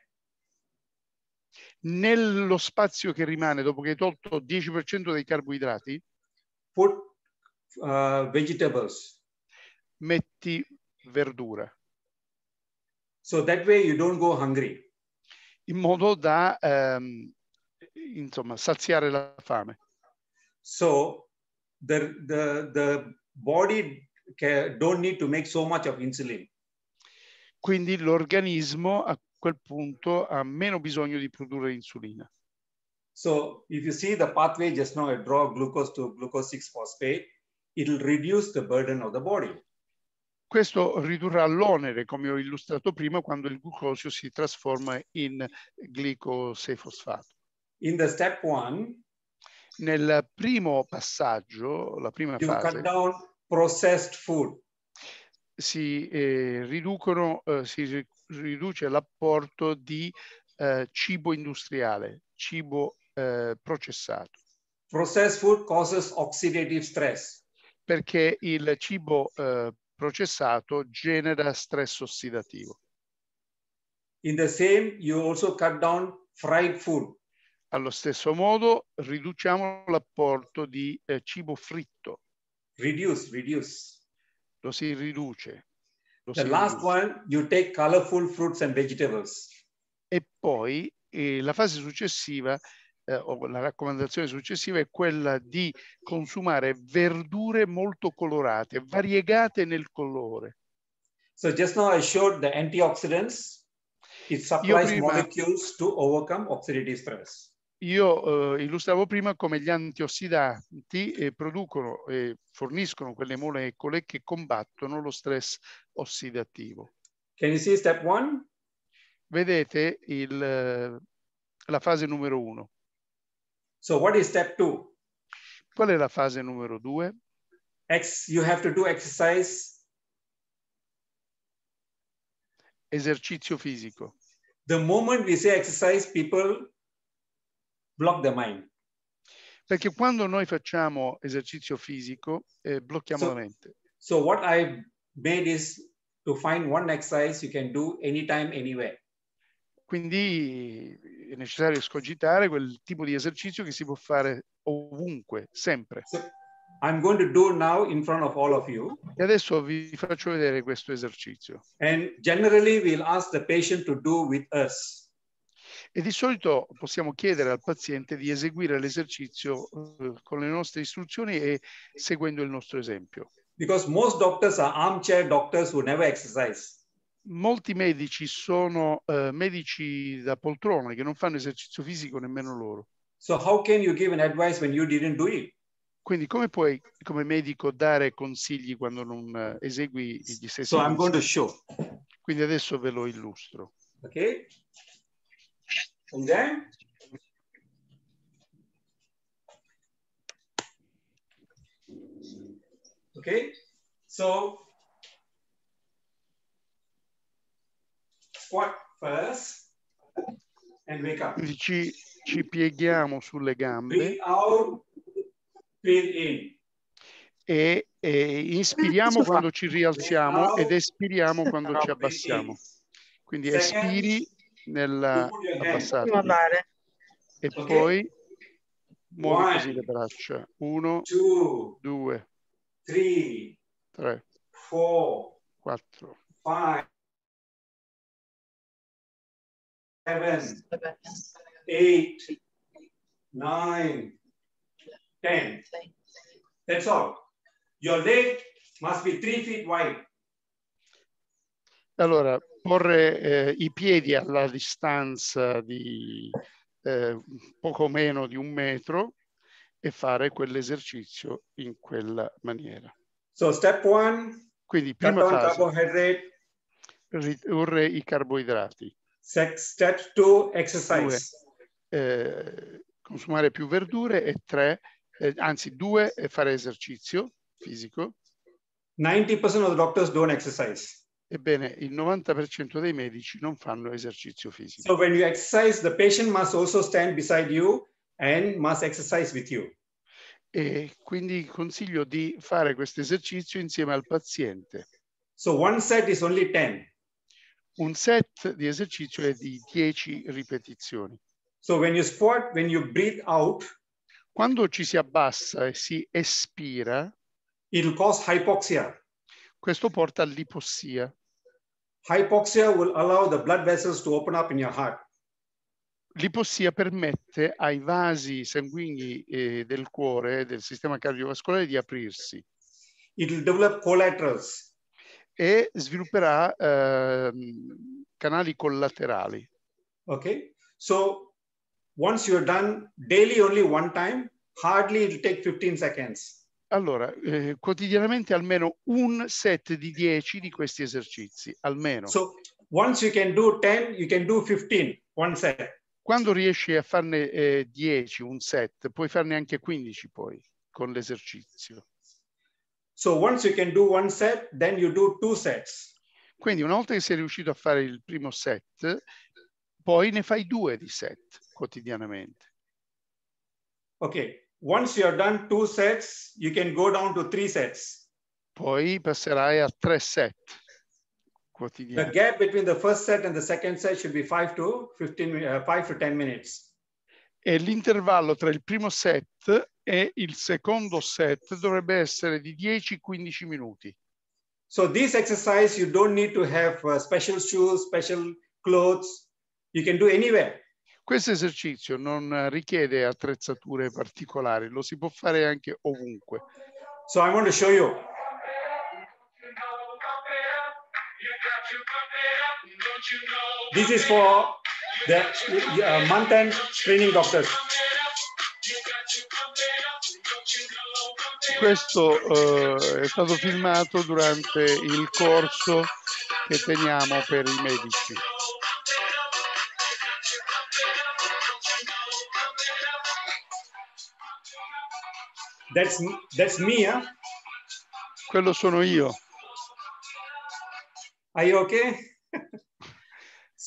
Nello spazio che rimane dopo che hai tolto il 10% dei carboidrati, put uh, vegetables. metti verdura. So that way you don't go hungry. in modo da ehm, insomma saziare la fame. So the, the, the body don't need to make so much of insulin. Quindi l'organismo a quel punto ha meno bisogno di produrre insulina. So if you see the pathway just now, I draw glucose to glucose 6-phosphate, it'll reduce the burden of the body. Questo ridurrà l'onere, come ho illustrato prima, quando il glucosio si trasforma in glicosefosfato. In the step one, Nel primo passaggio, la prima you cut fase, down processed food. si eh, riducono, eh, si ri- riduce l'apporto di eh, cibo industriale, cibo eh, processato, Processed food causes oxidative stress. perché il cibo eh, processato genera stress ossidativo. In the same, you also cut down fried food. Allo stesso modo riduciamo l'apporto di eh, cibo fritto, Reduce, reduce. lo si riduce. lo The si last riduce. one, you take colorful fruits and vegetables. E poi eh, la fase successiva, eh, o la raccomandazione successiva è quella di consumare verdure molto colorate, variegate nel colore. So just now I showed the antioxidants. It supplies prima- molecules to overcome oxidative stress. Io eh, illustravo prima come gli antiossidanti eh, producono e forniscono quelle molecole che combattono lo stress ossidativo. Can you see step one? Vedete il, eh, la fase numero uno. So what is step two? Qual è la fase numero due? Ex, you have to do exercise. Esercizio fisico. The moment we say exercise, people block the mind. Perché quando noi facciamo esercizio fisico, eh, blocchiamo So- la mente. So what I made is to find one exercise you can do anytime, anywhere. Quindi è necessario escogitare quel tipo di esercizio che si può fare ovunque, sempre. I'm going to do now in front of all of you. E adesso vi faccio vedere questo esercizio. And generally, we'll ask the patient to do with us. E di solito possiamo chiedere al paziente di eseguire l'esercizio eh, con le nostre istruzioni e seguendo il nostro esempio. Because most doctors are armchair doctors who never exercise. Molti medici sono eh, medici da poltrona che non fanno esercizio fisico nemmeno loro. So how can you give an advice when you didn't do it? Quindi come puoi come medico dare consigli quando non eh, esegui gli stessi So I'm going to show. Quindi adesso ve lo illustro. Okay. And then okay. So squat first and wake up. Ci, ci pieghiamo sulle gambe Breathe out, breathe in. e, e inspiriamo quando ci rialziamo ed espiriamo quando ci abbassiamo. Quindi espiri nell'abbassarti e Ok. poi muovi One, così le braccia. Uno, two, due, three, tre, four, quattro, five, seven, eight, nine, ten. That's all. Your leg must be three feet wide. Allora, porre eh, i piedi alla distanza di eh, poco meno di un metro e fare quell'esercizio in quella maniera. So step one, Quindi, prima fase, ridurre i carboidrati. Step two, Due, exercise. eh, consumare più verdure e tre, eh, anzi due, fare esercizio fisico. 90% of the doctors don't exercise. Ebbene, il 90% dei medici non fanno esercizio fisico. So when you exercise, the patient must also stand beside you and must exercise with you. E quindi consiglio di fare questo esercizio insieme al paziente. So one set is only 10. Un set di esercizio è di 10 ripetizioni. So when you squat, when you breathe out, Quando ci si abbassa e si espira, it will cause hypoxia. Questo porta all'ipossia. Hypoxia will allow the blood vessels to open up in your heart. L'ipossia permette ai vasi sanguigni eh, del cuore, del sistema cardiovascolare, di aprirsi It will develop collaterals. e svilupperà ehm, canali collaterali. Okay. So once you're done daily only one time, hardly it will take 15 seconds. Allora, eh, quotidianamente almeno un set di 10 di questi esercizi, almeno. So once you can do 10, you can do 15, one set. Quando riesci a farne eh, 10, un set, puoi farne anche 15 poi con l'esercizio. So once you can do one set, then you do two sets. Quindi una volta che sei riuscito a fare il primo set, poi ne fai due di set quotidianamente. Okay. Once you're done two sets, you can go down to three sets. Poi passerai a tre set The quotidiani. gap between the first set and the second set should be five to 15, mi- uh, five to 10 minutes. E l'intervallo tra il primo set e il secondo set dovrebbe essere di 10-15 minuti. So this exercise, you don't need to have uh, special shoes, special clothes. You can do anywhere. Questo esercizio non richiede attrezzature particolari, lo si può fare anche ovunque. So I want to show you. This is for the uh, month-end screening doctors. Questo eh, è stato filmato durante il corso che teniamo per i medici. That's that's me, huh? Quello sono io. Are you okay?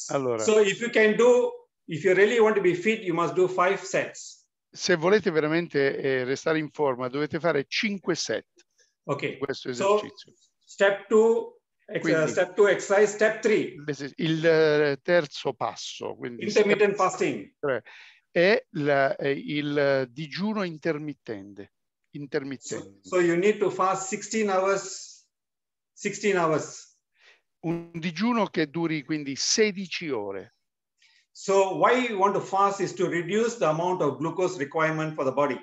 Allora, So if you can do, if you really want to be fit, you must do five sets. se volete veramente eh, restare in forma, dovete fare 5 set di questo So esercizio. step two, ex- uh, Quindi- step two exercise. Step three, Il eh, terzo passo, quindi intermittent step fasting. è la- eh, il digiuno intermittente. Intermittente. So you need to fast 16 hours, 16 hours. Un digiuno che duri quindi 16 ore. So why you want to fast is to reduce the amount of glucose requirement for the body.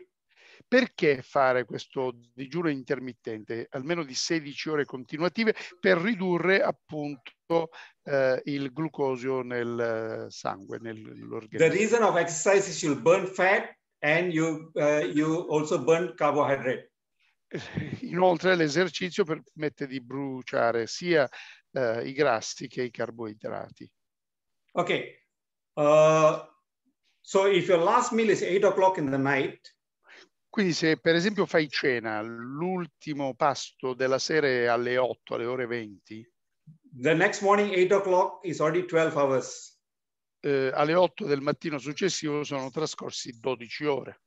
Perché fare questo digiuno intermittente, almeno di 16 ore continuative, per ridurre appunto eh, il glucosio nel eh, sangue, nel- The nell'organismo? reason of exercise is you'll burn fat and you, uh, you also burn carbohydrate. Inoltre l'esercizio permette di bruciare sia eh, i grassi che i carboidrati. Okay. Uh, so if your last meal is eight o'clock in the night, Quindi se per esempio fai cena, l'ultimo pasto della sera è alle 8, alle ore 20, the next morning, eight o'clock is already 12 hours. Eh, alle 8 del mattino successivo sono trascorsi 12 ore.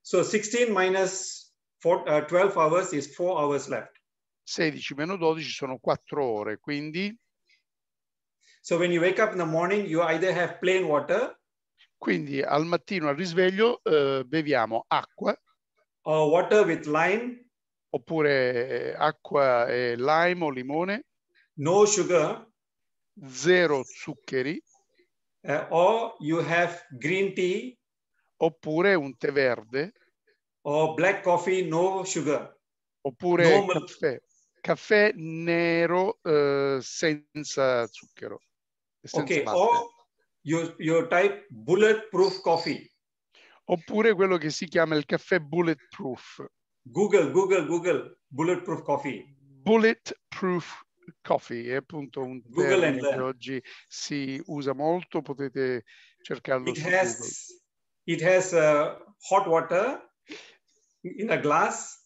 So 16 minus four, uh, 12 hours is four hours left. 16 meno 12 sono 4 ore, quindi, So when you wake up in the morning, you either have plain water quindi al mattino al risveglio eh, beviamo acqua or water with lime, oppure eh, acqua e lime o limone, no sugar, zero zuccheri, uh, or you have green tea oppure un tè verde, or black coffee, no sugar. oppure No caffè, caffè nero eh, senza zucchero. senza Okay, latte. or you, you type bulletproof coffee. Oppure quello che si chiama il caffè bulletproof. Google, Google, Google, bulletproof coffee. Bulletproof coffee è appunto un Google termine and che oggi si usa molto, potete cercarlo It has, it has uh, hot water in a glass,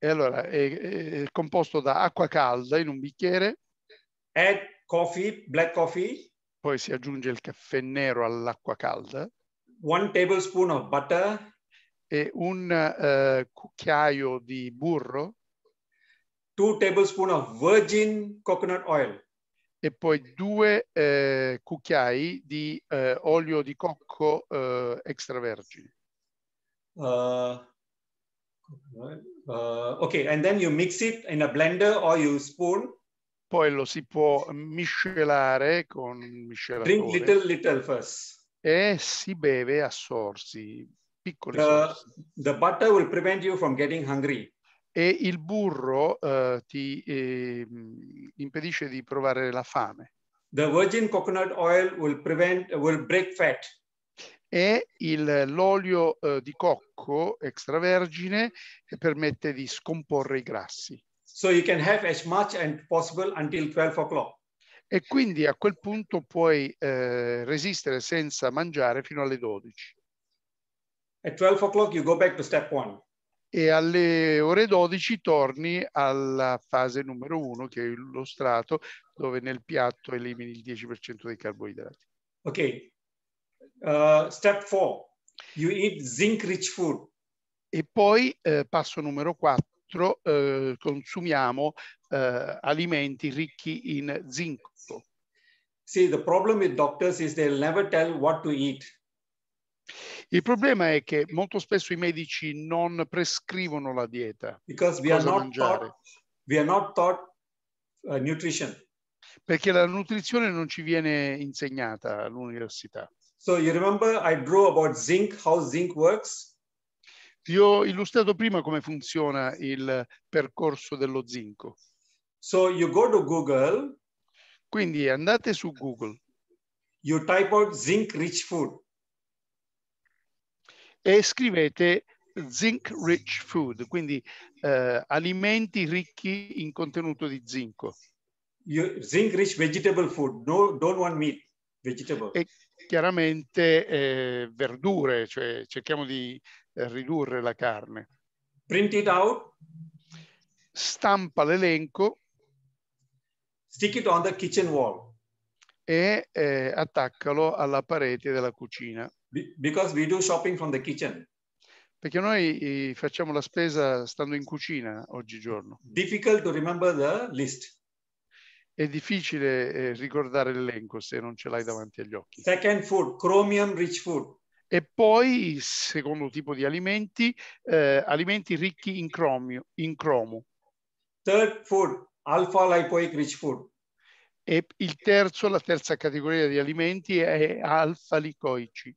E allora è, è composto da acqua calda in un bicchiere, add coffee, black coffee, poi si aggiunge il caffè nero all'acqua calda. One tablespoon of butter, e un eh, cucchiaio di burro two tablespoon of virgin coconut oil. e poi due eh, cucchiai di eh, olio di cocco eh, extravergine. Uh, uh, okay, and then you mix it in a blender or you spoon. Poi lo si può miscelare con Drink miscelatore little, little first. e si beve a sorsi, piccoli The, sorsi. the butter will prevent you from getting hungry. E il burro eh, ti eh, impedisce di provare la fame. The virgin coconut oil will prevent, will break fat. E il- l'olio eh, di cocco extravergine che permette di scomporre i grassi. So you can have as much as possible until 12 o'clock. E quindi a quel punto puoi eh, resistere senza mangiare fino alle 12. At 12 o'clock, you go back to step one. E alle ore 12 torni alla fase numero uno, che è lo strato, dove nel piatto elimini il 10% dei carboidrati. Okay. Uh, step four, you eat zinc rich food. E poi, eh, passo numero 4, eh, consumiamo eh, alimenti ricchi in zinco. See, the problem with doctors is they'll never tell what to eat. Il problema è che molto spesso i medici non prescrivono la dieta, because we are not mangiare, taught, we are not taught uh, nutrition. perché la nutrizione non ci viene insegnata all'università. So you remember I drew about zinc, how zinc works. Ti ho illustrato prima come funziona il percorso dello zinco. So you go to Google, Quindi andate su Google you type out zinc rich food. E scrivete zinc rich food, quindi eh, alimenti ricchi in contenuto di zinco. you, zinc rich vegetable food. No, don't want meat, vegetable. E chiaramente eh, verdure, cioè cerchiamo di eh, ridurre la carne. Print it out. Stampa l'elenco. Stick it on the kitchen wall. E eh, attaccalo alla parete della cucina. Because we do shopping from the kitchen. Perché noi facciamo la spesa stando in cucina oggigiorno. Difficult to remember the list. È difficile eh, ricordare l'elenco se non ce l'hai davanti agli occhi. Second food, chromium rich food. E poi, il secondo tipo di alimenti, eh, alimenti ricchi in, cromio, in cromo. Third food, alpha lipoic rich food. E il terzo, la terza categoria di alimenti è alfa-licoici.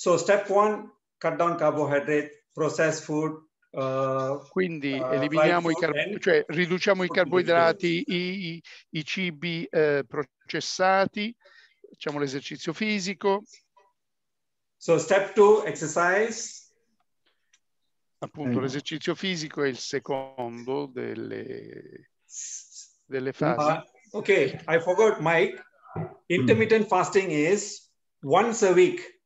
So step one, cut down carbohydrate, processed food. Uh, Quindi uh, eliminiamo i carboidrati, cioè riduciamo i carboidrati, i, i, i cibi eh, processati, facciamo l'esercizio fisico. So step two, exercise. Appunto, Mm. l'esercizio fisico è il secondo delle, delle fasi. Uh, okay, I forgot, Mike. Intermittent fasting is once a week.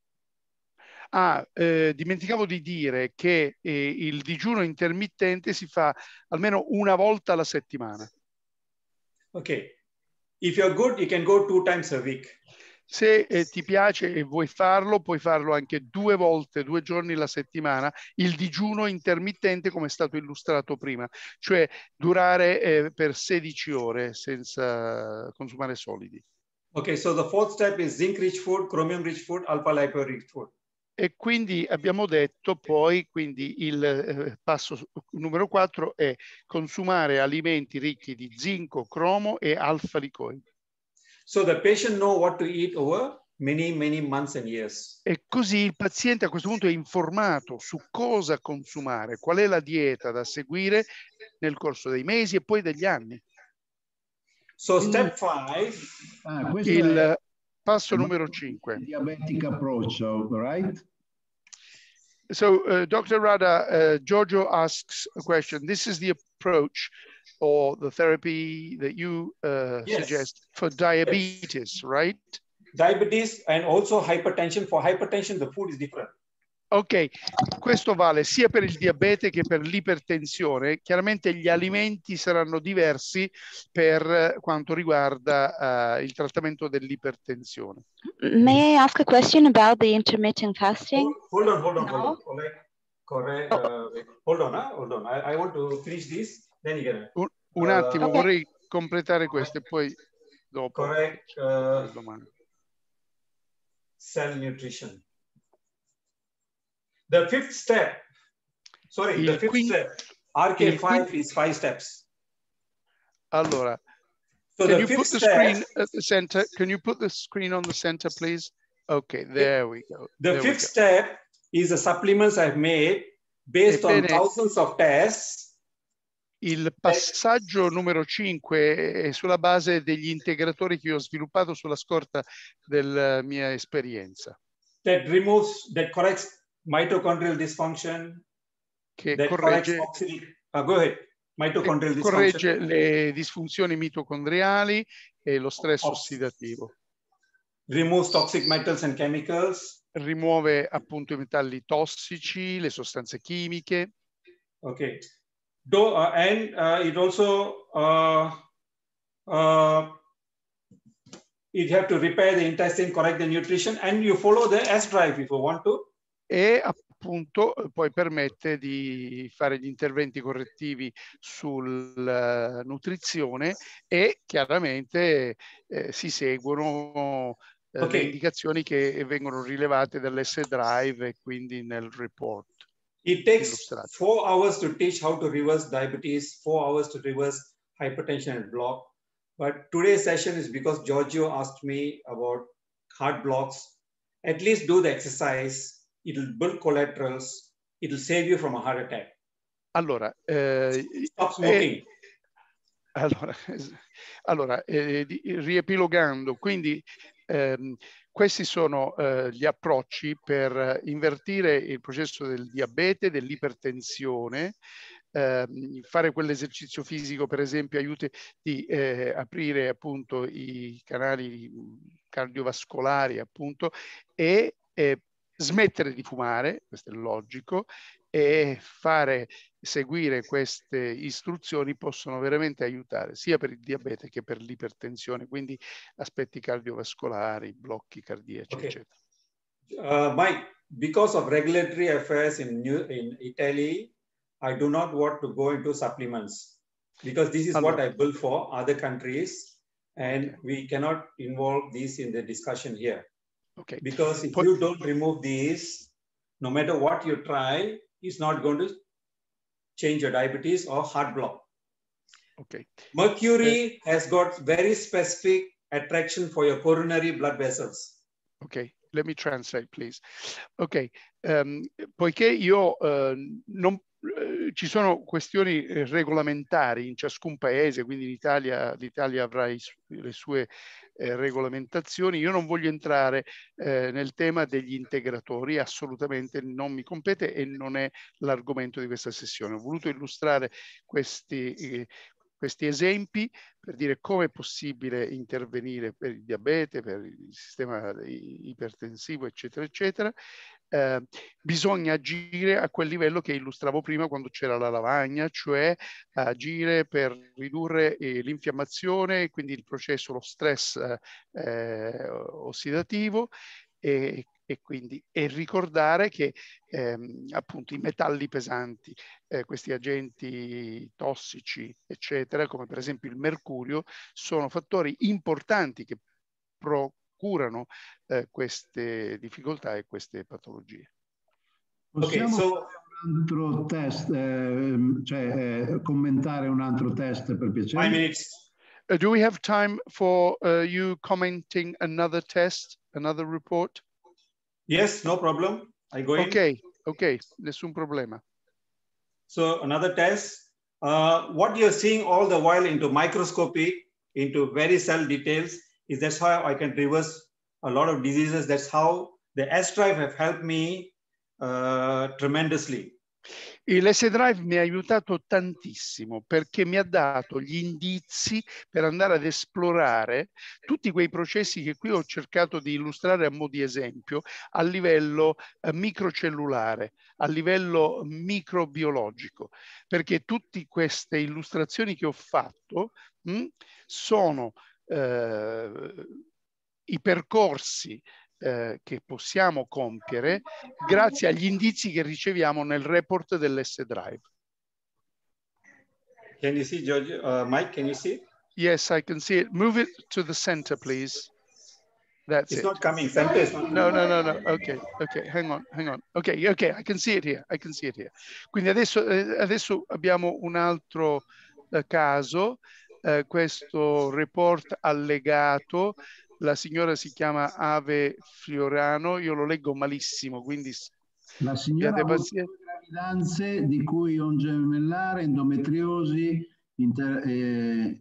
Ah, eh, dimenticavo di dire che eh, il digiuno intermittente si fa almeno una volta alla settimana. Okay. If you're good, you can go two times a week. Se eh, ti piace e vuoi farlo, puoi farlo anche due volte, due giorni alla settimana, il digiuno intermittente come è stato illustrato prima, cioè durare eh, per 16 ore senza consumare solidi. Okay, so the fourth step is zinc rich food, chromium rich food, alpha lipoic rich food. E quindi abbiamo detto poi, quindi il eh, passo numero 4 è consumare alimenti ricchi di zinco, cromo e alfa-licoidi. So the patient know what to eat over many, many months and years. E così il paziente a questo punto è informato su cosa consumare, qual è la dieta da seguire nel corso dei mesi e poi degli anni. So step five. Ah, questo Il è passo numero 5. diabetic approach, right? So, uh, Dr. Rada, uh, Giorgio asks a question. This is the approach or the therapy that you uh, Yes. suggest for diabetes, right? Diabetes and also hypertension. For hypertension, the food is different. Ok, questo vale sia per il diabete che per l'ipertensione. Chiaramente gli alimenti saranno diversi per eh, quanto riguarda eh, il trattamento dell'ipertensione. May I ask a question about the intermittent fasting? Hold on, hold on, hold on. Correct. Uh, wait. hold on, huh? hold on. I, I want to finish this. Then you get it. Un, un Uh, attimo, Ok. vorrei completare questo e poi dopo. Correct. Uh, cell nutrition. The fifth step, sorry, the Il fifth quin- step, il RK5 quin- is five steps. Allora, So can the you put the step- screen at the center? Can you put the screen on the center, please? Okay, there we go. The There fifth go. step is the supplements I've made based on Ebbene- thousands of tests. Il passaggio numero 5 è sulla base degli integratori che ho sviluppato sulla scorta della mia esperienza, that removes, that corrects mitochondrial dysfunction, che corregge, uh, go ahead, mitochondrial corregge dysfunction, le disfunzioni mitocondriali e lo stress Ox- ossidativo, removes toxic metals and chemicals. rimuove appunto i metalli tossici, le sostanze chimiche, Okay. Do, uh, and uh, it also, uh, uh, you have to repair the intestine, correct the nutrition, and you follow the S drive if you want to. E appunto eh, poi permette di fare gli interventi correttivi sulla nutrizione e chiaramente eh, si seguono eh, Ok. le indicazioni che vengono rilevate dall'S Drive e quindi nel report. It takes four hours to teach how to reverse diabetes, four hours to reverse hypertension and block. But today's session is because Giorgio asked me about heart blocks. At least do the exercise. It'll build collaterals. It'll save you from a heart attack. Allora, eh, Stop smoking. eh, allora, allora, eh, riepilogando, quindi ehm, questi sono eh, gli approcci per invertire il processo del diabete, dell'ipertensione, ehm, fare quell'esercizio fisico, per esempio, aiuti di eh, aprire appunto i canali cardiovascolari, appunto, e eh, smettere di fumare, questo è logico, e fare, seguire queste istruzioni possono veramente aiutare sia per il diabete che per l'ipertensione, quindi aspetti cardiovascolari, blocchi cardiaci, Okay. eccetera. Uh, Mike, because of regulatory affairs in, New, in Italy, I do not want to go into supplements because this is what I built for other countries and we cannot involve these in the discussion here. Okay. Because if you don't remove these, no matter what you try, it's not going to change your diabetes or heart block. Okay. Mercury has got very specific attraction for your coronary blood vessels. Ok, let me translate, please. Ok, ehm, poiché io eh, non, ci sono questioni eh, regolamentari in ciascun paese, quindi in Italia, l'Italia avrà i le sue eh, regolamentazioni, io non voglio entrare eh, nel tema degli integratori, assolutamente non mi compete e non è l'argomento di questa sessione. Ho voluto illustrare questi, eh, questi esempi per dire come è possibile intervenire per il diabete, per il sistema ipertensivo, eccetera, eccetera. Eh, bisogna agire a quel livello che illustravo prima quando c'era la lavagna, cioè agire per ridurre eh, l'infiammazione, quindi il processo, lo stress eh, eh, ossidativo e, e quindi e ricordare che ehm, appunto i metalli pesanti, eh, questi agenti tossici, eccetera, come per esempio il mercurio, sono fattori importanti che procurano eh, queste difficoltà e queste patologie. Possiamo so- fare un altro test, ehm, cioè eh, commentare un altro test per piacere? Five minutes. Uh, do we have time for uh, you commenting another test, another report? Yes, no problem. I go in. Ok, ok, nessun problema. So another test, uh, what you're seeing all the while into microscopy, into very cell details, is that's how I can reverse a lot of diseases. That's how the S-Drive have helped me uh, tremendously. Il S-Drive mi ha aiutato tantissimo perché mi ha dato gli indizi per andare ad esplorare tutti quei processi che qui ho cercato di illustrare a mo' di esempio a livello eh, microcellulare, a livello microbiologico, perché tutte queste illustrazioni che ho fatto mh, sono eh, i percorsi eh, che possiamo compiere grazie agli indizi che riceviamo nel report dell'S-Drive. Can you see, George? Uh, Mike, can you see? Yes, I can see it. Move it to the center, please. That's It's it. not coming. Center is not No, no, no, no. Okay, okay, hang on, hang on. Okay, okay, I can see it here. I can see it here. Quindi adesso, eh, adesso abbiamo un altro eh, caso, eh, questo report allegato. La signora si chiama Ave Fiorano, io lo leggo malissimo, quindi La signora ha gravidanze di cui un gemellare, endometriosi, inter- eh,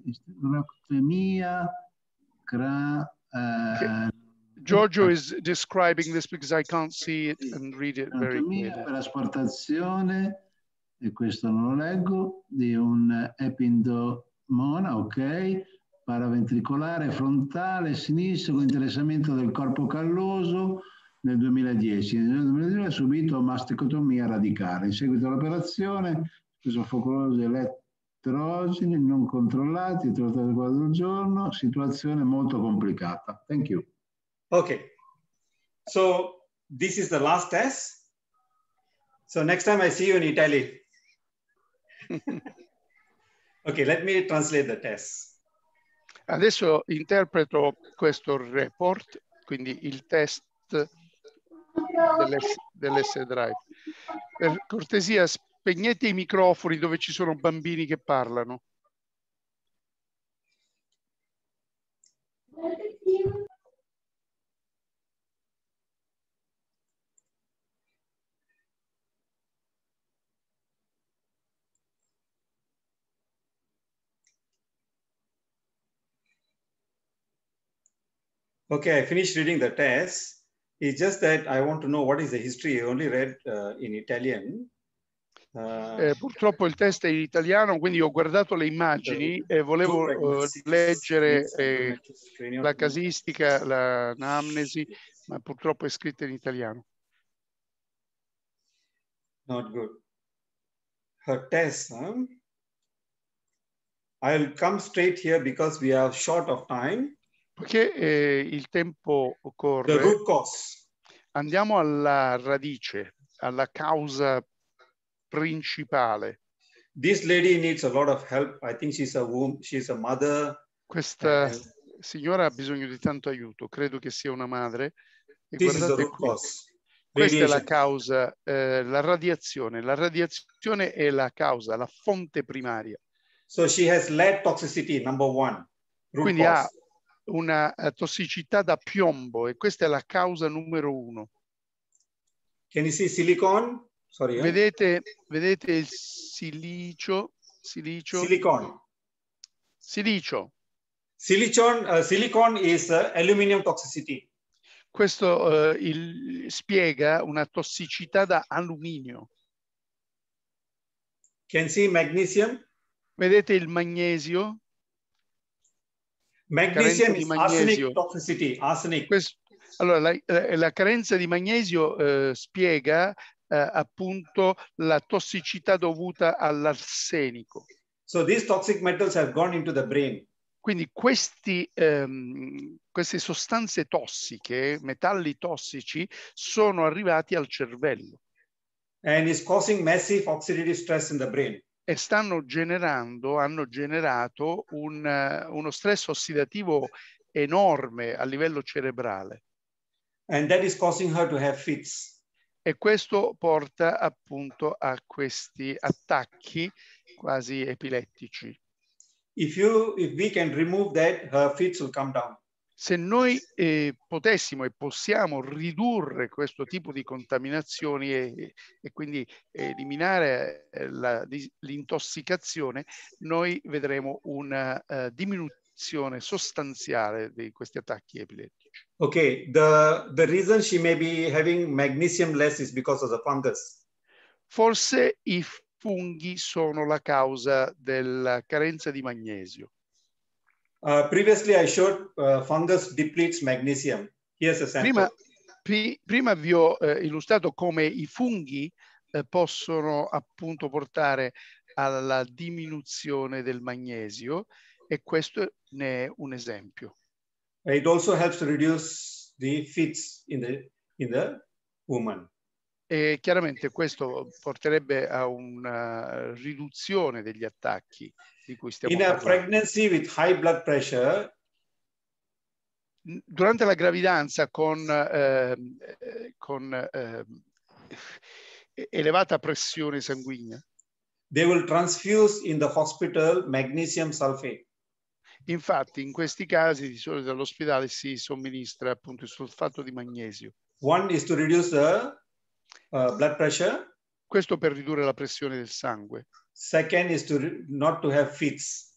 cra- eh, Giorgio is describing this because I can't see it and read it very clearly. per asportazione, e questo non lo leggo, di un epindomona, ok, paraventricolare frontale sinistro con interessamento del corpo calloso nel 2010. Nel 2010 ha subito mastecotomia radicale. In seguito all'operazione, preso focolosi elettrogeni non controllati, trattato quattro al giorno, situazione molto complicata. Thank you. Okay. So this is the last test. So next time I see you in Italy. okay, let me translate the test. Adesso interpreto questo report, quindi il test dell'S, dell'S-Drive. Per cortesia, spegnete i microfoni dove ci sono bambini che parlano. Okay, I finished reading the test. It's just that I want to know what is the history. I only read uh, in Italian. Eh, purtroppo il test è in italiano, quindi ho guardato le immagini e volevo eh, leggere eh, la casistica, l'anamnesi, ma purtroppo è scritta in italiano. Not good. Her test, huh? I'll come straight here because we are short of time. Perché eh, il tempo corre. Andiamo alla radice, alla causa principale. This lady needs a lot of help. I think she's a womb, she's a mother. Questa signora ha bisogno di tanto aiuto, credo che sia una madre. E This is the guardate root qui. cause. Questa è la causa, eh, la radiazione. La radiazione è la causa, la fonte primaria. So she has lead toxicity, number one. Root Quindi ha cause. Una eh, tossicità da piombo e questa è la causa numero uno. Can you see silicon? Sorry. eh? Vedete, vedete il silicio, silicio, Silicon. silicio. Silicon, uh, silicon is uh, aluminum toxicity. Questo eh, il- spiega una tossicità da alluminio. Can see magnesium. Vedete il magnesio? Magnesium is magnesio. arsenic toxicity. Arsenic. Questo- allora, la, eh, la carenza di magnesio eh, spiega eh, appunto la tossicità dovuta all'arsenico. So these toxic metals have gone into the brain. Quindi questi, ehm, queste sostanze tossiche, metalli tossici, sono arrivati al cervello and is causing massive oxidative stress in the brain. E stanno generando, hanno generato un, eh, uno stress ossidativo enorme a livello cerebrale. And that is causing her to have fits. E questo porta appunto a questi attacchi quasi epilettici. If you, if we can remove that, Se noi eh, potessimo e possiamo ridurre questo tipo di contaminazioni e, e quindi eliminare eh, l'intossicazione, noi vedremo una eh, diminuzione sostanziale di questi attacchi epilettici. Okay, the, the reason she may be having magnesium less is because of the fungus. Forse i funghi sono la causa della carenza di magnesio. Uh, previously, I showed uh, fungus depletes magnesium. Here's a sample. Prima, pi- prima vi ho eh, illustrato come i funghi eh, possono appunto portare alla diminuzione del magnesio e questo ne è un esempio. It also helps to reduce the fits in the, in the woman. E chiaramente questo porterebbe a una riduzione degli attacchi di cui stiamo In a parlando. pregnancy with high blood pressure, Durante la gravidanza con, eh, con ehm, elevata pressione sanguigna, they will transfuse in the hospital magnesium sulfate. Infatti, in questi casi di solito all'ospedale si somministra appunto il sulfato di magnesio. One is to reduce the uh, blood pressure. Questo per ridurre la pressione del sangue Second is to not to have fits.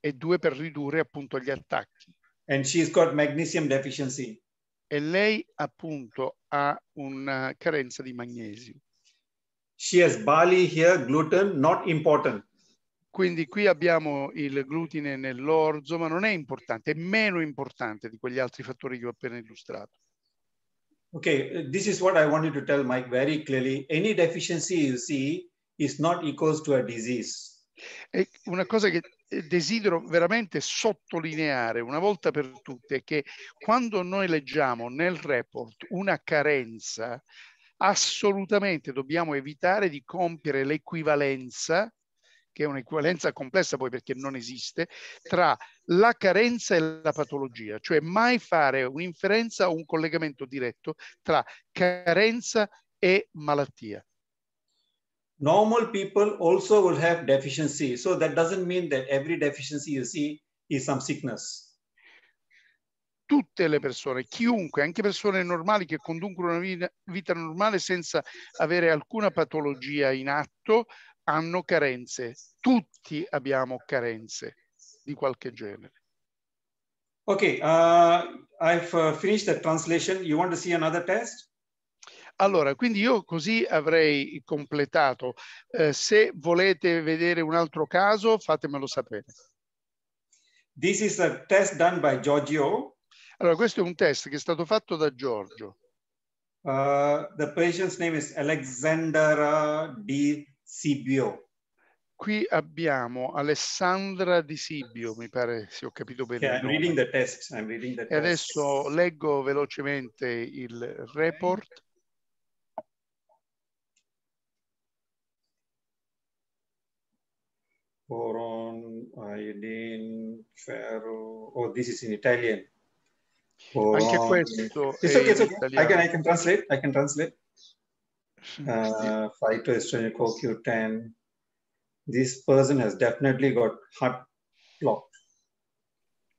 e due per ridurre appunto gli attacchi. And she's got magnesium deficiency. E lei appunto ha una carenza di magnesio. She has barley here, gluten, not important. Quindi qui abbiamo il glutine nell'orzo, ma non è importante, è meno importante di quegli altri fattori che ho appena illustrato. Okay, uh, this is what I wanted to tell Mike very clearly. Any deficiency you see is not equals to a disease. E una cosa che eh, desidero veramente sottolineare una volta per tutte è che quando noi leggiamo nel report una carenza, assolutamente dobbiamo evitare di compiere l'equivalenza, che è un'equivalenza complessa poi perché non esiste, tra la carenza e la patologia, cioè mai fare un'inferenza o un collegamento diretto tra carenza e malattia. Normal people also will have deficiency. So that doesn't mean that every deficiency you see is some sickness. tutte le persone, chiunque, anche persone normali che conducono una vita, vita normale senza avere alcuna patologia in atto, hanno carenze. Tutti abbiamo carenze di qualche genere. Okay, uh, I've uh, finished the translation. You want to see another test? Allora, quindi io così avrei completato. Eh, se volete vedere un altro caso, fatemelo sapere. This is a test done by Giorgio. Allora, questo è un test che è stato fatto da Giorgio. Uh, the patient's name is Alexander Di Sibio. Qui abbiamo Alessandra Di Sibio, mi pare se ho capito bene. Yeah, I'm reading the test. I'm reading the E test. adesso leggo velocemente il report. Boron, iodine, ferro. Oh, this is in Italian. Anche Boron. questo It's okay, it's okay. I can, I can translate. I can translate. Uh, phytoestrogen CoQ10. This person has definitely got heart block.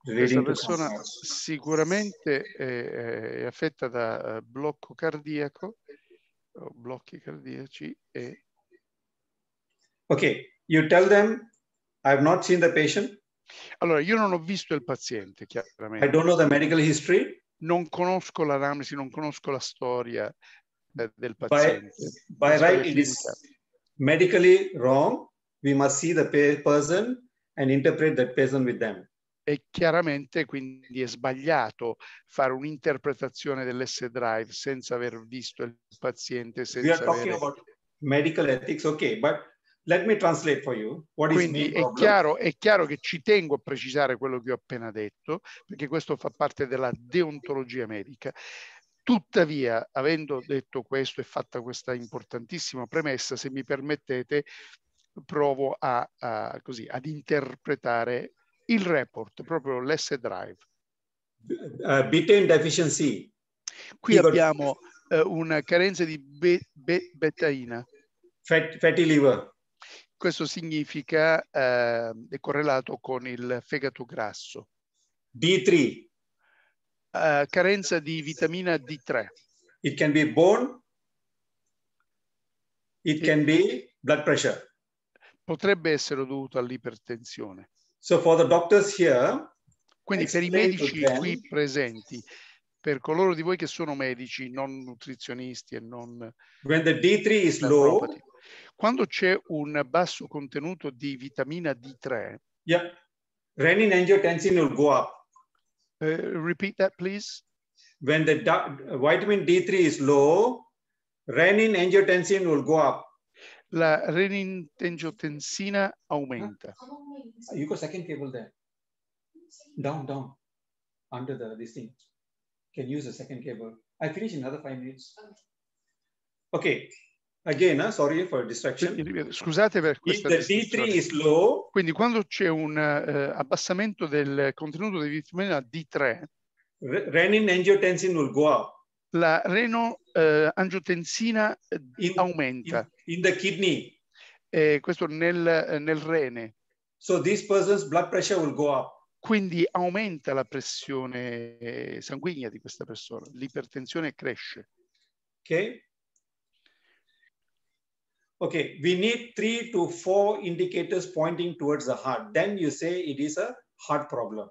Questa persona sicuramente è, è affetta da eh, blocco cardiaco, blocchi cardiaci e Okay, you tell them I have not seen the patient. Allora, io non ho visto il paziente, chiaramente. I don't know the medical history. Non conosco l'anamnesi, non conosco la storia eh, del By, paziente. by storia right, it is medically wrong. We must see the person and interpret that person with them. E chiaramente quindi è sbagliato fare un'interpretazione dell'S-Drive senza aver visto il paziente, We are senza talking avere... about medical ethics, okay, but let me translate for you. What is Quindi main è chiaro, è chiaro che ci tengo a precisare quello che ho appena detto, perché questo fa parte della deontologia medica. Tuttavia, avendo detto questo e fatta questa importantissima premessa, se mi permettete, provo a, a- così, ad interpretare il report, proprio l'S-Drive. Uh, betaine deficiency. Qui got abbiamo eh, una carenza di be- be- betaina. fat, fatty liver. Questo significa, eh, è correlato con il fegato grasso. D3. Eh, carenza di vitamina D3. It can be bone. It can be blood pressure. Potrebbe essere dovuto all'ipertensione. So for the doctors here, Quindi per i medici qui presenti, per coloro di voi che sono medici, non nutrizionisti e non when the D3 is low, quando c'è un basso contenuto di vitamina D3, yeah, renin angiotensin will go up. eh, repeat that please. When the vitamin D3 is low, renin angiotensin will go up. La reninangiotensina aumenta. You got second cable there. Down, down, under the this thing. Can use the second cable. I finish in another five minutes. Okay. Again, uh, sorry for distraction. Ripeto, Scusate per If questa the D3 distrazione. is low, Quindi quando c'è un eh, abbassamento del contenuto di vitamina D3, re- renin angiotensin will go up. la renoangiotensina aumenta. In the kidney. Eh, questo nel, eh, nel rene. So this person's blood pressure will go up. Quindi aumenta la pressione eh, sanguigna di questa persona, l'ipertensione cresce. Okay. Okay, we need three to four indicators pointing towards the heart. Then you say it is a heart problem.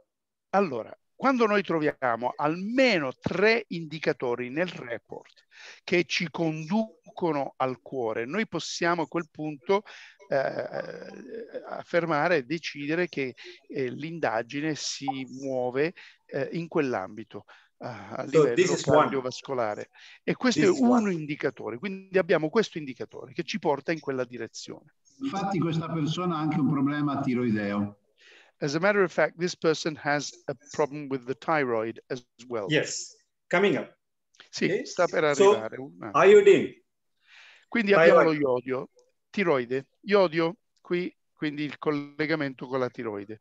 Allora, quando noi troviamo almeno tre indicatori nel report che ci conducono al cuore, noi possiamo a quel punto eh, affermare e decidere che eh, l'indagine si muove eh, in quell'ambito eh, a So this livello one. cardiovascolare. E questo This è uno one. indicatore, quindi abbiamo questo indicatore che ci porta in quella direzione. Infatti questa persona ha anche un problema tiroideo. As a matter of fact, this person has a problem with the thyroid as well. Yes, coming up. Sì, Okay. sta per So, arrivare. un- Iodine. Quindi abbiamo lo thyroid. iodio, tiroide, iodio qui, quindi il collegamento con la tiroide.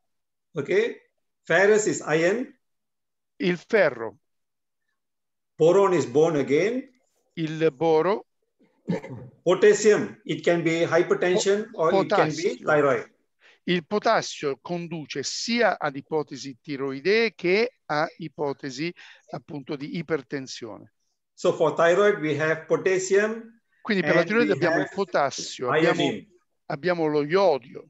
Okay. Ferrous is iron. Il ferro, Boron is bone again. il boro, Potassium, it can be hypertension or it can be potassio. thyroid. il potassio conduce sia ad ipotesi tiroidee che a ipotesi appunto di ipertensione. So for thyroid, we have potassium. Quindi per la tiroide abbiamo il potassio, abbiamo, abbiamo lo iodio,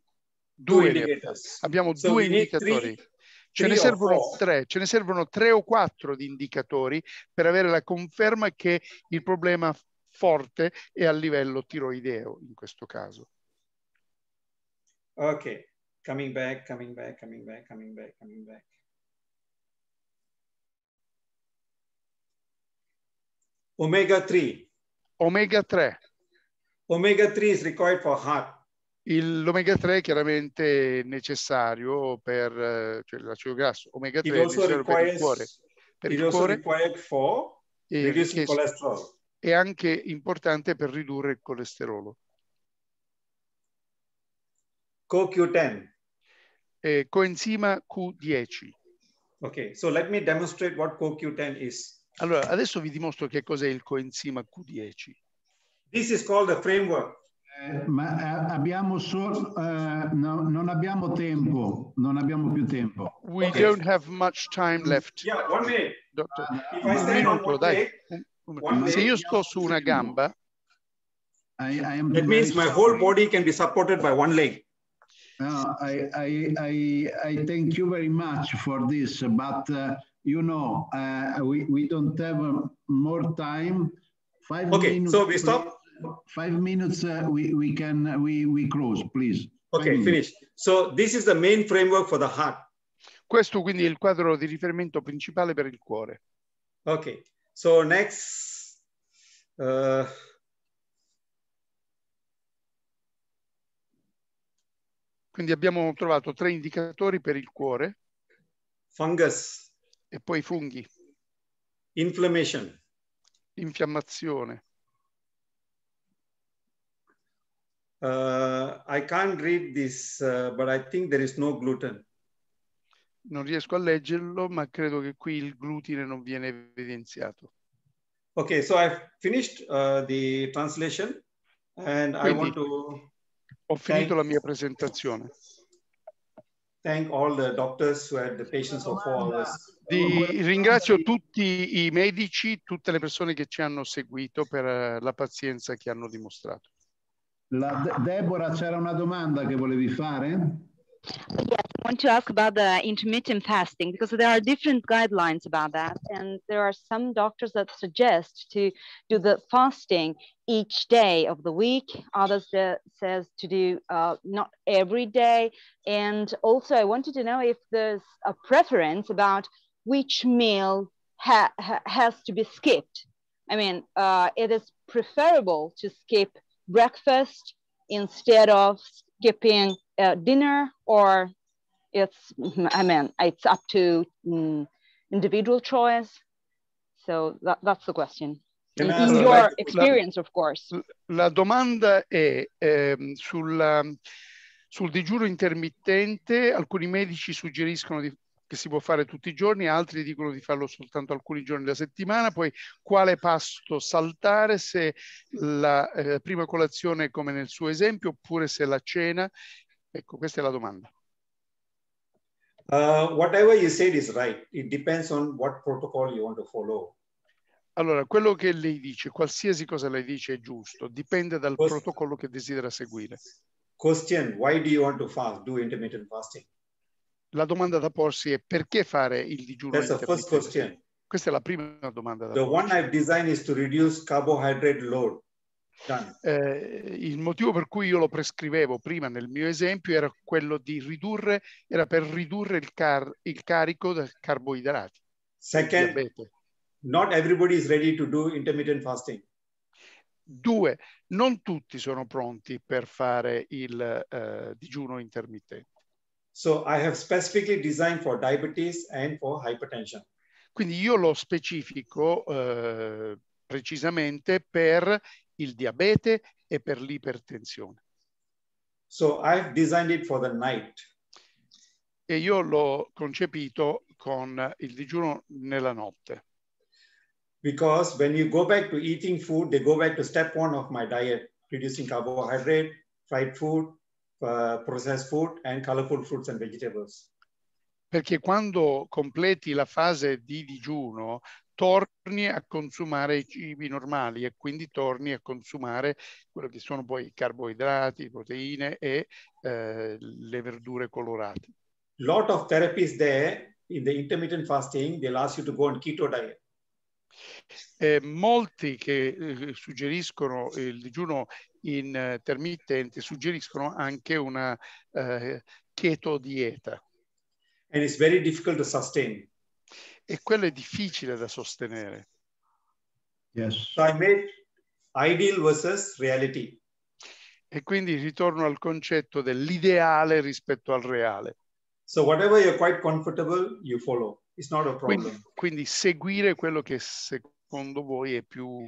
due, abbiamo So due indicatori. three- Ce ne servono tre, ce ne servono tre o quattro di indicatori per avere la conferma che il problema forte e a livello tiroideo in questo caso. Okay, coming back, coming back, coming back, coming back, coming back. Omega 3. Omega 3. Omega 3 is required for heart. L'omega 3 è chiaramente necessario per eh, cioè l'acido grasso. Omega 3 It è also necessario per il requires, cuore. Per il cuore for e cholesterol. è anche importante per ridurre il colesterolo. CoQ10. Eh, coenzima Q10. Okay, so let me demonstrate what CoQ10 is. Allora, adesso vi dimostro che cos'è il coenzima Q10. This is called the framework. Eh, ma eh, abbiamo solo, eh, no- non abbiamo tempo, non abbiamo più tempo. We Okay. don't have much time left. Yeah, one minute. Doctor. If I Un stand on minuto, one dai. leg, Un- un- one Se leg, io sto su una gamba, that means my whole body can be supported by one leg. No, I, I, I, I thank you very much for this, but uh, you know, uh, we, we don't have uh, more time. Five Okay, minutes, so we stop? Five minutes, uh, we, we can, we, we close, please. Five Okay, minutes. finish. So this is the main framework for the heart. questo quindi è il quadro di riferimento principale per il cuore. Okay, so next, uh, Quindi abbiamo trovato tre indicatori per il cuore fungus, e poi funghi, inflammation, infiammazione. Uh, I can't read this, uh, but I think there is no gluten. Non riesco a leggerlo, ma credo che qui il glutine non viene evidenziato. Okay, so I've finished uh, the translation and I Quindi- want to Ho finito la mia presentazione. thank all the doctors who had the patience for four hours. Di- ringrazio tutti i medici, tutte le persone che ci hanno seguito per la pazienza che hanno dimostrato. La De- Deborah, c'era una domanda che volevi fare? Yes, I want to ask about the intermittent fasting because there are different guidelines about that. And there are some doctors that suggest to do the fasting each day of the week. Others that says to do uh, not every day. And also I wanted to know if there's a preference about which meal ha- ha- has to be skipped. I mean, uh, it is preferable to skip breakfast instead of skipping uh, dinner or it's i mean it's up to mm, individual choice. So that, that's the question. In, your la- experience of course. La domanda è ehm, sulla- sul digiuno intermittente, alcuni medici suggeriscono di- che si può fare tutti i giorni, altri dicono di farlo soltanto alcuni giorni della settimana, poi quale pasto saltare, se la eh, prima colazione come nel suo esempio, oppure se la cena. Ecco, questa è la domanda. Uh, whatever you said is right. It depends on what protocol you want to follow. Allora, quello che lei dice, qualsiasi cosa lei dice è giusto, dipende dal Posso- protocollo che desidera seguire. Question, why do you want to fast, do intermittent fasting? La domanda da porsi è perché fare il digiuno That's the first question. Questa è la prima domanda da The porsi. one I've designed is to reduce carbohydrate load. Eh, il motivo per cui io lo prescrivevo prima nel mio esempio era quello di ridurre, era per ridurre il, car- il carico da carboidrati. Second, not everybody is ready to do intermittent fasting. Due, non tutti sono pronti per fare il eh, digiuno intermittente. So I have specifically designed for diabetes and for hypertension. Quindi io lo specifico eh, precisamente per il diabete e per l'ipertensione. So I've designed it for the night. E io l'ho concepito con il digiuno nella notte. Because when you go back to eating food, they go back to step one of my diet, reducing carbohydrate, fried food, uh, processed food, and colorful fruits and vegetables. Perché quando completi la fase di digiuno, torni a consumare i cibi normali e quindi torni a consumare quello che sono poi i carboidrati, proteine e eh, le verdure colorate. Lot of therapies there in the intermittent fasting, they'll ask you to go on keto diet. Eh, molti che eh, suggeriscono il digiuno intermittente suggeriscono anche una eh, keto dieta. And it's very difficult to sustain. E quello è difficile da sostenere. Yes. So I made ideal versus reality. E quindi ritorno al concetto dell'ideale rispetto al reale. So whatever you're quite comfortable, you follow. It's not a problem. Quindi, quindi seguire quello che secondo voi è più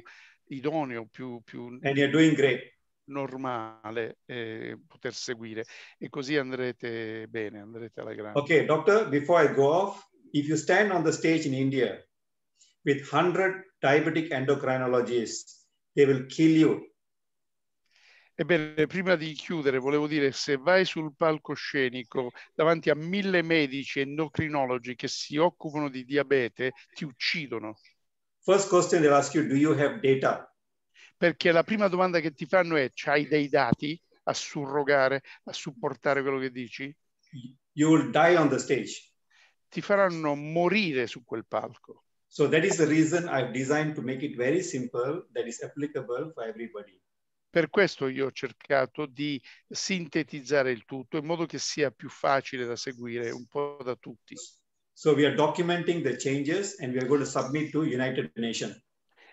idoneo, più, più And you're doing great. normale eh, poter seguire e così andrete bene, andrete alla grande. Okay, doctor, before I go off, if you stand on the stage in India with 100 diabetic endocrinologists, they will kill you. Ebbene, prima di chiudere, volevo dire, se vai sul palcoscenico davanti a mille medici endocrinologi che si occupano di diabete, ti uccidono. First question they'll ask you, do you have data? Perché la prima domanda che ti fanno è, c'hai dei dati a surrogare, a supportare quello che dici? You will die on the stage. Ti faranno morire su quel palco. So that is the reason I've designed to make it very simple that is applicable for everybody. Per questo io ho cercato di sintetizzare il tutto in modo che sia più facile da seguire un po' da tutti. So we are documenting the changes and we are going to submit to United Nations.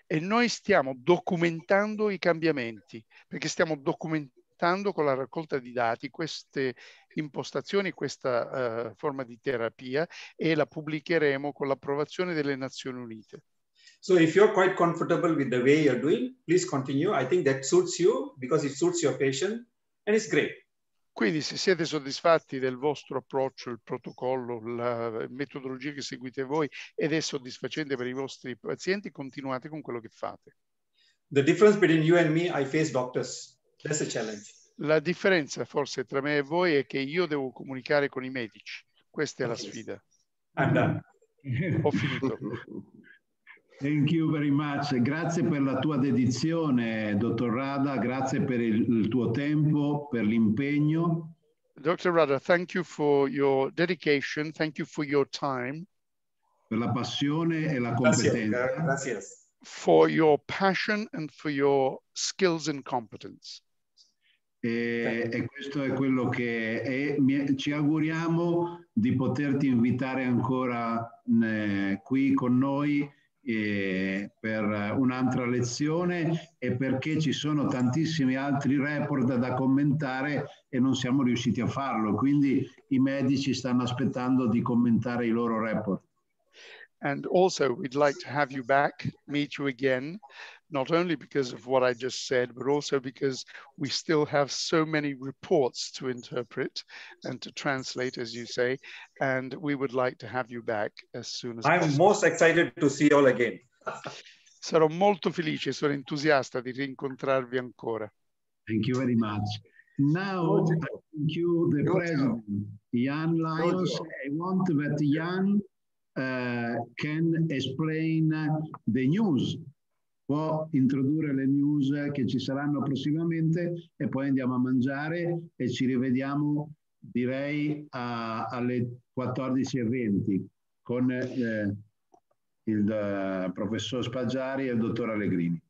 E noi stiamo documentando i cambiamenti, perché stiamo documentando con la raccolta di dati queste impostazioni, questa uh, forma di terapia e la pubblicheremo con l'approvazione delle Nazioni Unite. So if you're quite comfortable with the way you're doing, please continue. I think that suits you because it suits your patient and it's great. Quindi se siete soddisfatti del vostro approccio, il protocollo, la metodologia che seguite voi ed è soddisfacente per i vostri pazienti, continuate con quello che fate. The difference between you and me, I face doctors. That's a challenge. La differenza forse tra me e voi è che io devo comunicare con i medici. Questa è la sfida. I'm done. Ho finito. Thank you very much. Grazie per la tua dedizione, dottor Rada, grazie per il, il tuo tempo, per l'impegno. Dr. Rada, thank you for your dedication, thank you for your time. Per la passione e la Grazie. competenza. Gracias. For your passion and for your skills and competence. E, e questo è quello che è, mi- ci auguriamo di poterti invitare ancora eh, qui con noi eh, per un'altra lezione e perché ci sono tantissimi altri report da commentare e non siamo riusciti a farlo. Quindi i medici stanno aspettando di commentare i loro report. And also, we'd like to have you back, meet you again, not only because of what I just said, but also because we still have so many reports to interpret and to translate, as you say, and we would like to have you back as soon as I'm possible. most excited to see you all again. Sarò molto felice, sono entusiasta di rincontrarvi ancora. Thank you very much. Now, I thank you, the president, Jan Lyons. I want that Jan uh, can explain the news. Può introdurre le news che ci saranno prossimamente e poi andiamo a mangiare e ci rivediamo, direi, a- alle 14.20 con eh, il eh, professor Spaggiari e il dottor Allegrini.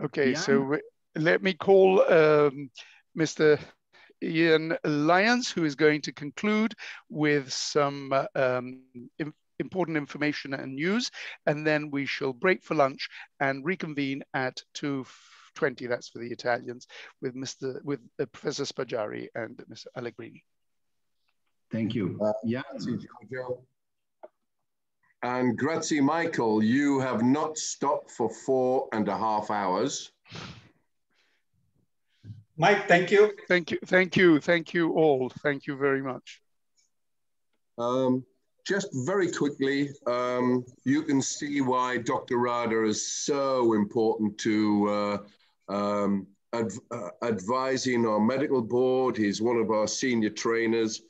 Okay, Jan? so we- let me call um, Mr. Ian Lyons, who is going to conclude with some uh, um, important information and news, and then we shall break for lunch and reconvene at 2.20, that's for the Italians, with Mr. with uh, Professor Spaggiari and Mr. Allegrini. Thank you. Jan? Grazie, Giorgio. And grazie, Michael. You have not stopped for four and a half hours. Mike, thank you. Thank you, thank you, thank you all. Thank you very much. Um, just very quickly, um, you can see why Dr. Rada is so important to uh, um, adv- uh, advising our medical board. He's one of our senior trainers.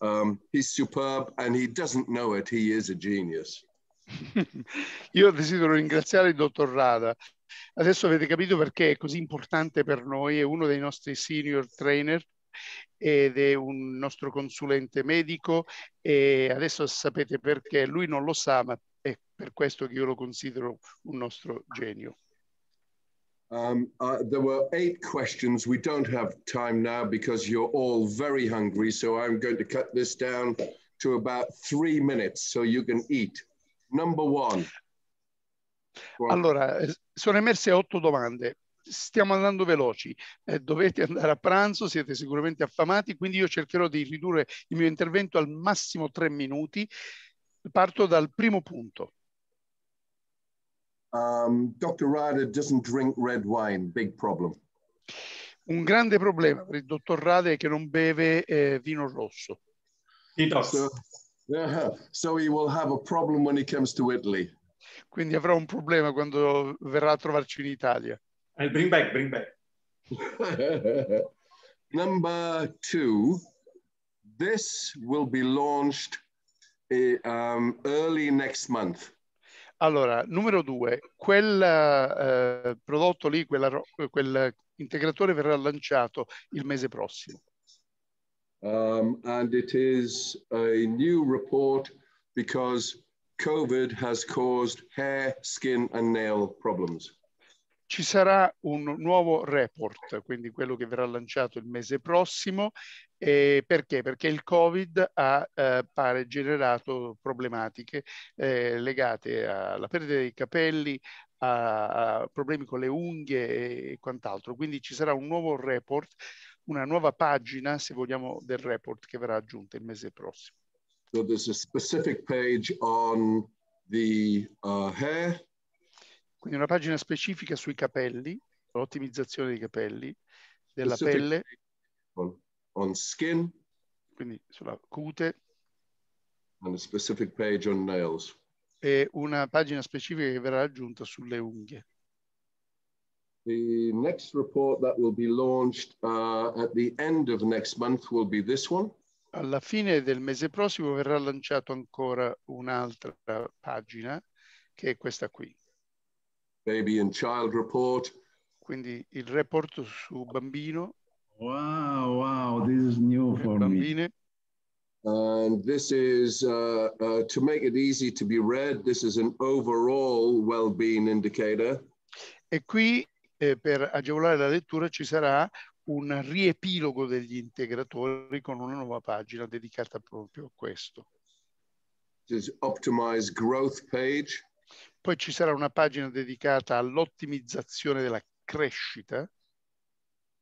Um, he's superb and he doesn't know it. He is a genius. Io desidero ringraziare il dottor Rada. Adesso avete capito perché è così importante per noi, è uno dei nostri senior trainer ed è un nostro consulente medico e adesso sapete perché, lui non lo sa, ma è per questo che io lo considero un nostro genio. Um, uh, there were eight questions. We don't have time now because you're all very hungry. So I'm going to cut this down to about three minutes so you can eat. Number one. Allora, sono emerse otto domande. Stiamo andando veloci, eh, dovete andare a pranzo, siete sicuramente affamati, quindi io cercherò di ridurre il mio intervento al massimo tre minuti. Parto dal primo punto. Um, Dr. Ryder doesn't drink red wine, big problem. Un grande problema per il dottor Rade è che non beve eh, vino rosso. So, uh, so he will have a problem when he comes to Italy. Quindi avrà un problema quando verrà a trovarci in Italia. I'll bring back, bring back. Number two, this will be launched eh, um, early next month. Allora, numero due, quel eh, prodotto lì, quella, quel integratore verrà lanciato il mese prossimo. Um, and it is a new report because COVID has caused hair, skin and nail problems. Ci sarà un nuovo report, quindi quello che verrà lanciato il mese prossimo. Eh, perché? Perché il Covid ha, eh, pare, generato problematiche eh, legate alla perdita dei capelli, a, a, problemi con le unghie e quant'altro. Quindi ci sarà un nuovo report, una nuova pagina, se vogliamo, del report che verrà aggiunta il mese prossimo. So there's a specific page on the uh, hair. Quindi una pagina specifica sui capelli, l'ottimizzazione dei capelli, della pelle, On, on skin quindi sulla cute, and a specific page on nails. e una pagina specifica che verrà aggiunta sulle unghie. The next report that will be launched uh, at the end of next month will be this one. Alla fine del mese prossimo verrà lanciato ancora un'altra pagina che è questa qui. Baby and child report. Quindi il report su bambino, Wow, wow, this is new for me. bambine, And this is, uh, uh, to make it easy to be read, this is an overall well-being indicator. e qui eh, per agevolare la lettura ci sarà un riepilogo degli integratori con una nuova pagina dedicata proprio a questo. This is optimized growth page. Poi ci sarà una pagina dedicata all'ottimizzazione della crescita,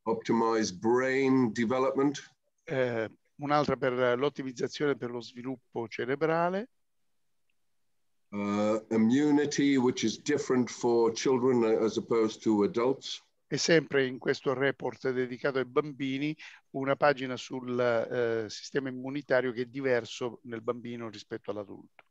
optimized brain development, eh, un'altra per l'ottimizzazione per lo sviluppo cerebrale, uh, immunity, which is different for children as opposed to adults. e sempre in questo report dedicato ai bambini una pagina sul eh, sistema immunitario che è diverso nel bambino rispetto all'adulto.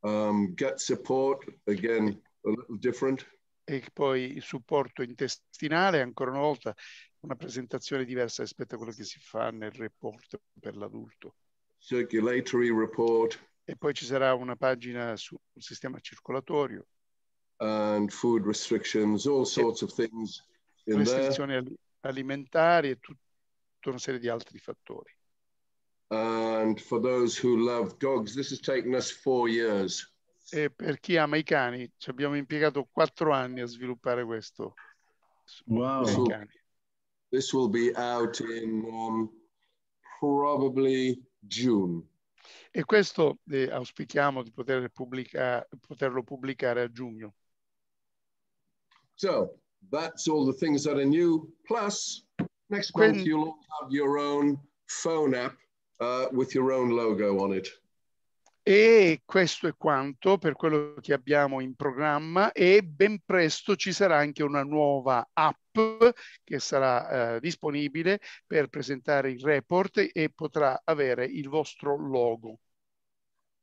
Um, gut support, again, a little different. E poi il supporto intestinale, ancora una volta una presentazione diversa rispetto a quello che si fa nel report per l'adulto. Circulatory report E poi ci sarà una pagina sul sistema circolatorio, and food restrictions, all sorts of things restrizioni ali- alimentari e tut- tutta una serie di altri fattori. And for those who love dogs, this has taken us four years. E per chi ama i cani, ci abbiamo impiegato quattro anni a sviluppare questo. Wow. per i So this will be out in um, probably June. E questo eh, auspichiamo di poter pubblica- poterlo pubblicare a giugno. So that's all the things that are new. Plus, next month you'll have your own phone app uh, with your own logo on it. E questo è quanto per quello che abbiamo in programma e ben presto ci sarà anche una nuova app che sarà eh, disponibile per presentare il report e potrà avere il vostro logo.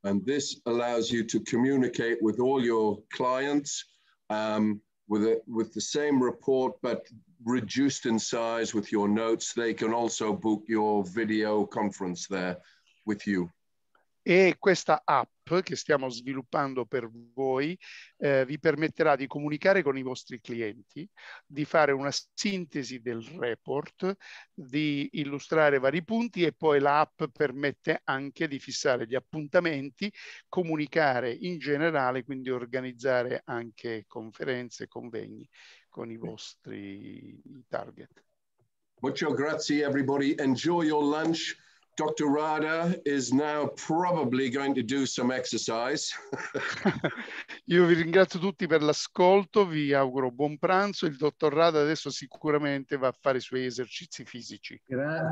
And this allows you to communicate with all your clients um, with, a, with the same report, but reduced in size with your notes. They can also book your video conference there with you. E questa app che stiamo sviluppando per voi eh, vi permetterà di comunicare con i vostri clienti, di fare una sintesi del report, di illustrare vari punti e poi l'app permette anche di fissare gli appuntamenti, comunicare in generale, quindi organizzare anche conferenze, convegni con i vostri target. Muchas grazie everybody. Enjoy your lunch. Dr. Rada is now probably going to do some exercise. Io vi ringrazio tutti per l'ascolto, vi auguro buon pranzo. Il dottor Rada adesso sicuramente va a fare i suoi esercizi fisici. Grazie.